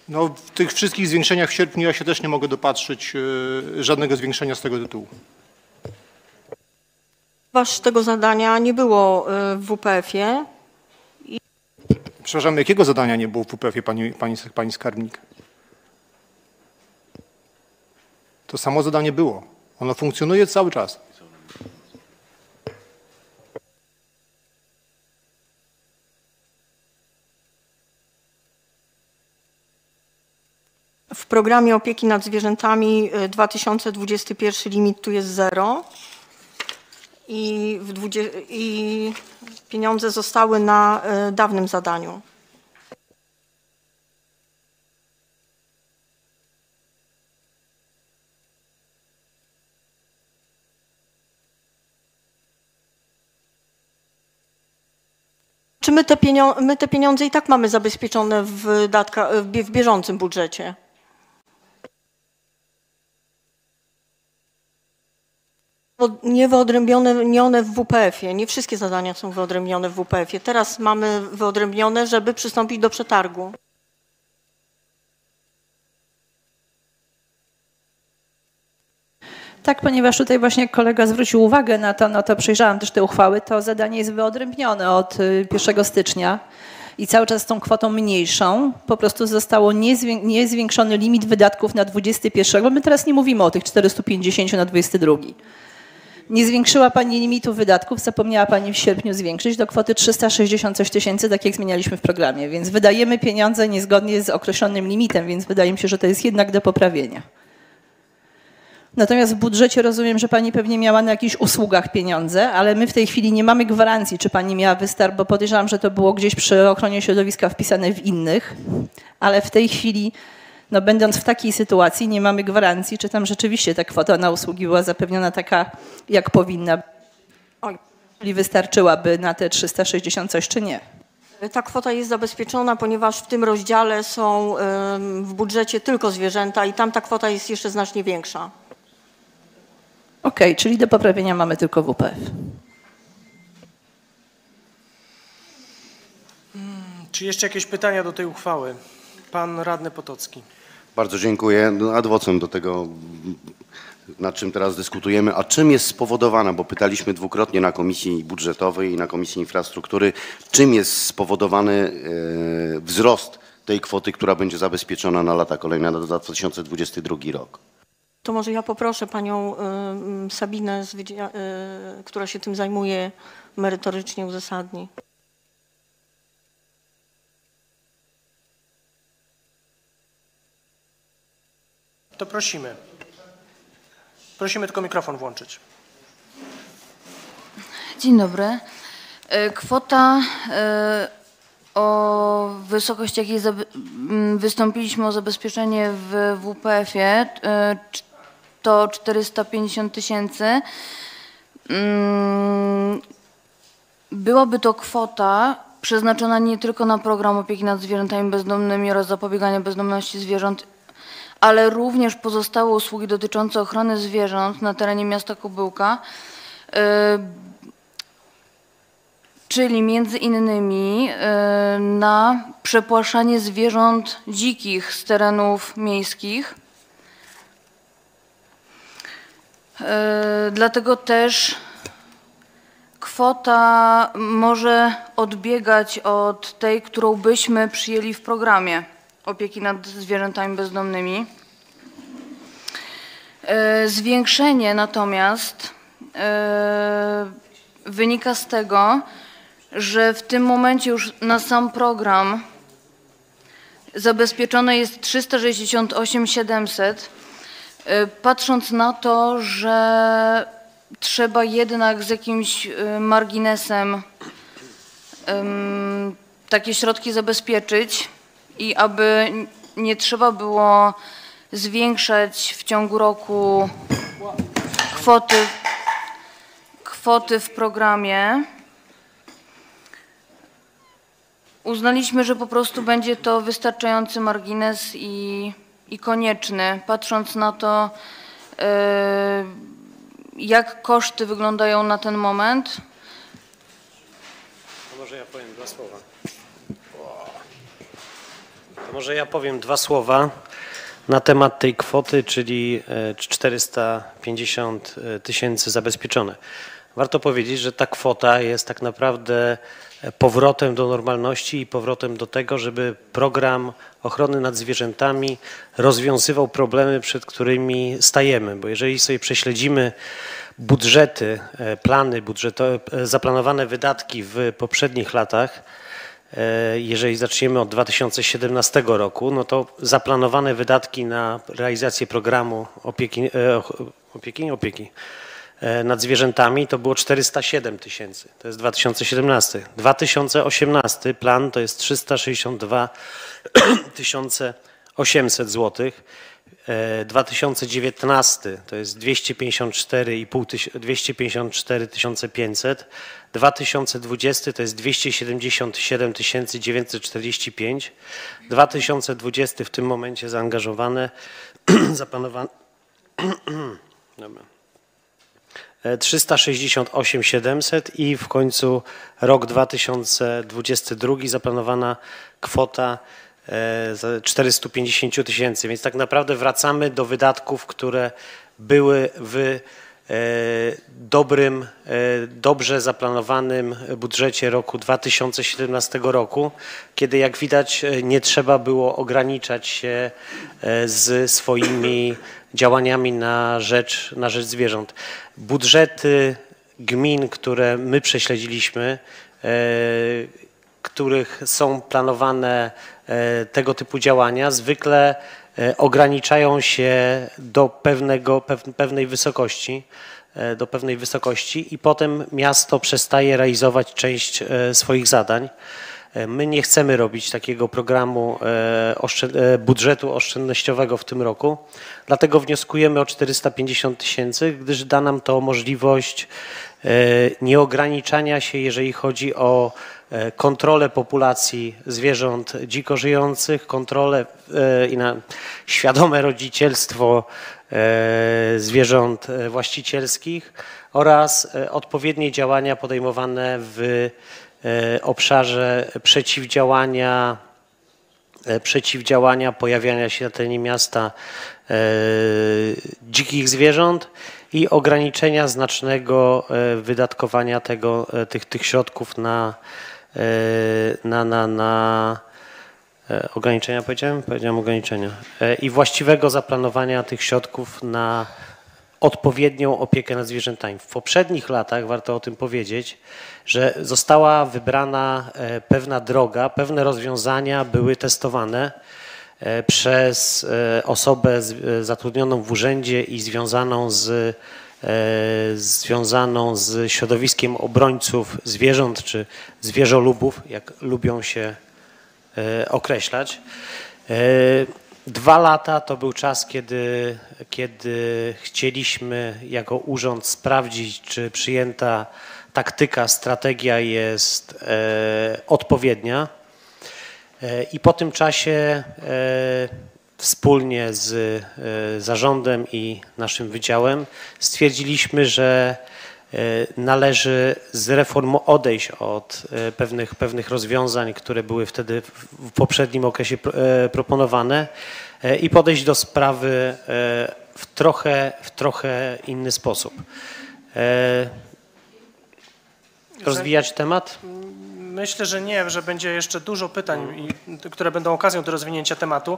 No, w tych wszystkich zwiększeniach w sierpniu ja się też nie mogę dopatrzyć e, żadnego zwiększenia z tego tytułu. Wasz tego zadania nie było e, w WPF-ie. Przepraszam, jakiego zadania nie było w WPF-ie pani, pani, pani skarbnik? To samo zadanie było. Ono funkcjonuje cały czas. W programie opieki nad zwierzętami e, 2021 limit tu jest zero. I, w dwudzie- i pieniądze zostały na e, dawnym zadaniu. Czy my te, my te pieniądze i tak mamy zabezpieczone w, w bieżącym budżecie? nie wyodrębnione w WPF-ie. Nie wszystkie zadania są wyodrębnione w WPF-ie. Teraz mamy wyodrębnione, żeby przystąpić do przetargu. Tak, ponieważ tutaj właśnie kolega zwrócił uwagę na to, no to przejrzałam też te uchwały, to zadanie jest wyodrębnione od y, 1 stycznia i cały czas tą kwotą mniejszą po prostu zostało niezwię- niezwiększony limit wydatków na 21, bo my teraz nie mówimy o tych 450 na 22. Nie zwiększyła Pani limitu wydatków, zapomniała Pani w sierpniu zwiększyć do kwoty 360 coś tysięcy, tak jak zmienialiśmy w programie, więc wydajemy pieniądze niezgodnie z określonym limitem, więc wydaje mi się, że to jest jednak do poprawienia. Natomiast w budżecie rozumiem, że Pani pewnie miała na jakichś usługach pieniądze, ale my w tej chwili nie mamy gwarancji, czy Pani miała wystarp, bo podejrzewam, że to było gdzieś przy ochronie środowiska wpisane w innych, ale w tej chwili, no będąc w takiej sytuacji, nie mamy gwarancji, czy tam rzeczywiście ta kwota na usługi była zapewniona taka, jak powinna, czyli wystarczyłaby na te 360 coś, czy nie. Ta kwota jest zabezpieczona, ponieważ w tym rozdziale są w budżecie tylko zwierzęta i tam ta kwota jest jeszcze znacznie większa. Okej, czyli do poprawienia mamy tylko WPF. Czy jeszcze jakieś pytania do tej uchwały? Pan radny Potocki. Bardzo dziękuję. No, Ad vocem do tego, nad czym teraz dyskutujemy. A czym jest spowodowana, bo pytaliśmy dwukrotnie na Komisji Budżetowej i na Komisji Infrastruktury, czym jest spowodowany e, wzrost tej kwoty, która będzie zabezpieczona na lata kolejne, na 2022 rok? To może ja poproszę panią em, Sabinę, e, która się tym zajmuje, merytorycznie uzasadni. To prosimy. Prosimy tylko mikrofon włączyć. Dzień dobry. E, Kwota e, o wysokości, jakiej wystąpiliśmy o zabezpieczenie w WPF-ie, e, to 450 tysięcy. Mm, Byłaby to kwota przeznaczona nie tylko na program opieki nad zwierzętami bezdomnymi oraz zapobiegania bezdomności zwierząt, ale również pozostałe usługi dotyczące ochrony zwierząt na terenie miasta Kobyłka. E, czyli między innymi e, na przepłaszanie zwierząt dzikich z terenów miejskich. E, Dlatego też kwota może odbiegać od tej, którą byśmy przyjęli w programie opieki nad zwierzętami bezdomnymi. E, Zwiększenie natomiast e, wynika z tego, że w tym momencie już na sam program zabezpieczone jest 368 700. E, Patrząc na to, że trzeba jednak z jakimś e, marginesem em, takie środki zabezpieczyć i aby nie trzeba było zwiększać w ciągu roku kwoty, kwoty w programie. Uznaliśmy, że po prostu będzie to wystarczający margines i, i konieczny, patrząc na to, e, jak koszty wyglądają na ten moment. To może ja powiem dwa słowa. To może ja powiem dwa słowa na temat tej kwoty, czyli e, 450 tysięcy zabezpieczone. Warto powiedzieć, że ta kwota jest tak naprawdę powrotem do normalności i powrotem do tego, żeby program ochrony nad zwierzętami rozwiązywał problemy, przed którymi stajemy. Bo jeżeli sobie prześledzimy budżety, e, plany budżetowe, zaplanowane wydatki w poprzednich latach, e, jeżeli zaczniemy od 2017 roku, no to zaplanowane wydatki na realizację programu opieki, e, opieki, opieki nad zwierzętami to było 407 tysięcy. To jest 2017. 2018 plan to jest 362 tysiące 800 złotych. E, 2019 to jest 254,5 tyś- 254 500. 2020 to jest 277 945. 2020 w tym momencie zaangażowane, zaplanowane, dobra. E, 368 700 i w końcu rok 2022 zaplanowana kwota e, za 450 tysięcy. Więc tak naprawdę wracamy do wydatków, które były w e, dobrym, e, dobrze zaplanowanym budżecie roku 2017 roku, kiedy jak widać e, nie trzeba było ograniczać się e, z swoimi działaniami na rzecz, na rzecz zwierząt. Budżety gmin, które my prześledziliśmy, e, których są planowane e, tego typu działania, zwykle e, ograniczają się do pewnego, pew- pewnej wysokości, e, do pewnej wysokości i potem miasto przestaje realizować część e, swoich zadań. E, My nie chcemy robić takiego programu e, e, budżetu oszczędnościowego w tym roku, dlatego wnioskujemy o 450 tysięcy, gdyż da nam to możliwość e, nieograniczania się, jeżeli chodzi o e, kontrolę populacji zwierząt dziko żyjących, kontrolę e, i na świadome rodzicielstwo e, zwierząt e, właścicielskich oraz e, odpowiednie działania podejmowane w e, obszarze przeciwdziałania e, przeciwdziałania pojawiania się na terenie miasta e, dzikich zwierząt i ograniczenia znacznego e, wydatkowania tego, e, tych, tych środków na, e, na, na, na e, ograniczenia powiedziałem? Powiedziałem ograniczenia. E, I właściwego zaplanowania tych środków na odpowiednią opiekę nad zwierzętami. W poprzednich latach, warto o tym powiedzieć, że została wybrana e, pewna droga, pewne rozwiązania były testowane przez osobę zatrudnioną w urzędzie i związaną z, związaną z środowiskiem obrońców zwierząt czy zwierzolubów, jak lubią się e, określać. E, Dwa lata to był czas, kiedy, kiedy chcieliśmy jako urząd sprawdzić, czy przyjęta taktyka, strategia jest e, odpowiednia. E, I po tym czasie e, wspólnie z e, zarządem i naszym wydziałem stwierdziliśmy, że e, należy zreformo odejść od e, pewnych, pewnych rozwiązań, które były wtedy w- poprzednim okresie pro- proponowane i podejść do sprawy w trochę, w trochę inny sposób. Rozwijać temat? Myślę, że nie, że będzie jeszcze dużo pytań, które będą okazją do rozwinięcia tematu.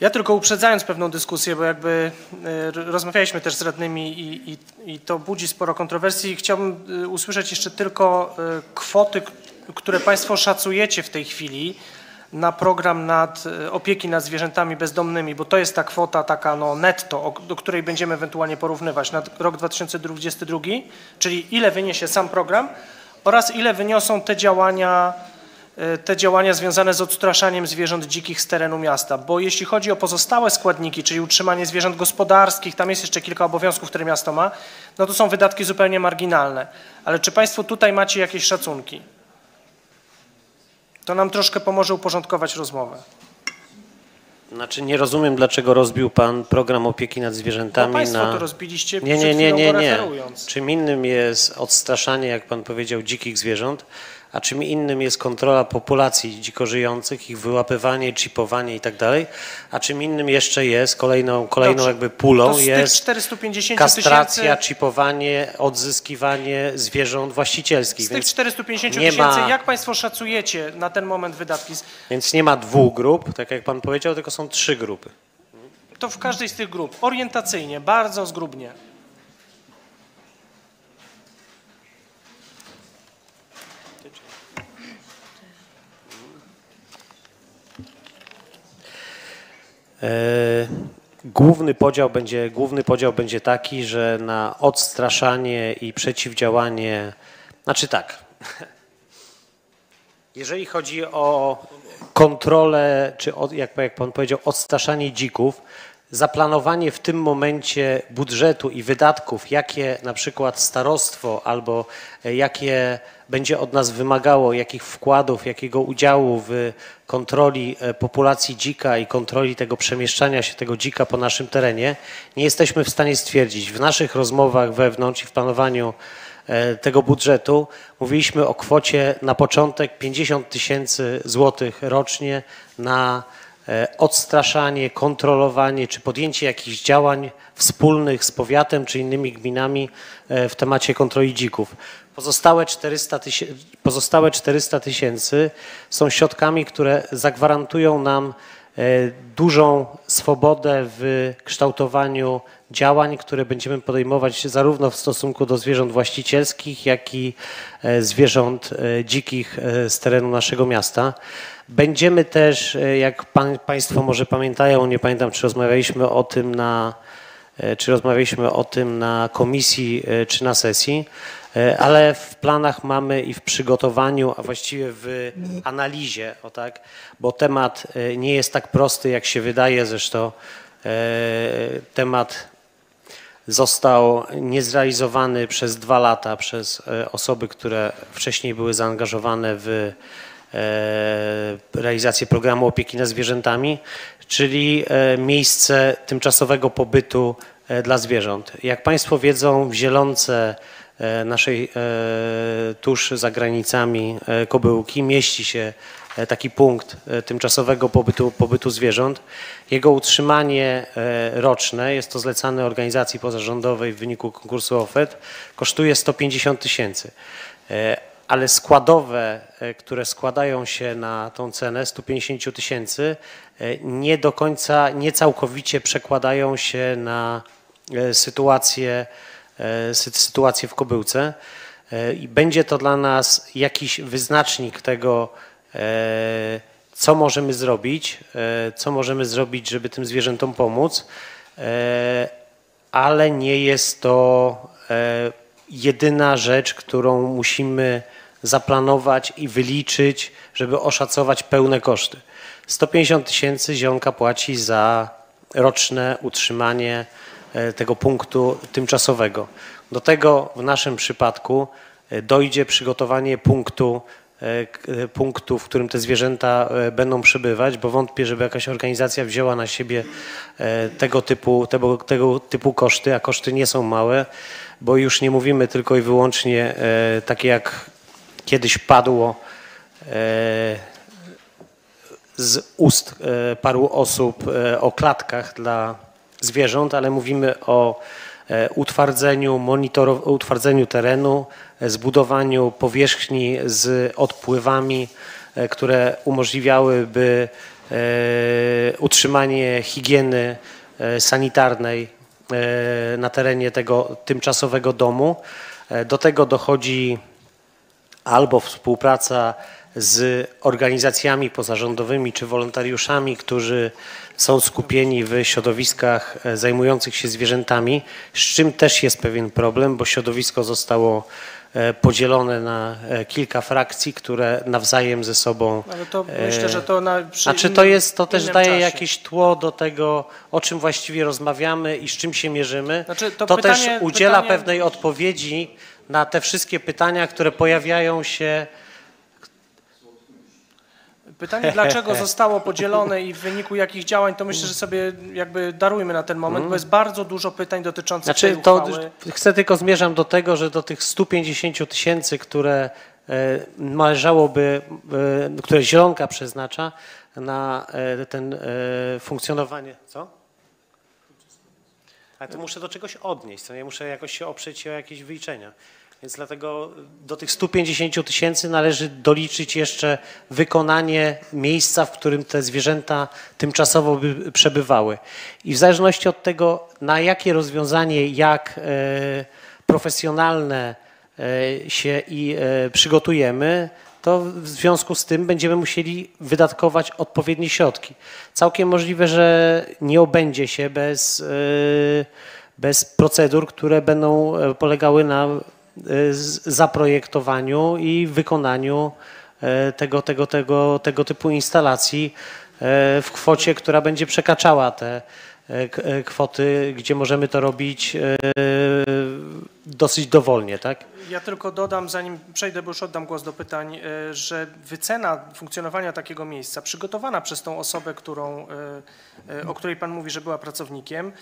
Ja tylko uprzedzając pewną dyskusję, bo jakby e, rozmawialiśmy też z radnymi i, i, i to budzi sporo kontrowersji. Chciałbym e, usłyszeć jeszcze tylko e, kwoty, które Państwo szacujecie w tej chwili na program nad, opieki nad zwierzętami bezdomnymi, bo to jest ta kwota taka no, netto, do której będziemy ewentualnie porównywać na rok 2022, czyli ile wyniesie sam program oraz ile wyniosą te działania, te działania związane z odstraszaniem zwierząt dzikich z terenu miasta. Bo jeśli chodzi o pozostałe składniki, czyli utrzymanie zwierząt gospodarskich, tam jest jeszcze kilka obowiązków, które miasto ma, no to są wydatki zupełnie marginalne. Ale czy Państwo tutaj macie jakieś szacunki? To nam troszkę pomoże uporządkować rozmowę. Znaczy nie rozumiem, dlaczego rozbił Pan program opieki nad zwierzętami Bo państwo na... to rozbiliście nie, nie, nie, nie, nie. Czym innym jest odstraszanie, jak Pan powiedział, dzikich zwierząt, a czym innym jest kontrola populacji dziko żyjących, ich wyłapywanie, chipowanie i tak dalej, a czym innym jeszcze jest kolejną, kolejną Dobrze. jakby pulą jest 450 kastracja, tysięcy- chipowanie, odzyskiwanie zwierząt właścicielskich. Z tych Więc 450 nie tysięcy, ma- jak Państwo szacujecie na ten moment wydatki? Więc nie ma dwóch grup, tak jak Pan powiedział, tylko są trzy grupy. To w każdej z tych grup, orientacyjnie, bardzo zgrubnie. Główny podział będzie, główny podział będzie taki, że na odstraszanie i przeciwdziałanie, znaczy tak, jeżeli chodzi o kontrolę, czy jak, jak pan powiedział, odstraszanie dzików, zaplanowanie w tym momencie budżetu i wydatków, jakie na przykład starostwo albo e, jakie będzie od nas wymagało, jakich wkładów, jakiego udziału w kontroli e, populacji dzika i kontroli tego przemieszczania się tego dzika po naszym terenie, nie jesteśmy w stanie stwierdzić. W naszych rozmowach wewnątrz i w planowaniu e, tego budżetu mówiliśmy o kwocie na początek 50 tysięcy złotych rocznie na odstraszanie, kontrolowanie czy podjęcie jakichś działań wspólnych z powiatem czy innymi gminami e, w temacie kontroli dzików. Pozostałe 400 tysięcy, pozostałe 400 tysięcy są środkami, które zagwarantują nam e, dużą swobodę w kształtowaniu działań, które będziemy podejmować zarówno w stosunku do zwierząt właścicielskich, jak i zwierząt dzikich z terenu naszego miasta. Będziemy też, e, jak pan, Państwo może pamiętają, nie pamiętam, czy rozmawialiśmy o tym na, e, czy rozmawialiśmy o tym na komisji, e, czy na sesji, ale w planach mamy i w przygotowaniu, a właściwie w analizie, o tak, bo temat nie jest tak prosty, jak się wydaje, zresztą temat został niezrealizowany przez dwa lata przez osoby, które wcześniej były zaangażowane w realizację programu opieki nad zwierzętami, czyli e, miejsce tymczasowego pobytu e, dla zwierząt. Jak Państwo wiedzą, w Zielonce naszej tuż za granicami Kobyłki mieści się taki punkt tymczasowego pobytu, pobytu zwierząt. Jego utrzymanie roczne, jest to zlecane organizacji pozarządowej w wyniku konkursu ofert, kosztuje 150 tysięcy ale składowe, e, które składają się na tą cenę 150 tysięcy, e, nie do końca, nie całkowicie przekładają się na e, sytuację, sytuację w Kobyłce. I będzie to dla nas jakiś wyznacznik tego, co możemy zrobić, co możemy zrobić, żeby tym zwierzętom pomóc, ale nie jest to jedyna rzecz, którą musimy zaplanować i wyliczyć, żeby oszacować pełne koszty. 150 tysięcy Zielonka płaci za roczne utrzymanie e, tego punktu tymczasowego. Do tego w naszym przypadku e, dojdzie przygotowanie punktu, e, punktu, w którym te zwierzęta będą przebywać, bo wątpię, żeby jakaś organizacja wzięła na siebie tego typu, tego, tego typu koszty, a koszty nie są małe, bo już nie mówimy tylko i wyłącznie takie jak kiedyś padło e, z ust e, paru osób e, o klatkach dla zwierząt, ale mówimy o utwardzeniu, utwardzeniu terenu, zbudowaniu powierzchni z odpływami, które umożliwiałyby utrzymanie higieny sanitarnej na terenie tego tymczasowego domu. Do tego dochodzi albo współpraca z organizacjami pozarządowymi czy wolontariuszami, którzy są skupieni w środowiskach e, zajmujących się zwierzętami, z czym też jest pewien problem, bo środowisko zostało e, podzielone na e, kilka frakcji, które nawzajem ze sobą. Ale to myślę, że to na przy Znaczy to jest, to też daje czasie. jakieś tło do tego, o czym właściwie rozmawiamy i z czym się mierzymy. Znaczy, to, to pytanie, też udziela pytanie... pewnej odpowiedzi na te wszystkie pytania, które pojawiają się. Pytanie, dlaczego zostało podzielone i w wyniku jakich działań, to myślę, że sobie jakby darujmy na ten moment, bo jest bardzo dużo pytań dotyczących znaczy, tej uchwały. To chcę tylko zmierzam do tego, że do tych 150 tysięcy, które e, należałoby, e, które Zielonka przeznacza na e, ten funkcjonowanie. Co? Ale to muszę do czegoś odnieść, co nie muszę jakoś się oprzeć o jakieś wyliczenia. Więc dlatego do tych 150 tysięcy należy doliczyć jeszcze wykonanie miejsca, w którym te zwierzęta tymczasowo by przebywały. I w zależności od tego, na jakie rozwiązanie, jak e, profesjonalne e, się i e, przygotujemy, to w związku z tym będziemy musieli wydatkować odpowiednie środki. Całkiem możliwe, że nie obędzie się bez, bez procedur, które będą polegały na zaprojektowaniu i wykonaniu e, tego, tego, tego, tego typu instalacji e, w kwocie, która będzie przekraczała te e, e, kwoty, gdzie możemy to robić e, dosyć dowolnie, tak? Ja tylko dodam, zanim przejdę, bo już oddam głos do pytań, e, że wycena funkcjonowania takiego miejsca, przygotowana przez tą osobę, którą, e, e, o której Pan mówi, że była pracownikiem,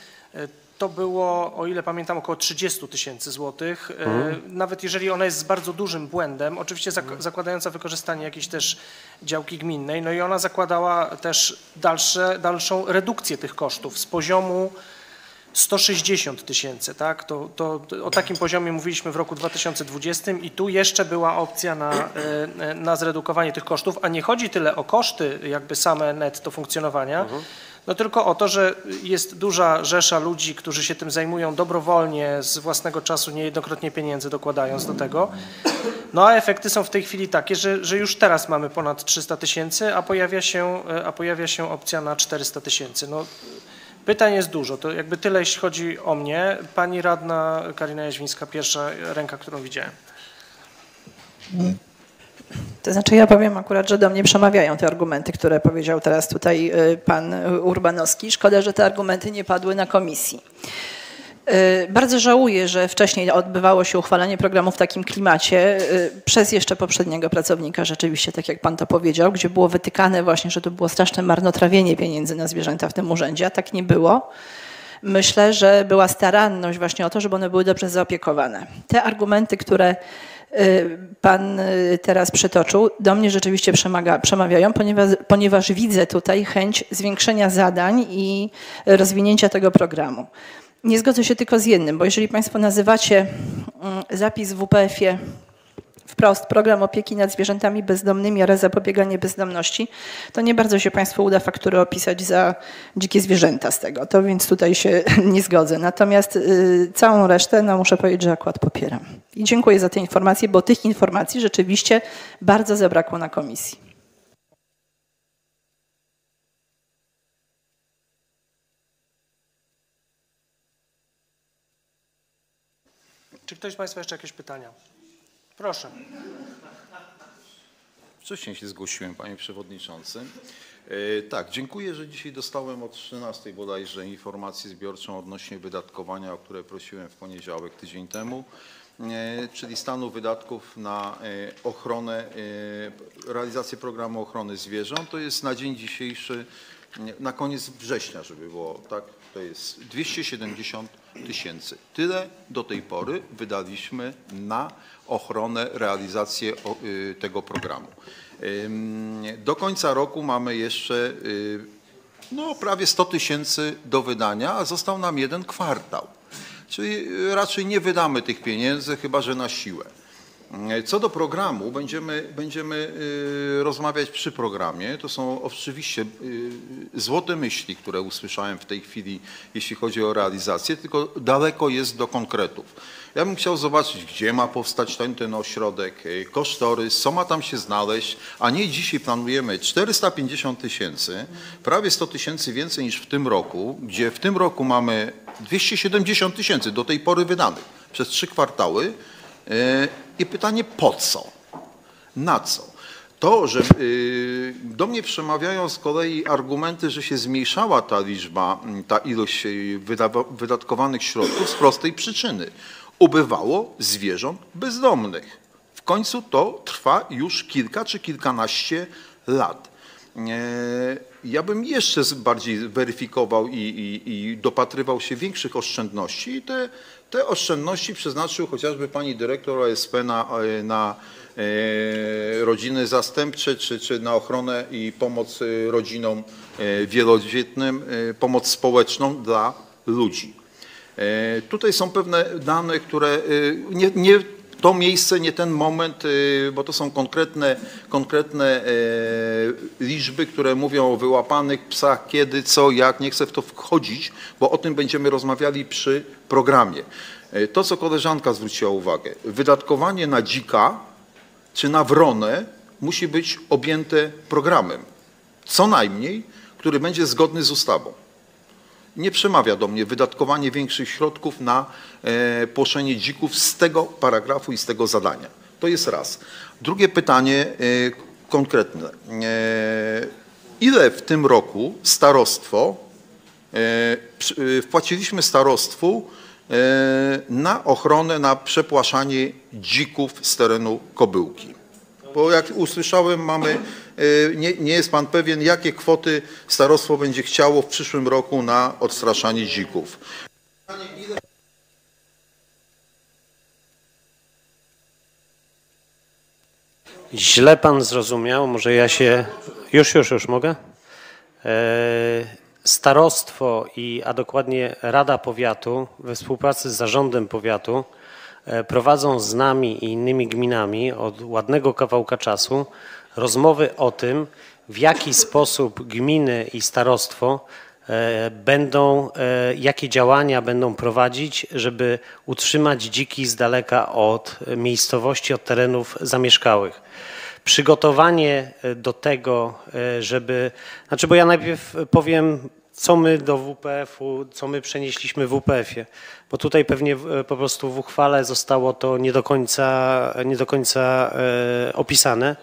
to było, o ile pamiętam, około 30 tysięcy złotych. Mhm. Nawet jeżeli ona jest z bardzo dużym błędem, oczywiście zak- zakładająca wykorzystanie jakiejś też działki gminnej, no i ona zakładała też dalsze, dalszą redukcję tych kosztów z poziomu 160 tysięcy, tak? To, to, to o takim poziomie mówiliśmy w roku 2020 i tu jeszcze była opcja na, e, na zredukowanie tych kosztów, a nie chodzi tyle o koszty jakby same netto funkcjonowania, no tylko o to, że jest duża rzesza ludzi, którzy się tym zajmują dobrowolnie, z własnego czasu, niejednokrotnie pieniędzy dokładając do tego. No a efekty są w tej chwili takie, że, że już teraz mamy ponad 300 tysięcy, a pojawia się, e, a pojawia się opcja na 400 tysięcy. No, Pytań jest dużo, to jakby tyle jeśli chodzi o mnie. Pani radna Karina Jaźwińska, pierwsza ręka, którą widziałem. To znaczy ja powiem akurat, że do mnie przemawiają te argumenty, które powiedział teraz tutaj y, pan Urbanowski. Szkoda, że te argumenty nie padły na komisji. Y, Bardzo żałuję, że wcześniej odbywało się uchwalanie programu w takim klimacie y, przez jeszcze poprzedniego pracownika, rzeczywiście, tak jak pan to powiedział, gdzie było wytykane właśnie, że to było straszne marnotrawienie pieniędzy na zwierzęta w tym urzędzie, a tak nie było. Myślę, że była staranność właśnie o to, żeby one były dobrze zaopiekowane. Te argumenty, które y, pan teraz przytoczył, do mnie rzeczywiście przemaga, przemawiają, ponieważ, ponieważ widzę tutaj chęć zwiększenia zadań i rozwinięcia tego programu. Nie zgodzę się tylko z jednym, bo jeżeli Państwo nazywacie mm, zapis w WPF-ie wprost program opieki nad zwierzętami bezdomnymi oraz zapobieganie bezdomności, to nie bardzo się Państwu uda fakturę opisać za dzikie zwierzęta z tego. To więc tutaj się nie zgodzę. Natomiast y, całą resztę no, muszę powiedzieć, że akurat popieram. I dziękuję za te informacje, bo tych informacji rzeczywiście bardzo zabrakło na komisji. Czy ktoś z Państwa jeszcze jakieś pytania? Proszę. Wcześniej się zgłosiłem, panie przewodniczący. E, Tak, dziękuję, że dzisiaj dostałem od 13 bodajże informację zbiorczą odnośnie wydatkowania, o które prosiłem w poniedziałek tydzień temu, e, czyli stanu wydatków na e, ochronę, realizację programu ochrony zwierząt. To jest na dzień dzisiejszy, na koniec września, żeby było tak, to jest 270 tysięcy. Tyle do tej pory wydaliśmy na ochronę, realizację y, tego programu. Do końca roku mamy jeszcze y, no, prawie 100 tysięcy do wydania, a został nam jeden kwartał. Czyli y, raczej nie wydamy tych pieniędzy, chyba że na siłę. Y, Co do programu, będziemy, będziemy y, rozmawiać przy programie. To są oczywiście y, złote myśli, które usłyszałem w tej chwili, jeśli chodzi o realizację, tylko daleko jest do konkretów. Ja bym chciał zobaczyć, gdzie ma powstać ten, ten ośrodek, y, kosztorys, co ma tam się znaleźć, a nie dzisiaj planujemy 450 tysięcy, prawie 100 tysięcy więcej niż w tym roku, gdzie w tym roku mamy 270 tysięcy do tej pory wydanych przez trzy kwartały. Y, I pytanie po co? Na co? To, że y, do mnie przemawiają z kolei argumenty, że się zmniejszała ta liczba, ta ilość wydawa- wydatkowanych środków z prostej przyczyny. Ubywało zwierząt bezdomnych. W końcu to trwa już kilka czy kilkanaście lat. E, Ja bym jeszcze bardziej weryfikował i, i, i dopatrywał się większych oszczędności i te, te oszczędności przeznaczył chociażby pani dyrektor OSP na, e, na e, rodziny zastępcze czy, czy na ochronę i pomoc e, rodzinom wielodzietnym, pomoc społeczną dla ludzi. Tutaj są pewne dane, które nie, nie to miejsce, nie ten moment, e, bo to są konkretne, konkretne e, liczby, które mówią o wyłapanych psach, kiedy, co, jak. Nie chcę w to wchodzić, bo o tym będziemy rozmawiali przy programie. E, To, co koleżanka zwróciła uwagę, wydatkowanie na dzika czy na wronę musi być objęte programem. Co najmniej, który będzie zgodny z ustawą nie przemawia do mnie wydatkowanie większych środków na e, płoszenie dzików z tego paragrafu i z tego zadania. To jest raz. Drugie pytanie e, konkretne. E, ile w tym roku starostwo wpłaciliśmy starostwu na ochronę, na przepłaszanie dzików z terenu Kobyłki. Bo jak usłyszałem, mamy, nie, nie jest Pan pewien, jakie kwoty starostwo będzie chciało w przyszłym roku na odstraszanie dzików. Źle pan zrozumiał, może ja się. Już, już, już mogę? E, Starostwo i, a dokładnie Rada Powiatu we współpracy z Zarządem Powiatu e, prowadzą z nami i innymi gminami od ładnego kawałka czasu rozmowy o tym, w jaki sposób gminy i starostwo e, będą, e, jakie działania będą prowadzić, żeby utrzymać dziki z daleka od miejscowości, od terenów zamieszkałych przygotowanie e, do tego, żeby. Znaczy, bo ja najpierw powiem, co my do WPF-u, co my przenieśliśmy w WPF-ie, bo tutaj pewnie po prostu w uchwale zostało to nie do końca, nie do końca opisane.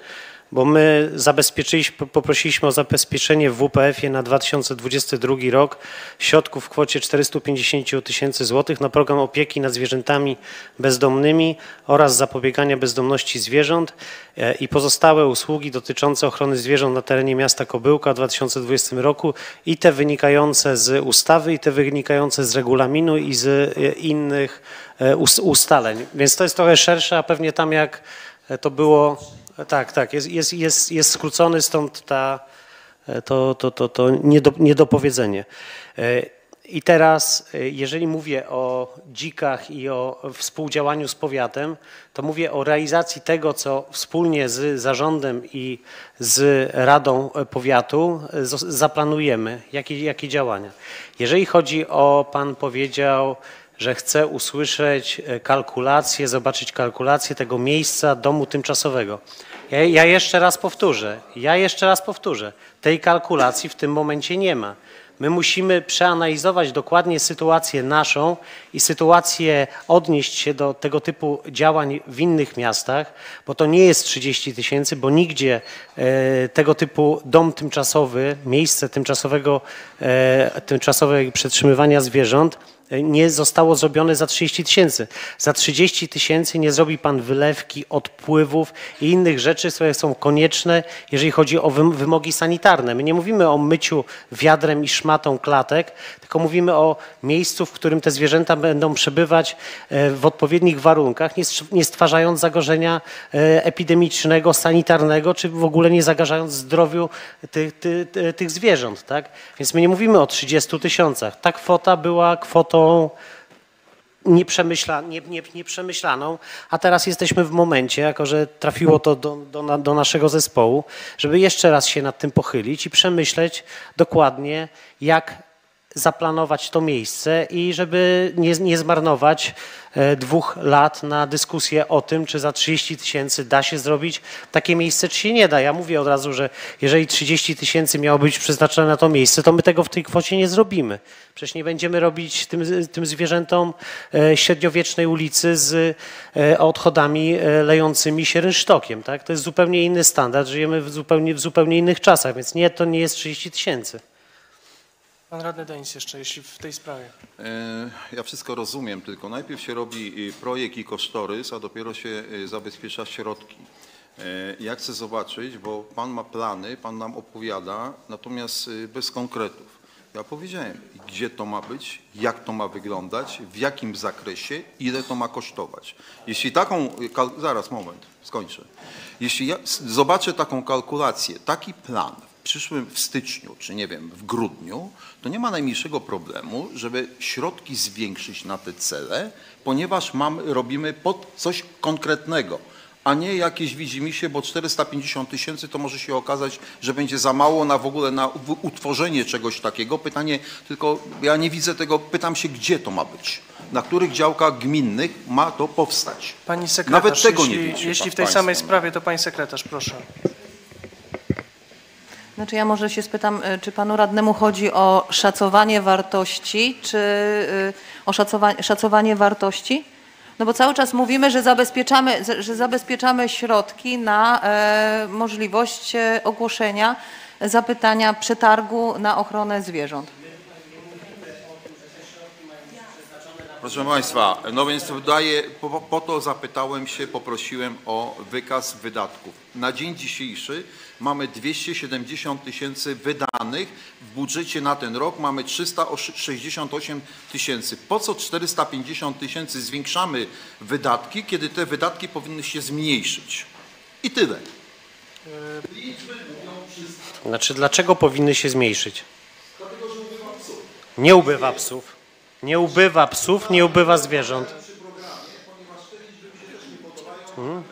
Bo my zabezpieczyliśmy, poprosiliśmy o zabezpieczenie w WPF-ie na 2022 rok środków w kwocie 450 tysięcy złotych na program opieki nad zwierzętami bezdomnymi oraz zapobiegania bezdomności zwierząt e, i pozostałe usługi dotyczące ochrony zwierząt na terenie miasta Kobyłka w 2020 roku i te wynikające z ustawy i te wynikające z regulaminu i z e, innych e, us- ustaleń. Więc to jest trochę szersze, a pewnie tam jak to było tak, tak, jest, jest, jest, jest skrócony, stąd ta, to, to, to, to niedo, niedopowiedzenie. E, I teraz, e, jeżeli mówię o dzikach i o współdziałaniu z powiatem, to mówię o realizacji tego, co wspólnie z zarządem i z Radą Powiatu e, zaplanujemy, jakie, jakie działania. Jeżeli chodzi o, Pan powiedział, że chce usłyszeć e, kalkulację, zobaczyć kalkulację tego miejsca domu tymczasowego. Ja, ja jeszcze raz powtórzę, ja jeszcze raz powtórzę, tej kalkulacji w tym momencie nie ma. My musimy przeanalizować dokładnie sytuację naszą i sytuację, odnieść się do tego typu działań w innych miastach, bo to nie jest 30 tysięcy, bo nigdzie e, tego typu dom tymczasowy, miejsce tymczasowego, e, tymczasowego przetrzymywania zwierząt nie zostało zrobione za 30 tysięcy. Za 30 tysięcy nie zrobi pan wylewki, odpływów i innych rzeczy, które są konieczne, jeżeli chodzi o wym- wymogi sanitarne. My nie mówimy o myciu wiadrem i szmatą klatek, tylko mówimy o miejscu, w którym te zwierzęta będą przebywać e, w odpowiednich warunkach, nie stwarzając zagrożenia e, epidemicznego, sanitarnego, czy w ogóle nie zagrażając zdrowiu tych, tych, tych zwierząt. Tak? Więc my nie mówimy o 30 tysiącach. Ta kwota była kwotą nieprzemyśla, nie, nie, nieprzemyślaną, a teraz jesteśmy w momencie, jako że trafiło to do, do, do naszego zespołu, żeby jeszcze raz się nad tym pochylić i przemyśleć dokładnie, jak zaplanować to miejsce i żeby nie, nie zmarnować e, dwóch lat na dyskusję o tym, czy za 30 tysięcy da się zrobić takie miejsce, czy się nie da. Ja mówię od razu, że jeżeli 30 tysięcy miało być przeznaczone na to miejsce, to my tego w tej kwocie nie zrobimy. Przecież nie będziemy robić tym, tym zwierzętom e, średniowiecznej ulicy z e, odchodami lejącymi się rynsztokiem. Tak? To jest zupełnie inny standard, żyjemy w zupełnie, w zupełnie innych czasach, więc nie, to nie jest 30 tysięcy. Pan radny Denis jeszcze, jeśli w tej sprawie. E, Ja wszystko rozumiem, tylko najpierw się robi y, projekt i kosztorys, a dopiero się y, zabezpiecza środki. E, Ja chcę zobaczyć, bo Pan ma plany, Pan nam opowiada, natomiast bez konkretów. Ja powiedziałem, gdzie to ma być, jak to ma wyglądać, w jakim zakresie, ile to ma kosztować. Jeśli taką, zaraz, moment, skończę. Jeśli ja zobaczę taką kalkulację, taki plan w przyszłym w styczniu, czy nie wiem, w grudniu, to nie ma najmniejszego problemu, żeby środki zwiększyć na te cele, ponieważ mamy, robimy pod coś konkretnego, a nie jakieś widzimisię, bo 450 tysięcy to może się okazać, że będzie za mało na w ogóle na w- utworzenie czegoś takiego. Pytanie tylko, ja nie widzę tego, pytam się, gdzie to ma być, na których działkach gminnych ma to powstać. Pani sekretarz, Nawet tego jeśli, nie wiecie jeśli w pa- tej samej sprawie, to pani sekretarz, proszę. Znaczy ja może się spytam, y, czy panu radnemu chodzi o szacowanie wartości, czy y, o szacowanie, szacowanie wartości? No bo cały czas mówimy, że zabezpieczamy, że zabezpieczamy środki na e, możliwość e, ogłoszenia zapytania przetargu na ochronę zwierząt. Proszę Państwa, no więc wydaje, po, po to zapytałem się, poprosiłem o wykaz wydatków. Na dzień dzisiejszy mamy 270 tysięcy wydanych, w budżecie na ten rok mamy 368 tysięcy. Po co 450 tysięcy zwiększamy wydatki, kiedy te wydatki powinny się zmniejszyć? I tyle. Znaczy, dlaczego powinny się zmniejszyć? Dlatego, że ubywa psów. Nie ubywa psów. Nie ubywa psów, nie ubywa zwierząt. Mhm.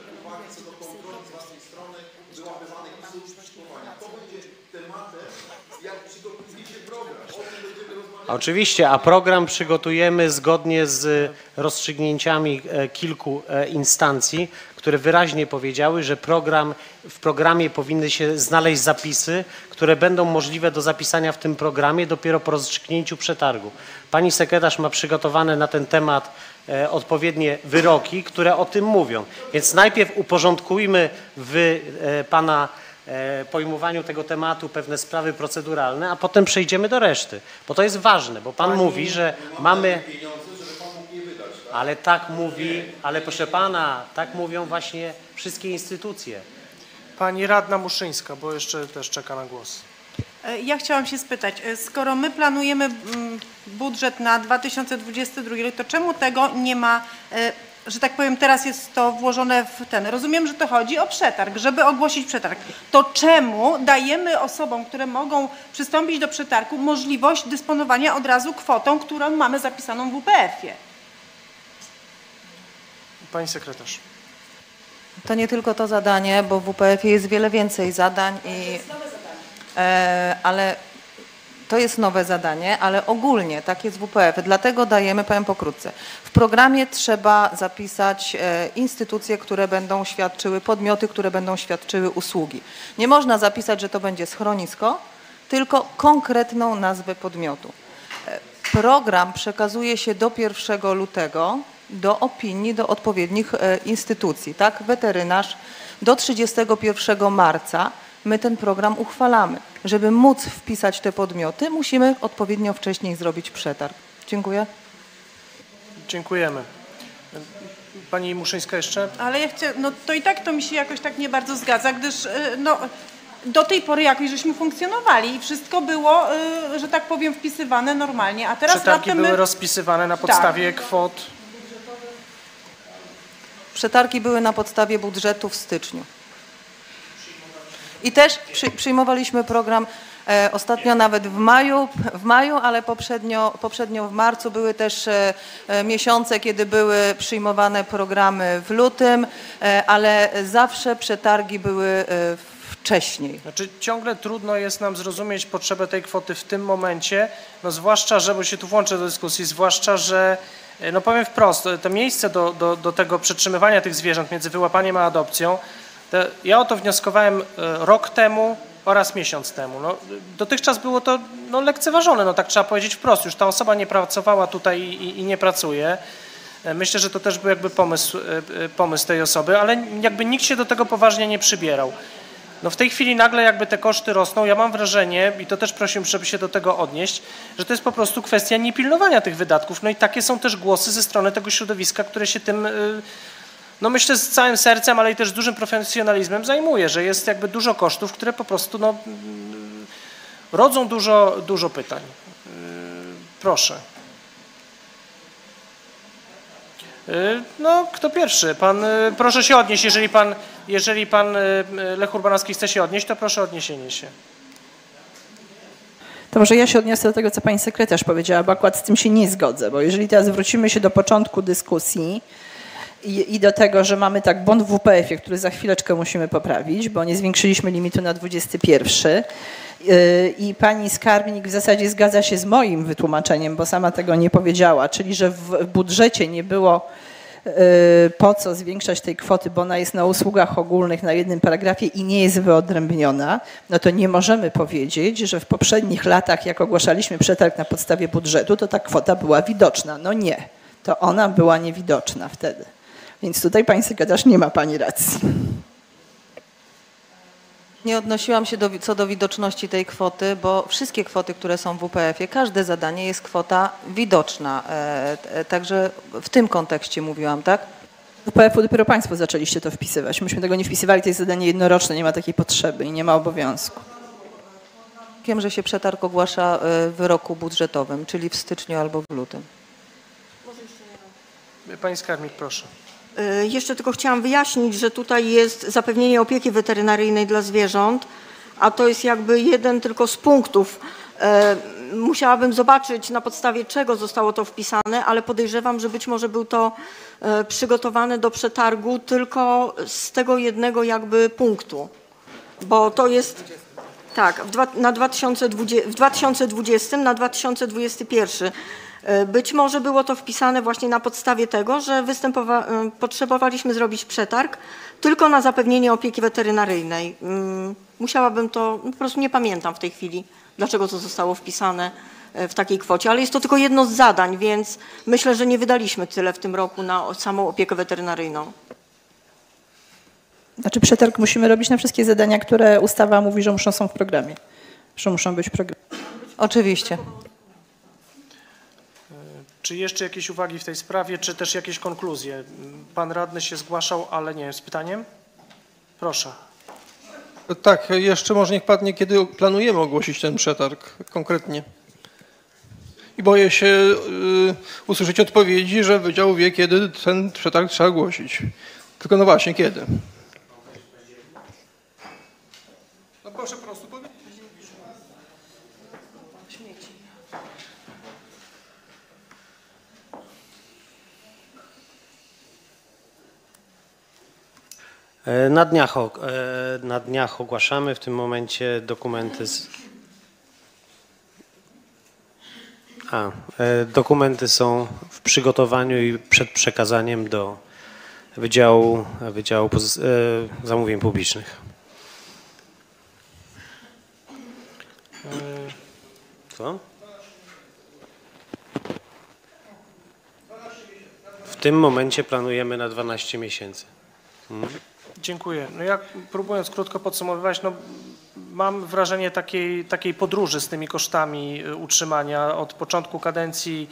Oczywiście, a program przygotujemy zgodnie z rozstrzygnięciami e, kilku e, instancji, które wyraźnie powiedziały, że program, w programie powinny się znaleźć zapisy, które będą możliwe do zapisania w tym programie dopiero po rozstrzygnięciu przetargu. Pani sekretarz ma przygotowane na ten temat e, odpowiednie wyroki, które o tym mówią. Więc najpierw uporządkujmy w Pana E, pojmowaniu tego tematu pewne sprawy proceduralne, a potem przejdziemy do reszty. Bo to jest ważne, bo Pan mówi, że mamy... Ale tak mówi, ale proszę Pana, tak mówią właśnie wszystkie instytucje. Pani radna Muszyńska, bo jeszcze też czeka na głos. E, Ja chciałam się spytać, e, skoro my planujemy mm, budżet na 2022 rok, to czemu tego nie ma że tak powiem, teraz jest to włożone w ten. Rozumiem, że to chodzi o przetarg, żeby ogłosić przetarg. To czemu dajemy osobom, które mogą przystąpić do przetargu, możliwość dysponowania od razu kwotą, którą mamy zapisaną w WPF-ie? Pani sekretarz. To nie tylko to zadanie, bo w WPF-ie jest wiele więcej zadań, i, e, ale to jest nowe zadanie, ale ogólnie tak jest WPF. Dlatego dajemy, powiem pokrótce. W programie trzeba zapisać e, instytucje, które będą świadczyły, podmioty, które będą świadczyły usługi. Nie można zapisać, że to będzie schronisko, tylko konkretną nazwę podmiotu. E, program przekazuje się do 1 lutego do opinii do odpowiednich e, instytucji, tak? Weterynarz do 31 marca my ten program uchwalamy. Żeby móc wpisać te podmioty, musimy odpowiednio wcześniej zrobić przetarg. Dziękuję. Dziękujemy. Pani Muszyńska jeszcze? Ale ja chcę, no to i tak to mi się jakoś tak nie bardzo zgadza, gdyż y, no, do tej pory jakoś żeśmy funkcjonowali i wszystko było, y, że tak powiem, wpisywane normalnie, a teraz Przetargi były my... rozpisywane na podstawie tak. kwot? Przetargi były na podstawie budżetu w styczniu. I też przy, przyjmowaliśmy program e, ostatnio nawet w maju, w maju, ale poprzednio, poprzednio w marcu były też e, e, miesiące, kiedy były przyjmowane programy w lutym, e, ale zawsze przetargi były e, wcześniej. Znaczy ciągle trudno jest nam zrozumieć potrzebę tej kwoty w tym momencie, no zwłaszcza, że, bo się tu włączę do dyskusji, zwłaszcza, że e, no powiem wprost, to miejsce do, do, do tego przetrzymywania tych zwierząt między wyłapaniem a adopcją ja o to wnioskowałem e, rok temu oraz miesiąc temu. No, dotychczas było to no, lekceważone, no tak trzeba powiedzieć wprost. Już ta osoba nie pracowała tutaj i, i nie pracuje. E, myślę, że to też był jakby pomysł, e, pomysł tej osoby, ale jakby nikt się do tego poważnie nie przybierał. No w tej chwili nagle jakby te koszty rosną. Ja mam wrażenie, i to też prosiłbym, żeby się do tego odnieść, że to jest po prostu kwestia niepilnowania tych wydatków. No i takie są też głosy ze strony tego środowiska, które się tym no myślę z całym sercem, ale i też dużym profesjonalizmem zajmuje, że jest jakby dużo kosztów, które po prostu no, rodzą dużo, dużo pytań. Yy, proszę. Yy, no, kto pierwszy? Pan, yy, proszę się odnieść, jeżeli pan, jeżeli pan Lech Urbanowski chce się odnieść, to proszę odniesienie się. To może ja się odniosę do tego, co pani sekretarz powiedziała, bo akurat z tym się nie zgodzę, bo jeżeli teraz wrócimy się do początku dyskusji, i, i do tego, że mamy tak błąd w WPF-ie, który za chwileczkę musimy poprawić, bo nie zwiększyliśmy limitu na 21. Y, I pani skarbnik w zasadzie zgadza się z moim wytłumaczeniem, bo sama tego nie powiedziała, czyli że w budżecie nie było y, po co zwiększać tej kwoty, bo ona jest na usługach ogólnych na jednym paragrafie i nie jest wyodrębniona, no to nie możemy powiedzieć, że w poprzednich latach, jak ogłaszaliśmy przetarg na podstawie budżetu, to ta kwota była widoczna. No nie, to ona była niewidoczna wtedy. Więc tutaj pani sekretarz nie ma pani racji. Nie odnosiłam się do, co do widoczności tej kwoty, bo wszystkie kwoty, które są w WPF-ie, każde zadanie jest kwota widoczna. E, e, także w tym kontekście mówiłam, tak? WPF-u dopiero Państwo zaczęliście to wpisywać. Myśmy tego nie wpisywali, to jest zadanie jednoroczne, nie ma takiej potrzeby i nie ma obowiązku. Wiem, że się przetarg ogłasza e, w roku budżetowym, czyli w styczniu albo w lutym. Pani skarbnik, proszę. Y, Jeszcze tylko chciałam wyjaśnić, że tutaj jest zapewnienie opieki weterynaryjnej dla zwierząt, a to jest jakby jeden tylko z punktów. Y, Musiałabym zobaczyć na podstawie czego zostało to wpisane, ale podejrzewam, że być może był to y, przygotowane do przetargu tylko z tego jednego jakby punktu, bo to jest tak, w, dwa, na 2020, w 2020 na 2021. E, Być może było to wpisane właśnie na podstawie tego, że występowa- e, potrzebowaliśmy zrobić przetarg tylko na zapewnienie opieki weterynaryjnej. Mm, Musiałabym to, no po prostu nie pamiętam w tej chwili, dlaczego to zostało wpisane e, w takiej kwocie, ale jest to tylko jedno z zadań, więc myślę, że nie wydaliśmy tyle w tym roku na samą opiekę weterynaryjną. Znaczy przetarg musimy robić na wszystkie zadania, które ustawa mówi, że muszą są w programie. Że muszą być w programie. Oczywiście. Czy jeszcze jakieś uwagi w tej sprawie, czy też jakieś konkluzje? Pan radny się zgłaszał, ale nie wiem, z pytaniem? Proszę. Tak, jeszcze może niech padnie, kiedy planujemy ogłosić ten przetarg konkretnie. I boję się y, usłyszeć odpowiedzi, że wydział wie, kiedy ten przetarg trzeba ogłosić. Tylko no właśnie, kiedy? No proszę po Na dniach, e, na dniach ogłaszamy w tym momencie dokumenty z... A, e, dokumenty są w przygotowaniu i przed przekazaniem do Wydziału, Wydziału e, Zamówień Publicznych. E, Co? W tym momencie planujemy na 12 miesięcy. Mhm. Dziękuję. No ja próbując krótko podsumowywać, no mam wrażenie takiej, takiej podróży z tymi kosztami y, utrzymania od początku kadencji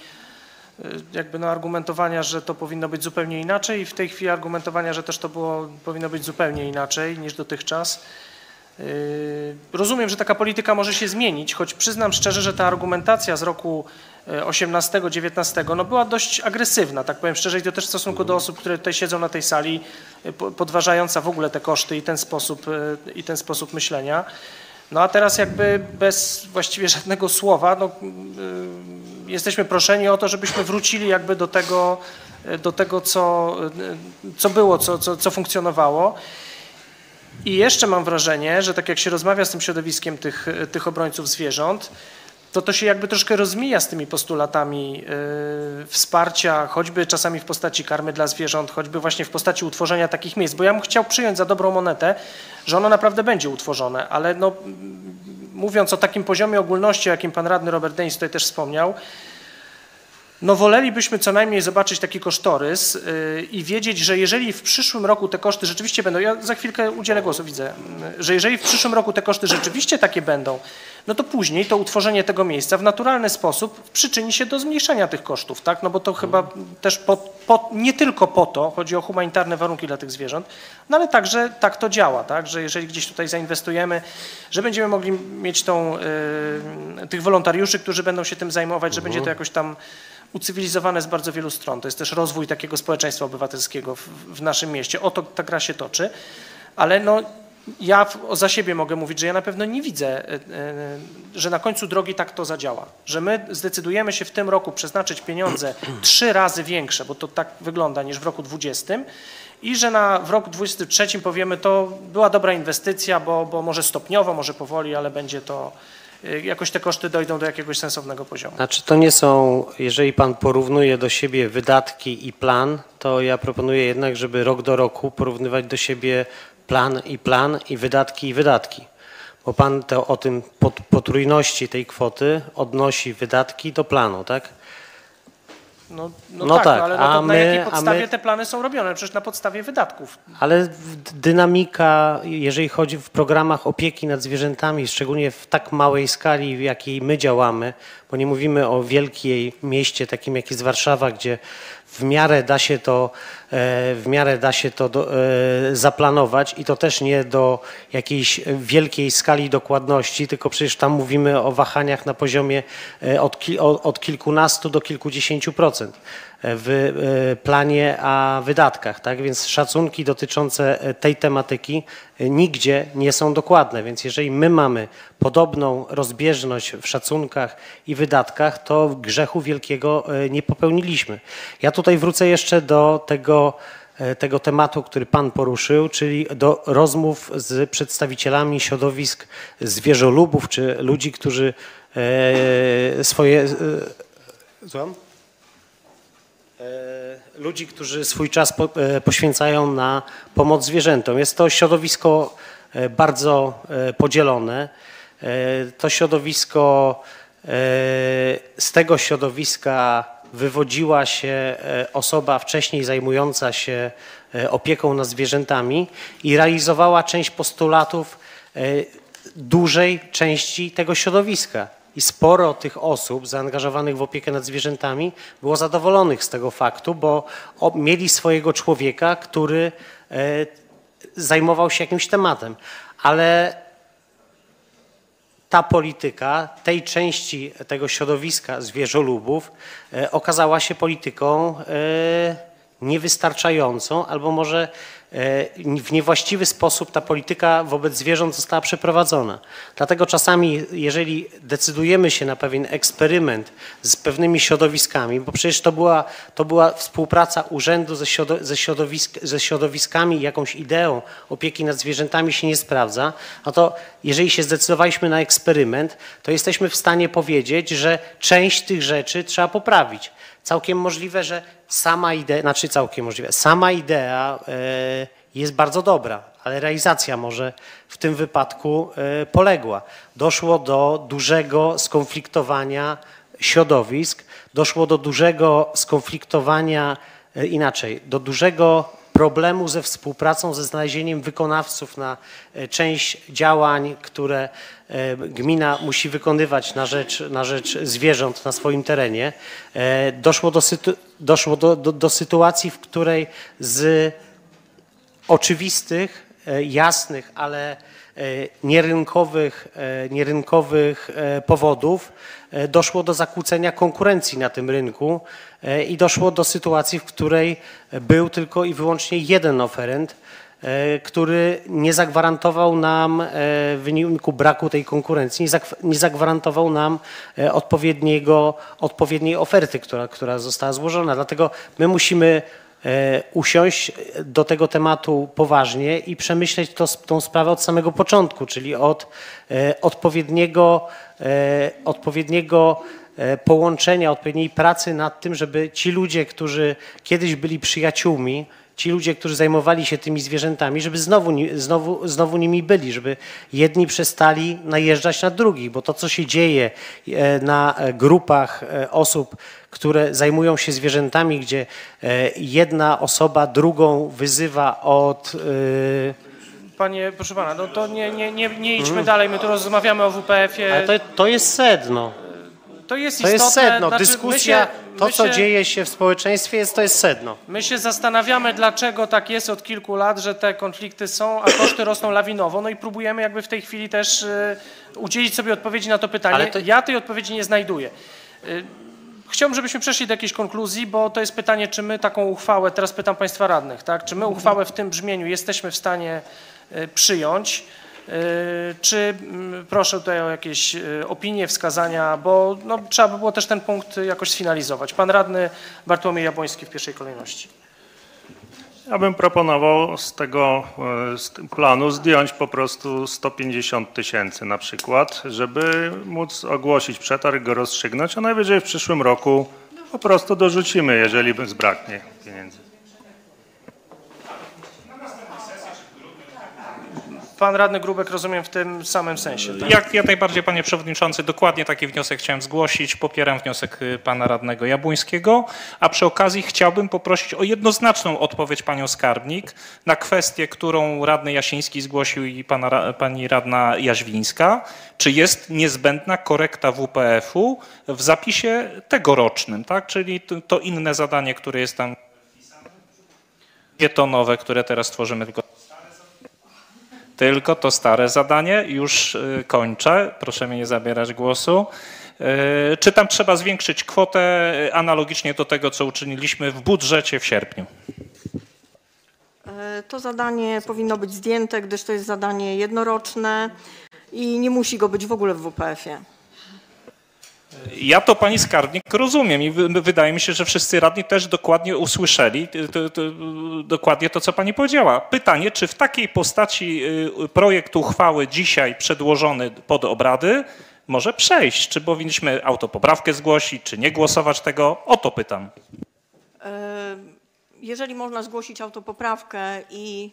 y, jakby no argumentowania, że to powinno być zupełnie inaczej i w tej chwili argumentowania, że też to było, powinno być zupełnie inaczej niż dotychczas. Yy, Rozumiem, że taka polityka może się zmienić, choć przyznam szczerze, że ta argumentacja z roku 18-19 no była dość agresywna, tak powiem szczerze, i to też w stosunku do osób, które tutaj siedzą na tej sali, po- podważająca w ogóle te koszty i ten sposób, yy, i ten sposób myślenia. No a teraz jakby bez właściwie żadnego słowa, no, yy, jesteśmy proszeni o to, żebyśmy wrócili jakby do tego, do tego co, co było, co, co, co funkcjonowało. I jeszcze mam wrażenie, że tak jak się rozmawia z tym środowiskiem tych, tych obrońców zwierząt, to to się jakby troszkę rozmija z tymi postulatami y, wsparcia, choćby czasami w postaci karmy dla zwierząt, choćby właśnie w postaci utworzenia takich miejsc, bo ja bym chciał przyjąć za dobrą monetę, że ono naprawdę będzie utworzone, ale no, mm, mówiąc o takim poziomie ogólności, o jakim pan radny Robert Denis tutaj też wspomniał, no wolelibyśmy co najmniej zobaczyć taki kosztorys yy, i wiedzieć, że jeżeli w przyszłym roku te koszty rzeczywiście będą, ja za chwilkę udzielę głosu, widzę, yy, że jeżeli w przyszłym roku te koszty rzeczywiście takie będą, no to później to utworzenie tego miejsca w naturalny sposób przyczyni się do zmniejszenia tych kosztów, tak? No bo to chyba też po, po, nie tylko po to, chodzi o humanitarne warunki dla tych zwierząt, no ale także tak to działa, tak? Że jeżeli gdzieś tutaj zainwestujemy, że będziemy mogli mieć tą, yy, tych wolontariuszy, którzy będą się tym zajmować, że będzie to jakoś tam ucywilizowane z bardzo wielu stron. To jest też rozwój takiego społeczeństwa obywatelskiego w, w naszym mieście. O to ta gra się toczy. Ale no, ja za siebie mogę mówić, że ja na pewno nie widzę, e, e, że na końcu drogi tak to zadziała. Że my zdecydujemy się w tym roku przeznaczyć pieniądze trzy razy większe, bo to tak wygląda niż w roku 20 i że na, w roku 23 powiemy, to była dobra inwestycja, bo, bo może stopniowo, może powoli, ale będzie to, e, jakoś te koszty dojdą do jakiegoś sensownego poziomu. Znaczy to nie są, jeżeli pan porównuje do siebie wydatki i plan, to ja proponuję jednak, żeby rok do roku porównywać do siebie plan i plan i wydatki i wydatki. Bo pan to o tym pot- potrójności tej kwoty odnosi wydatki do planu, tak? No, no, No tak, tak, ale no to na my- jakiej podstawie my- te plany są robione? Przecież na podstawie wydatków. Ale dynamika, jeżeli chodzi w programach opieki nad zwierzętami, szczególnie w tak małej skali, w jakiej my działamy, bo nie mówimy o wielkiej mieście takim jak jest Warszawa, gdzie w miarę da się to, e, w miarę da się to do, e, zaplanować i to też nie do jakiejś wielkiej skali dokładności, tylko przecież tam mówimy o wahaniach na poziomie e, od, od kilkunastu do kilkudziesięciu procent w e, planie a wydatkach, tak? Więc szacunki dotyczące e, tej tematyki e, nigdzie nie są dokładne, więc jeżeli my mamy podobną rozbieżność w szacunkach i wydatkach, to grzechu wielkiego nie popełniliśmy. Ja tutaj wrócę jeszcze do tego, tego tematu, który Pan poruszył, czyli do rozmów z przedstawicielami środowisk zwierzolubów, czy ludzi, którzy swoje... Słucham? E, ludzi, którzy swój czas e, poświęcają na pomoc zwierzętom. Jest to środowisko e, bardzo podzielone. To środowisko, z tego środowiska wywodziła się osoba wcześniej zajmująca się opieką nad zwierzętami i realizowała część postulatów dużej części tego środowiska. I sporo tych osób zaangażowanych w opiekę nad zwierzętami było zadowolonych z tego faktu, bo mieli swojego człowieka, który e, zajmował się jakimś tematem. Ale ta polityka tej części tego środowiska zwierzolubów e, okazała się polityką e, niewystarczającą, albo może w niewłaściwy sposób ta polityka wobec zwierząt została przeprowadzona. Dlatego czasami, jeżeli decydujemy się na pewien eksperyment z pewnymi środowiskami, bo przecież to była, to była współpraca urzędu ze, ze, środowisk, ze środowiskami, jakąś ideą opieki nad zwierzętami się nie sprawdza, no to jeżeli się zdecydowaliśmy na eksperyment, to jesteśmy w stanie powiedzieć, że część tych rzeczy trzeba poprawić. Całkiem możliwe, że sama idea, znaczy całkiem możliwe, sama idea e, jest bardzo dobra, ale realizacja może w tym wypadku e, poległa. Doszło do dużego skonfliktowania środowisk, doszło do dużego skonfliktowania, e, inaczej, do dużego problemu ze współpracą, ze znalezieniem wykonawców na e, część działań, które e, gmina musi wykonywać na rzecz, na rzecz zwierząt na swoim terenie. E, Doszło do, doszło do, do, do sytuacji, w której z oczywistych, jasnych, ale nierynkowych, nierynkowych powodów doszło do zakłócenia konkurencji na tym rynku i doszło do sytuacji, w której był tylko i wyłącznie jeden oferent, e, który nie zagwarantował nam e, w wyniku braku tej konkurencji, nie zagw- nie zagwarantował nam e, odpowiedniego, odpowiedniej oferty, która, która została złożona. Dlatego my musimy e, usiąść do tego tematu poważnie i przemyśleć to, tą sprawę od samego początku, czyli od e, odpowiedniego, e, odpowiedniego e, połączenia, odpowiedniej pracy nad tym, żeby ci ludzie, którzy kiedyś byli przyjaciółmi, ci ludzie, którzy zajmowali się tymi zwierzętami, żeby znowu, znowu, znowu nimi byli, żeby jedni przestali najeżdżać na drugich, bo to, co się dzieje e, na e, grupach e, osób, które zajmują się zwierzętami, gdzie e, jedna osoba drugą wyzywa od e, Panie, proszę pana, no to nie, nie, nie, nie idźmy Mm. dalej, my tu rozmawiamy o WPF-ie. To, to jest sedno. To jest To istotne. jest sedno. znaczy, Dyskusja, się, to my co się, dzieje się w społeczeństwie, jest, to jest sedno. My się zastanawiamy, dlaczego tak jest od kilku lat, że te konflikty są, a koszty rosną lawinowo. No i próbujemy jakby w tej chwili też y, udzielić sobie odpowiedzi na to pytanie. Ale to- Ja tej odpowiedzi nie znajduję. Y, Chciałbym, żebyśmy przeszli do jakiejś konkluzji, bo to jest pytanie, czy my taką uchwałę, teraz pytam Państwa radnych, tak? czy my uchwałę w tym brzmieniu jesteśmy w stanie y, przyjąć, czy mm, proszę tutaj o jakieś y, opinie, wskazania, bo no, trzeba by było też ten punkt jakoś sfinalizować. Pan radny Bartłomiej Jabłoński w pierwszej kolejności. Ja bym proponował z tego e, z planu zdjąć po prostu 150 tysięcy na przykład, żeby móc ogłosić przetarg, go rozstrzygnąć, a najwyżej w przyszłym roku po prostu dorzucimy, jeżeli zbraknie pieniędzy. Pan radny Grubek rozumiem w tym samym sensie, tak? Jak, jak najbardziej, panie przewodniczący, dokładnie taki wniosek chciałem zgłosić. Popieram wniosek y, pana radnego Jabłońskiego, a przy okazji chciałbym poprosić o jednoznaczną odpowiedź panią skarbnik na kwestię, którą radny Jasiński zgłosił i pana, pani radna Jaźwińska. Czy jest niezbędna korekta WPF-u w zapisie tegorocznym, tak? Czyli to, inne zadanie, które jest tam nie to nowe, które teraz tworzymy, tylko tylko to stare zadanie. Już y, kończę. Proszę mi nie zabierać głosu. Y, Czy tam trzeba zwiększyć kwotę y, analogicznie do tego, co uczyniliśmy w budżecie w sierpniu? E, To zadanie powinno być zdjęte, gdyż to jest zadanie jednoroczne i nie musi go być w ogóle w WPF-ie. Ja to pani skarbnik rozumiem i wy- wydaje mi się, że wszyscy radni też dokładnie usłyszeli to, to, dokładnie to, co pani powiedziała. Pytanie, czy w takiej postaci y, projekt uchwały dzisiaj przedłożony pod obrady może przejść? Czy powinniśmy autopoprawkę zgłosić, czy nie głosować tego? O to pytam. E, Jeżeli można zgłosić autopoprawkę i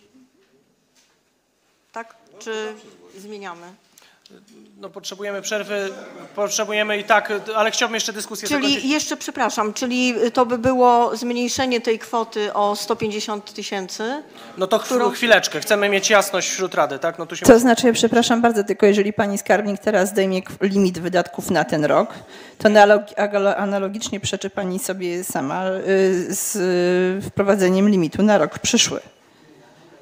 tak, czy zmieniamy? No potrzebujemy przerwy, potrzebujemy i tak, ale chciałbym jeszcze dyskusję zakończyć. Czyli jeszcze, przepraszam, czyli to by było zmniejszenie tej kwoty o 150 tysięcy? No to chw- chwileczkę, chcemy mieć jasność wśród Rady, tak? No tu się To znaczy, przepraszam bardzo, tylko jeżeli pani skarbnik teraz zdejmie limit wydatków na ten rok, to analogicznie przeczy pani sobie sama y, z y, wprowadzeniem limitu na rok przyszły.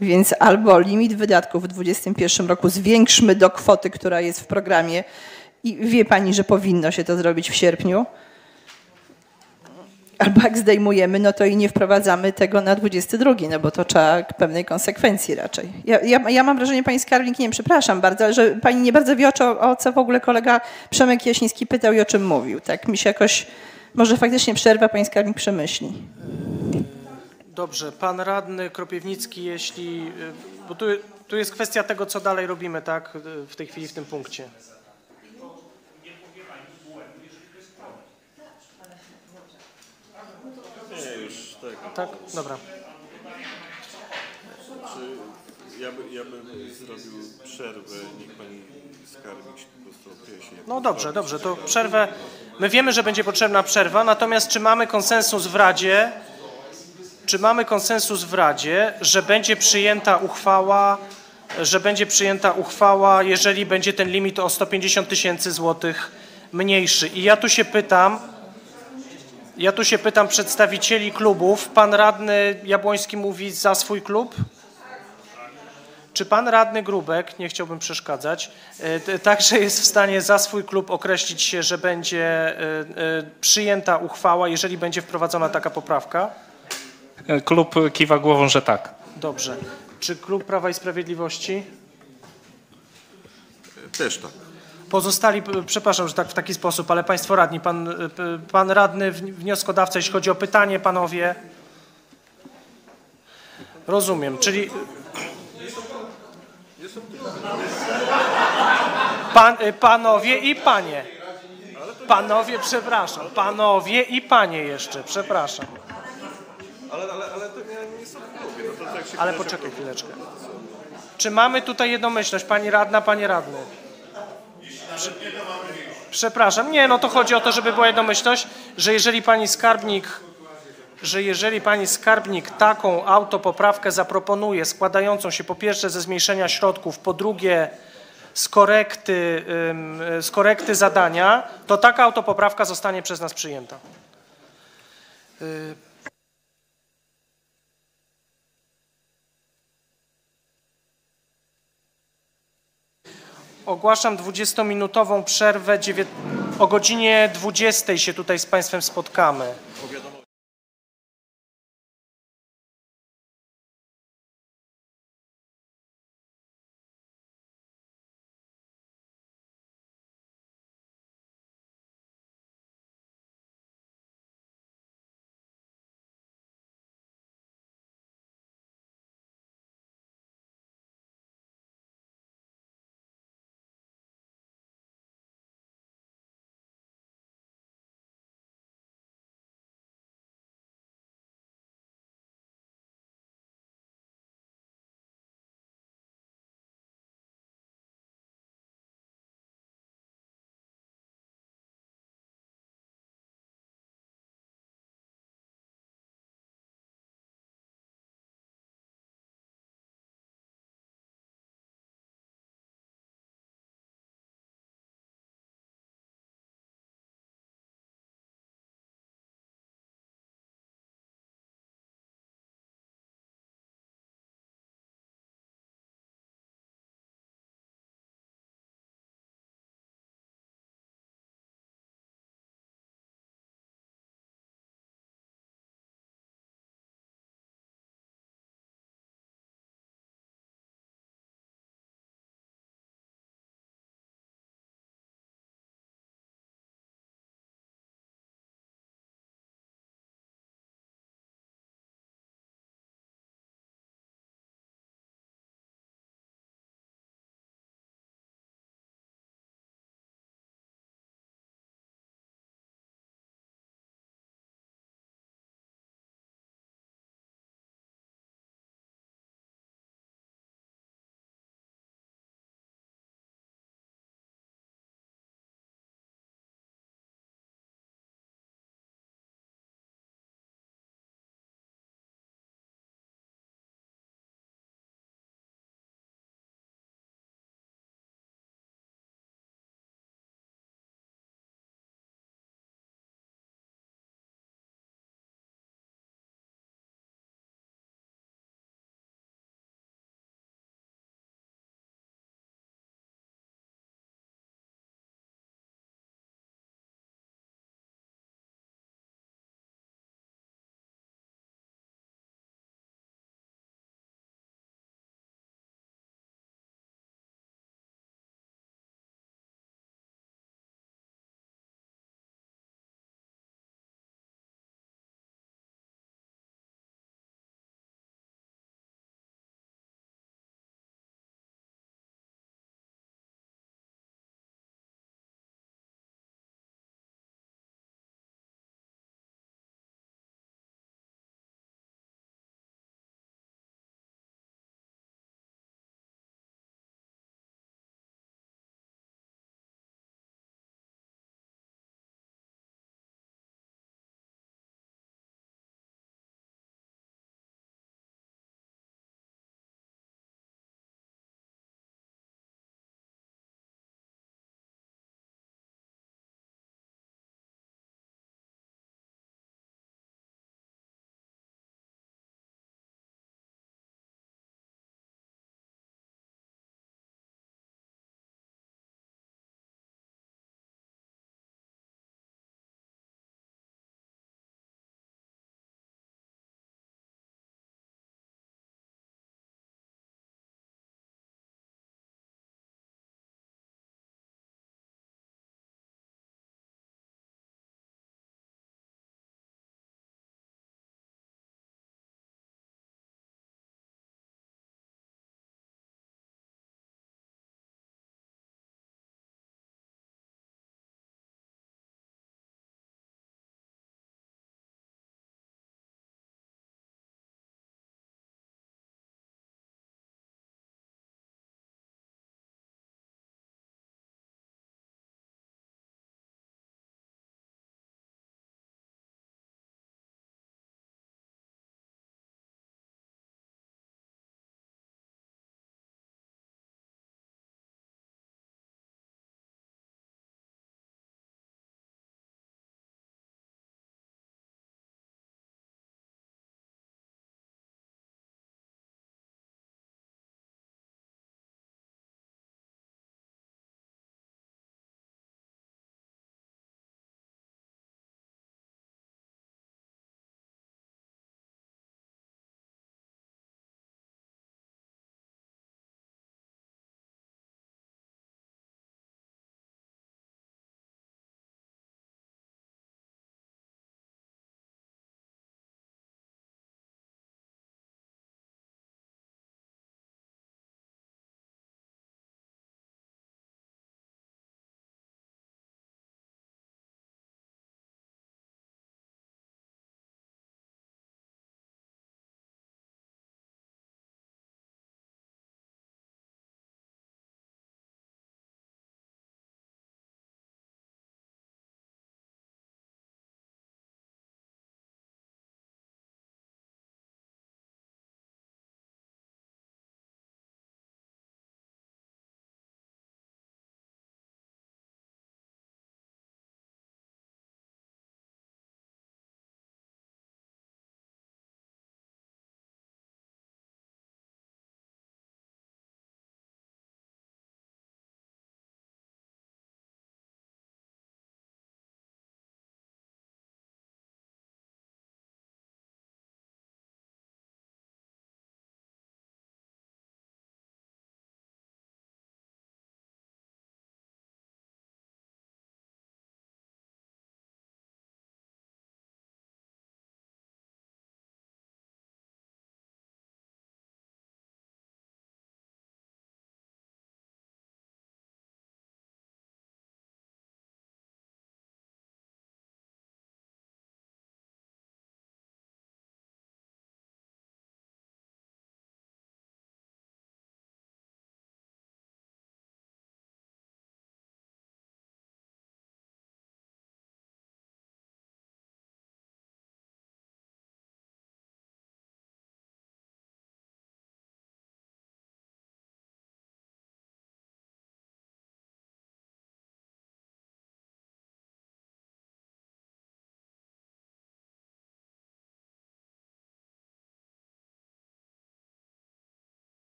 Więc albo limit wydatków w 2021 roku zwiększmy do kwoty, która jest w programie i wie pani, że powinno się to zrobić w sierpniu, albo jak zdejmujemy, no to i nie wprowadzamy tego na 22, no bo to trzeba pewnej konsekwencji raczej. Ja, ja, ja mam wrażenie, pani skarbnik, nie wiem, przepraszam bardzo, że pani nie bardzo wie, o, co- o co w ogóle kolega Przemek Jasiński pytał i o czym mówił. Tak mi się jakoś, może faktycznie przerwa, pani skarbnik przemyśli. Dobrze, pan radny Kropiewnicki, jeśli, y, bo tu, tu jest kwestia tego, co dalej robimy, tak, y, w tej chwili w tym punkcie. Nie, już tego. Tak? Dobra. Czy ja, by, ja bym zrobił przerwę, niech pani skarbnik po prostu określi. No dobrze, dobrze, to przerwę. My wiemy, że będzie potrzebna przerwa, natomiast czy mamy konsensus w Radzie, czy mamy konsensus w Radzie, że będzie przyjęta uchwała, że będzie przyjęta uchwała, jeżeli będzie ten limit o 150 tysięcy złotych mniejszy. I ja tu się pytam, ja tu się pytam przedstawicieli klubów. Pan radny Jabłoński mówi za swój klub? Czy pan radny Grubek, nie chciałbym przeszkadzać, e, także jest w stanie za swój klub określić się, że będzie e, e, przyjęta uchwała, jeżeli będzie wprowadzona taka poprawka? Klub kiwa głową, że tak. Dobrze. Czy klub Prawa i Sprawiedliwości? Też tak. Pozostali, przepraszam, że tak w taki sposób, ale państwo radni, pan, pan radny wni- wnioskodawca, jeśli chodzi o pytanie, panowie. Rozumiem, czyli pan, e, panowie i panie. Panowie, przepraszam, panowie i panie jeszcze, przepraszam. Ale, ale, ale to nie, nie są. No to tak się Ale kojarzy- poczekaj chwileczkę. Czy mamy tutaj jednomyślność, pani radna, panie radny? Prze- Przepraszam, nie, no to chodzi o to, żeby była jednomyślność, że jeżeli pani skarbnik, że jeżeli pani skarbnik taką autopoprawkę zaproponuje, składającą się po pierwsze ze zmniejszenia środków, po drugie z korekty, ym, z korekty zadania, to taka autopoprawka zostanie przez nas przyjęta. Y, Ogłaszam 20-minutową przerwę. O godzinie 20 się tutaj z Państwem spotkamy.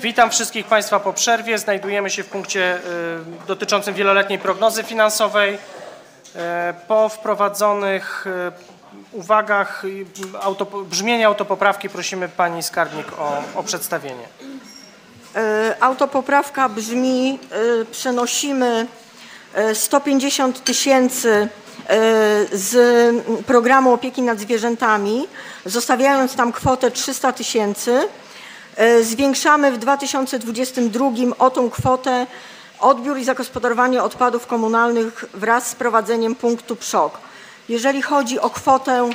Witam wszystkich Państwa po przerwie. Znajdujemy się w punkcie y, dotyczącym wieloletniej prognozy finansowej. E, Po wprowadzonych y, uwagach auto, brzmienia autopoprawki prosimy Pani Skarbnik o, o przedstawienie. E, Autopoprawka brzmi, e, przenosimy e, 150 tysięcy e, z programu opieki nad zwierzętami, zostawiając tam kwotę 300 tysięcy. E, Zwiększamy w 2022 o tą kwotę odbiór i zagospodarowanie odpadów komunalnych wraz z prowadzeniem punktu PSZOK. Jeżeli chodzi o kwotę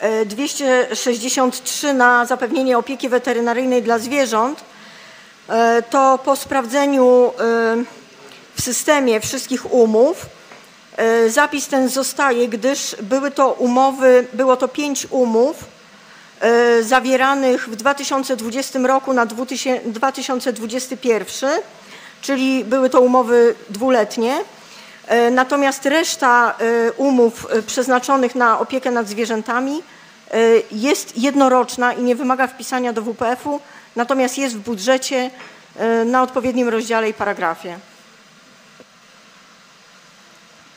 e, 263 na zapewnienie opieki weterynaryjnej dla zwierząt, E, to po sprawdzeniu e, w systemie wszystkich umów e, zapis ten zostaje, gdyż były to umowy, było to pięć umów e, zawieranych w 2020 roku na 2000 2021, czyli były to umowy dwuletnie. E, Natomiast reszta e, umów e, przeznaczonych na opiekę nad zwierzętami e, jest jednoroczna i nie wymaga wpisania do WPF-u, natomiast jest w budżecie e, na odpowiednim rozdziale i paragrafie.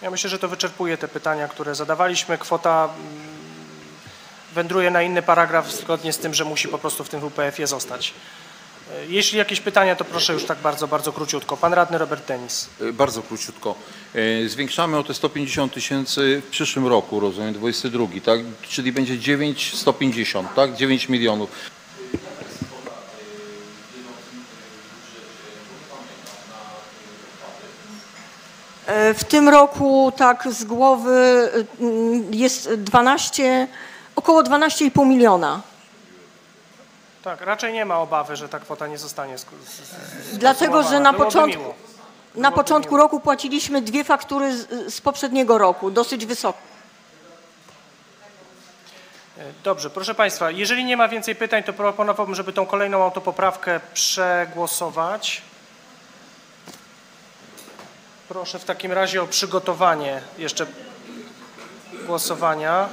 Ja myślę, że to wyczerpuje te pytania, które zadawaliśmy. Kwota mm, wędruje na inny paragraf zgodnie z tym, że musi po prostu w tym WPF-ie zostać. E, Jeśli jakieś pytania, to proszę już tak bardzo, bardzo króciutko. Pan radny Robert Denis. E, Bardzo króciutko. E, Zwiększamy o te 150 tysięcy w przyszłym roku, rozumiem, 22, tak? Czyli będzie 9 150, tak? 9 milionów. W tym roku tak z głowy jest 12, około 12,5 miliona. Tak, raczej nie ma obawy, że ta kwota nie zostanie sk- s- s- Dlatego, że na Byłoby początku, miło. na początku roku płaciliśmy dwie faktury z, z poprzedniego roku, dosyć wysokie. Dobrze, proszę Państwa, jeżeli nie ma więcej pytań, to proponowałbym, żeby tą kolejną autopoprawkę przegłosować. Proszę w takim razie o przygotowanie jeszcze głosowania.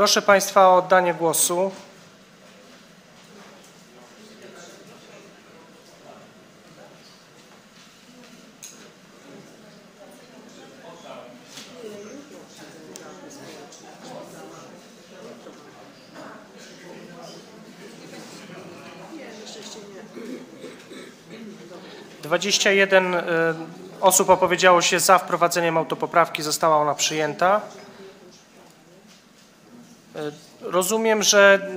Proszę Państwa o oddanie głosu. Dwadzieścia jeden y, osób opowiedziało się za wprowadzeniem autopoprawki, została ona przyjęta. Y, Rozumiem, że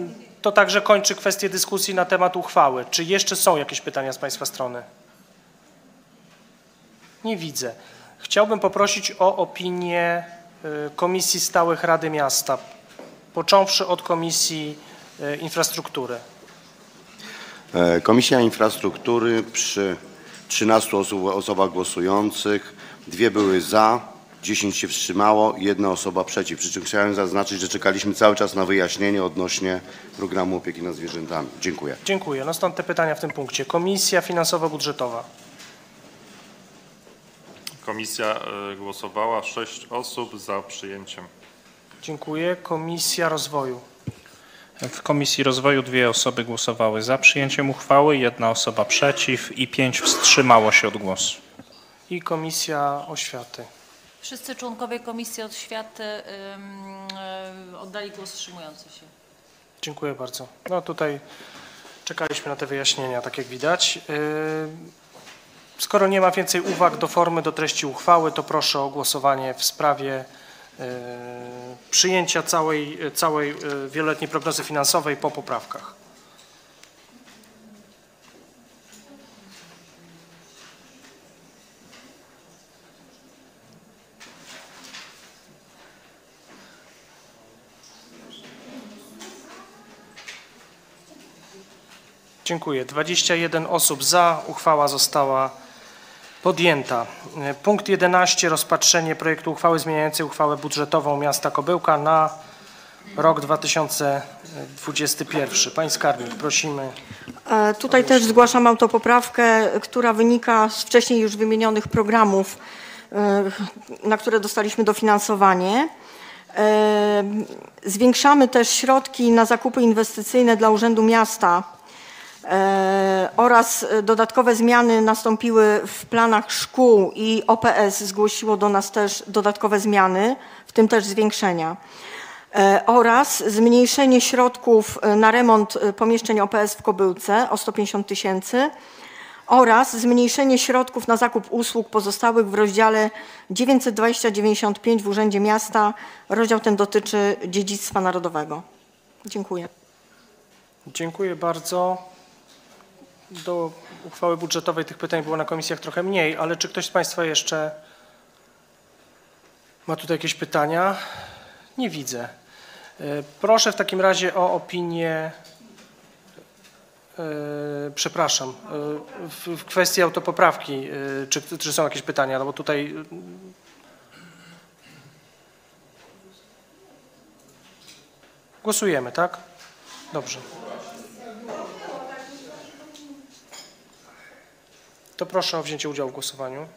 to także kończy kwestię dyskusji na temat uchwały. Czy jeszcze są jakieś pytania z Państwa strony? Nie widzę. Chciałbym poprosić o opinię y, Komisji Stałych Rady Miasta, począwszy od Komisji y, Infrastruktury. E, Komisja Infrastruktury przy 13 osób, osobach głosujących, dwie były za, 10 się wstrzymało jedna osoba przeciw. Przy czym chciałem zaznaczyć, że czekaliśmy cały czas na wyjaśnienie odnośnie programu opieki nad zwierzętami. Dziękuję. Dziękuję. No stąd te pytania w tym punkcie. Komisja Finansowo-Budżetowa. Komisja y, głosowała, sześć osób za przyjęciem. Dziękuję. Komisja Rozwoju. W Komisji Rozwoju dwie osoby głosowały za przyjęciem uchwały, jedna osoba przeciw i pięć wstrzymało się od głosu. I Komisja Oświaty. Wszyscy członkowie Komisji Oświaty y, oddali głos wstrzymujący się. Dziękuję bardzo. No tutaj czekaliśmy na te wyjaśnienia, tak jak widać. Yy, Skoro nie ma więcej uwag do formy, do treści uchwały, to proszę o głosowanie w sprawie yy, przyjęcia całej, całej yy, wieloletniej prognozy finansowej po poprawkach. Dziękuję. 21 osób za. Uchwała została podjęta. Punkt 11. Rozpatrzenie projektu uchwały zmieniającej uchwałę budżetową miasta Kobyłka na rok 2021. Pani skarbnik, prosimy. E, Tutaj też zgłaszam autopoprawkę, która wynika z wcześniej już wymienionych programów, e, na które dostaliśmy dofinansowanie. E, Zwiększamy też środki na zakupy inwestycyjne dla Urzędu Miasta oraz dodatkowe zmiany nastąpiły w planach szkół i OPS zgłosiło do nas też dodatkowe zmiany, w tym też zwiększenia e, oraz zmniejszenie środków e, na remont e, pomieszczeń OPS w Kobyłce o 150 tysięcy oraz zmniejszenie środków na zakup usług pozostałych w rozdziale 920-95 w Urzędzie Miasta. Rozdział ten dotyczy dziedzictwa narodowego. Dziękuję. Dziękuję bardzo. Do uchwały budżetowej tych pytań było na komisjach trochę mniej, ale czy ktoś z Państwa jeszcze ma tutaj jakieś pytania? Nie widzę. E, Proszę w takim razie o opinię, e, przepraszam, e, w, kwestii autopoprawki, czy, czy są jakieś pytania, no bo tutaj głosujemy, tak? Dobrze. To proszę o wzięcie udziału w głosowaniu.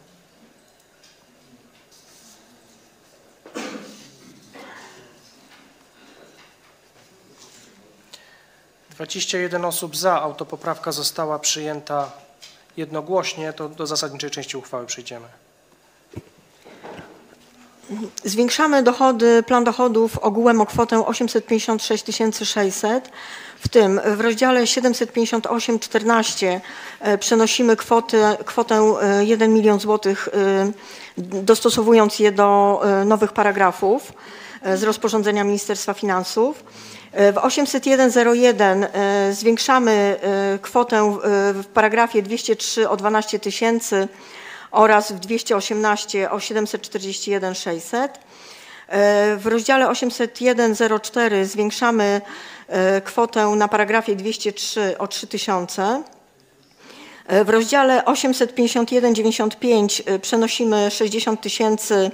Dwadzieścia jeden osób za. Autopoprawka została przyjęta jednogłośnie. To do zasadniczej części uchwały przejdziemy. Zwiększamy dochody, plan dochodów ogółem o kwotę 856 600. W tym w rozdziale 758 14 e, przenosimy kwotę, kwotę e, 1 milion złotych, e, dostosowując je do e, nowych paragrafów e, z rozporządzenia Ministerstwa Finansów. E, W 801.01 e, zwiększamy e, kwotę e, w paragrafie 203 o 12 tysięcy oraz w 218 o 741 600. E, W rozdziale 801.04 zwiększamy e, kwotę na paragrafie 203 o 3000. E, W rozdziale 851.95 e, przenosimy 60 tysięcy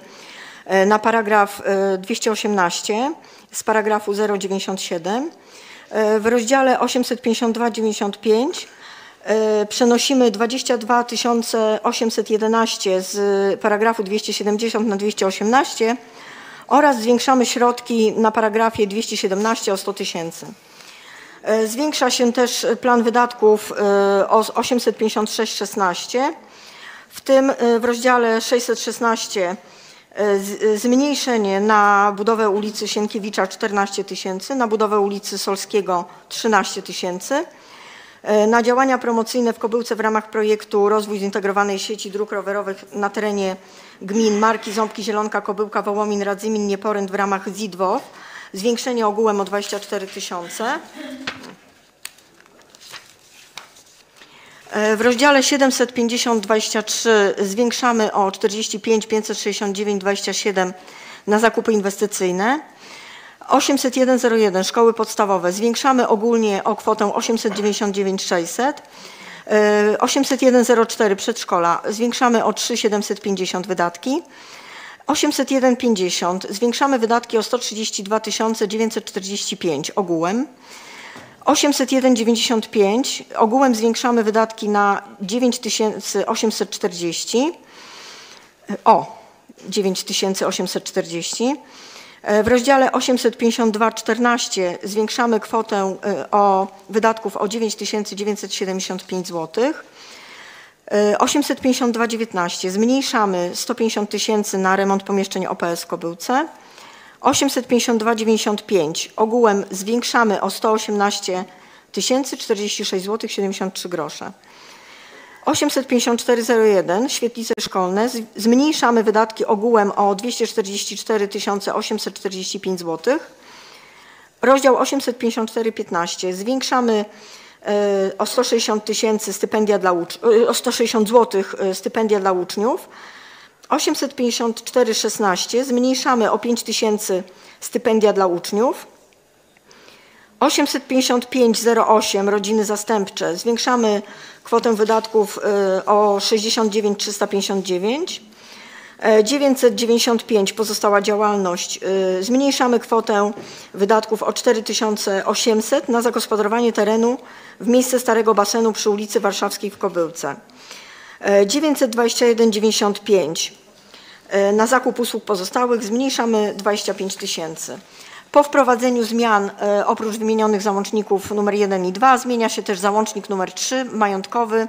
e, na paragraf e, 218 z paragrafu 097. E, W rozdziale 852.95 e, przenosimy 22 811 z paragrafu 270 na 218 oraz zwiększamy środki na paragrafie 217 o 100 tysięcy. E, Zwiększa się też plan wydatków e, o 856,16, w tym e, w rozdziale 616 e, z- zmniejszenie na budowę ulicy Sienkiewicza 14 tysięcy, na budowę ulicy Solskiego 13 tysięcy, na działania promocyjne w Kobyłce w ramach projektu Rozwój Zintegrowanej Sieci Dróg Rowerowych na terenie gmin Marki, Ząbki, Zielonka, Kobyłka, Wołomin, Radzymin, Nieporęt w ramach ZIDWO. Zwiększenie ogółem o 24 tysiące. E, W rozdziale 750-23 zwiększamy o 45 569 27 na zakupy inwestycyjne. 801.01 szkoły podstawowe zwiększamy ogólnie o kwotę 899 600. E, 801.04 przedszkola zwiększamy o 3 750 wydatki. 801.50 zwiększamy wydatki o 132 945 ogółem. 801,95 ogółem zwiększamy wydatki na 9840 o 9840. E, W rozdziale 852,14 zwiększamy kwotę e, o wydatków o 9975 zł. 852,19 zmniejszamy 150 tysięcy na remont pomieszczeń OPS Kobyłce. 852,95 ogółem zwiększamy o 118 tysięcy 46 zł 73 grosze. 854,01 świetlice szkolne zmniejszamy wydatki ogółem o 244 845 zł. Rozdział 854,15 zwiększamy e, o 160 tysięcy stypendia dla e, o 160 zł stypendia dla uczniów. 854,16 zmniejszamy o 5 tysięcy stypendia dla uczniów. 855,08 rodziny zastępcze zwiększamy kwotę wydatków y, o 69 359. E, 995 pozostała działalność. y, Zmniejszamy kwotę wydatków o 4800 na zagospodarowanie terenu w miejsce starego basenu przy ulicy Warszawskiej w Kobyłce. E, 921,95 E, na zakup usług pozostałych zmniejszamy 25 tysięcy. Po wprowadzeniu zmian e, oprócz wymienionych załączników nr 1 i 2 zmienia się też załącznik nr 3 majątkowy,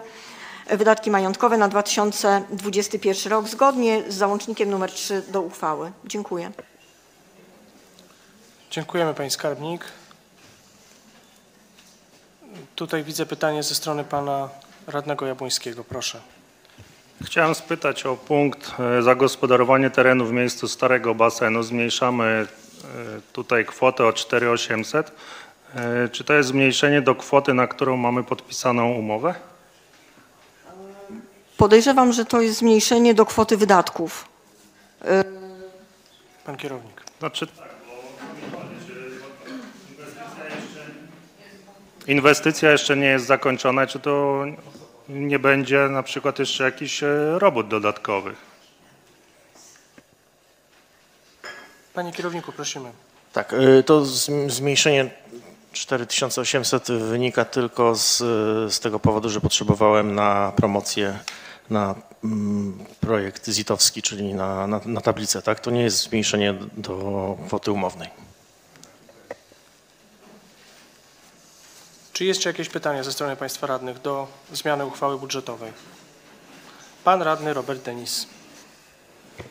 e, wydatki majątkowe na 2021 rok zgodnie z załącznikiem nr 3 do uchwały. Dziękuję. Dziękujemy Pani Skarbnik. Tutaj widzę pytanie ze strony Pana Radnego Jabłońskiego. Proszę. Chciałem spytać o punkt e, zagospodarowanie terenu w miejscu starego basenu. Zmniejszamy tutaj kwotę o 4800. E, Czy to jest zmniejszenie do kwoty, na którą mamy podpisaną umowę? Podejrzewam, że to jest zmniejszenie do kwoty wydatków. E, Pan kierownik. Znaczy, inwestycja jeszcze nie jest zakończona. Czy to nie będzie na przykład jeszcze jakichś e, robót dodatkowych? Panie kierowniku, prosimy. Tak, y, to zm- zmniejszenie 4800 wynika tylko z, z tego powodu, że potrzebowałem na promocję na mm, projekt zitowski, czyli na, na, na tablicę, tak? To nie jest zmniejszenie do kwoty umownej. Czy jeszcze jakieś pytania ze strony Państwa radnych do zmiany uchwały budżetowej? Pan radny Robert Denis.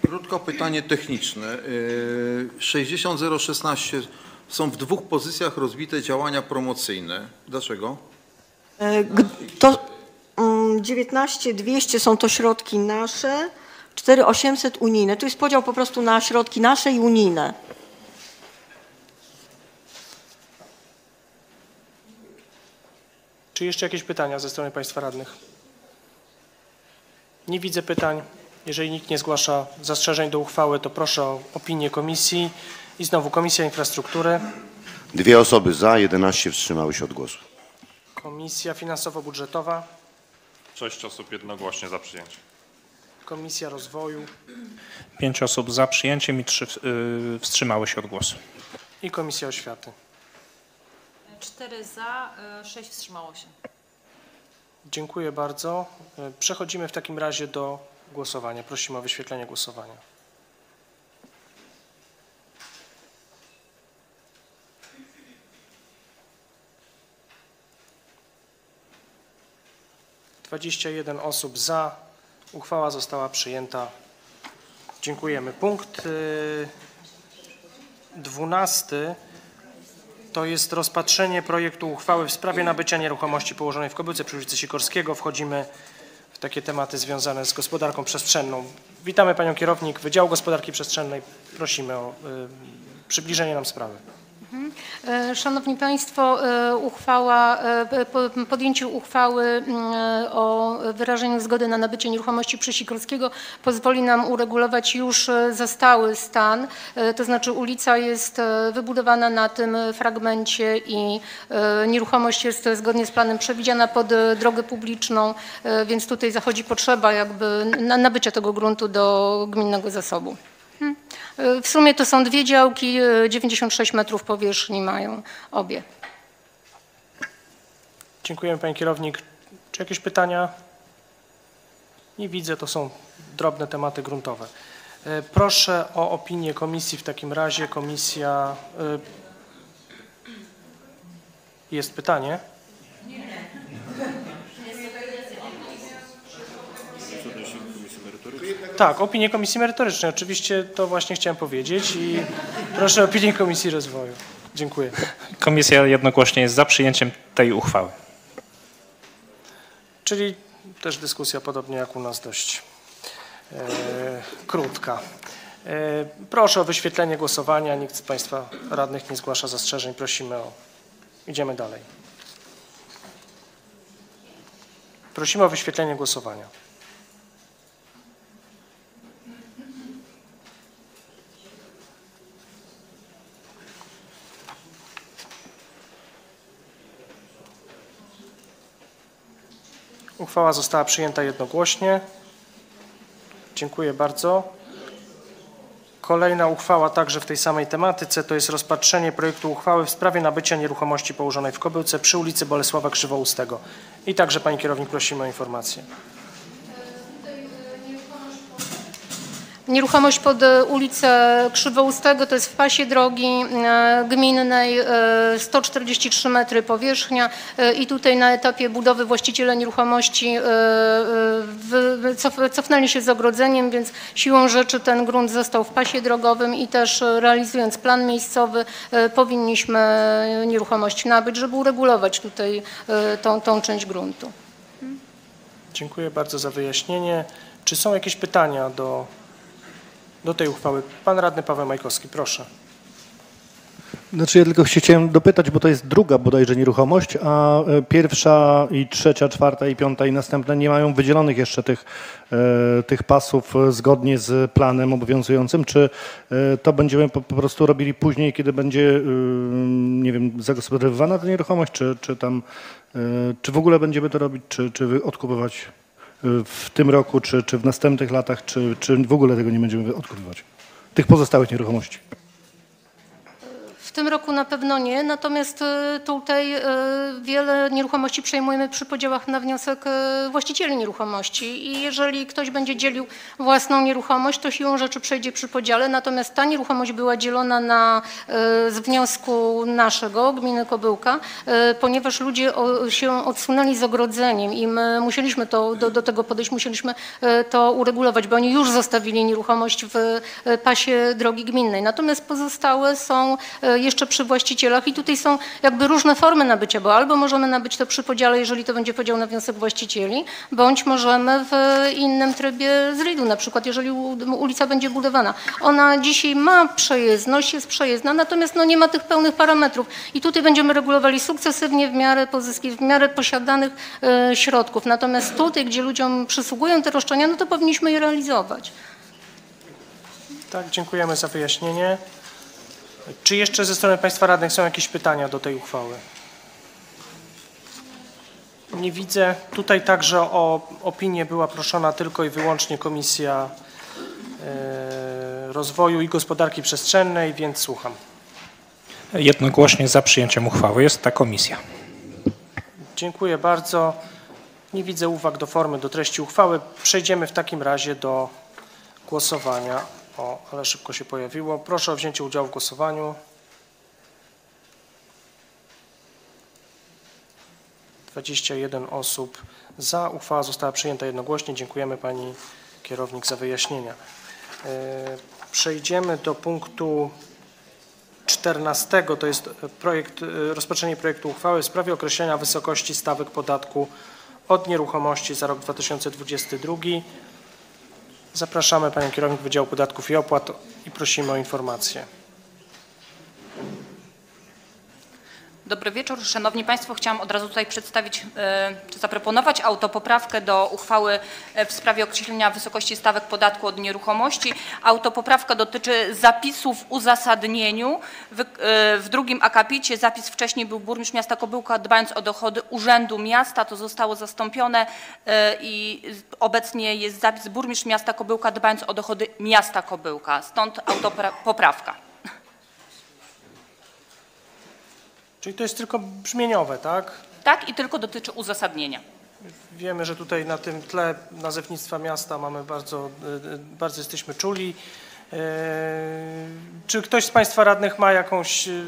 Krótko pytanie techniczne. Yy, 60016 są w dwóch pozycjach rozbite działania promocyjne. Dlaczego? E, To mm, 19 200 są to środki nasze, 4800 unijne. Tu jest podział po prostu na środki nasze i unijne. Czy jeszcze jakieś pytania ze strony Państwa radnych? Nie widzę pytań. Jeżeli nikt nie zgłasza zastrzeżeń do uchwały, to proszę o opinię komisji. I znowu Komisja Infrastruktury, Dwie osoby za, 11 wstrzymały się od głosu. Komisja Finansowo-Budżetowa, Sześć osób jednogłośnie za przyjęciem. Komisja Rozwoju Pięć osób za przyjęciem i trzy y, wstrzymały się od głosu. i Komisja Oświaty. Cztery za, y, sześć wstrzymało się. Dziękuję bardzo. E, Przechodzimy w takim razie do głosowania. Prosimy o wyświetlenie głosowania. Dwadzieścia jeden osób za. Uchwała została przyjęta. Dziękujemy. Punkt y, dwunasty to jest rozpatrzenie projektu uchwały w sprawie nabycia nieruchomości położonej w Kobyłce przy ulicy Sikorskiego. Wchodzimy takie tematy związane z gospodarką przestrzenną. Witamy Panią Kierownik Wydziału Gospodarki Przestrzennej. Prosimy o y, przybliżenie nam sprawy. E, Szanowni Państwo, e, uchwała, e, po- podjęcie uchwały mm, o wyrażeniu zgody na nabycie nieruchomości przy Sikorskiego pozwoli nam uregulować już zastały stan, to znaczy ulica jest wybudowana na tym fragmencie i nieruchomość jest zgodnie z planem przewidziana pod drogę publiczną, więc tutaj zachodzi potrzeba jakby na- nabycia tego gruntu do gminnego zasobu. E, W sumie to są dwie działki, e, 96 metrów powierzchni mają obie. Dziękujemy Pani Kierownik. Czy jakieś pytania? Nie widzę, to są drobne tematy gruntowe. E, Proszę o opinię komisji w takim razie. Komisja... Jest pytanie? Tak, opinię Komisji Merytorycznej. Oczywiście to właśnie chciałem powiedzieć i proszę o opinię Komisji Rozwoju. Dziękuję. Komisja jednogłośnie jest za przyjęciem tej uchwały. Czyli też dyskusja podobnie jak u nas dość e, krótka. E, proszę o wyświetlenie głosowania. Nikt z Państwa radnych nie zgłasza zastrzeżeń. Prosimy o... Idziemy dalej. Prosimy o wyświetlenie głosowania. Uchwała została przyjęta jednogłośnie. Dziękuję bardzo. Kolejna uchwała także w tej samej tematyce to jest rozpatrzenie projektu uchwały w sprawie nabycia nieruchomości położonej w Kobyłce przy ulicy Bolesława Krzywoustego. I także Pani Kierownik prosimy o informację. Nieruchomość pod e, ulicę Krzywoustego to jest w pasie drogi e, gminnej, e, 143 metry powierzchnia e, i tutaj na etapie budowy właściciele nieruchomości e, e, cofnęli się z ogrodzeniem, więc siłą rzeczy ten grunt został w pasie drogowym i też e, realizując plan miejscowy e, powinniśmy nieruchomość nabyć, żeby uregulować tutaj e, tą, tą część gruntu. Dziękuję bardzo za wyjaśnienie. Czy są jakieś pytania do, do tej uchwały? Pan Radny Paweł Majkowski, proszę. Znaczy ja tylko chciałem dopytać, bo to jest druga bodajże nieruchomość, a e, pierwsza i trzecia, czwarta i piąta i następne nie mają wydzielonych jeszcze tych, e, tych pasów e, zgodnie z planem obowiązującym. Czy to będziemy po, prostu robili później, kiedy będzie, nie wiem, zagospodarowywana ta nieruchomość, czy, czy tam, czy w ogóle będziemy to robić, czy, czy e, w tym roku, czy, czy w następnych latach, czy, czy w ogóle tego nie będziemy odkupywać? Tych pozostałych nieruchomości. Tym roku na pewno nie, natomiast e, tutaj e, wiele nieruchomości przejmujemy przy podziałach na wniosek e, właścicieli nieruchomości i jeżeli ktoś będzie dzielił własną nieruchomość, to siłą rzeczy przejdzie przy podziale, natomiast ta nieruchomość była dzielona na, z wniosku naszego, gminy Kobyłka, ponieważ ludzie się odsunęli z ogrodzeniem i my musieliśmy to, do, do tego podejść, musieliśmy to uregulować, bo oni już zostawili nieruchomość w pasie drogi gminnej. Natomiast pozostałe są jeszcze przy właścicielach i tutaj są jakby różne formy nabycia, bo albo możemy nabyć to przy podziale, jeżeli to będzie podział na wniosek właścicieli, bądź możemy w innym trybie z RID-u, na przykład jeżeli ulica będzie budowana. Ona dzisiaj ma przejezdność, jest przejezdna, natomiast no nie ma tych pełnych parametrów i tutaj będziemy regulowali sukcesywnie w miarę pozyski, w miarę posiadanych e, środków. Natomiast tutaj, gdzie ludziom przysługują te roszczenia, no to powinniśmy je realizować. Tak, dziękujemy za wyjaśnienie. Czy jeszcze ze strony Państwa radnych są jakieś pytania do tej uchwały? Nie widzę. Tutaj także o opinię była proszona tylko i wyłącznie Komisja e, Rozwoju i Gospodarki Przestrzennej, więc słucham. Jednogłośnie za przyjęciem uchwały jest ta komisja. Dziękuję bardzo. Nie widzę uwag do formy, do treści uchwały. Przejdziemy w takim razie do głosowania. O, ale szybko się pojawiło. Proszę o wzięcie udziału w głosowaniu. 21 osób za. Uchwała została przyjęta jednogłośnie. Dziękujemy Pani Kierownik za wyjaśnienia. E, Przejdziemy do punktu 14 to jest projekt, e, rozpatrzenie projektu uchwały w sprawie określenia wysokości stawek podatku od nieruchomości za rok 2022. Zapraszamy Panią Kierownik Wydziału Podatków i Opłat i prosimy o informację. Dobry wieczór. Szanowni Państwo, chciałam od razu tutaj przedstawić, e, czy zaproponować autopoprawkę do uchwały e, w sprawie określenia wysokości stawek podatku od nieruchomości. Autopoprawka dotyczy zapisu w uzasadnieniu. W, e, w drugim akapicie zapis wcześniej był burmistrz miasta Kobyłka dbając o dochody Urzędu Miasta. To zostało zastąpione i obecnie jest zapis burmistrz miasta Kobyłka dbając o dochody miasta Kobyłka. Stąd autopoprawka. Czyli to jest tylko brzmieniowe, tak? Tak i tylko dotyczy uzasadnienia. Wiemy, że tutaj na tym tle nazewnictwa miasta mamy bardzo, y, y, bardzo jesteśmy czuli. E, Czy ktoś z Państwa radnych ma jakąś y,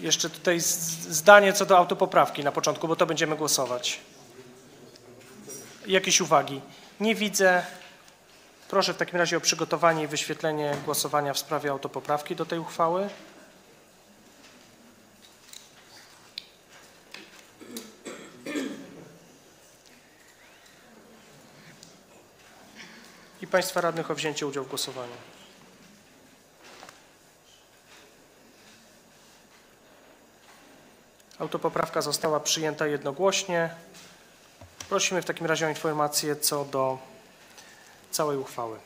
jeszcze tutaj zdanie co do autopoprawki na początku, bo to będziemy głosować? Jakieś uwagi? Nie widzę. Proszę w takim razie o przygotowanie i wyświetlenie głosowania w sprawie autopoprawki do tej uchwały. I Państwa radnych o wzięcie udziału w głosowaniu. Autopoprawka została przyjęta jednogłośnie. Prosimy w takim razie o informację co do całej uchwały.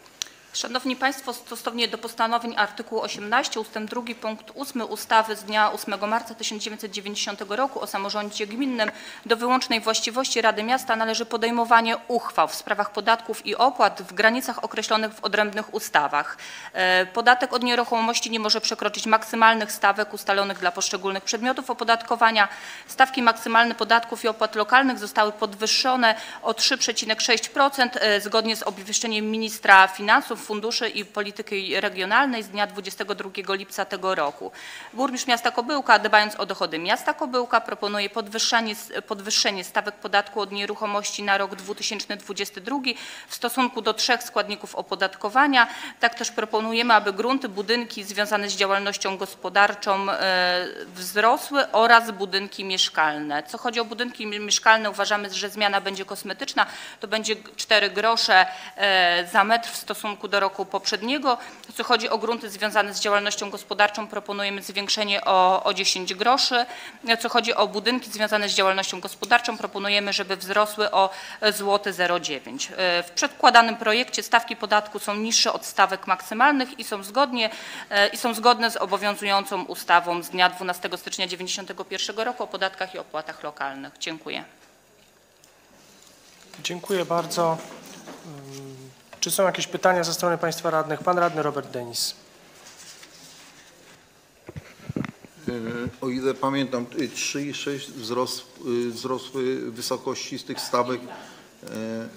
Szanowni Państwo, stosownie do postanowień artykułu 18 ust. 2 punkt 8 ustawy z dnia 8 marca 1990 roku o samorządzie gminnym do wyłącznej właściwości Rady Miasta należy podejmowanie uchwał w sprawach podatków i opłat w granicach określonych w odrębnych ustawach. E, Podatek od nieruchomości nie może przekroczyć maksymalnych stawek ustalonych dla poszczególnych przedmiotów opodatkowania. Stawki maksymalne podatków i opłat lokalnych zostały podwyższone o 3,6% e, zgodnie z obwieszczeniem ministra finansów, funduszy i polityki regionalnej z dnia 22 lipca tego roku. Burmistrz miasta Kobyłka, dbając o dochody miasta Kobyłka, proponuje podwyższenie, podwyższenie stawek podatku od nieruchomości na rok 2022 w stosunku do trzech składników opodatkowania. Tak też proponujemy, aby grunty, budynki związane z działalnością gospodarczą e, wzrosły oraz budynki mieszkalne. Co chodzi o budynki mieszkalne, uważamy, że zmiana będzie kosmetyczna. To będzie 4 grosze e, za metr w stosunku do roku poprzedniego. Co chodzi o grunty związane z działalnością gospodarczą, proponujemy zwiększenie o, o 10 groszy. Co chodzi o budynki związane z działalnością gospodarczą, proponujemy, żeby wzrosły o złoty 0,9. E, W przedkładanym projekcie stawki podatku są niższe od stawek maksymalnych i są, zgodnie, i są zgodne z obowiązującą ustawą z dnia 12 stycznia 1991 roku o podatkach i opłatach lokalnych. Dziękuję. Dziękuję bardzo. Czy są jakieś pytania ze strony Państwa radnych? Pan radny Robert Denis. E, O ile pamiętam, y, 3,6 wzrost, y, wzrosły wysokości z tych stawek. e,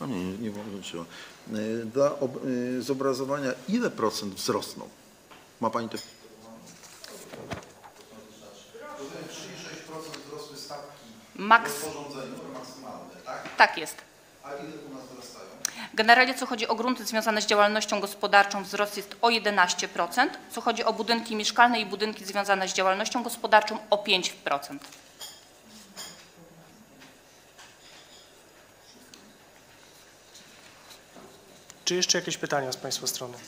No nie, nie. E, Dla ob- zobrazowania, ile procent wzrosną? Ma Pani te... 36% wzrosły stawki Maks. w rozporządzeniu maksymalne, tak? Tak jest. A ile u nas wzrastają? Generalnie co chodzi o grunty związane z działalnością gospodarczą wzrost jest o 11%, co chodzi o budynki mieszkalne i budynki związane z działalnością gospodarczą o 5%. Czy jeszcze jakieś pytania z Państwa strony?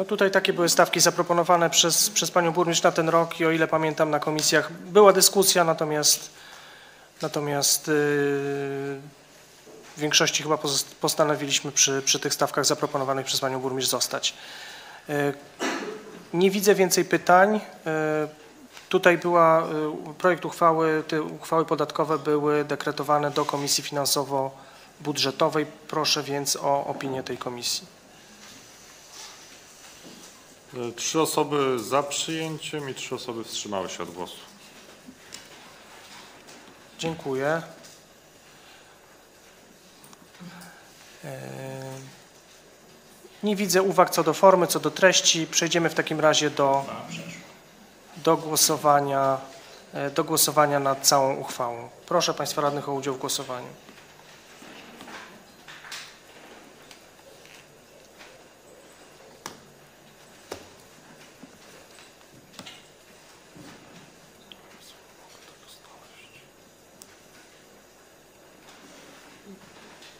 No tutaj takie były stawki zaproponowane przez, przez Panią Burmistrz na ten rok i o ile pamiętam na komisjach była dyskusja, natomiast, natomiast yy, w większości chyba postanowiliśmy przy, przy tych stawkach zaproponowanych przez Panią Burmistrz zostać. Yy, Nie widzę więcej pytań. Yy, Tutaj była, y, projekt uchwały, te uchwały podatkowe były dekretowane do Komisji Finansowo-Budżetowej. Proszę więc o opinię tej komisji. Trzy osoby za przyjęciem i trzy osoby wstrzymały się od głosu. Dziękuję. E, Nie widzę uwag co do formy, co do treści. Przejdziemy w takim razie do, do, głosowania, e, do głosowania nad całą uchwałą. Proszę Państwa radnych o udział w głosowaniu.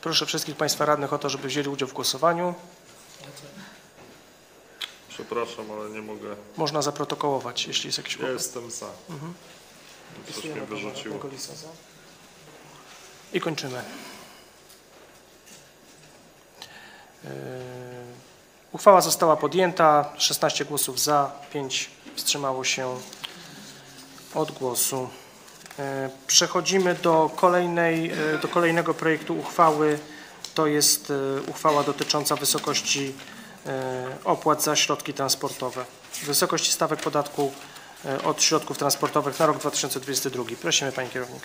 Proszę wszystkich Państwa radnych o to, żeby wzięli udział w głosowaniu. Przepraszam, ale nie mogę. Można zaprotokołować, jeśli jest jakiś Ja kłopot. jestem za. Mhm. Coś mnie wyrzuciło. I kończymy. Yy, Uchwała została podjęta. 16 głosów za, 5 wstrzymało się od głosu. Yy, Przechodzimy do, kolejnej, yy, do kolejnego projektu uchwały. To jest yy, uchwała dotycząca wysokości opłat za środki transportowe. Wysokości stawek podatku od środków transportowych na rok 2022. Prosimy Pani Kierownik.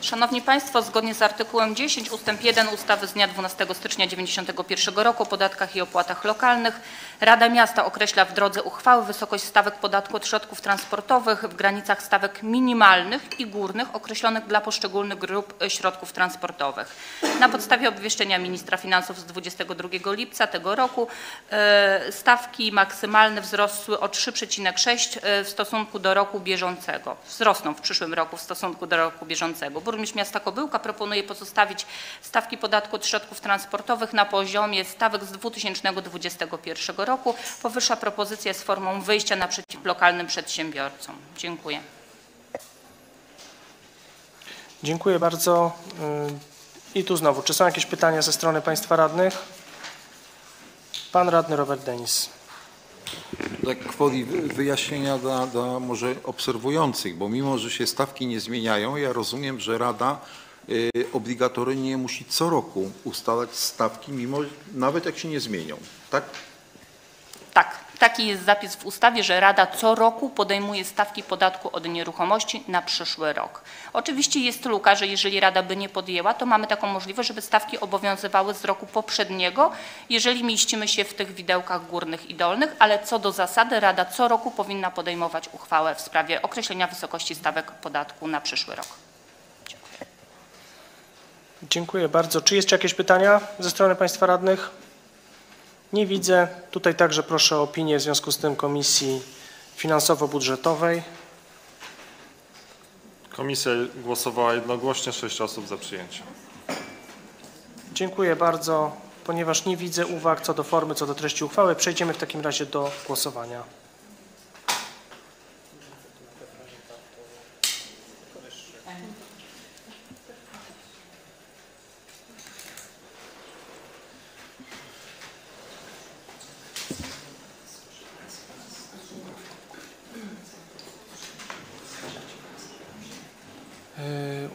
Szanowni Państwo, zgodnie z artykułem 10 ustęp 1 ustawy z dnia 12 stycznia 1991 roku o podatkach i opłatach lokalnych Rada Miasta określa w drodze uchwały wysokość stawek podatku od środków transportowych w granicach stawek minimalnych i górnych określonych dla poszczególnych grup środków transportowych. Na podstawie obwieszczenia ministra finansów z 22 lipca tego roku e, stawki maksymalne wzrosły o 3,6 e, w stosunku do roku bieżącego. Wzrosną w przyszłym roku w stosunku do roku bieżącego. Burmistrz miasta Kobyłka proponuje pozostawić stawki podatku od środków transportowych na poziomie stawek z 2021 roku. Powyższa propozycja jest formą wyjścia naprzeciw lokalnym przedsiębiorcom. Dziękuję. Dziękuję bardzo. Y, I tu znowu, czy są jakieś pytania ze strony Państwa radnych? Pan radny Robert Denis. Tak kwoli wy- wyjaśnienia dla, dla może obserwujących, bo mimo, że się stawki nie zmieniają, ja rozumiem, że Rada y, obligatoryjnie musi co roku ustalać stawki, mimo nawet jak się nie zmienią, tak? Tak, taki jest zapis w ustawie, że Rada co roku podejmuje stawki podatku od nieruchomości na przyszły rok. Oczywiście jest luka, że jeżeli Rada by nie podjęła, to mamy taką możliwość, żeby stawki obowiązywały z roku poprzedniego, jeżeli mieścimy się w tych widełkach górnych i dolnych, ale co do zasady Rada co roku powinna podejmować uchwałę w sprawie określenia wysokości stawek podatku na przyszły rok. Dziękuję bardzo. Czy jeszcze jakieś pytania ze strony Państwa radnych? Nie widzę. Tutaj także proszę o opinię w związku z tym Komisji Finansowo-Budżetowej. Komisja głosowała jednogłośnie, sześć osób za przyjęciem. Dziękuję bardzo. Ponieważ nie widzę uwag co do formy, co do treści uchwały, przejdziemy w takim razie do głosowania.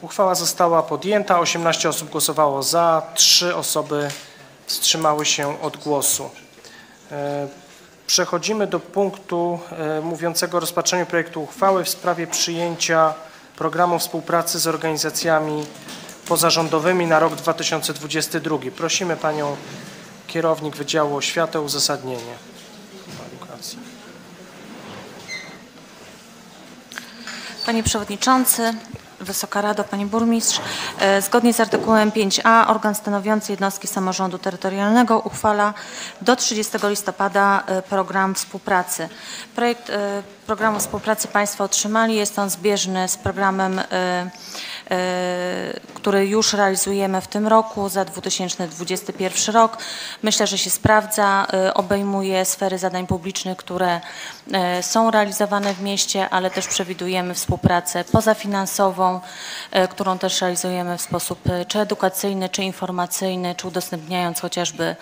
Uchwała została podjęta. 18 osób głosowało za, 3 osoby wstrzymały się od głosu. Y, Przechodzimy do punktu y, mówiącego o rozpatrzeniu projektu uchwały w sprawie przyjęcia programu współpracy z organizacjami pozarządowymi na rok 2022. Prosimy Panią kierownik Wydziału Oświaty o uzasadnienie. Panie Przewodniczący, Wysoka Rado, Panie Burmistrz, e, zgodnie z artykułem 5a organ stanowiący jednostki samorządu terytorialnego uchwala do 30 listopada e, program współpracy. Projekt e, programu współpracy Państwo otrzymali. Jest on zbieżny z programem, który już realizujemy w tym roku za 2021 rok. Myślę, że się sprawdza, e, obejmuje sfery zadań publicznych, które e, są realizowane w mieście, ale też przewidujemy współpracę pozafinansową, e, którą też realizujemy w sposób e, czy edukacyjny, czy informacyjny, czy udostępniając chociażby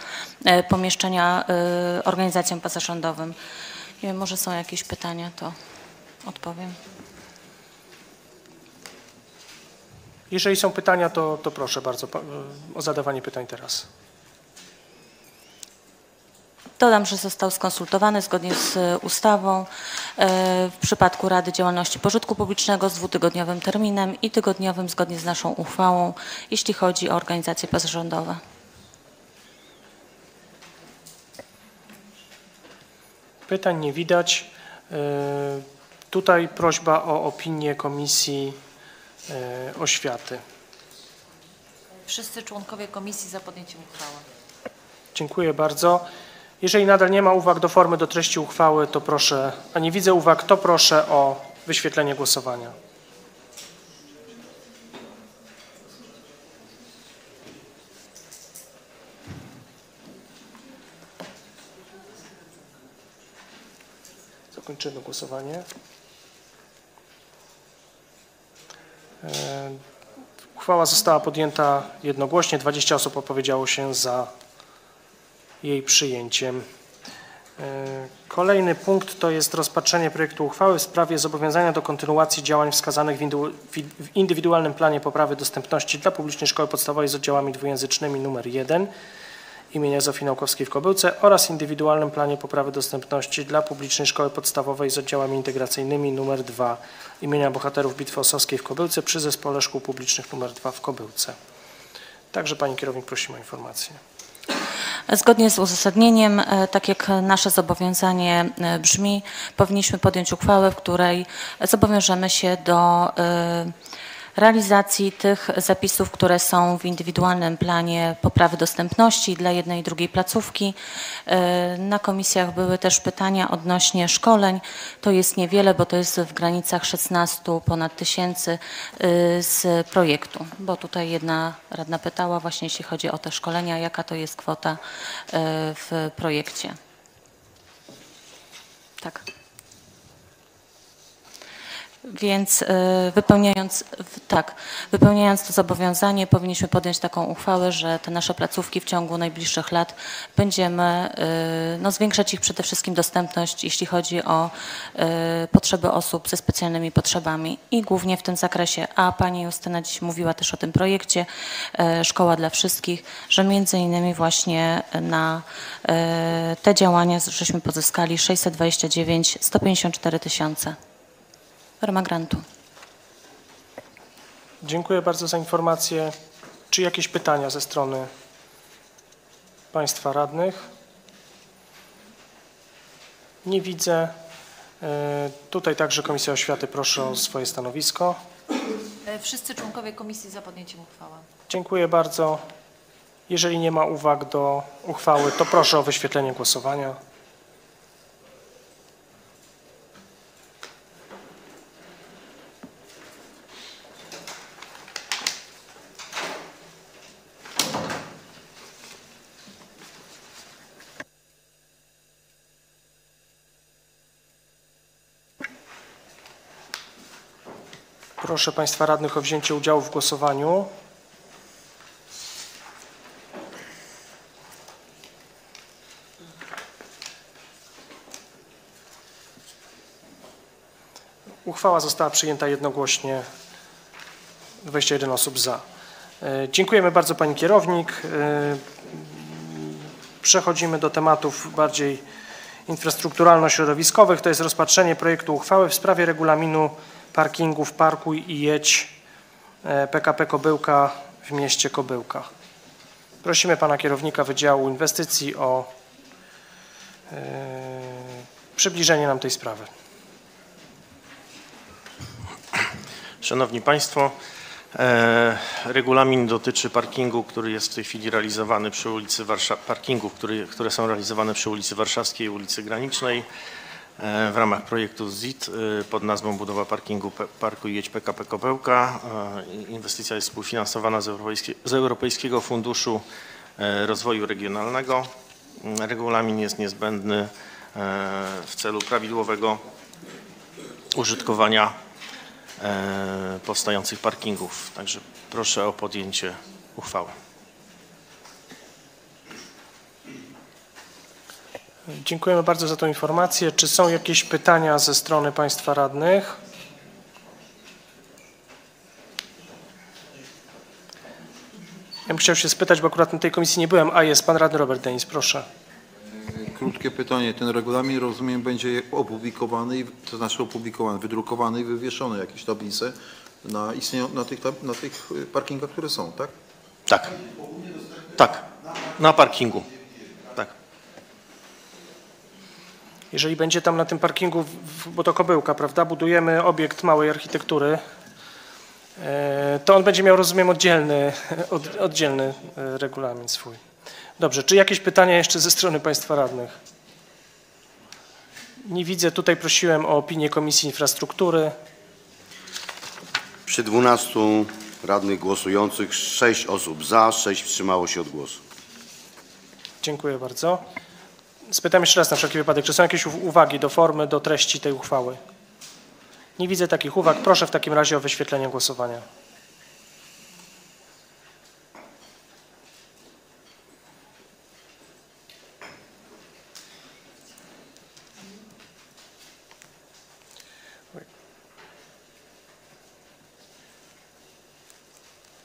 e, pomieszczenia e, organizacjom pozarządowym. Nie wiem, może są jakieś pytania, to odpowiem. Jeżeli są pytania, to, to proszę bardzo pa- o zadawanie pytań teraz. Dodam, że został skonsultowany zgodnie z e, ustawą e, w przypadku Rady Działalności Pożytku Publicznego z dwutygodniowym terminem i tygodniowym zgodnie z naszą uchwałą, jeśli chodzi o organizacje pozarządowe. Pytań nie widać. E, Tutaj prośba o opinię Komisji e, Oświaty. Wszyscy członkowie komisji za podjęciem uchwały. Dziękuję bardzo. Jeżeli nadal nie ma uwag do formy, do treści uchwały, to proszę, a nie widzę uwag, to proszę o wyświetlenie głosowania. Zakończymy głosowanie. E, Uchwała została podjęta jednogłośnie. 20 osób opowiedziało się za jej przyjęciem. E, Kolejny punkt to jest rozpatrzenie projektu uchwały w sprawie zobowiązania do kontynuacji działań wskazanych w indywidualnym planie poprawy dostępności dla publicznej szkoły podstawowej z oddziałami dwujęzycznymi nr 1 imienia Zofii Naukowskiej w Kobyłce oraz indywidualnym planie poprawy dostępności dla publicznej szkoły podstawowej z oddziałami integracyjnymi nr 2 imienia bohaterów Bitwy Osowskiej w Kobyłce przy Zespole Szkół Publicznych nr 2 w Kobyłce. Także Pani Kierownik prosimy o informację. Zgodnie z uzasadnieniem, e, tak jak nasze zobowiązanie e, brzmi, powinniśmy podjąć uchwałę, w której zobowiążemy się do e, realizacji tych zapisów, które są w indywidualnym planie poprawy dostępności dla jednej i drugiej placówki. Na komisjach były też pytania odnośnie szkoleń. To jest niewiele, bo to jest w granicach 16 ponad tysięcy z projektu, bo tutaj jedna radna pytała właśnie jeśli chodzi o te szkolenia, jaka to jest kwota w projekcie. Tak. Więc y, wypełniając, tak, wypełniając to zobowiązanie powinniśmy podjąć taką uchwałę, że te nasze placówki w ciągu najbliższych lat będziemy y, no, zwiększać ich przede wszystkim dostępność, jeśli chodzi o y, potrzeby osób ze specjalnymi potrzebami i głównie w tym zakresie. A pani Justyna dziś mówiła też o tym projekcie Szkoła dla Wszystkich, że między innymi właśnie na te działania żeśmy pozyskali 629 154 tysiące w ramach grantu. Dziękuję bardzo za informację. Czy jakieś pytania ze strony Państwa radnych? Nie widzę. E, Tutaj także Komisja Oświaty proszę o swoje stanowisko. E, Wszyscy członkowie komisji za podjęciem uchwały. Dziękuję bardzo. Jeżeli nie ma uwag do uchwały, to proszę o wyświetlenie głosowania. Proszę Państwa radnych o wzięcie udziału w głosowaniu. Uchwała została przyjęta jednogłośnie. 21 osób za. E, Dziękujemy bardzo Pani Kierownik. E, Przechodzimy do tematów bardziej infrastrukturalno-środowiskowych. To jest rozpatrzenie projektu uchwały w sprawie regulaminu parkingu w Parkuj i Jedź e, PKP Kobyłka w mieście Kobyłka. Prosimy Pana Kierownika Wydziału Inwestycji o e, przybliżenie nam tej sprawy. Szanowni Państwo, e, regulamin dotyczy parkingu, który jest w tej chwili realizowany przy ulicy Warsza parkingów, które są realizowane przy ulicy Warszawskiej i ulicy Granicznej e, w ramach projektu ZIT e, pod nazwą budowa parkingu Parku Jedź PKP Kopełka. E, Inwestycja jest współfinansowana z, z Europejskiego Funduszu e, Rozwoju Regionalnego. Regulamin jest niezbędny e, w celu prawidłowego użytkowania e, powstających parkingów. Także proszę o podjęcie uchwały. Dziękujemy bardzo za tę informację. Czy są jakieś pytania ze strony Państwa radnych? Ja bym chciał się spytać, bo akurat na tej komisji nie byłem. A jest Pan Radny Robert Denis, proszę. Krótkie pytanie. Ten regulamin, rozumiem, będzie opublikowany, i- to znaczy opublikowany, wydrukowany i wywieszony jakieś tablice na, istnieją, na, tych, na tych parkingach, które są, tak? Tak. Tak. Na parkingu. Tak. Jeżeli będzie tam na tym parkingu, bo to Kobyłka, prawda, budujemy obiekt małej architektury, e, to on będzie miał, rozumiem, oddzielny, od, oddzielny e, regulamin swój. Dobrze, czy jakieś pytania jeszcze ze strony Państwa radnych? Nie widzę. Tutaj prosiłem o opinię Komisji Infrastruktury. Przy 12 radnych głosujących 6 osób za, 6 wstrzymało się od głosu. Dziękuję bardzo. Spytam jeszcze raz na wszelki wypadek, czy są jakieś uwagi do formy, do treści tej uchwały? Nie widzę takich uwag. Proszę w takim razie o wyświetlenie głosowania.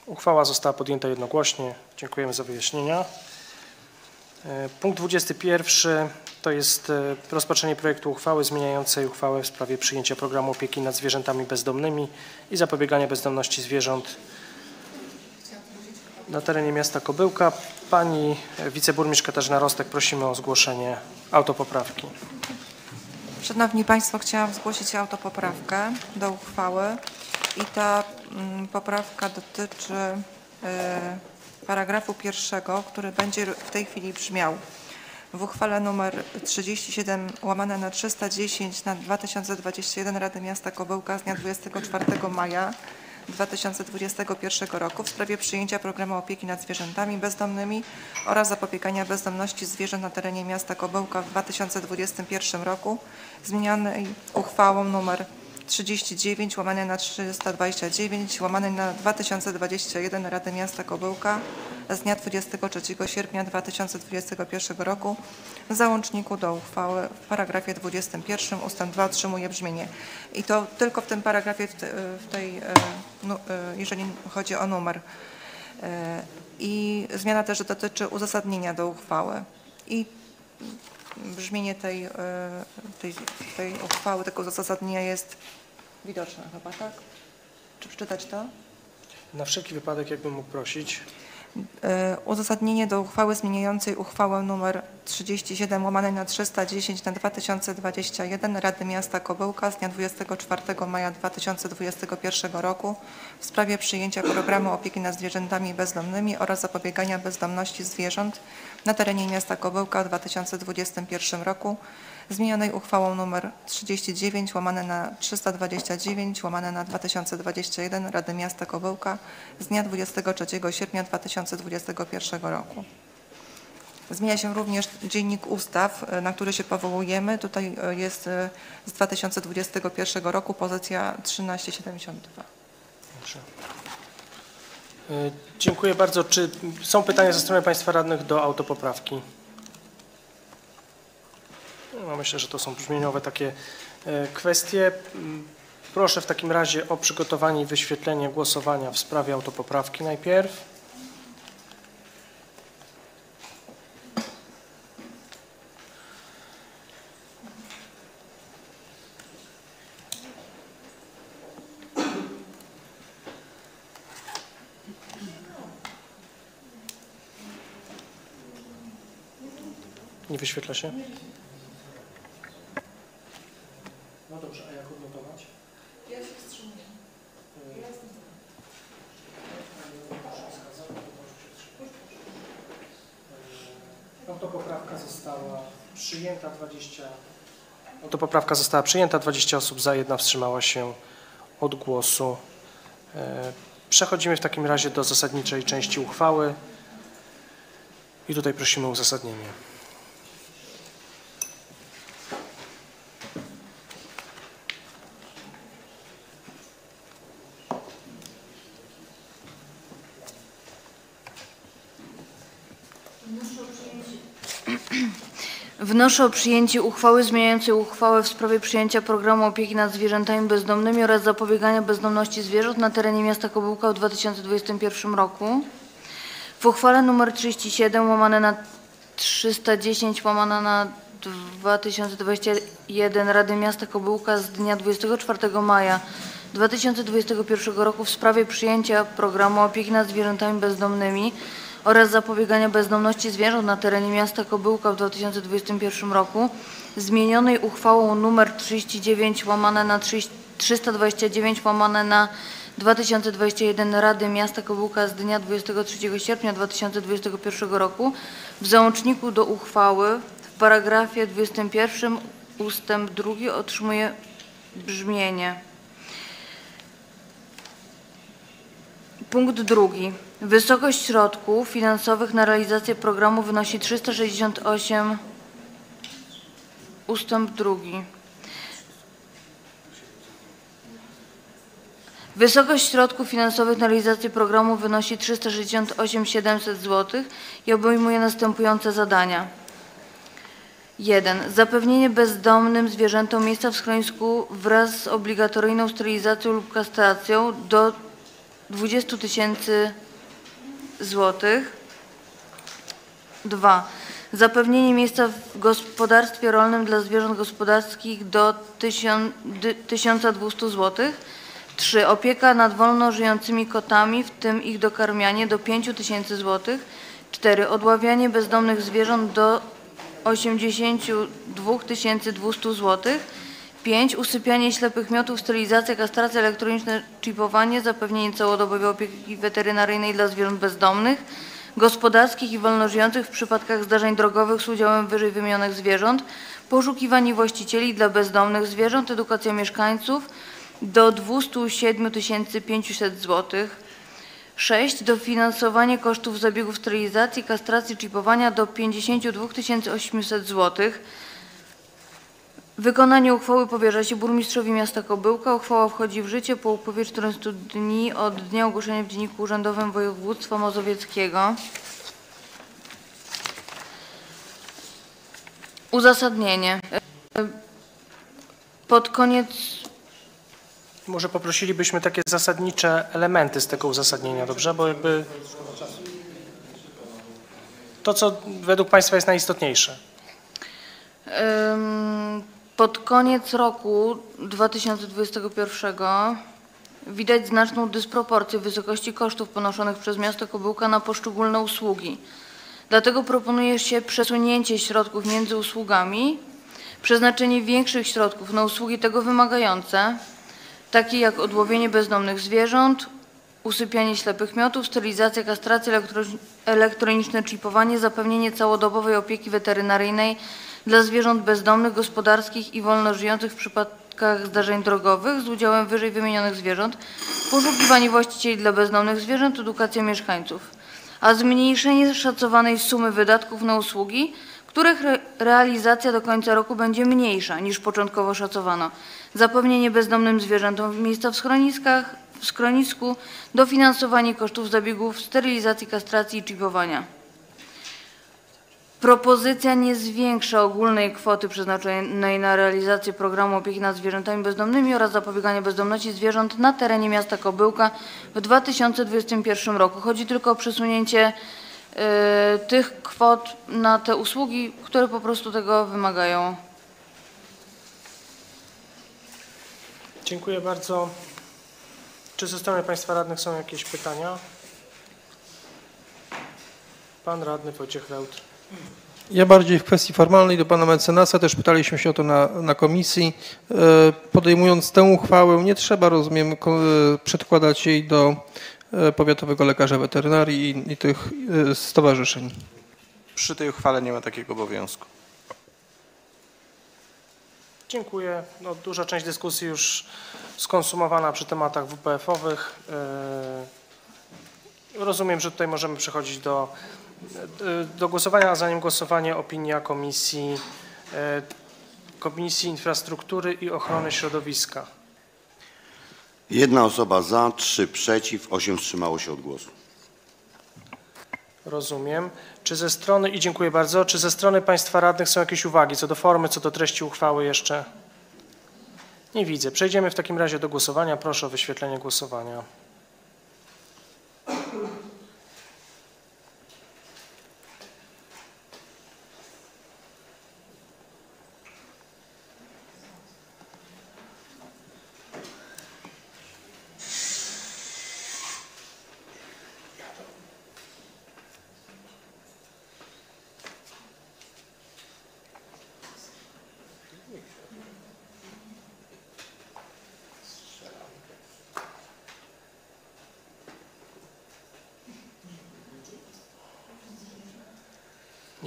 Uchwała została podjęta jednogłośnie. Dziękujemy za wyjaśnienia. E, Punkt 21 to jest e, rozpatrzenie projektu uchwały zmieniającej uchwałę w sprawie przyjęcia programu opieki nad zwierzętami bezdomnymi i zapobiegania bezdomności zwierząt na terenie miasta Kobyłka. Pani wiceburmistrz Katarzyna Rostek, prosimy o zgłoszenie autopoprawki. Szanowni Państwo, chciałam zgłosić autopoprawkę do uchwały i ta mm, poprawka dotyczy e, paragrafu pierwszego, który będzie w tej chwili brzmiał. W uchwale nr 37 łamane na 310 na 2021 Rady Miasta Kobyłka z dnia 24 maja 2021 roku w sprawie przyjęcia programu opieki nad zwierzętami bezdomnymi oraz zapobiegania bezdomności zwierząt na terenie miasta Kobyłka w 2021 roku zmienionej uchwałą nr 39 łamane na 329 łamane na 2021 Rady Miasta Kobyłka z dnia 23 sierpnia 2021 roku w załączniku do uchwały w paragrafie 21 ustęp 2 otrzymuje brzmienie. I to tylko w tym paragrafie, w te- w tej, e, e, jeżeli chodzi o numer. E, I zmiana też dotyczy uzasadnienia do uchwały. I brzmienie tej, tej, tej uchwały, tego uzasadnienia jest widoczne chyba, tak? Czy przeczytać to? Na wszelki wypadek, jakbym mógł prosić. E, Uzasadnienie do uchwały zmieniającej uchwałę nr 37 łamane na 310 na 2021 Rady Miasta Kobyłka z dnia 24 maja 2021 roku w sprawie przyjęcia programu opieki nad zwierzętami bezdomnymi oraz zapobiegania bezdomności zwierząt na terenie miasta Kobyłka w 2021 roku zmienionej uchwałą nr 39 łamane na 329 łamane na 2021 Rady Miasta Kobyłka z dnia 23 sierpnia 2021 roku. Zmienia się również dziennik ustaw, na który się powołujemy. Tutaj e, jest e, z 2021 roku pozycja 1372. Dobrze. E, Dziękuję bardzo. Czy są pytania ze strony Państwa radnych do autopoprawki? No, myślę, że to są brzmieniowe takie e, kwestie. Mm, Proszę w takim razie o przygotowanie i wyświetlenie głosowania w sprawie autopoprawki najpierw. Nie wyświetla się? No dobrze, a jak odnotować? Ja się wstrzymuję. Autopoprawka została przyjęta 20. Autopoprawka została przyjęta 20 osób za, jedna wstrzymała się od głosu. E, Przechodzimy w takim razie do zasadniczej części uchwały i tutaj prosimy o uzasadnienie. Wnoszę o przyjęcie uchwały zmieniającej uchwałę w sprawie przyjęcia programu opieki nad zwierzętami bezdomnymi oraz zapobiegania bezdomności zwierząt na terenie miasta Kobyłka w 2021 roku. W uchwale nr 37 łamane na 310 łamane na 2021 Rady Miasta Kobyłka z dnia 24 maja 2021 roku w sprawie przyjęcia programu opieki nad zwierzętami bezdomnymi oraz zapobiegania bezdomności zwierząt na terenie miasta Kobyłka w 2021 roku zmienionej uchwałą nr 39 łamane na 30 329 łamane na 2021 Rady Miasta Kobyłka z dnia 23 sierpnia 2021 roku w załączniku do uchwały w paragrafie 21 ustęp 2 otrzymuje brzmienie. Punkt drugi. Wysokość środków finansowych na realizację programu wynosi 368 ustęp drugi. Wysokość środków finansowych na realizację programu wynosi 368 700 zł i obejmuje następujące zadania. 1. Zapewnienie bezdomnym zwierzętom miejsca w schronisku wraz z obligatoryjną sterylizacją lub kastracją do 20 tysięcy złotych. 2. Zapewnienie miejsca w gospodarstwie rolnym dla zwierząt gospodarskich do 1000 dy- 1200 zł. 3. Opieka nad wolno żyjącymi kotami, w tym ich dokarmianie do 5000 zł. 4. Odławianie bezdomnych zwierząt do 82 200 zł. 5. Usypianie ślepych miotów, sterylizacja, kastracja, elektroniczne czipowanie, zapewnienie całodobowej opieki weterynaryjnej dla zwierząt bezdomnych, gospodarskich i wolnożyjących w przypadkach zdarzeń drogowych z udziałem wyżej wymienionych zwierząt, poszukiwanie właścicieli dla bezdomnych zwierząt, edukacja mieszkańców do 207 500 zł. 6. Dofinansowanie kosztów zabiegów sterylizacji, kastracji, czipowania do 52 800 zł. Wykonanie uchwały powierza się burmistrzowi miasta Kobyłka. Uchwała wchodzi w życie po upływie 14 dni od dnia ogłoszenia w Dzienniku Urzędowym Województwa Mazowieckiego. Uzasadnienie. Pod koniec Może poprosilibyśmy takie zasadnicze elementy z tego uzasadnienia, dobrze? Bo jakby to, co według Państwa jest najistotniejsze. Ym, Pod koniec roku 2021 widać znaczną dysproporcję wysokości kosztów ponoszonych przez miasto Kobyłka na poszczególne usługi. Dlatego proponuje się przesunięcie środków między usługami, przeznaczenie większych środków na usługi tego wymagające, takie jak odłowienie bezdomnych zwierząt, usypianie ślepych miotów, sterylizacja, kastracja, elektro- elektroniczne czipowanie, zapewnienie całodobowej opieki weterynaryjnej dla zwierząt bezdomnych, gospodarskich i wolno żyjących w przypadkach zdarzeń drogowych z udziałem wyżej wymienionych zwierząt, poszukiwanie właścicieli dla bezdomnych zwierząt, edukacja mieszkańców, a zmniejszenie szacowanej sumy wydatków na usługi, których re realizacja do końca roku będzie mniejsza niż początkowo szacowano. Zapewnienie bezdomnym zwierzętom miejsca w schroniskach, w schronisku, dofinansowanie kosztów zabiegów sterylizacji, kastracji i czipowania. Propozycja nie zwiększa ogólnej kwoty przeznaczonej na realizację programu opieki nad zwierzętami bezdomnymi oraz zapobiegania bezdomności zwierząt na terenie miasta Kobyłka w 2021 roku. Chodzi tylko o przesunięcie y, tych kwot na te usługi, które po prostu tego wymagają. Dziękuję bardzo. Czy ze strony Państwa radnych są jakieś pytania? Pan radny Wojciech Reut. Ja bardziej w kwestii formalnej do pana mecenasa, też pytaliśmy się o to na, na komisji. E, Podejmując tę uchwałę, nie trzeba, rozumiem, e, przedkładać jej do e, powiatowego lekarza weterynarii i, i tych stowarzyszeń. Przy tej uchwale nie ma takiego obowiązku. Dziękuję. No, duża część dyskusji już skonsumowana przy tematach WPF-owych. Rozumiem, że tutaj możemy przechodzić do, do głosowania, a zanim głosowanie opinia Komisji, yy, Komisji Infrastruktury i Ochrony Środowiska. Jedna osoba za, trzy przeciw, osiem wstrzymało się od głosu. Rozumiem. Czy ze strony, i dziękuję bardzo, czy ze strony Państwa radnych są jakieś uwagi co do formy, co do treści uchwały jeszcze? Nie widzę. Przejdziemy w takim razie do głosowania. Proszę o wyświetlenie głosowania.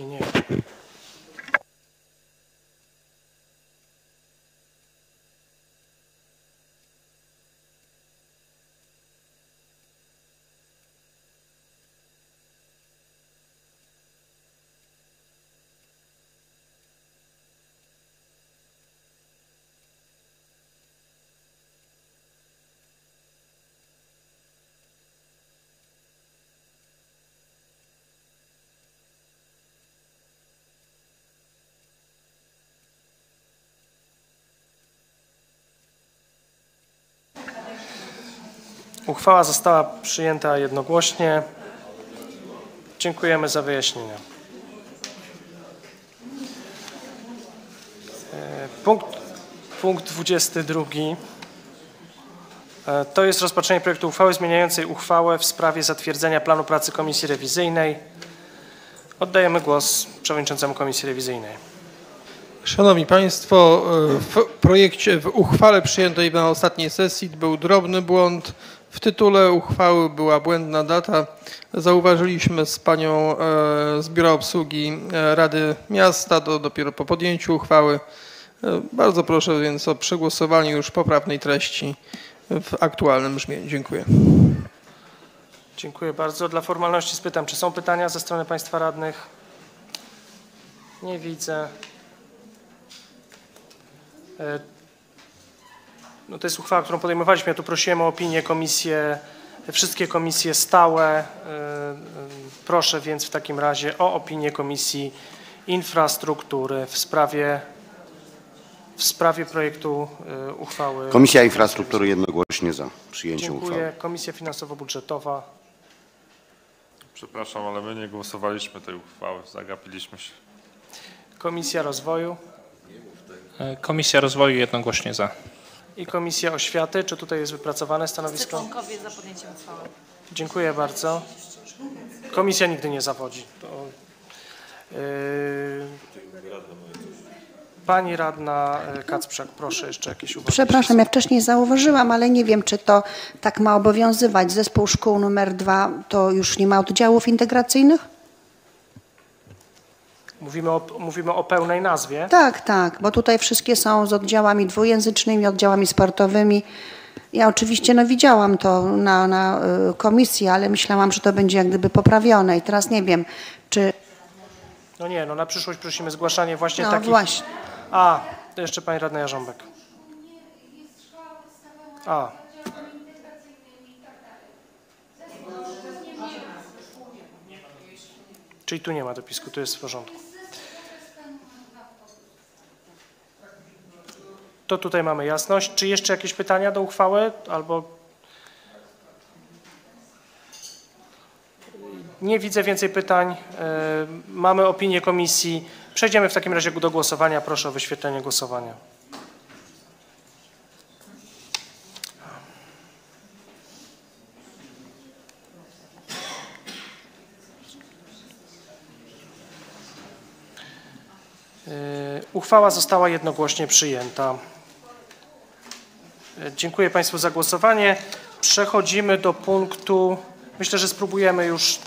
Nie, nie. Uchwała została przyjęta jednogłośnie. Dziękujemy za wyjaśnienia. E, punkt, punkt 22 e, to jest rozpatrzenie projektu uchwały zmieniającej uchwałę w sprawie zatwierdzenia planu pracy Komisji Rewizyjnej. Oddajemy głos przewodniczącemu Komisji Rewizyjnej. Szanowni Państwo, e, w projekcie, w uchwale przyjętej na ostatniej sesji był drobny błąd. W tytule uchwały była błędna data. Zauważyliśmy z panią e, z Biura Obsługi e, Rady Miasta do, dopiero po podjęciu uchwały. E, Bardzo proszę więc o przegłosowanie już poprawnej treści w aktualnym brzmieniu. Dziękuję. Dziękuję bardzo. Dla formalności spytam, czy są pytania ze strony Państwa radnych? Nie widzę. No to jest uchwała, którą podejmowaliśmy. Ja tu prosiłem o opinię komisje, wszystkie komisje stałe. E, e, Proszę więc w takim razie o opinię Komisji Infrastruktury w sprawie, w sprawie projektu e, uchwały. Komisja Infrastruktury jednogłośnie za przyjęciem uchwały. Dziękuję. Komisja Finansowo-Budżetowa. Przepraszam, ale my nie głosowaliśmy tej uchwały, zagapiliśmy się. Komisja Rozwoju Komisja Rozwoju jednogłośnie za. I Komisja Oświaty. Czy tutaj jest wypracowane stanowisko? Członkowie za podjęciem uchwały. Dziękuję bardzo. Komisja nigdy nie zawodzi. To, yy, pani radna e, Kacprzak, proszę jeszcze jakieś uwagi. Przepraszam, ja wcześniej zauważyłam, ale nie wiem, czy to tak ma obowiązywać. Zespół szkół numer dwa to już nie ma oddziałów integracyjnych? Mówimy o, mówimy o pełnej nazwie. Tak, tak, bo tutaj wszystkie są z oddziałami dwujęzycznymi, oddziałami sportowymi. Ja oczywiście no, widziałam to na, na y, komisji, ale myślałam, że to będzie jak gdyby poprawione i teraz nie wiem, czy... No nie, no na przyszłość prosimy zgłaszanie właśnie No takich. właśnie. A, to jeszcze pani radna Jarząbek. A. Czyli tu nie ma dopisku, tu jest w porządku. To tutaj mamy jasność. Czy jeszcze jakieś pytania do uchwały albo Nie widzę więcej pytań. E, Mamy opinię komisji. Przejdziemy w takim razie do głosowania. Proszę o wyświetlenie głosowania. E, Uchwała została jednogłośnie przyjęta. Dziękuję Państwu za głosowanie. Przechodzimy do punktu, myślę, że spróbujemy już,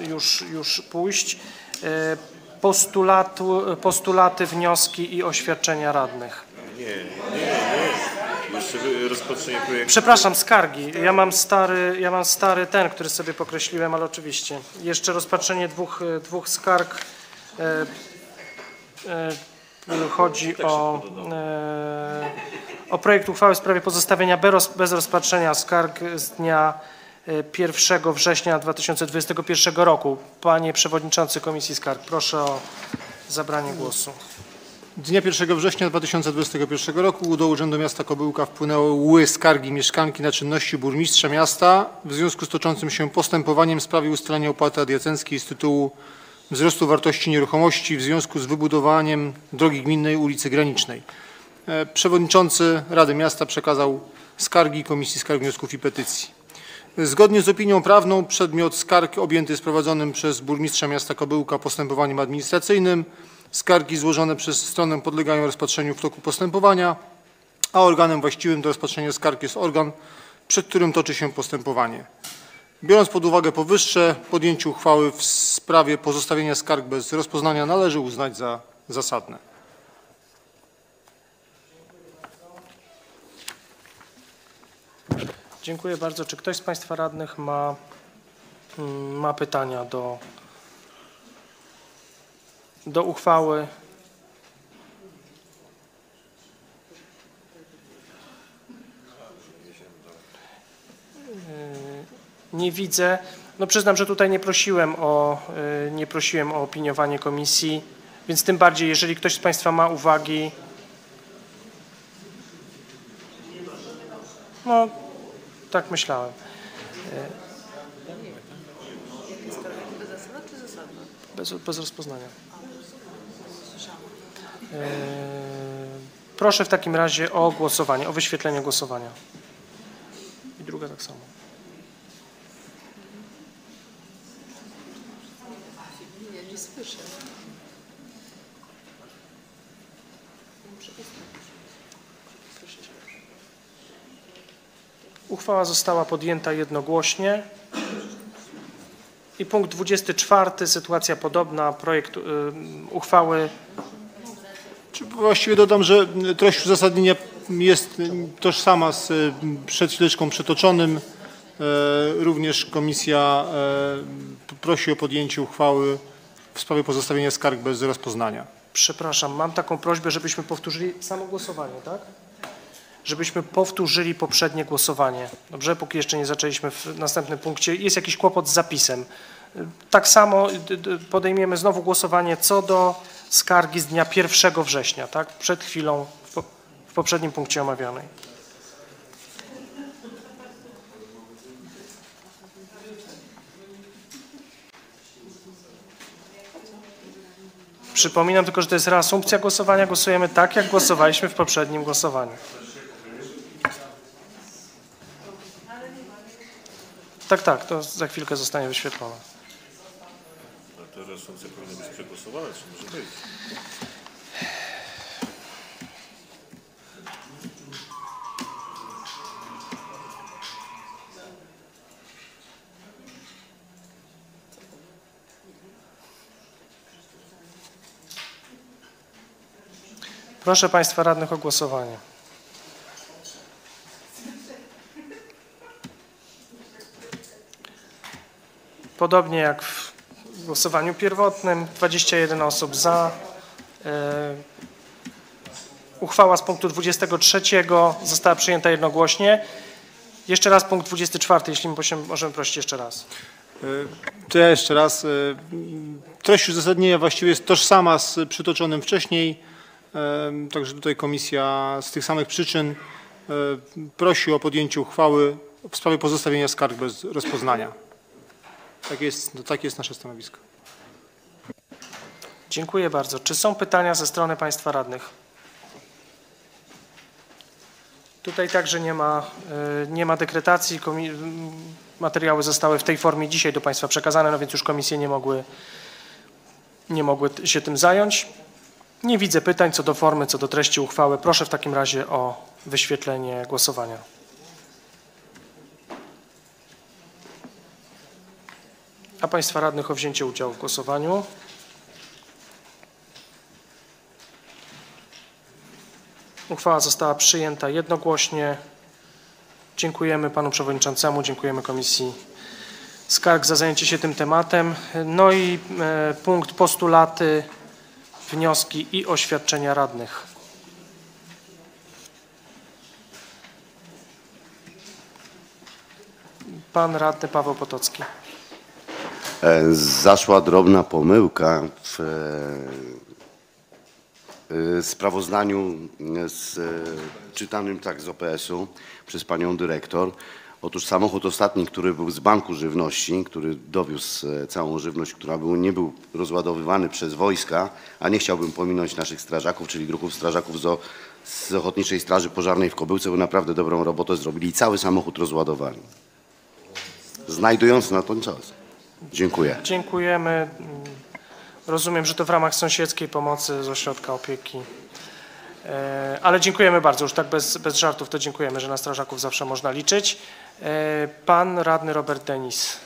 e, już, już pójść. E, Postulatu, postulaty, wnioski i oświadczenia radnych. Nie, nie, nie. Jeszcze rozpatrzenie projektu. Przepraszam, skargi. Ja mam stary, ja mam stary ten, który sobie pokreśliłem, ale oczywiście. Jeszcze rozpatrzenie dwóch, e, dwóch skarg. E, e, Chodzi o, e, o projekt uchwały w sprawie pozostawienia bez, rozpatrzenia skarg z dnia e, 1 września 2021 roku. Panie Przewodniczący Komisji Skarg, proszę o zabranie głosu. Dnia 1 września 2021 roku do Urzędu Miasta Kobyłka wpłynęły skargi mieszkanki na czynności burmistrza miasta w związku z toczącym się postępowaniem w sprawie ustalenia opłaty adiacenckiej z tytułu wzrostu wartości nieruchomości w związku z wybudowaniem drogi gminnej ulicy Granicznej. E, Przewodniczący Rady Miasta przekazał skargi Komisji Skarg, Wniosków i Petycji. Zgodnie z opinią prawną przedmiot skarg objęty jest prowadzonym przez burmistrza miasta Kobyłka postępowaniem administracyjnym. Skargi złożone przez stronę podlegają rozpatrzeniu w toku postępowania, a organem właściwym do rozpatrzenia skarg jest organ, przed którym toczy się postępowanie. Biorąc pod uwagę powyższe, podjęcie uchwały w sprawie pozostawienia skarg bez rozpoznania należy uznać za zasadne. Dziękuję bardzo. Czy ktoś z Państwa radnych ma, mm, ma pytania do, do uchwały? Nie widzę. No przyznam, że tutaj nie prosiłem o, yy, nie prosiłem o opiniowanie komisji, więc tym bardziej, jeżeli ktoś z Państwa ma uwagi, no tak myślałem. Bez, bez rozpoznania. E, Proszę w takim razie o głosowanie, o wyświetlenie głosowania. I druga tak samo. Uchwała została podjęta jednogłośnie. I punkt 24, sytuacja podobna, projekt y, uchwały Czy Właściwie dodam, że treść uzasadnienia jest tożsama z y, przed chwileczką przytoczonym. E, Również komisja e, prosi o podjęcie uchwały w sprawie pozostawienia skarg bez rozpoznania. Przepraszam, mam taką prośbę, żebyśmy powtórzyli samo głosowanie, tak? Żebyśmy powtórzyli poprzednie głosowanie. Dobrze, póki jeszcze nie zaczęliśmy w następnym punkcie. Jest jakiś kłopot z zapisem. Tak samo d- d- podejmiemy znowu głosowanie co do skargi z dnia 1 września, tak? Przed chwilą w poprzednim punkcie omawianej. Przypominam tylko, że to jest reasumpcja głosowania. Głosujemy tak, jak głosowaliśmy w poprzednim głosowaniu. Tak, tak, to za chwilkę zostanie wyświetlone. A to reasumpcja powinna być przegłosowana, czy może być? Proszę Państwa radnych o głosowanie. Podobnie jak w głosowaniu pierwotnym, 21 osób za. E, Uchwała z punktu 23 została przyjęta jednogłośnie. Jeszcze raz punkt 24, jeśli możemy- prosić jeszcze raz. E, To ja jeszcze raz. e, Treść uzasadnienia właściwie jest tożsama z przytoczonym wcześniej. Także tutaj komisja z tych samych przyczyn prosi o podjęcie uchwały w sprawie pozostawienia skarg bez rozpoznania. Tak jest, no, takie jest nasze stanowisko. Dziękuję bardzo. Czy są pytania ze strony Państwa radnych? Tutaj także nie ma, y, nie ma dekretacji. M, Materiały zostały w tej formie dzisiaj do Państwa przekazane, no więc już komisje nie mogły, nie mogły się tym zająć. Nie widzę pytań co do formy, co do treści uchwały. Proszę w takim razie o wyświetlenie głosowania. A Państwa radnych o wzięcie udziału w głosowaniu. Uchwała została przyjęta jednogłośnie. Dziękujemy Panu Przewodniczącemu, dziękujemy Komisji Skarg za zajęcie się tym tematem. No i e, punkt postulaty, wnioski i oświadczenia radnych. Pan radny Paweł Potocki. E, Zaszła drobna pomyłka w e, e, sprawozdaniu z, czytanym tak z OPS-u przez panią dyrektor. Otóż samochód ostatni, który był z Banku Żywności, który dowiózł całą żywność, która był, nie był rozładowywany przez wojska, a nie chciałbym pominąć naszych strażaków, czyli druhów strażaków z, o- z Ochotniczej Straży Pożarnej w Kobyłce, bo naprawdę dobrą robotę zrobili i cały samochód rozładowali. Znajdując na ten czas. Dziękuję. Dziękujemy. Mm, Rozumiem, że to w ramach sąsiedzkiej pomocy z ośrodka opieki. E, Ale dziękujemy bardzo, już tak bez, bez żartów to dziękujemy, że na strażaków zawsze można liczyć. E, Pan radny Robert Denis.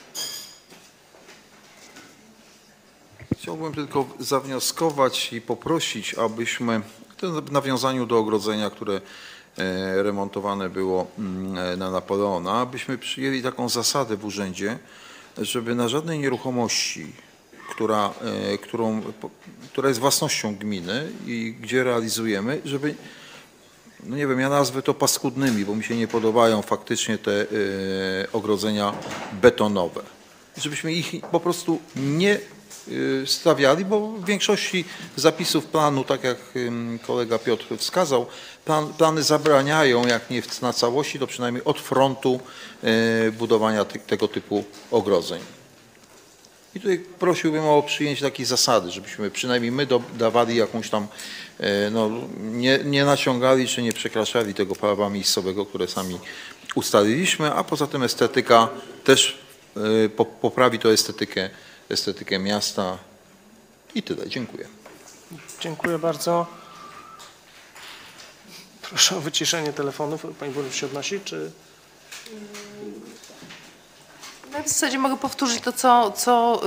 Chciałbym tylko zawnioskować i poprosić, abyśmy w nawiązaniu do ogrodzenia, które e, remontowane było mm, na Napoleona, abyśmy przyjęli taką zasadę w urzędzie, żeby na żadnej nieruchomości, która, e, którą, która jest własnością gminy i gdzie realizujemy, żeby no nie wiem, ja nazwę to paskudnymi, bo mi się nie podobają faktycznie te e, ogrodzenia betonowe. Żebyśmy ich po prostu nie e, stawiali, bo w większości zapisów planu, tak jak kolega Piotr wskazał, plan, plany zabraniają, jak nie na całości, to przynajmniej od frontu budowania ty, tego typu ogrodzeń. I tutaj prosiłbym o przyjęcie takiej zasady, żebyśmy przynajmniej my dawali jakąś tam, e, no, nie, nie naciągali czy nie przekraczali tego prawa miejscowego, które sami ustaliliśmy, a poza tym estetyka też e, po- poprawi to estetykę, estetykę miasta i tyle. Dziękuję. Dziękuję bardzo. Proszę o wyciszenie telefonów. Pani burmistrz się odnosi, czy... Ja w zasadzie mogę powtórzyć to, co, co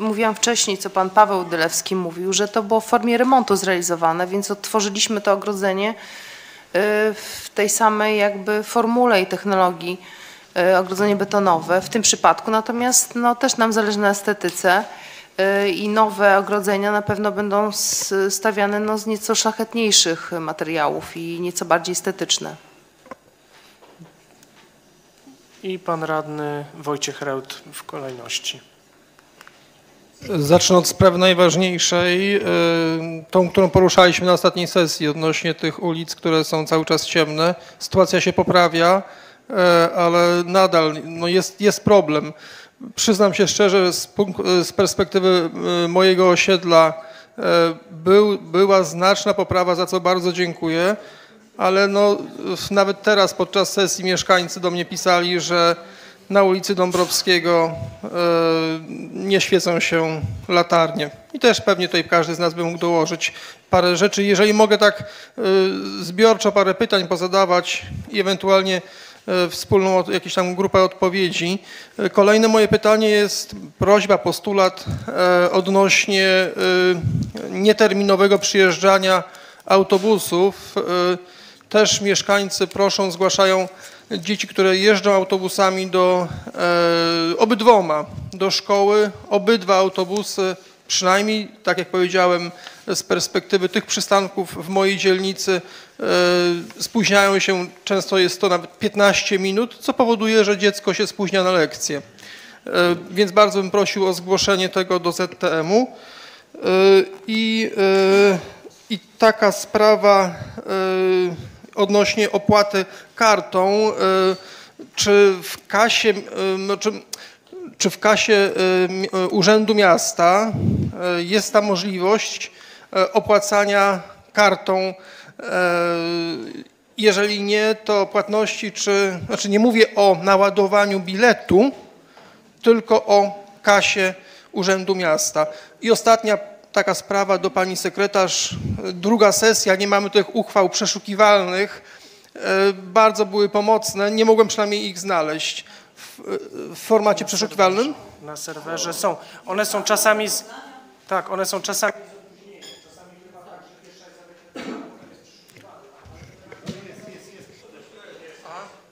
y, mówiłam wcześniej, co pan Paweł Dylewski mówił, że to było w formie remontu zrealizowane, więc odtworzyliśmy to ogrodzenie y, w tej samej jakby formule i technologii y, ogrodzenie betonowe w tym przypadku. Natomiast no, też nam zależy na estetyce y, i nowe ogrodzenia na pewno będą stawiane no, z nieco szlachetniejszych materiałów i nieco bardziej estetyczne. I pan radny Wojciech Reut w kolejności. Zacznę od sprawy najważniejszej, y, tą, którą poruszaliśmy na ostatniej sesji odnośnie tych ulic, które są cały czas ciemne. Sytuacja się poprawia, y, ale nadal no jest, jest problem. Przyznam się szczerze, z, punk- z perspektywy y, mojego osiedla y, był, była znaczna poprawa, za co bardzo dziękuję, ale no, nawet teraz podczas sesji mieszkańcy do mnie pisali, że na ulicy Dąbrowskiego e, nie świecą się latarnie. I też pewnie tutaj każdy z nas by mógł dołożyć parę rzeczy. Jeżeli mogę tak e, zbiorczo parę pytań pozadawać i ewentualnie e, wspólną jakąś tam grupę odpowiedzi. Kolejne moje pytanie jest prośba, postulat odnośnie nieterminowego przyjeżdżania autobusów. E, Też mieszkańcy proszą, zgłaszają dzieci, które jeżdżą autobusami do e, obydwoma do szkoły. Obydwa autobusy, przynajmniej tak jak powiedziałem, z perspektywy tych przystanków w mojej dzielnicy e, spóźniają się, często jest to nawet 15 minut, co powoduje, że dziecko się spóźnia na lekcję. E, Więc bardzo bym prosił o zgłoszenie tego do ZTM-u. E, I, e, I taka sprawa e, odnośnie opłaty kartą, e, czy w kasie, e, no, czy, czy w kasie e, Urzędu Miasta jest ta możliwość opłacania kartą jeżeli nie, to płatności, czy, znaczy nie mówię o naładowaniu biletu, tylko o kasie Urzędu Miasta. I ostatnia taka sprawa do pani sekretarz, druga sesja, nie mamy tych uchwał przeszukiwalnych, e, bardzo były pomocne, nie mogłem przynajmniej ich znaleźć w, w formacie przeszukiwalnym. Na serwerze są. One są czasami... Z... Tak, one są czasami...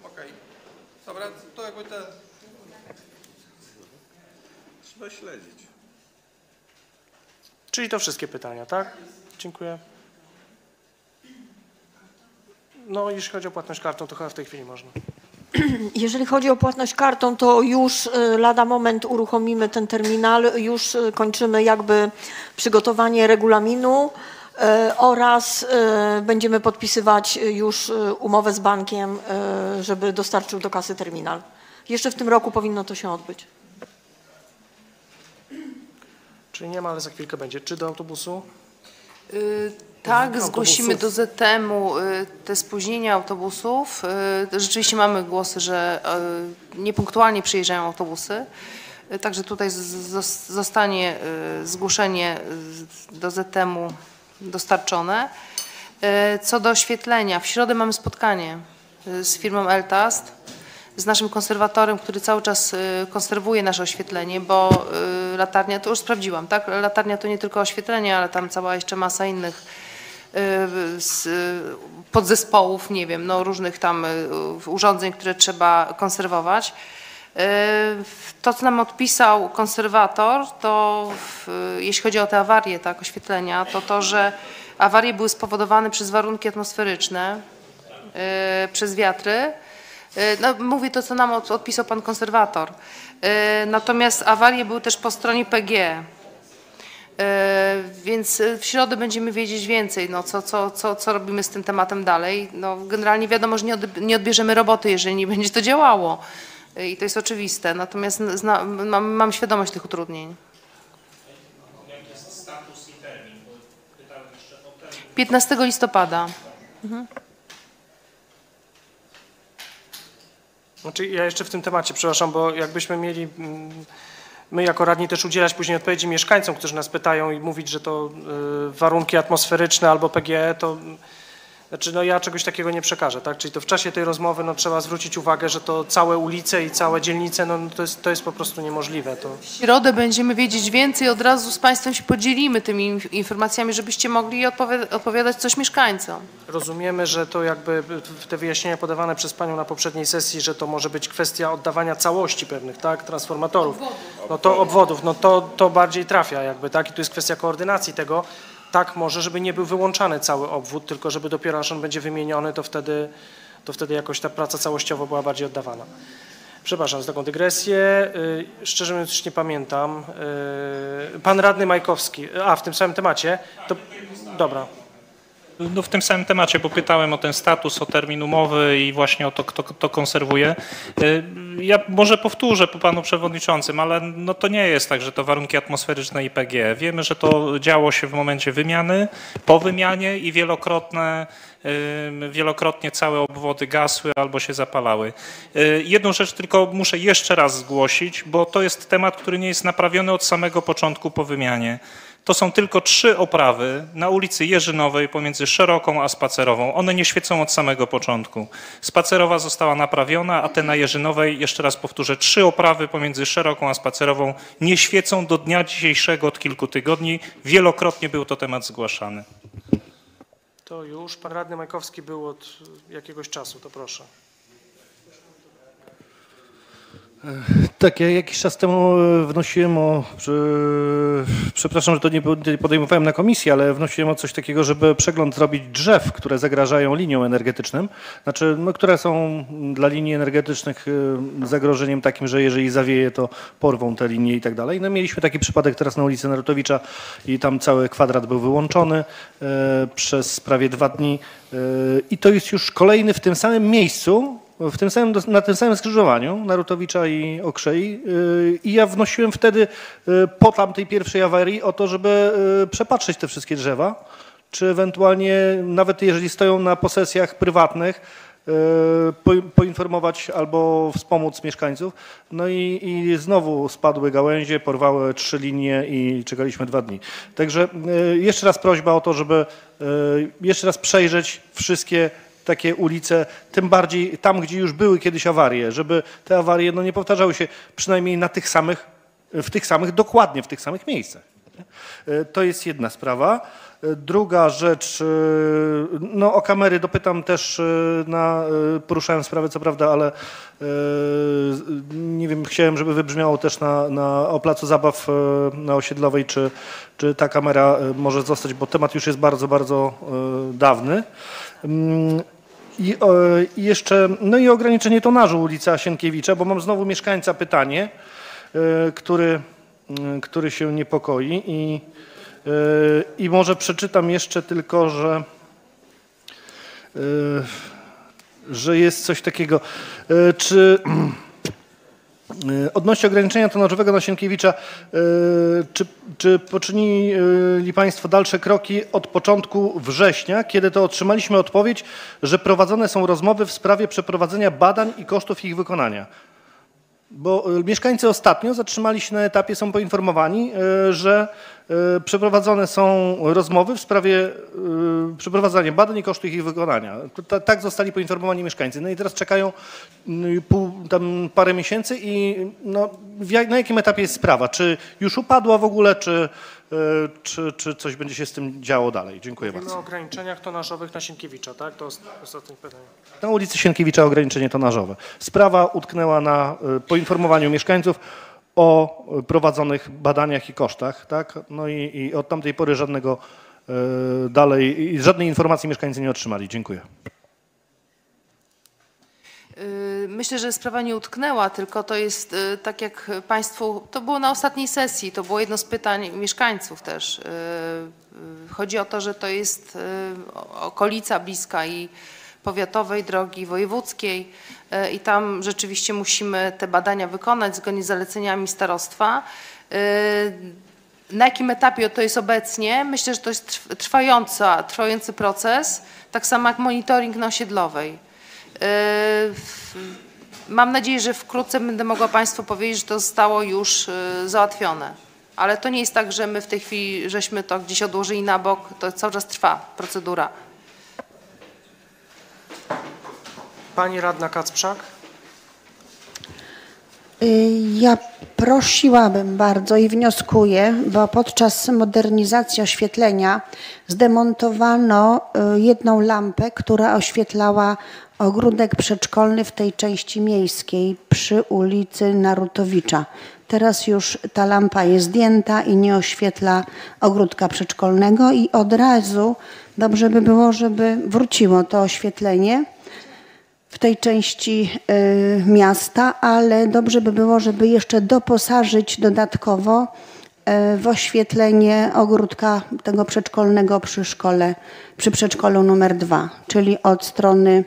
Okej. Dobra, to jakby te... Trzeba śledzić. Czyli to wszystkie pytania, tak? Dziękuję. No, jeśli chodzi o płatność kartą, to chyba w tej chwili można. Jeżeli chodzi o płatność kartą, to już y, lada moment uruchomimy ten terminal, już y, kończymy jakby przygotowanie regulaminu y, oraz będziemy podpisywać już umowę z bankiem, żeby dostarczył do kasy terminal. Jeszcze w tym roku powinno to się odbyć. Czyli nie ma, ale za chwilkę będzie. Czy do autobusu? Y, Tak, zgłosimy do ZTM-u y, te spóźnienia autobusów. Y, Rzeczywiście mamy głosy, że y, niepunktualnie przyjeżdżają autobusy. Także tutaj zostanie zgłoszenie do ZTM-u dostarczone. Co do oświetlenia, w środę mamy spotkanie z firmą Eltast, z naszym konserwatorem, który cały czas y, konserwuje nasze oświetlenie, bo y, latarnia, to już sprawdziłam, tak? Latarnia to nie tylko oświetlenie, ale tam cała jeszcze masa innych y, podzespołów, nie wiem, no różnych tam urządzeń, które trzeba konserwować. To, co nam odpisał konserwator, to jeśli chodzi o te awarie, tak, oświetlenia, to to, że awarie były spowodowane przez warunki atmosferyczne, przez wiatry. Y, No, mówię to, co nam od- odpisał pan konserwator. Y, Natomiast awarie były też po stronie PG. E, Więc w środę będziemy wiedzieć więcej, no, co, co, co, co robimy z tym tematem dalej. No, generalnie wiadomo, że nie, od, nie odbierzemy roboty, jeżeli nie będzie to działało. y, i to jest oczywiste, natomiast zna, mam, mam świadomość tych utrudnień. Jaki jest status i termin? Bo pytałem jeszcze o termin. 15 listopada. Mhm. Znaczy ja jeszcze w tym temacie, przepraszam, bo jakbyśmy mieli mm, my jako radni też udzielać później odpowiedzi mieszkańcom, którzy nas pytają i mówić, że to y, warunki atmosferyczne albo PGE, to znaczy no ja czegoś takiego nie przekażę, tak? Czyli to w czasie tej rozmowy no, trzeba zwrócić uwagę, że to całe ulice i całe dzielnice, no to jest, to jest po prostu niemożliwe. To... W środę będziemy wiedzieć więcej, od razu z Państwem się podzielimy tymi inf- informacjami, żebyście mogli odpowi- odpowiadać coś mieszkańcom. Rozumiemy, że to jakby te wyjaśnienia podawane przez Panią na poprzedniej sesji, że to może być kwestia oddawania całości pewnych, tak, transformatorów. No to obwodów, no to, to bardziej trafia jakby, tak, i tu jest kwestia koordynacji tego. Tak może, żeby nie był wyłączany cały obwód, tylko żeby dopiero aż on będzie wymieniony, to wtedy, to wtedy jakoś ta praca całościowo była bardziej oddawana. Przepraszam za taką dygresję. Y, Szczerze mówiąc już nie pamiętam. Y, Pan radny Majkowski, a w tym samym temacie, to dobra. No w tym samym temacie, bo pytałem o ten status, o termin umowy i właśnie o to, kto to konserwuje. Y, Ja może powtórzę po panu przewodniczącym, ale no to nie jest tak, że to warunki atmosferyczne i PGE. Wiemy, że to działo się w momencie wymiany, po wymianie i wielokrotne, wielokrotnie całe obwody gasły albo się zapalały. Y, Jedną rzecz tylko muszę jeszcze raz zgłosić, bo to jest temat, który nie jest naprawiony od samego początku po wymianie. To są tylko trzy oprawy na ulicy Jerzynowej pomiędzy Szeroką a Spacerową. One nie świecą od samego początku. Spacerowa została naprawiona, a te na Jerzynowej, jeszcze raz powtórzę, trzy oprawy pomiędzy Szeroką a Spacerową nie świecą do dnia dzisiejszego od kilku tygodni. Wielokrotnie był to temat zgłaszany. To już. Pan radny Majkowski był od jakiegoś czasu, to proszę. Tak, ja jakiś czas temu e, wnosiłem o, przepraszam, że to nie po- nie podejmowałem na komisji, ale wnosiłem o coś takiego, żeby przegląd zrobić drzew, które zagrażają liniom energetycznym, znaczy, no, które są dla linii energetycznych e, zagrożeniem takim, że jeżeli zawieje, to porwą te linie i tak dalej. No mieliśmy taki przypadek teraz na ulicy Narutowicza i tam cały kwadrat był wyłączony e, przez prawie dwa dni i to jest już kolejny w tym samym miejscu, w tym samym, na tym samym skrzyżowaniu Narutowicza i Okrzei yy, i ja wnosiłem wtedy yy, po tamtej pierwszej awarii o to, żeby yy, przepatrzeć te wszystkie drzewa, czy ewentualnie nawet jeżeli stoją na posesjach prywatnych, po, poinformować albo wspomóc mieszkańców. No i, i znowu spadły gałęzie, porwały trzy linie i czekaliśmy dwa dni. Także jeszcze raz prośba o to, żeby jeszcze raz przejrzeć wszystkie takie ulice, tym bardziej tam, gdzie już były kiedyś awarie, żeby te awarie no, nie powtarzały się przynajmniej na tych samych, w tych samych, dokładnie w tych samych miejscach. E, To jest jedna sprawa. E, Druga rzecz, e, no o kamery dopytam też na, poruszałem sprawę co prawda, ale nie wiem, chciałem, żeby wybrzmiało też na, na, o placu zabaw na osiedlowej, czy, czy ta kamera może zostać, bo temat już jest bardzo, bardzo dawny. Mm, I, e, I jeszcze, no i ograniczenie tonażu ulica Sienkiewicza, bo mam znowu mieszkańca pytanie, e, który, m, który się niepokoi i, e, i może przeczytam jeszcze tylko, że, że jest coś takiego. Czy Odnośnie ograniczenia tonażowego na Sienkiewicza, e, czy, czy poczynili Państwo dalsze kroki od początku września, kiedy to otrzymaliśmy odpowiedź, że prowadzone są rozmowy w sprawie przeprowadzenia badań i kosztów ich wykonania? Bo e, mieszkańcy ostatnio zatrzymali się na etapie, są poinformowani, e, że e, przeprowadzone są rozmowy w sprawie przeprowadzania badań i kosztów ich wykonania. Tak zostali poinformowani mieszkańcy. No i teraz czekają mm, pół, tam parę miesięcy i no, na jakim etapie jest sprawa? Czy już upadła w ogóle, czy, czy, czy coś będzie się z tym działo dalej? Dziękuję Mówimy bardzo. o ograniczeniach tonażowych na Sienkiewicza, tak? To ost- ostatnie pytanie. Na ulicy Sienkiewicza ograniczenie tonażowe. Sprawa utknęła na e, poinformowaniu mieszkańców o e, prowadzonych badaniach i kosztach, tak? No i, i od tamtej pory żadnego e, dalej, żadnej informacji mieszkańcy nie otrzymali. Dziękuję. Y, Myślę, że sprawa nie utknęła, tylko to jest y, tak jak Państwu, to było na ostatniej sesji, to było jedno z pytań mieszkańców też. Y, Chodzi o to, że to jest okolica bliska i powiatowej, drogi wojewódzkiej i tam rzeczywiście musimy te badania wykonać zgodnie z zaleceniami starostwa. Na jakim etapie to jest obecnie? Myślę, że to jest trw- trwająca, trwający proces, tak samo jak monitoring na osiedlowej. W- Mam nadzieję, że wkrótce będę mogła Państwu powiedzieć, że to zostało już e, załatwione. Ale to nie jest tak, że my w tej chwili żeśmy to gdzieś odłożyli na bok, to cały czas trwa procedura. Pani radna Kacprzak. Y, Ja prosiłabym bardzo i wnioskuję, bo podczas modernizacji oświetlenia zdemontowano y, jedną lampę, która oświetlała ogródek przedszkolny w tej części miejskiej przy ulicy Narutowicza. Teraz już ta lampa jest zdjęta i nie oświetla ogródka przedszkolnego i od razu dobrze by było, żeby wróciło to oświetlenie w tej części y, miasta, ale dobrze by było, żeby jeszcze doposażyć dodatkowo y, w oświetlenie ogródka tego przedszkolnego przy szkole, przy przedszkolu numer dwa, czyli od strony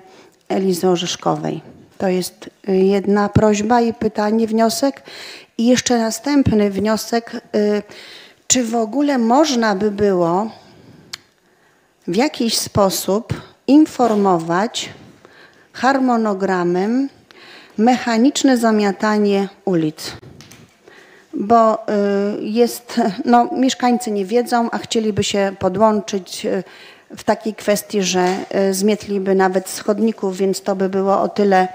Elizy Orzeszkowej. To jest y, jedna prośba i pytanie, wniosek. I jeszcze następny wniosek, czy w ogóle można by było w jakiś sposób informować harmonogramem mechaniczne zamiatanie ulic. Bo y, jest, no mieszkańcy nie wiedzą, a chcieliby się podłączyć y, w takiej kwestii, że y, zmietliby nawet z chodników, więc to by było o tyle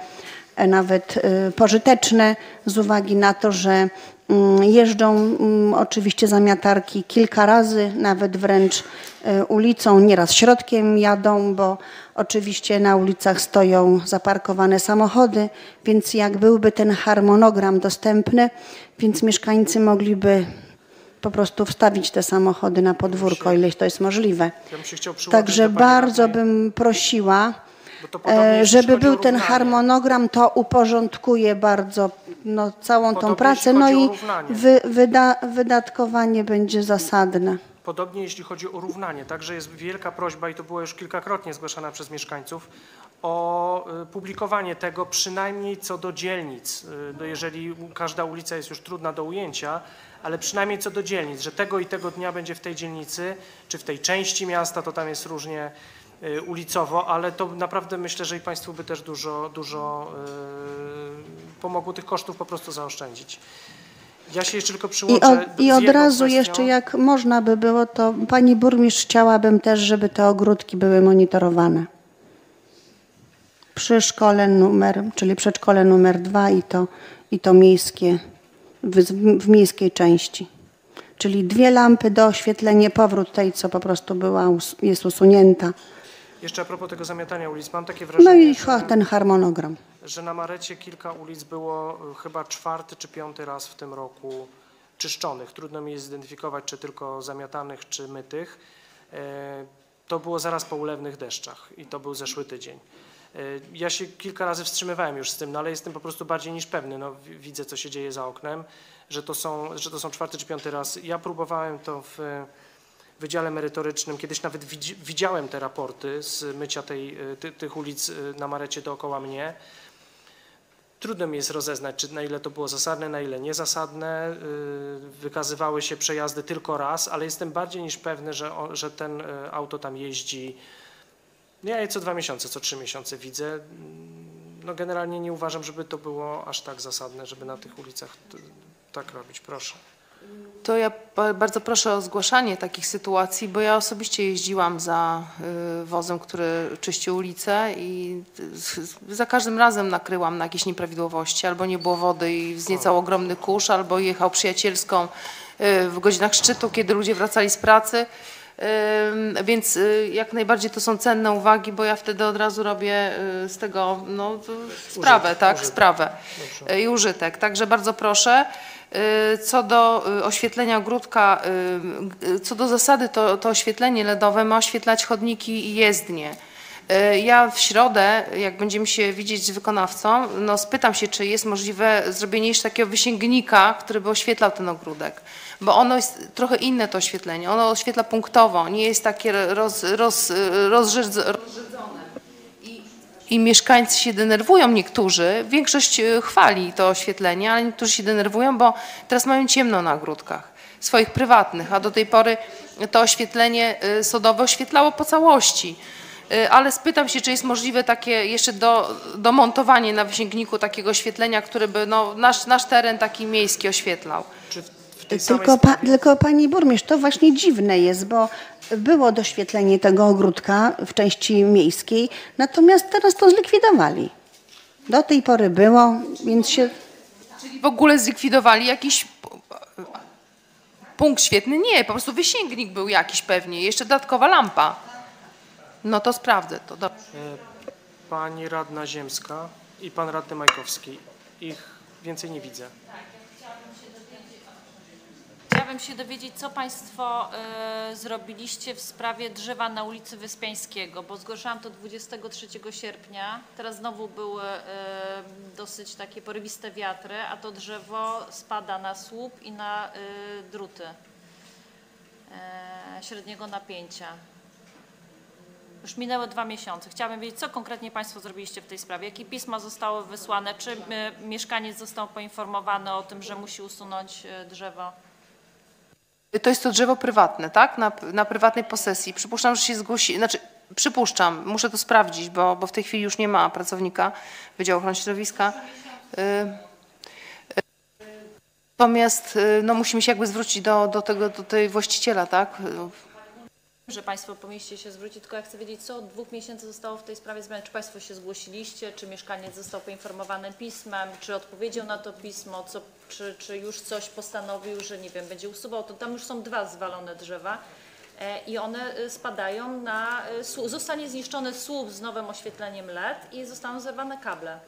e, nawet pożyteczne z uwagi na to, że mm, jeżdżą mm, oczywiście zamiatarki kilka razy, nawet wręcz ulicą, nieraz środkiem jadą, bo oczywiście na ulicach stoją zaparkowane samochody, więc jak byłby ten harmonogram dostępny, więc mieszkańcy mogliby po prostu wstawić te samochody na podwórko, ileś to jest możliwe. Także bardzo bym prosiła, e, żeby był ten harmonogram, to uporządkuje bardzo no, całą tą pracę, no i wy, wyda, wydatkowanie będzie zasadne. Podobnie jeśli chodzi o równanie, także jest wielka prośba i to było już kilkakrotnie zgłaszana przez mieszkańców o y, publikowanie tego przynajmniej co do dzielnic. Y, No jeżeli każda ulica jest już trudna do ujęcia, ale przynajmniej co do dzielnic, że tego i tego dnia będzie w tej dzielnicy, czy w tej części miasta, to tam jest różnie y, ulicowo, ale to naprawdę myślę, że i Państwu by też dużo, dużo pomogło tych kosztów po prostu zaoszczędzić. Ja się jeszcze tylko I, przyłączę od, z I od razu kwestią. jeszcze jak można by było, to pani burmistrz chciałabym też, żeby te ogródki były monitorowane. Przy szkole numer, czyli przedszkole numer dwa i to, i to miejskie, w, w miejskiej części. Czyli dwie lampy do oświetlenia, powrót tej, co po prostu była, jest usunięta. Jeszcze a propos tego zamiatania ulic, mam takie wrażenie, No i ten harmonogram. Że na Marecie kilka ulic było y, chyba czwarty czy piąty raz w tym roku czyszczonych. Trudno mi jest zidentyfikować, czy tylko zamiatanych, czy mytych. E, To było zaraz po ulewnych deszczach i to był zeszły tydzień. E, Ja się kilka razy wstrzymywałem już z tym, no ale jestem po prostu bardziej niż pewny. No, wi- widzę, co się dzieje za oknem, że to, są, że to są czwarty czy piąty raz. Ja próbowałem to w Wydziale Merytorycznym, kiedyś nawet widzi, widziałem te raporty z mycia tej, y, ty, tych ulic y, na Marecie dookoła mnie. Trudno mi jest rozeznać, czy na ile to było zasadne, na ile niezasadne. Y, Wykazywały się przejazdy tylko raz, ale jestem bardziej niż pewny, że, że ten y, auto tam jeździ. Ja je co dwa miesiące, co trzy miesiące widzę. Mm, No generalnie nie uważam, żeby to było aż tak zasadne, żeby na tych ulicach tak robić. Proszę. To ja ba- bardzo proszę o zgłaszanie takich sytuacji, bo ja osobiście jeździłam za y, wozem, który czyści ulicę i za każdym razem nakryłam na jakieś nieprawidłowości. Albo nie było wody i wzniecał ogromny kurz, albo jechał przyjacielską y, w godzinach szczytu, kiedy ludzie wracali z pracy. Więc y, jak najbardziej to są cenne uwagi, bo ja wtedy od razu robię z tego no, sprawę, tak, użytek. sprawę y, i użytek. Także bardzo proszę. Y, Co do y, oświetlenia ogródka, y, co do zasady to, to oświetlenie LEDowe ma oświetlać chodniki i jezdnie. Ja w środę, jak będziemy się widzieć z wykonawcą, no spytam się, czy jest możliwe zrobienie jeszcze takiego wysięgnika, który by oświetlał ten ogródek. Bo ono jest trochę inne to oświetlenie. Ono oświetla punktowo, nie jest takie roz, roz, rozrzedz- rozrzedzone. I mieszkańcy się denerwują niektórzy, większość e, chwali to oświetlenie, ale niektórzy się denerwują, bo teraz mają ciemno na ogródkach swoich prywatnych, a do tej pory to oświetlenie e, sodowe oświetlało po całości. E, Ale spytam się, czy jest możliwe takie jeszcze do, domontowanie na wysięgniku takiego oświetlenia, które by no, nasz, nasz teren taki miejski oświetlał. Tylko, pa, tylko pani burmistrz, to właśnie dziwne jest, bo było doświetlenie tego ogródka w części miejskiej, natomiast teraz to zlikwidowali. Do tej pory było, więc się Czyli w ogóle zlikwidowali jakiś p- punkt świetny? Nie, po prostu wysięgnik był jakiś pewnie, jeszcze dodatkowa lampa. No to sprawdzę to. Dobrze. E, Pani radna Ziemska i pan radny Majkowski. Ich więcej nie widzę. Chciałabym się dowiedzieć, co Państwo e, zrobiliście w sprawie drzewa na ulicy Wyspiańskiego, bo zgłaszałam to 23 sierpnia. Teraz znowu były e, dosyć takie porywiste wiatry, a to drzewo spada na słup i na e, druty średniego napięcia. Już minęły dwa miesiące. Chciałabym wiedzieć, co konkretnie Państwo zrobiliście w tej sprawie. Jakie pisma zostały wysłane? Czy mieszkaniec został poinformowany o tym, że musi usunąć drzewo? To jest to drzewo prywatne, tak? Na, na prywatnej posesji. Przypuszczam, że się zgłosi, znaczy przypuszczam, muszę to sprawdzić, bo, bo w tej chwili już nie ma pracownika Wydziału Ochrony Środowiska. Y, y, Natomiast y, no, musimy się jakby zwrócić do, do tego, do tej właściciela, tak? Że Państwo powinniście się zwrócić, tylko ja chcę wiedzieć, co od dwóch miesięcy zostało w tej sprawie zmienione. Czy Państwo się zgłosiliście, czy mieszkaniec został poinformowany pismem, czy odpowiedział na to pismo, co, czy, czy już coś postanowił, że nie wiem, będzie usuwał, to tam już są dwa zwalone drzewa e, i one e, spadają na, e, zostanie zniszczony słup z nowym oświetleniem LED i zostaną zerwane kable.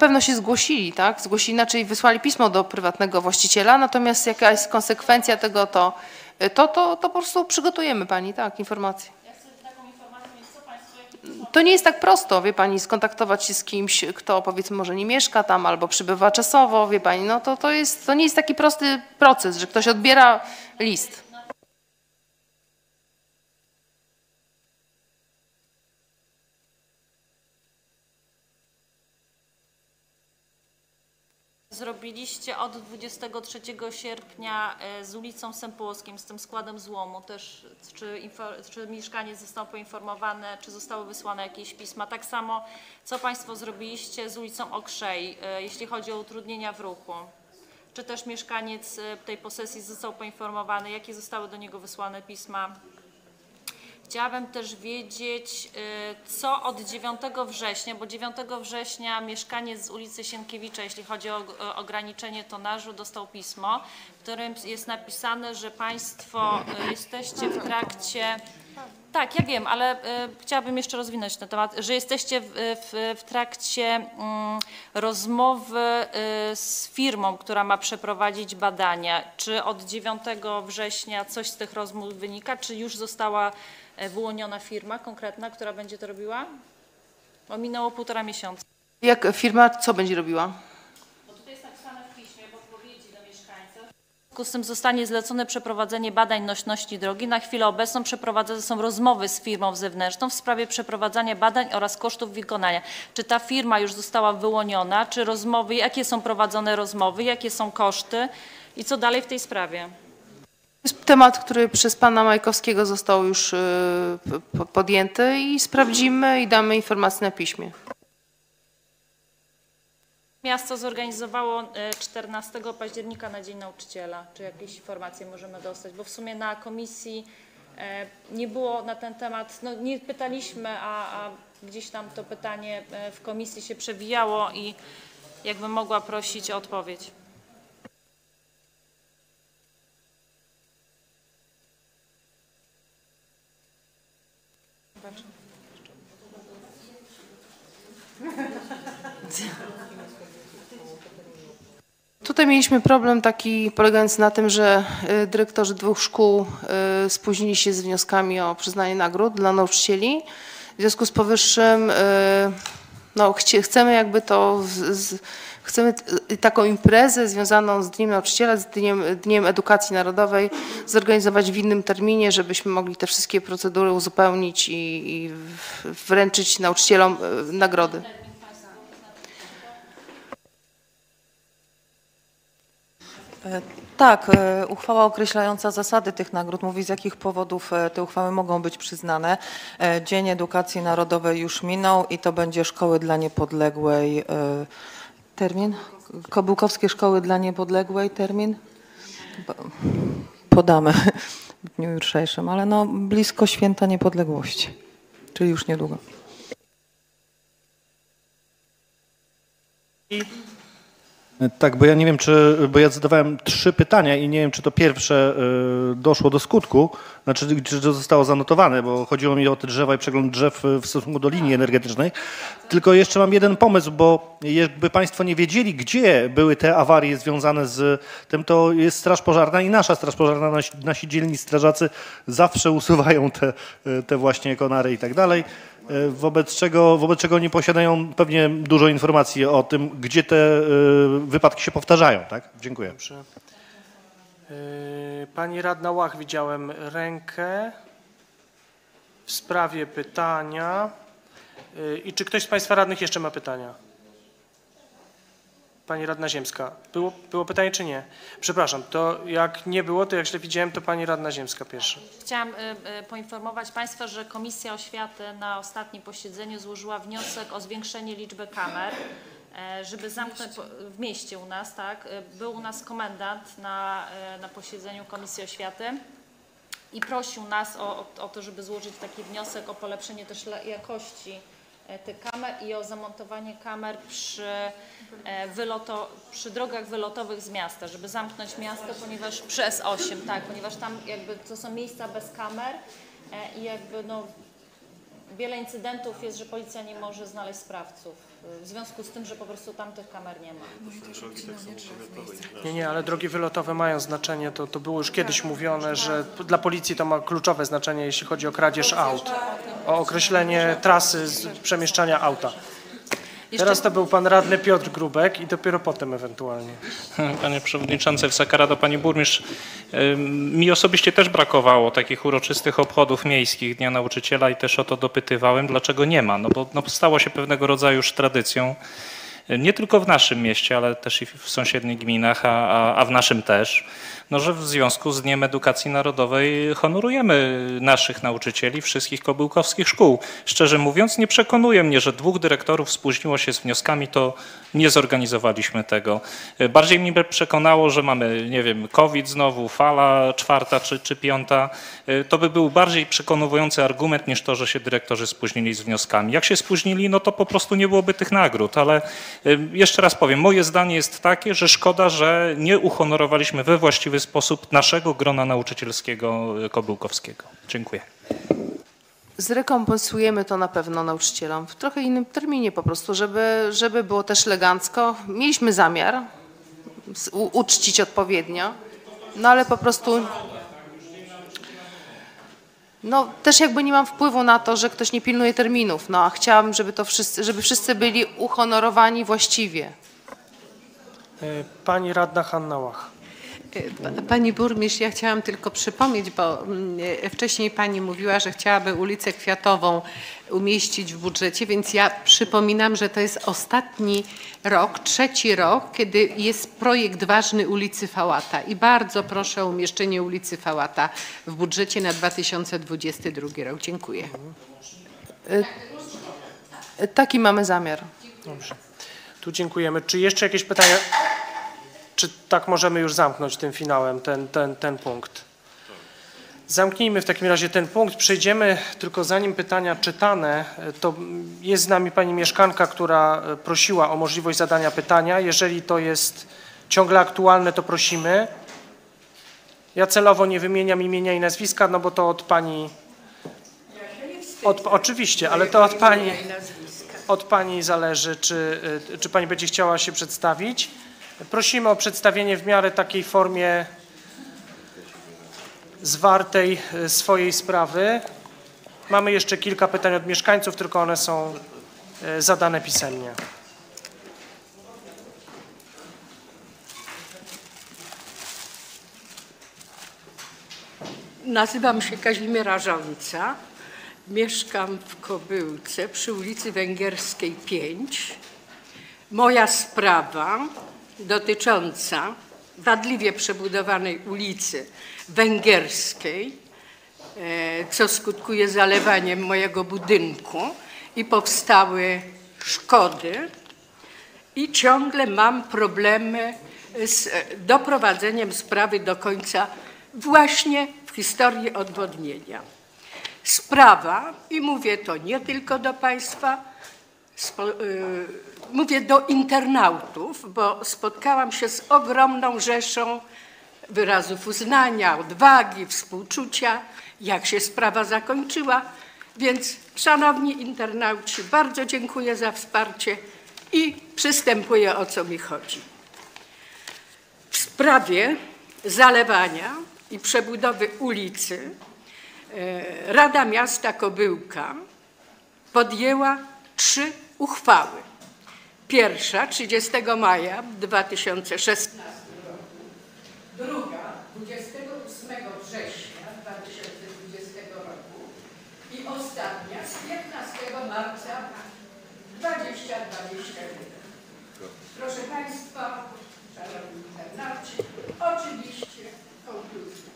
Pewno się zgłosili, tak? Zgłosili, inaczej wysłali pismo do prywatnego właściciela, natomiast jaka jest konsekwencja tego, to, to, to, to po prostu przygotujemy Pani, tak, informację. To nie jest tak prosto, wie Pani, skontaktować się z kimś, kto powiedzmy może nie mieszka tam albo przybywa czasowo, wie Pani, no to, to, jest, to nie jest taki prosty proces, że ktoś odbiera list. Zrobiliście od 23 sierpnia e, z ulicą Sępłowskim, z tym składem złomu też, czy, czy mieszkaniec został poinformowany, czy zostały wysłane jakieś pisma. Tak samo, co Państwo zrobiliście z ulicą Okrzej, e, jeśli chodzi o utrudnienia w ruchu. Czy też mieszkaniec e, tej posesji został poinformowany, jakie zostały do niego wysłane pisma. Chciałabym też wiedzieć, y, co od 9 września, bo 9 września mieszkaniec z ulicy Sienkiewicza, jeśli chodzi o ograniczenie tonażu, dostał pismo, w którym jest napisane, że Państwo y, jesteście w trakcie. Tak, ja wiem, ale y, chciałabym jeszcze rozwinąć ten temat, że jesteście w, w, w trakcie mm, rozmowy z firmą, która ma przeprowadzić badania. Czy od 9 września coś z tych rozmów wynika, czy już została wyłoniona firma konkretna, która będzie to robiła? Bo minęło półtora miesiąca. Jak firma co będzie robiła? Bo tutaj jest napisane w piśmie, w odpowiedzi do mieszkańców. W związku z tym zostanie zlecone przeprowadzenie badań nośności drogi. Na chwilę obecną przeprowadzane są rozmowy z firmą zewnętrzną w sprawie przeprowadzania badań oraz kosztów wykonania. Czy ta firma już została wyłoniona, czy rozmowy, jakie są prowadzone rozmowy, jakie są koszty i co dalej w tej sprawie? Jest temat, który przez pana Majkowskiego został już y, podjęty i sprawdzimy i damy informację na piśmie. Miasto zorganizowało e, 14 października na Dzień Nauczyciela. Czy jakieś informacje możemy dostać? Bo w sumie na komisji e, nie było na ten temat, no nie pytaliśmy, a, a gdzieś tam to pytanie w komisji się przewijało i jakbym mogła prosić o odpowiedź. Tutaj mieliśmy problem taki polegający na tym, że y, dyrektorzy dwóch szkół y, spóźnili się z wnioskami o przyznanie nagród dla nauczycieli. W związku z powyższym y, no, chcemy jakby to, z, z, chcemy taką imprezę związaną z Dniem Nauczyciela, z Dniem, Dniem Edukacji Narodowej zorganizować w innym terminie, żebyśmy mogli te wszystkie procedury uzupełnić i, i wręczyć nauczycielom e, nagrody. E, Tak, e, uchwała określająca zasady tych nagród mówi z jakich powodów te uchwały mogą być przyznane. Dzień Edukacji Narodowej już minął i to będzie Szkoły dla Niepodległej. Termin? Kobyłkowskie Szkoły dla Niepodległej, termin? Podamy w dniu jutrzejszym, ale no blisko Święta Niepodległości, czyli już niedługo. Tak, bo ja nie wiem, czy, bo ja zadawałem trzy pytania i nie wiem, czy to pierwsze y, doszło do skutku, znaczy, czy to zostało zanotowane, bo chodziło mi o te drzewa i przegląd drzew y, w stosunku do linii energetycznej. Tylko jeszcze mam jeden pomysł, bo jakby Państwo nie wiedzieli, gdzie były te awarie związane z tym, to jest Straż Pożarna i nasza Straż Pożarna, nasi, nasi dzielni strażacy zawsze usuwają te, y, te właśnie konary i tak dalej. Y, Wobec czego, wobec czego nie posiadają pewnie dużo informacji o tym, gdzie te wypadki się powtarzają, tak? Dziękuję. Y, Pani radna Łach, widziałem rękę w sprawie pytania. Y, I czy ktoś z Państwa radnych jeszcze ma pytania? Pani radna Ziemska. Było, było pytanie czy nie? Przepraszam, to jak nie było, to jak źle widziałem, to Pani radna Ziemska pierwsza. Chciałam y, y, poinformować Państwa, że Komisja Oświaty na ostatnim posiedzeniu złożyła wniosek o zwiększenie liczby kamer, e, żeby zamknąć w mieście u nas, tak? Y, Był u nas komendant na, e, na posiedzeniu Komisji Oświaty i prosił nas o, o, to, żeby złożyć taki wniosek o polepszenie też jakości e, tych kamer i o zamontowanie kamer przy, e, wyloto, przy drogach wylotowych z miasta, żeby zamknąć miasto, ponieważ przy S8, tak, ponieważ tam jakby to są miejsca bez kamer e, i jakby no wiele incydentów jest, że policja nie może znaleźć sprawców e, w związku z tym, że po prostu tam tych kamer nie ma. Nie, nie, ale drogi wylotowe mają znaczenie. To, to było już kiedyś mówione, że p- dla policji to ma kluczowe znaczenie, jeśli chodzi o kradzież aut, o określenie trasy z przemieszczania auta. Teraz to był pan radny Piotr Grubek i dopiero potem ewentualnie. Panie Przewodniczący, Wysoka Rado, Pani Burmistrz, mi osobiście też brakowało takich uroczystych obchodów miejskich Dnia Nauczyciela i też o to dopytywałem, dlaczego nie ma, no bo no, stało się pewnego rodzaju już tradycją, y, nie tylko w naszym mieście, ale też i w sąsiednich gminach, a, a, a w naszym też, no, że w związku z Dniem Edukacji Narodowej honorujemy naszych nauczycieli wszystkich kobyłkowskich szkół. Szczerze mówiąc, nie przekonuje mnie, że dwóch dyrektorów spóźniło się z wnioskami, to nie zorganizowaliśmy tego. Bardziej mnie przekonało, że mamy, nie wiem, COVID znowu, fala czwarta czy, czy piąta. To by był bardziej przekonujący argument niż to, że się dyrektorzy spóźnili z wnioskami. Jak się spóźnili, no to po prostu nie byłoby tych nagród, ale y, jeszcze raz powiem, moje zdanie jest takie, że szkoda, że nie uhonorowaliśmy we właściwy sposób naszego grona nauczycielskiego kobyłkowskiego. Dziękuję. Zrekompensujemy to na pewno nauczycielom w trochę innym terminie po prostu, żeby, żeby było też elegancko. Mieliśmy zamiar uczcić odpowiednio, no ale po prostu no też jakby nie mam wpływu na to, że ktoś nie pilnuje terminów, no a chciałabym, żeby to wszyscy, żeby wszyscy byli uhonorowani właściwie. Y, Pani radna Hanna Łach. Pa- Pani burmistrz, ja chciałam tylko przypomnieć, bo mm, e, wcześniej pani mówiła, że chciałaby ulicę Kwiatową umieścić w budżecie, więc ja przypominam, że to jest ostatni rok, trzeci rok, kiedy jest projekt ważny ulicy Fałata i bardzo proszę o umieszczenie ulicy Fałata w budżecie na 2022 rok. Dziękuję. Y, y, Taki mamy zamiar. Dobrze. Tu dziękujemy. Czy jeszcze jakieś pytania? Czy tak możemy już zamknąć tym finałem ten, ten, ten punkt? Zamknijmy w takim razie ten punkt. Przejdziemy, tylko zanim pytania czytane, to jest z nami pani mieszkanka, która e, prosiła o możliwość zadania pytania. Jeżeli to jest ciągle aktualne, to prosimy. Ja celowo nie wymieniam imienia i nazwiska, no bo to od pani... Od, oczywiście, ale to od pani, od pani zależy, czy, y, czy pani będzie chciała się przedstawić. Prosimy o przedstawienie w miarę takiej formie zwartej y, swojej sprawy. Mamy jeszcze kilka pytań od mieszkańców, tylko one są e, zadane pisemnie. Nazywam się Kazimiera Rząca. Mieszkam w Kobyłce przy ulicy Węgierskiej 5. Moja sprawa dotycząca wadliwie przebudowanej ulicy Węgierskiej, e, co skutkuje zalewaniem mojego budynku i powstały szkody i ciągle mam problemy z doprowadzeniem sprawy do końca właśnie w historii odwodnienia. Sprawa, i mówię to nie tylko do Państwa, y, mówię do internautów, bo spotkałam się z ogromną rzeszą wyrazów uznania, odwagi, współczucia, jak się sprawa zakończyła. Więc, szanowni internauci, bardzo dziękuję za wsparcie i przystępuję o co mi chodzi. W sprawie zalewania i przebudowy ulicy e, Rada Miasta Kobyłka podjęła trzy uchwały. Pierwsza 30 maja 2016 druga 28 września 2020 roku i ostatnia z 15 marca 2021. Proszę Państwa, Szanowni internauci, oczywiście konkluzja.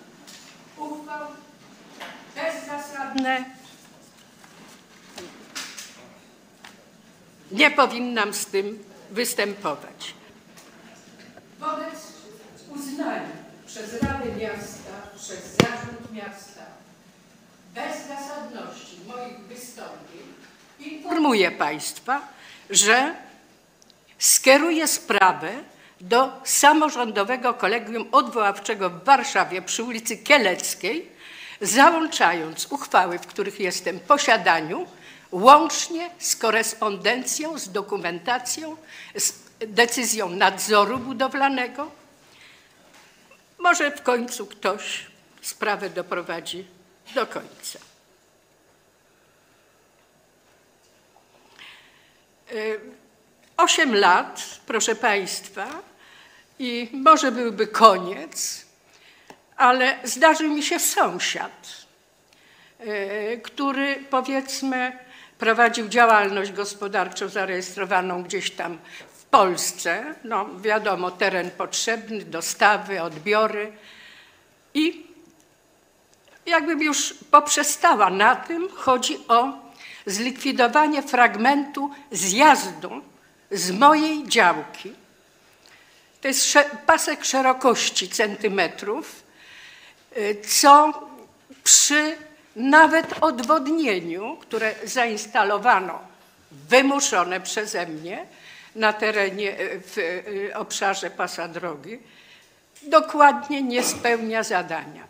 Uchwał bezzasadne. Nie powinnam z tym występować. Wobec uznania przez Radę Miasta, przez Zarząd Miasta bezzasadności moich wystąpień informuję Państwa, że skieruję sprawę do Samorządowego Kolegium Odwoławczego w Warszawie przy ulicy Kieleckiej, załączając uchwały, w których jestem w posiadaniu, łącznie z korespondencją, z dokumentacją, z decyzją nadzoru budowlanego. Może w końcu ktoś sprawę doprowadzi do końca. Y, Osiem lat, proszę Państwa, i może byłby koniec, ale zdarzył mi się sąsiad, y, który powiedzmy prowadził działalność gospodarczą zarejestrowaną gdzieś tam w Polsce. No wiadomo, teren potrzebny, dostawy, odbiory i jakbym już poprzestała na tym, chodzi o zlikwidowanie fragmentu zjazdu z mojej działki. To jest pasek szerokości centymetrów, y, co przy nawet odwodnieniu, które zainstalowano, wymuszone przeze mnie na terenie, y, w y, obszarze pasa drogi, dokładnie nie spełnia zadania.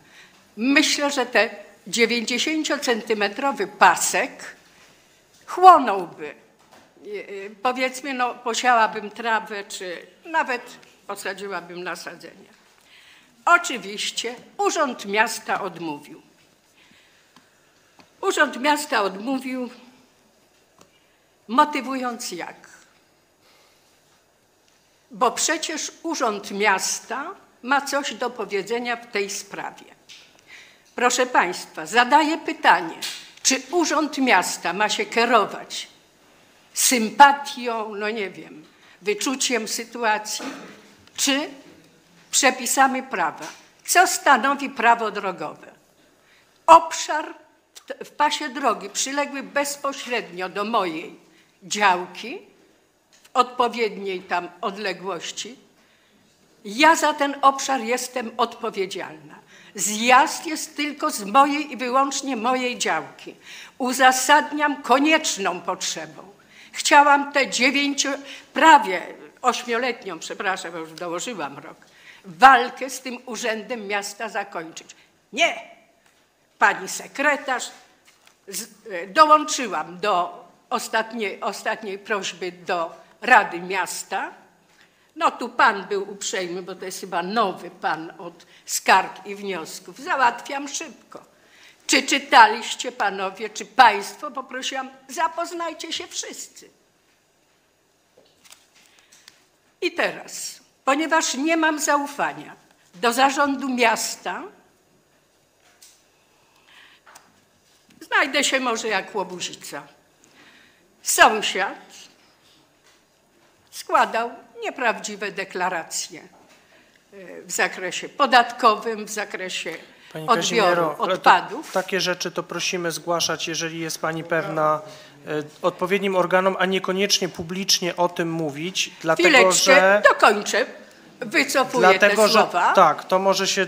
Myślę, że ten 90-centymetrowy pasek chłonąłby powiedzmy, no, posiałabym trawę, czy nawet posadziłabym nasadzenia. Oczywiście Urząd Miasta odmówił. Urząd Miasta odmówił, motywując jak? Bo przecież Urząd Miasta ma coś do powiedzenia w tej sprawie. Proszę Państwa, zadaję pytanie, czy Urząd Miasta ma się kierować sympatią, no nie wiem, wyczuciem sytuacji, czy przepisami prawa. Co stanowi prawo drogowe? Obszar w pasie drogi przyległy bezpośrednio do mojej działki w odpowiedniej tam odległości. Ja za ten obszar jestem odpowiedzialna. Zjazd jest tylko z mojej i wyłącznie mojej działki. Uzasadniam konieczną potrzebą Chciałam tę dziewięcio, prawie ośmioletnią, przepraszam, już dołożyłam rok, walkę z tym urzędem miasta zakończyć. Nie, pani sekretarz. E, dołączyłam do ostatniej, ostatniej prośby do Rady Miasta. No tu pan był uprzejmy, bo to jest chyba nowy pan od skarg i wniosków. Załatwiam szybko. Czy czytaliście panowie, czy państwo? Poprosiłam, zapoznajcie się wszyscy. I teraz, ponieważ nie mam zaufania do zarządu miasta, znajdę się może jak łobuzica. Sąsiad składał nieprawdziwe deklaracje e, w zakresie podatkowym, w zakresie Pani odbioru ale to, odpadów. takie rzeczy to prosimy zgłaszać, jeżeli jest Pani pewna e, odpowiednim organom, a niekoniecznie publicznie o tym mówić, dlatego Chwileczkę, że... dokończę. Wycofuję Dlatego, te że słowa. tak, to może się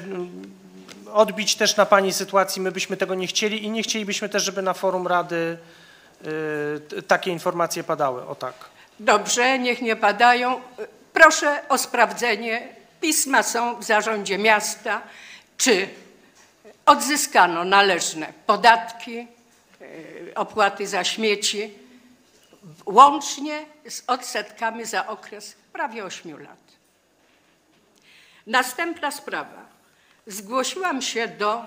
odbić też na Pani sytuacji. My byśmy tego nie chcieli i nie chcielibyśmy też, żeby na forum Rady y, takie informacje padały. O tak. Dobrze, niech nie padają. Proszę o sprawdzenie. Pisma są w zarządzie miasta, czy odzyskano należne podatki, e, opłaty za śmieci, łącznie z odsetkami za okres prawie 8 lat. Następna sprawa. Zgłosiłam się do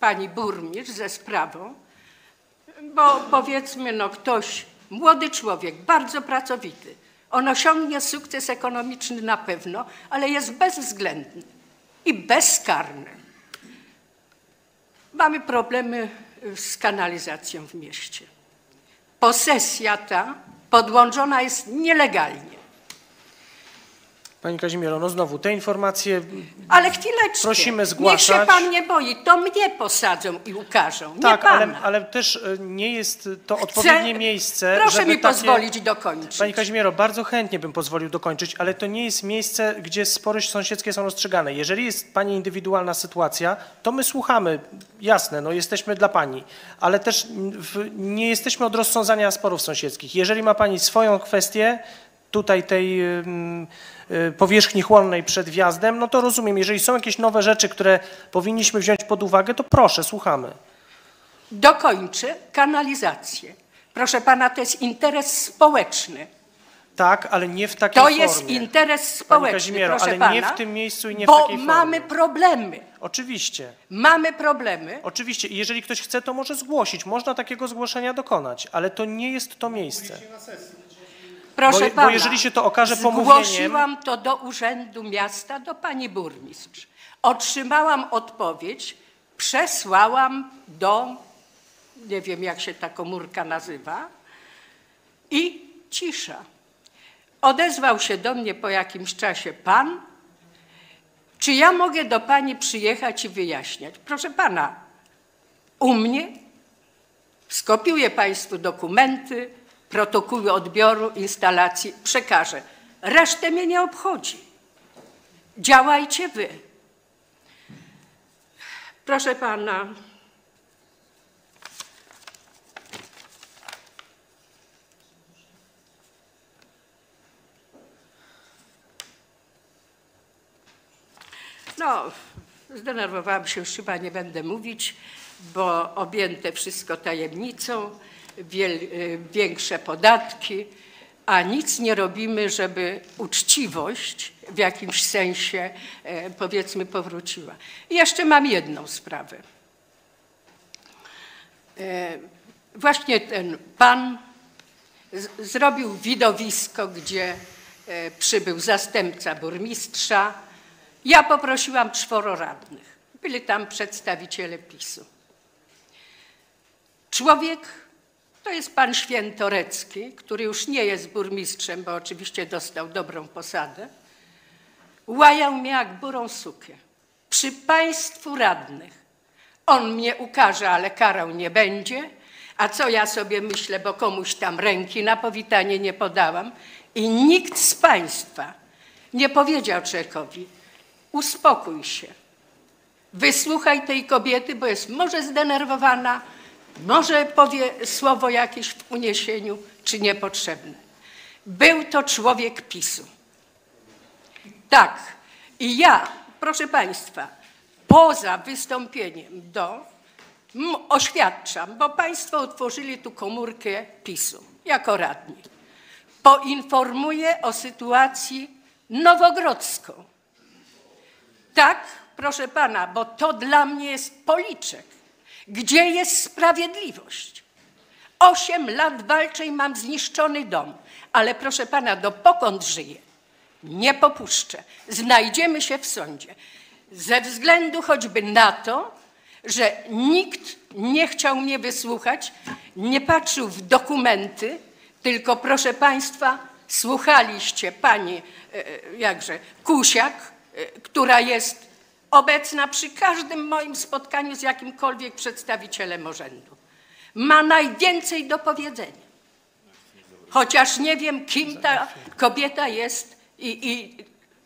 pani burmistrz ze sprawą, bo powiedzmy, no ktoś, młody człowiek, bardzo pracowity, on osiągnie sukces ekonomiczny na pewno, ale jest bezwzględny i bezkarny. Mamy problemy z kanalizacją w mieście. Posesja ta podłączona jest nielegalnie. Pani Kazimiero, no znowu, te informacje Ale chwileczkę. Prosimy Niech się zgłaszać. pan nie boi, to mnie posadzą i ukażą, nie tak, ale, ale też y, nie jest to odpowiednie miejsce, Proszę żeby mi takie... pozwolić dokończyć. Pani Kazimiero, bardzo chętnie bym pozwolił dokończyć, ale to nie jest miejsce, gdzie spory sąsiedzkie są rozstrzygane. Jeżeli jest Pani indywidualna sytuacja, to my słuchamy, jasne, no jesteśmy dla Pani, ale też w, nie jesteśmy od rozsądzania sporów sąsiedzkich. Jeżeli ma Pani swoją kwestię, tutaj tej ym, y, powierzchni chłonnej przed wjazdem, no to rozumiem. Jeżeli są jakieś nowe rzeczy, które powinniśmy wziąć pod uwagę, to proszę, słuchamy. Dokończę kanalizację. Proszę pana, to jest interes społeczny. Tak, ale nie w takiej To formie. jest interes społeczny, Kazimiero, proszę ale pana. nie w tym miejscu i nie w bo takiej formie. mamy problemy. Oczywiście. Mamy problemy. Oczywiście. I jeżeli ktoś chce, to może zgłosić. Można takiego zgłoszenia dokonać, ale to nie jest to miejsce. Proszę bo, bo pana, jeżeli się to okaże pomówieniem... Zgłosiłam to do Urzędu Miasta, do pani burmistrz. Otrzymałam odpowiedź, przesłałam do, nie wiem jak się ta komórka nazywa, i cisza. Odezwał się do mnie po jakimś czasie pan, czy ja mogę do pani przyjechać i wyjaśniać. Proszę pana, u mnie skopiuję państwu dokumenty, protokoły odbioru instalacji, przekażę. Resztę mnie nie obchodzi. Działajcie wy. Proszę pana, No, zdenerwowałam się, już chyba nie będę mówić, bo objęte wszystko tajemnicą, większe podatki, a nic nie robimy, żeby uczciwość w jakimś sensie, e, powiedzmy, powróciła. I jeszcze mam jedną sprawę. E, Właśnie ten pan zrobił widowisko, gdzie e, przybył zastępca burmistrza. Ja poprosiłam czworo radnych. Byli tam przedstawiciele PiSu. Człowiek to jest pan Świętorecki, który już nie jest burmistrzem, bo oczywiście dostał dobrą posadę. Łajał mnie jak burą sukę. Przy państwu radnych. On mnie ukaże, ale karał nie będzie. A co ja sobie myślę, bo komuś tam ręki na powitanie nie podałam. I nikt z państwa nie powiedział człowiekowi, uspokój się. Wysłuchaj tej kobiety, bo jest może zdenerwowana, może powie słowo jakieś w uniesieniu, czy niepotrzebne. Był to człowiek PiSu. Tak. I ja, proszę Państwa, poza wystąpieniem do, oświadczam, bo Państwo utworzyli tu komórkę PiSu jako radni. Poinformuję o sytuacji nowogrodzką. Tak, proszę Pana, bo to dla mnie jest policzek. Gdzie jest sprawiedliwość? Osiem lat walczę i mam zniszczony dom, ale proszę Pana, dopokąd żyję, Nie popuszczę. Znajdziemy się w sądzie. Ze względu choćby na to, że nikt nie chciał mnie wysłuchać, nie patrzył w dokumenty, tylko proszę Państwa, słuchaliście pani, e, e, jakże, Kusiak, e, która jest obecna przy każdym moim spotkaniu z jakimkolwiek przedstawicielem urzędu. Ma najwięcej do powiedzenia. Chociaż nie wiem, kim ta kobieta jest i, i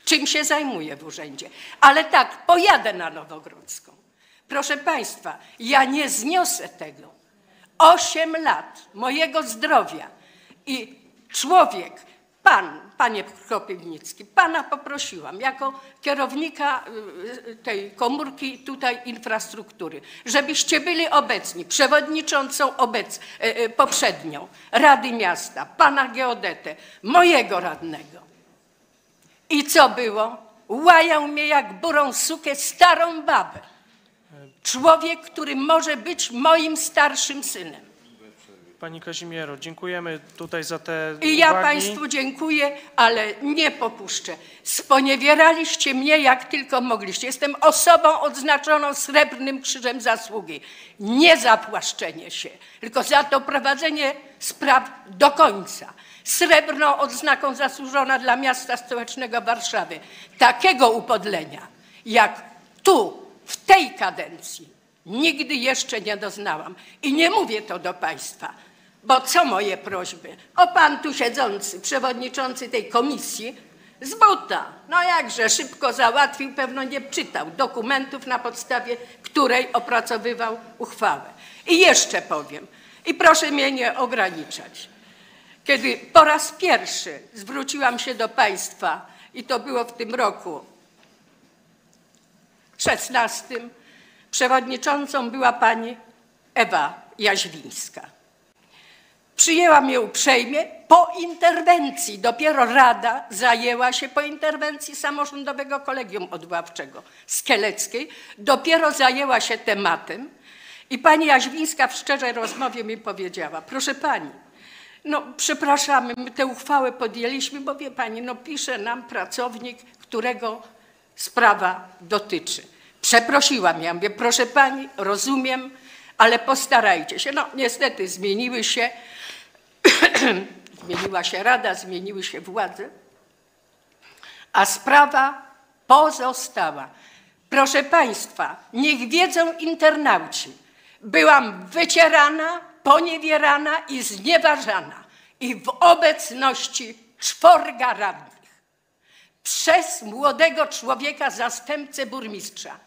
czym się zajmuje w urzędzie. Ale tak, pojadę na Nowogrodzką. Proszę Państwa, ja nie zniosę tego. Osiem lat mojego zdrowia i człowiek, pan, panie Kropiwnicki, pana poprosiłam jako kierownika y, tej komórki tutaj infrastruktury, żebyście byli obecni, przewodniczącą obec, y, y, poprzednią Rady Miasta, pana geodetę, mojego radnego. I co było? Łajał mnie jak burą sukę starą babę. Człowiek, który może być moim starszym synem. Pani Kazimiero, dziękujemy tutaj za te I ja uwagi. Państwu dziękuję, ale nie popuszczę. Sponiewieraliście mnie jak tylko mogliście. Jestem osobą odznaczoną srebrnym krzyżem zasługi. Nie zapłaszczenie się, tylko za to prowadzenie spraw do końca. Srebrną odznaką zasłużona dla miasta stołecznego Warszawy. Takiego upodlenia, jak tu, w tej kadencji, nigdy jeszcze nie doznałam. I nie mówię to do Państwa, bo co moje prośby? O pan tu siedzący, przewodniczący tej komisji, z buta, no jakże szybko załatwił, pewno nie czytał dokumentów, na podstawie której opracowywał uchwałę. I jeszcze powiem, i proszę mnie nie ograniczać. Kiedy po raz pierwszy zwróciłam się do Państwa, i to było w tym roku 16, przewodniczącą była pani Ewa Jaźwińska. Przyjęłam ją uprzejmie. Po interwencji, dopiero Rada zajęła się po interwencji samorządowego kolegium odwoławczego Skieleckiej, dopiero zajęła się tematem i pani Jaźwińska w szczerej rozmowie mi powiedziała, proszę pani, no przepraszamy, my tę uchwałę podjęliśmy, bo wie pani, no pisze nam pracownik, którego sprawa dotyczy. Przeprosiłam, ja mówię, proszę pani, rozumiem, ale postarajcie się. No niestety zmieniły się, zmieniła się rada, zmieniły się władze, a sprawa pozostała. Proszę państwa, niech wiedzą internauci, byłam wycierana, poniewierana i znieważana i w obecności czworga radnych przez młodego człowieka, zastępcę burmistrza,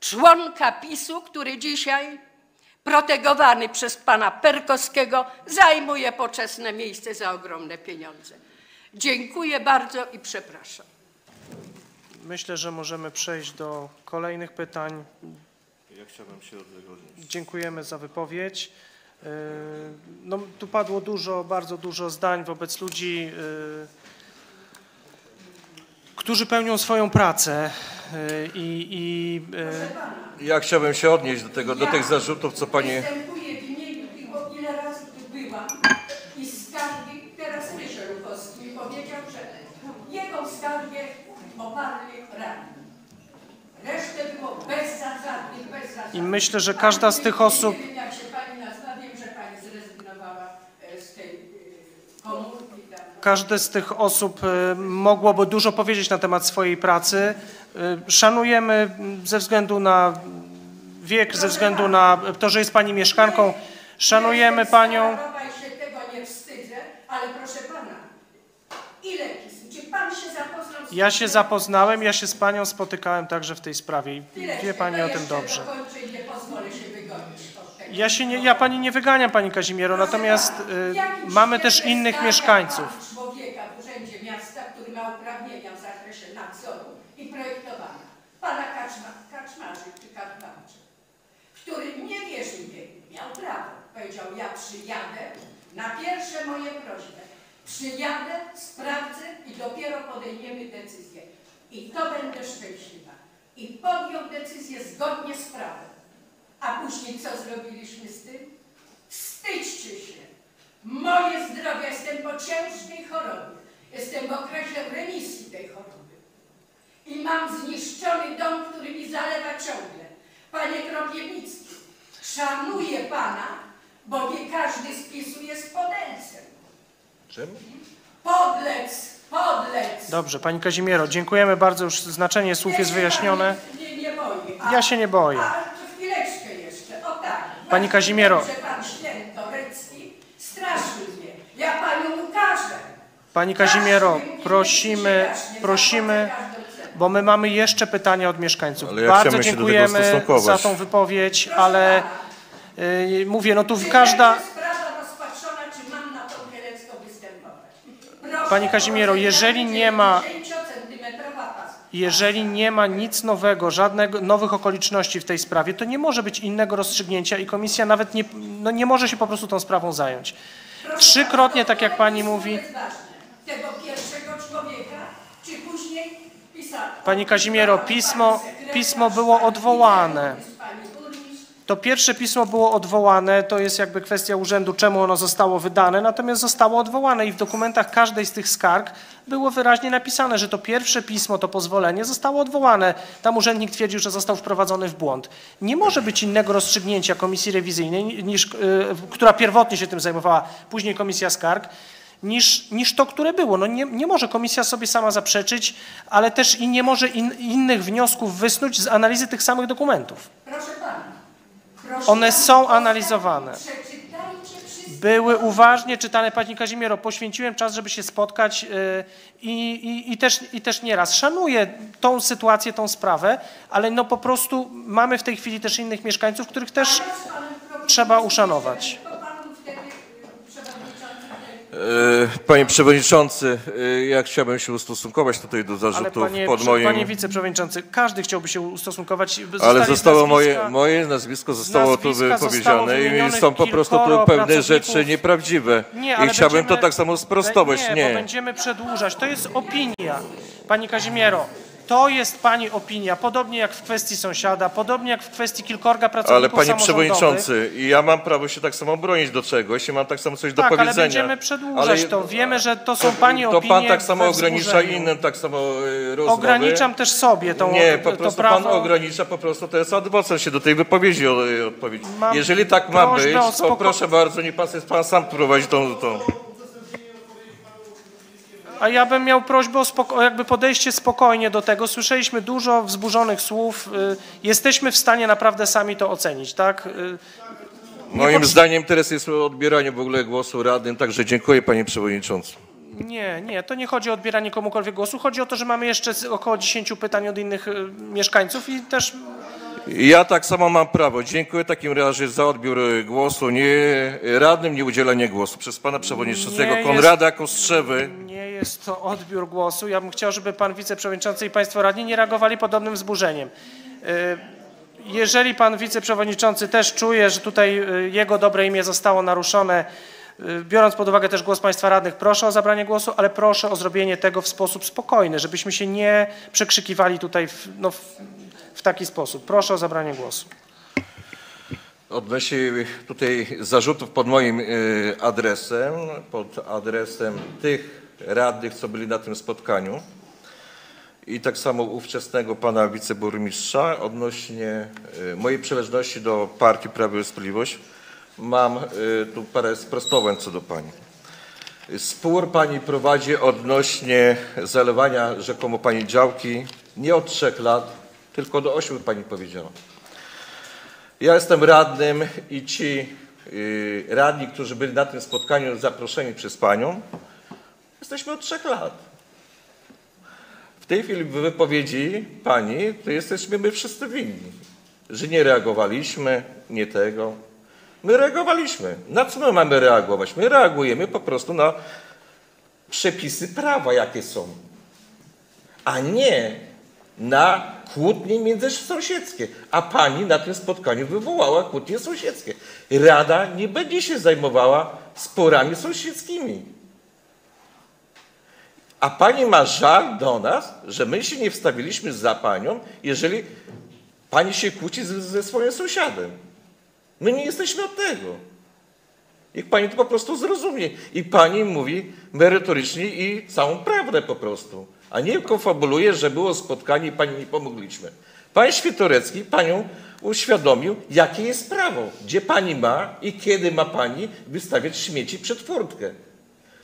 członka PiSu, który dzisiaj protegowany przez pana Perkowskiego zajmuje poczesne miejsce za ogromne pieniądze. Dziękuję bardzo i przepraszam. Myślę, że możemy przejść do kolejnych pytań. Ja chciałbym się odnieść. Dziękujemy za wypowiedź. Yy, No, tu padło dużo, bardzo dużo zdań wobec ludzi, yy, którzy pełnią swoją pracę yy, i, i yy, Ja chciałbym się odnieść do tego, do tych zarzutów, co pani... Występuję w imieniu tych, bo ile razy tu byłam i skargi, teraz Ryszard Ruchowski mi powiedział, że jego skargę oparli radni. Resztę było bezzasadnych, bezzasadnych. I myślę, że każda z tych osób- jak się pani nazywa, wiem, że pani zrezygnowała e, z tej e, komórki. Każde z tych osób y, mogłoby dużo powiedzieć na temat swojej pracy. Y, Szanujemy mm, ze względu na wiek, ze względu na to, że jest Pani mieszkanką, szanujemy Panią. Ja się zapoznałem, ja się z Panią spotykałem także w tej sprawie i wie Pani o tym dobrze. Nie pozwolę się wygonić od tego. Ja, się nie, ja Pani nie wyganiam, Pani Kazimiero, natomiast y, mamy też innych mieszkańców. człowieka w Urzędzie Miasta, który ma uprawnienia w zakresie nadzoru i projektowania. Pana Kaczma, Kaczmarzy czy Karpmarzy, który nie wierzył mnie, miał prawo. Powiedział, ja przyjadę na pierwsze moje prośby. Przyjadę, sprawdzę i dopiero podejmiemy decyzję. I to będę szczęśliwa. I podjął decyzję zgodnie z prawem. A później co zrobiliśmy z tym? Wstydźcie się. Moje zdrowie, jestem po ciężkiej chorobie. Jestem w okresie remisji tej i mam zniszczony dom, który mi zalewa ciągle. Panie Kropiewnicki, szanuję pana, bo nie każdy z PiSu jest podelcem. Czym? Podlec, podlec. Dobrze, Pani Kazimiero, dziękujemy bardzo, już znaczenie słów jest wyjaśnione. Nie, nie boi. A, Ja się nie boję. A, to chwileczkę jeszcze, o tak. Pani Kazimiero. Że pan Świętorecki straszył mnie. Ja panu ukażę. Pani Kazimiero, prosimy, prosimy, bo my mamy jeszcze pytania od mieszkańców. Ale ja Bardzo dziękujemy za tą wypowiedź, ale y, mówię, no tu każda... Pani Kazimiero, jeżeli nie ma- 10-centymetrowa paska. Jeżeli nie ma nic nowego, żadnych nowych okoliczności w tej sprawie, to nie może być innego rozstrzygnięcia i komisja nawet nie, no nie może się po prostu tą sprawą zająć. Trzykrotnie, tak jak pani mówi. Tego pierwszego człowieka, czy później pisarza. pani Kazimiero, pismo, pismo było odwołane. To pierwsze pismo było odwołane, to jest jakby kwestia urzędu, czemu ono zostało wydane, natomiast zostało odwołane i w dokumentach każdej z tych skarg było wyraźnie napisane, że to pierwsze pismo, to pozwolenie zostało odwołane. Tam urzędnik twierdził, że został wprowadzony w błąd. Nie może być innego rozstrzygnięcia komisji rewizyjnej, niż, y, która pierwotnie się tym zajmowała, później komisja skarg, niż, niż to, które było. No nie, nie może komisja sobie sama zaprzeczyć, ale też i nie może in, innych wniosków wysnuć z analizy tych samych dokumentów. proszę pana. Proszę One są analizowane. Były uważnie czytane, Pani Kazimiero. Poświęciłem czas, żeby się spotkać yy, i, i, i, też, i też nieraz. Szanuję tą sytuację, tą sprawę, ale no po prostu mamy w tej chwili też innych mieszkańców, których też trzeba uszanować. To pan był wtedy y, przewodniczący E, Panie Przewodniczący, e, ja chciałbym się ustosunkować tutaj do zarzutów panie, pod moim... panie wiceprzewodniczący, każdy chciałby się ustosunkować. Ale zostało moje, nazwiska- moje nazwisko zostało tu wypowiedziane i są po prostu tu pewne rzeczy nieprawdziwe. Nie, I ale chciałbym będziemy- to tak samo sprostować. Nie, Nie. będziemy przedłużać. To jest opinia. Pani Kazimiero, to jest Pani opinia, podobnie jak w kwestii sąsiada, podobnie jak w kwestii kilkorga pracowników Ale panie przewodniczący, ja mam prawo się tak samo bronić do czegoś i mam tak samo coś do Tak, ale powiedzenia. będziemy przedłużać Ale- to. Wiemy, że to są Pani to opinie pan tak samo ogranicza innym tak samo e, rozmowy. Ograniczam też sobie tą, Nie, po to prostu pan ogranicza po prostu teraz adwokat się do tej wypowiedzi o- odpowiedzi. Jeżeli tak ma być, to proszę bardzo, niech pan, pan sam prowadzi tą, tą. A ja bym miał prośbę o, spoko- jakby podejście spokojnie do tego. Słyszeliśmy dużo wzburzonych słów. Y, Jesteśmy w stanie naprawdę sami to ocenić, tak? Y, nie Moim pot- zdaniem teraz jest odbieranie w ogóle głosu radnym, także dziękuję panie przewodniczący. Nie, nie, to nie chodzi o odbieranie komukolwiek głosu. Chodzi o to, że mamy jeszcze około 10 pytań od innych y, mieszkańców i też Ja tak samo mam prawo. Dziękuję w takim razie za odbiór głosu. Nie radnym nie udzielenie głosu przez pana przewodniczącego Nie Konrada Kostrzewy. nie jest to odbiór głosu. Ja bym chciał, żeby pan wiceprzewodniczący i państwo radni nie reagowali podobnym wzburzeniem. Y, Jeżeli pan wiceprzewodniczący też czuje, że tutaj y, jego dobre imię zostało naruszone, y, biorąc pod uwagę też głos państwa radnych, proszę o zabranie głosu, ale proszę o zrobienie tego w sposób spokojny, żebyśmy się nie przekrzykiwali tutaj w, no, w, taki sposób. Proszę o zabranie głosu. Odnośnie tutaj zarzutów pod moim adresem, pod adresem tych radnych, co byli na tym spotkaniu i tak samo ówczesnego pana wiceburmistrza odnośnie e, mojej przynależności do partii Prawo i Sprawiedliwość mam e, tu parę sprostowań co do pani. Spór pani prowadzi odnośnie zalewania rzekomo pani działki nie od trzech lat, tylko do ośmiu pani powiedziała. Ja jestem radnym i ci y, radni, którzy byli na tym spotkaniu zaproszeni przez panią, jesteśmy od trzech lat. W tej chwili w wypowiedzi pani, to jesteśmy my wszyscy winni, że nie reagowaliśmy, nie tego. My reagowaliśmy. Na co my mamy reagować? My reagujemy po prostu na przepisy prawa, jakie są, a nie na kłótnie międzysąsiedzkie. A pani na tym spotkaniu wywołała kłótnie sąsiedzkie. Rada nie będzie się zajmowała sporami sąsiedzkimi. A pani ma żal do nas, że my się nie wstawiliśmy za panią, jeżeli pani się kłóci ze, swoim sąsiadem. My nie jesteśmy od tego. Niech pani to po prostu zrozumie. I pani mówi merytorycznie i całą prawdę po prostu. a nie konfabuluje, że było spotkanie i pani nie pomogliśmy. Pan Świętorecki panią uświadomił, jakie jest prawo, gdzie pani ma i kiedy ma pani wystawiać śmieci przed furtkę.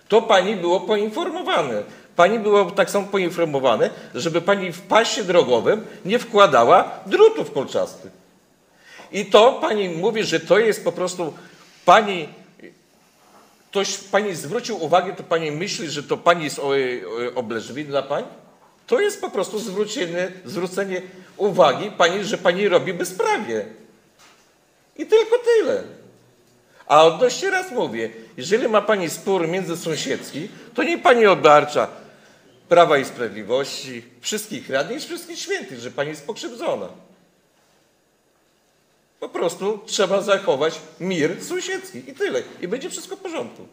To pani było poinformowane. Pani było tak samo poinformowane, żeby pani w pasie drogowym nie wkładała drutów kolczastych. I to pani mówi, że to jest po prostu pani. Ktoś pani zwrócił uwagę, to pani myśli, że to pani jest o- o- obleżliwy dla pań? To jest po prostu zwrócenie, zwrócenie uwagi pani, że pani robi bezprawie. I tylko tyle. A odnośnie raz mówię, jeżeli ma pani spór międzysąsiedzki, to nie pani obarcza Prawa i Sprawiedliwości, wszystkich radnych i wszystkich świętych, że pani jest pokrzywdzona. Po prostu trzeba zachować mir sąsiedzki i tyle. I będzie wszystko w porządku.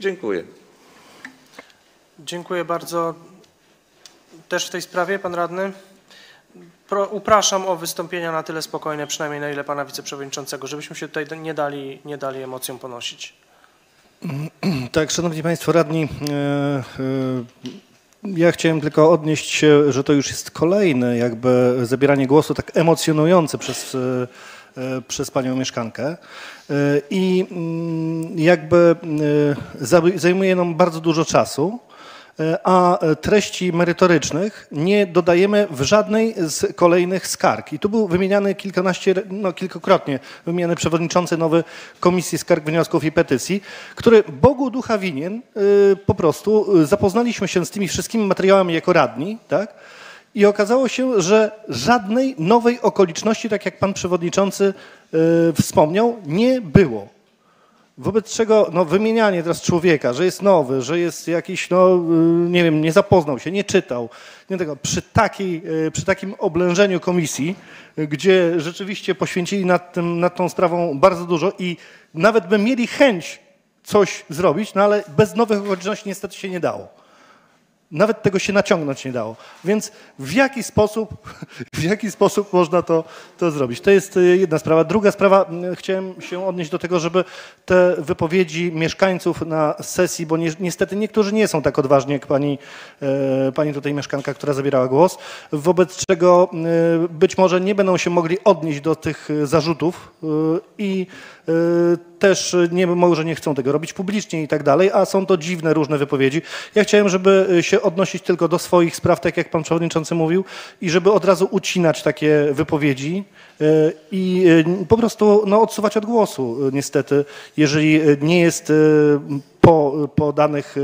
Dziękuję. Dziękuję bardzo. Też w tej sprawie, pan radny? Pro, upraszam o wystąpienia na tyle spokojne, przynajmniej na ile pana wiceprzewodniczącego, żebyśmy się tutaj nie dali, nie dali emocjom ponosić. Tak, szanowni państwo radni, e, e, ja chciałem tylko odnieść się, że to już jest kolejne jakby zabieranie głosu tak emocjonujące przez, e, przez panią mieszkankę. I mm, jakby zaj- zajmuje nam bardzo dużo czasu, a treści merytorycznych nie dodajemy w żadnej z kolejnych skarg. I tu był wymieniany kilkanaście, no kilkakrotnie wymieniany przewodniczący nowy Komisji Skarg, Wniosków i Petycji, który Bogu ducha winien y, po prostu zapoznaliśmy się z tymi wszystkimi materiałami jako radni, tak? I okazało się, że żadnej nowej okoliczności, tak jak pan przewodniczący wspomniał, nie było. Wobec czego no, wymienianie teraz człowieka, że jest nowy, że jest jakiś, no, y, nie wiem, nie zapoznał się, nie czytał, nie tego, przy, takiej, y, przy takim oblężeniu komisji, y, gdzie rzeczywiście poświęcili nad, tym, nad tą sprawą bardzo dużo i nawet by mieli chęć coś zrobić, no ale bez nowych okoliczności niestety się nie dało. Nawet tego się naciągnąć nie dało. Więc w jaki sposób, w jaki sposób można to, to zrobić? To jest y, jedna sprawa. Druga sprawa, chciałem się odnieść do tego, żeby te wypowiedzi mieszkańców na sesji, bo ni- niestety niektórzy nie są tak odważni jak pani, e, pani tutaj mieszkanka, która zabierała głos, wobec czego y, być może nie będą się mogli odnieść do tych y, zarzutów i też nie może nie chcą tego robić publicznie i tak dalej, a są to dziwne różne wypowiedzi. Ja chciałem, żeby y, się odnosić tylko do swoich spraw, tak jak pan przewodniczący mówił, i żeby od razu ucinać takie wypowiedzi y, i y, po prostu no, odsuwać od głosu y, niestety, jeżeli y, nie jest y, po, po danych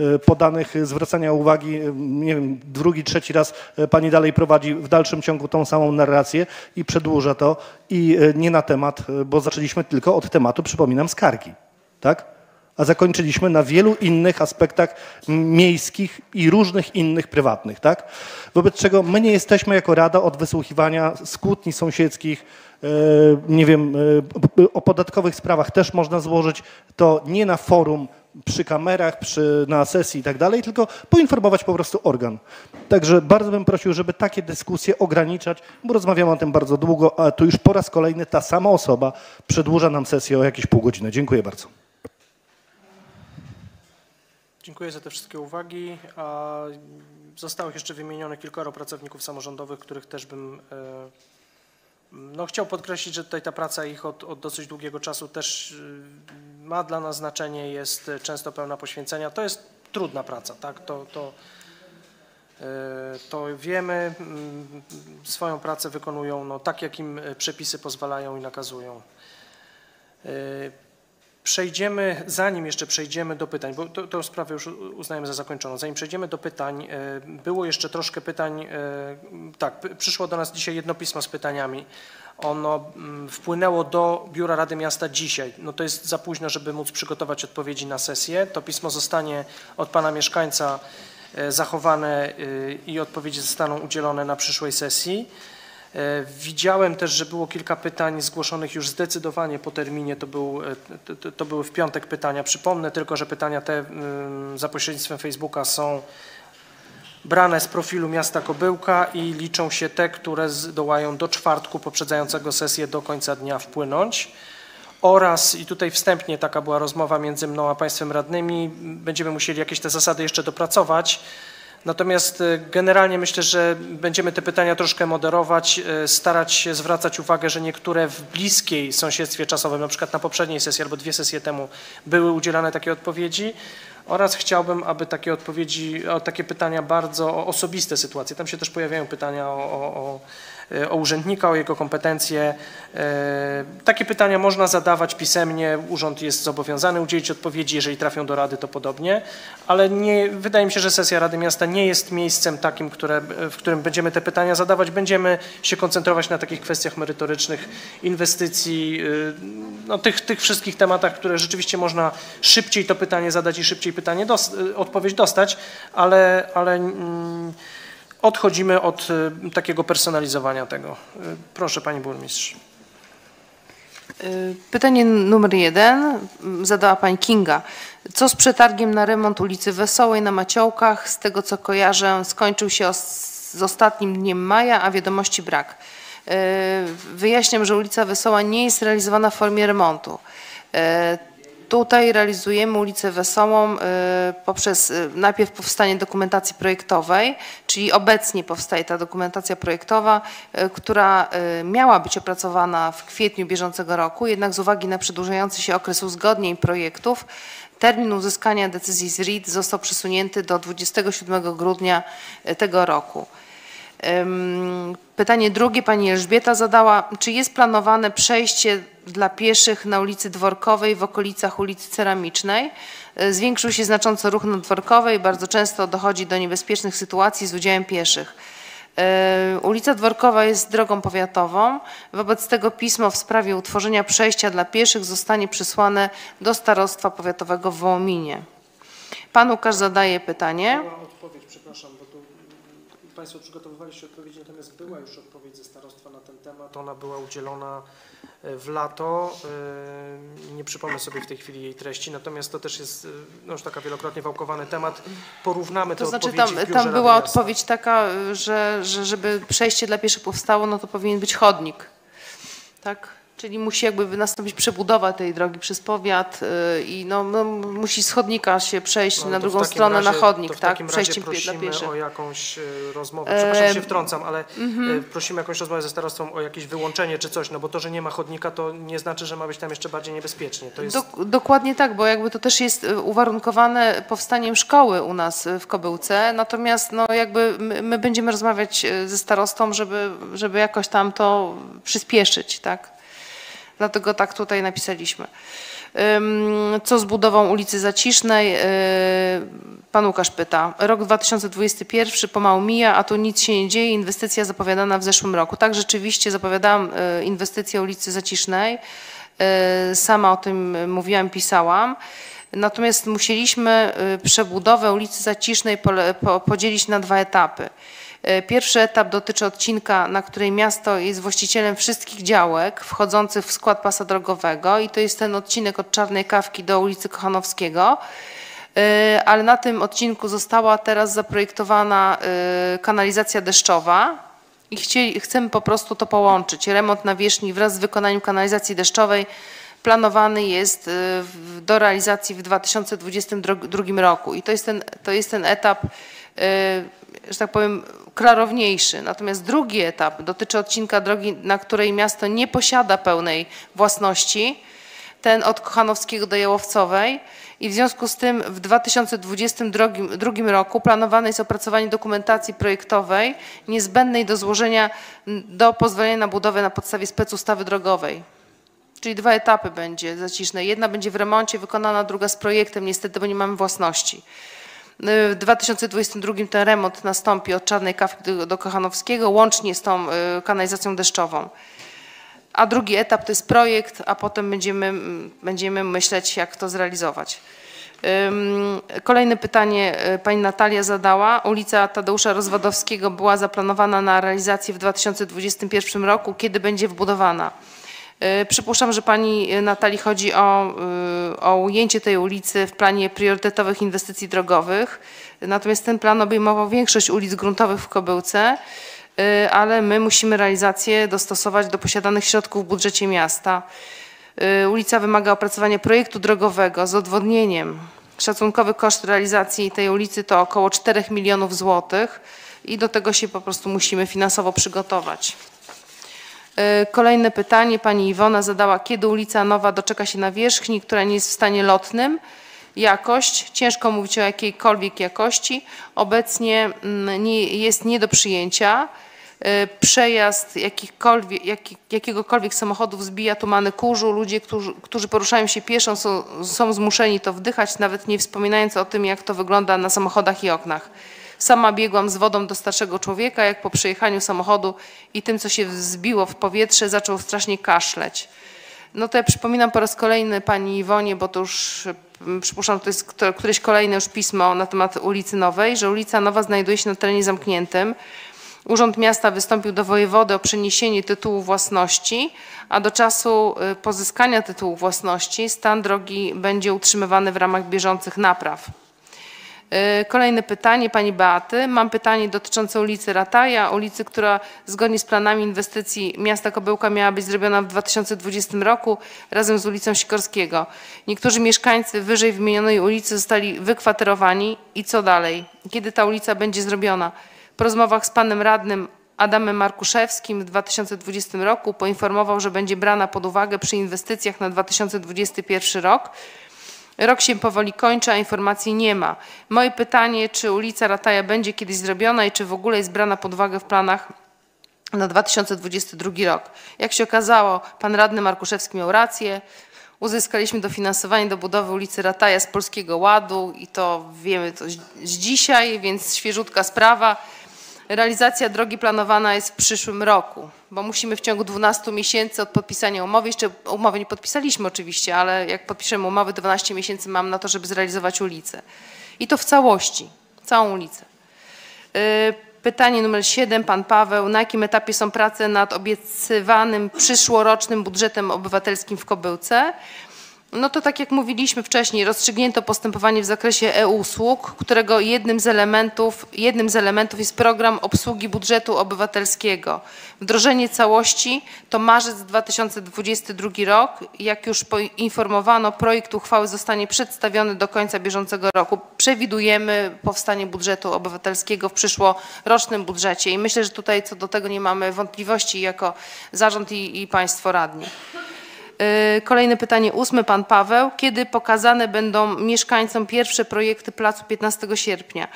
y, y, po danych zwracania uwagi, y, nie wiem, drugi, trzeci raz pani dalej prowadzi w dalszym ciągu tą samą narrację i przedłuża to i nie na temat, bo zaczęliśmy tylko od tematu, przypominam, skargi, tak? A zakończyliśmy na wielu innych aspektach miejskich i różnych innych prywatnych, tak? Wobec czego my nie jesteśmy jako Rada od wysłuchiwania skłótni sąsiedzkich, e, nie wiem, e, o podatkowych sprawach też można złożyć to nie na forum, przy kamerach, przy, na sesji i tak dalej, tylko poinformować po prostu organ. Także bardzo bym prosił, żeby takie dyskusje ograniczać, bo rozmawiamy o tym bardzo długo, a tu już po raz kolejny ta sama osoba przedłuża nam sesję o jakieś pół godziny. Dziękuję bardzo. Dziękuję za te wszystkie uwagi. Zostało jeszcze wymienione kilkoro pracowników samorządowych, których też bym e, no, chciał podkreślić, że tutaj ta praca ich od, od dosyć długiego czasu też y, ma dla nas znaczenie, jest często pełna poświęcenia. To jest trudna praca, tak? To, to, e, to wiemy, mm, swoją pracę wykonują no, tak, jak im przepisy pozwalają i nakazują. Przejdziemy, zanim jeszcze przejdziemy do pytań, bo tę sprawę już uznajemy za zakończoną. Zanim przejdziemy do pytań, e, było jeszcze troszkę pytań. e, Tak, przyszło do nas dzisiaj jedno pismo z pytaniami. Ono mm, wpłynęło do Biura Rady Miasta dzisiaj. No to jest za późno, żeby móc przygotować odpowiedzi na sesję. To pismo zostanie od pana mieszkańca e, zachowane i odpowiedzi zostaną udzielone na przyszłej sesji. E, Widziałem też, że było kilka pytań zgłoszonych już zdecydowanie po terminie. To, był, e, to- to, były w piątek pytania. Przypomnę tylko, że pytania te za pośrednictwem Facebooka są brane z profilu miasta Kobyłka i liczą się te, które zdołają do czwartku poprzedzającego sesję do końca dnia wpłynąć. oraz, i tutaj wstępnie taka była rozmowa między mną a Państwem radnymi, będziemy musieli jakieś te zasady jeszcze dopracować. Natomiast e, generalnie myślę, że będziemy te pytania troszkę moderować, e, starać się zwracać uwagę, że niektóre w bliskiej sąsiedztwie czasowym, na przykład na poprzedniej sesji albo dwie sesje temu były udzielane takie odpowiedzi. Oraz chciałbym, aby takie odpowiedzi, takie pytania bardzo o osobiste sytuacje, tam się też pojawiają pytania o, o, o o urzędnika, o jego kompetencje. E, Takie pytania można zadawać pisemnie, urząd jest zobowiązany udzielić odpowiedzi, jeżeli trafią do Rady to podobnie, ale nie, wydaje mi się, że sesja Rady Miasta nie jest miejscem takim, które, w którym będziemy te pytania zadawać. Będziemy się koncentrować na takich kwestiach merytorycznych, inwestycji, y, no, tych, tych wszystkich tematach, które rzeczywiście można szybciej to pytanie zadać i szybciej pytanie dos- odpowiedź dostać, ale, ale mm, odchodzimy od y, takiego personalizowania tego. Y, Proszę Pani Burmistrz. Y, Pytanie numer jeden m, zadała pani Kinga. Co z przetargiem na remont ulicy Wesołej na Maciołkach? Z tego co kojarzę, skończył się z ostatnim dniem maja, a wiadomości brak. Wyjaśniam, że ulica Wesoła nie jest realizowana w formie remontu. Tutaj realizujemy ulicę Wesołą y, poprzez y, najpierw powstanie dokumentacji projektowej, czyli obecnie powstaje ta dokumentacja projektowa, y, która miała być opracowana w kwietniu bieżącego roku, jednak z uwagi na przedłużający się okres uzgodnień projektów termin uzyskania decyzji z RID został przesunięty do 27 grudnia tego roku. Pytanie drugie pani Elżbieta zadała. Czy jest planowane przejście dla pieszych na ulicy Dworkowej w okolicach ulicy Ceramicznej? Y, Zwiększył się znacząco ruch na Dworkowej. Bardzo często dochodzi do niebezpiecznych sytuacji z udziałem pieszych. Y, Ulica Dworkowa jest drogą powiatową. Wobec tego pismo w sprawie utworzenia przejścia dla pieszych zostanie przysłane do Starostwa Powiatowego w Wołominie. Pan Łukasz zadaje pytanie. Była odpowiedź, przepraszam, bo tu Państwo przygotowywaliście odpowiedzi, natomiast była już odpowiedź ze starostwa na ten temat. Ona była udzielona e, w lato. e, Nie przypomnę sobie w tej chwili jej treści, natomiast to też jest e, no, już taka wielokrotnie wałkowany temat. Porównamy te To znaczy odpowiedzi tam, tam była Rady Miasta. odpowiedź taka, że, że żeby przejście dla pieszych powstało, no to powinien być chodnik. Tak? Czyli musi jakby nastąpić przebudowa tej drogi przez powiat y, i no, no, musi z chodnika się przejść No, na drugą stronę razie- na chodnik, tak? Przejściem dla pieszych. o jakąś e, rozmowę. Przepraszam, że się wtrącam, ale mhm. e, prosimy jakąś rozmowę ze starostwą o jakieś wyłączenie czy coś, no bo to, że nie ma chodnika, to nie znaczy, że ma być tam jeszcze bardziej niebezpiecznie. Jest... Dok- dokładnie tak, bo jakby to też jest y, uwarunkowane powstaniem szkoły u nas y, w Kobyłce, natomiast no jakby my, my będziemy rozmawiać y, ze starostą, żeby, żeby jakoś tam to przyspieszyć, tak? Dlatego tak tutaj napisaliśmy. Co z budową ulicy Zacisznej? Yy, Pan Łukasz pyta. Rok 2021 pomału mija, a tu nic się nie dzieje. Inwestycja zapowiadana w zeszłym roku. Tak, rzeczywiście zapowiadałam y, inwestycję ulicy Zacisznej. Yy, Sama o tym mówiłam, pisałam. Natomiast musieliśmy przebudowę ulicy Zacisznej podzielić na dwa etapy. E, Pierwszy etap dotyczy odcinka, na której miasto jest właścicielem wszystkich działek wchodzących w skład pasa drogowego i to jest ten odcinek od Czarnej Kawki do ulicy Kochanowskiego. E, Ale na tym odcinku została teraz zaprojektowana e, kanalizacja deszczowa i chcieli, chcemy po prostu to połączyć. Remont nawierzchni wraz z wykonaniem kanalizacji deszczowej planowany jest do realizacji w 2022 roku. I to jest ten, to jest ten etap, że tak powiem, klarowniejszy. Natomiast drugi etap dotyczy odcinka drogi, na której miasto nie posiada pełnej własności, ten od Kochanowskiego do Jałowcowej. I w związku z tym w 2022 roku planowane jest opracowanie dokumentacji projektowej niezbędnej do złożenia do pozwolenia na budowę na podstawie specustawy drogowej. Czyli dwa etapy będzie zaciszne. Jedna będzie w remoncie wykonana, druga z projektem, niestety, bo nie mamy własności. Y, W 2022 ten remont nastąpi od Czarnej Kawki do, Kochanowskiego, łącznie z tą y, kanalizacją deszczową. A drugi etap to jest projekt, a potem będziemy, będziemy myśleć, jak to zrealizować. Kolejne pytanie y, pani Natalia zadała. Ulica Tadeusza Rozwadowskiego była zaplanowana na realizację w 2021 roku. Kiedy będzie wbudowana? Y, Przypuszczam, że pani Natalii chodzi o, y, o ujęcie tej ulicy w planie priorytetowych inwestycji drogowych. Natomiast ten plan obejmował większość ulic gruntowych w Kobyłce, y, ale my musimy realizację dostosować do posiadanych środków w budżecie miasta. Y, Ulica wymaga opracowania projektu drogowego z odwodnieniem. Szacunkowy koszt realizacji tej ulicy to około 4 milionów złotych i do tego się po prostu musimy finansowo przygotować. Y, Kolejne pytanie pani Iwona zadała, kiedy ulica Nowa doczeka się nawierzchni, która nie jest w stanie lotnym. Jakość, ciężko mówić o jakiejkolwiek jakości. Obecnie mm, nie, jest nie do przyjęcia. Y, Przejazd jaki, jakiegokolwiek samochodu wzbija tumany kurzu. Ludzie, którzy, którzy poruszają się pieszo są, są zmuszeni to wdychać, nawet nie wspominając o tym, jak to wygląda na samochodach i oknach. Sama biegłam z wodą do starszego człowieka, jak po przejechaniu samochodu i tym, co się wzbiło w powietrze, zaczął strasznie kaszleć. No to ja przypominam po raz kolejny pani Iwonie, bo to już mm, przypuszczam, to jest któreś kolejne już pismo na temat ulicy Nowej, że ulica Nowa znajduje się na terenie zamkniętym. Urząd Miasta wystąpił do wojewody o przeniesienie tytułu własności, a do czasu y, pozyskania tytułu własności stan drogi będzie utrzymywany w ramach bieżących napraw. Y, Kolejne pytanie pani Beaty. Mam pytanie dotyczące ulicy Rataja, ulicy, która zgodnie z planami inwestycji miasta Kobyłka miała być zrobiona w 2020 roku razem z ulicą Sikorskiego. Niektórzy mieszkańcy wyżej wymienionej ulicy zostali wykwaterowani i co dalej? Kiedy ta ulica będzie zrobiona? Po rozmowach z panem radnym Adamem Markuszewskim w 2020 roku poinformował, że będzie brana pod uwagę przy inwestycjach na 2021 rok. Rok się powoli kończy, a informacji nie ma. Moje pytanie, czy ulica Rataja będzie kiedyś zrobiona i czy w ogóle jest brana pod uwagę w planach na 2022 rok. Jak się okazało, pan radny Markuszewski miał rację. Uzyskaliśmy dofinansowanie do budowy ulicy Rataja z Polskiego Ładu i to wiemy to z dzisiaj, więc świeżutka sprawa. Realizacja drogi planowana jest w przyszłym roku, bo musimy w ciągu 12 miesięcy od podpisania umowy, jeszcze umowy nie podpisaliśmy oczywiście, ale jak podpiszemy umowę, 12 miesięcy mam na to, żeby zrealizować ulicę. I to w całości, całą ulicę. Y, Pytanie numer 7, pan Paweł. Na jakim etapie są prace nad obiecywanym przyszłorocznym budżetem obywatelskim w Kobyłce? No to tak jak mówiliśmy wcześniej, rozstrzygnięto postępowanie w zakresie e-usług, którego jednym z elementów, jednym z elementów jest program obsługi budżetu obywatelskiego. Wdrożenie całości to marzec 2022 rok. Jak już poinformowano, projekt uchwały zostanie przedstawiony do końca bieżącego roku. Przewidujemy powstanie budżetu obywatelskiego w przyszłorocznym budżecie i myślę, że tutaj co do tego nie mamy wątpliwości jako zarząd i, i państwo radni. Y, Kolejne pytanie ósme, pan Paweł. Kiedy pokazane będą mieszkańcom pierwsze projekty placu 15 sierpnia?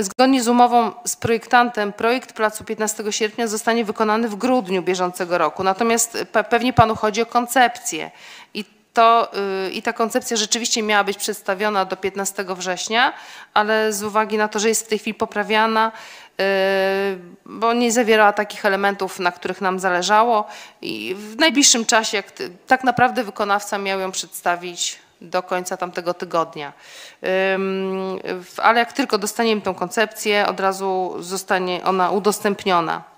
Zgodnie z umową z projektantem projekt placu 15 sierpnia zostanie wykonany w grudniu bieżącego roku. Natomiast pe- pewnie panu chodzi o koncepcję i to, y, i ta koncepcja rzeczywiście miała być przedstawiona do 15 września, ale z uwagi na to, że jest w tej chwili poprawiana, y, bo nie zawierała takich elementów, na których nam zależało i w najbliższym czasie, jak tak naprawdę wykonawca miał ją przedstawić do końca tamtego tygodnia. Ale jak tylko dostaniemy tą koncepcję, od razu zostanie ona udostępniona.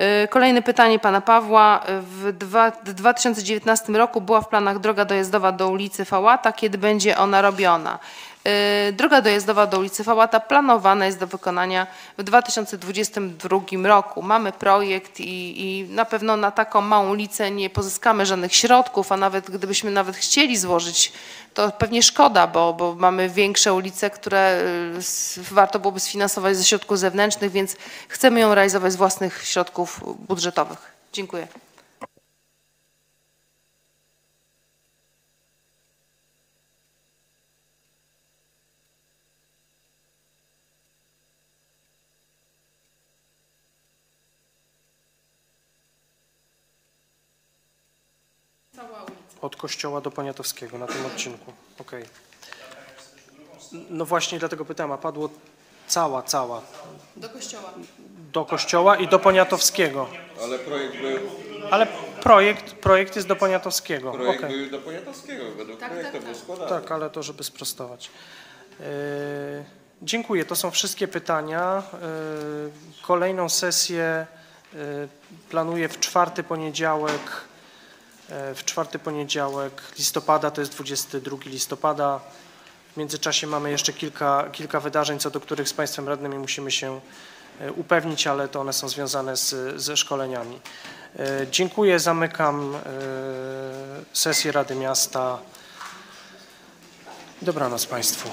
Y, Kolejne pytanie pana Pawła. W dwa- w 2019 roku była w planach droga dojazdowa do ulicy Fałata. Kiedy będzie ona robiona? Y, Droga dojazdowa do ulicy Fałata planowana jest do wykonania w 2022 roku. Mamy projekt i, i na pewno na taką małą ulicę nie pozyskamy żadnych środków, a nawet gdybyśmy nawet chcieli złożyć, to pewnie szkoda, bo, bo mamy większe ulice, które y, warto byłoby sfinansować ze środków zewnętrznych, więc chcemy ją realizować z własnych środków budżetowych. Dziękuję. Od Kościoła do Poniatowskiego na tym odcinku. Okej. No właśnie dlatego pytałem, a padło cała, cała. Do kościoła. Do Kościoła i do Poniatowskiego. Ale projekt był, Ale projekt, projekt jest do Poniatowskiego. projekt Okej. był do Poniatowskiego, według Tak, projektu tak, był tak. składany. Tak, ale to żeby sprostować. Yy, Dziękuję. To są wszystkie pytania. Yy, Kolejną sesję yy, planuję w czwarty poniedziałek, E, w czwarty poniedziałek listopada, to jest 22 listopada. W międzyczasie mamy jeszcze kilka, kilka wydarzeń, co do których z Państwem radnymi musimy się e, upewnić, ale to one są związane z, ze szkoleniami. E, dziękuję, zamykam sesję Rady Miasta. Dobranoc Państwu.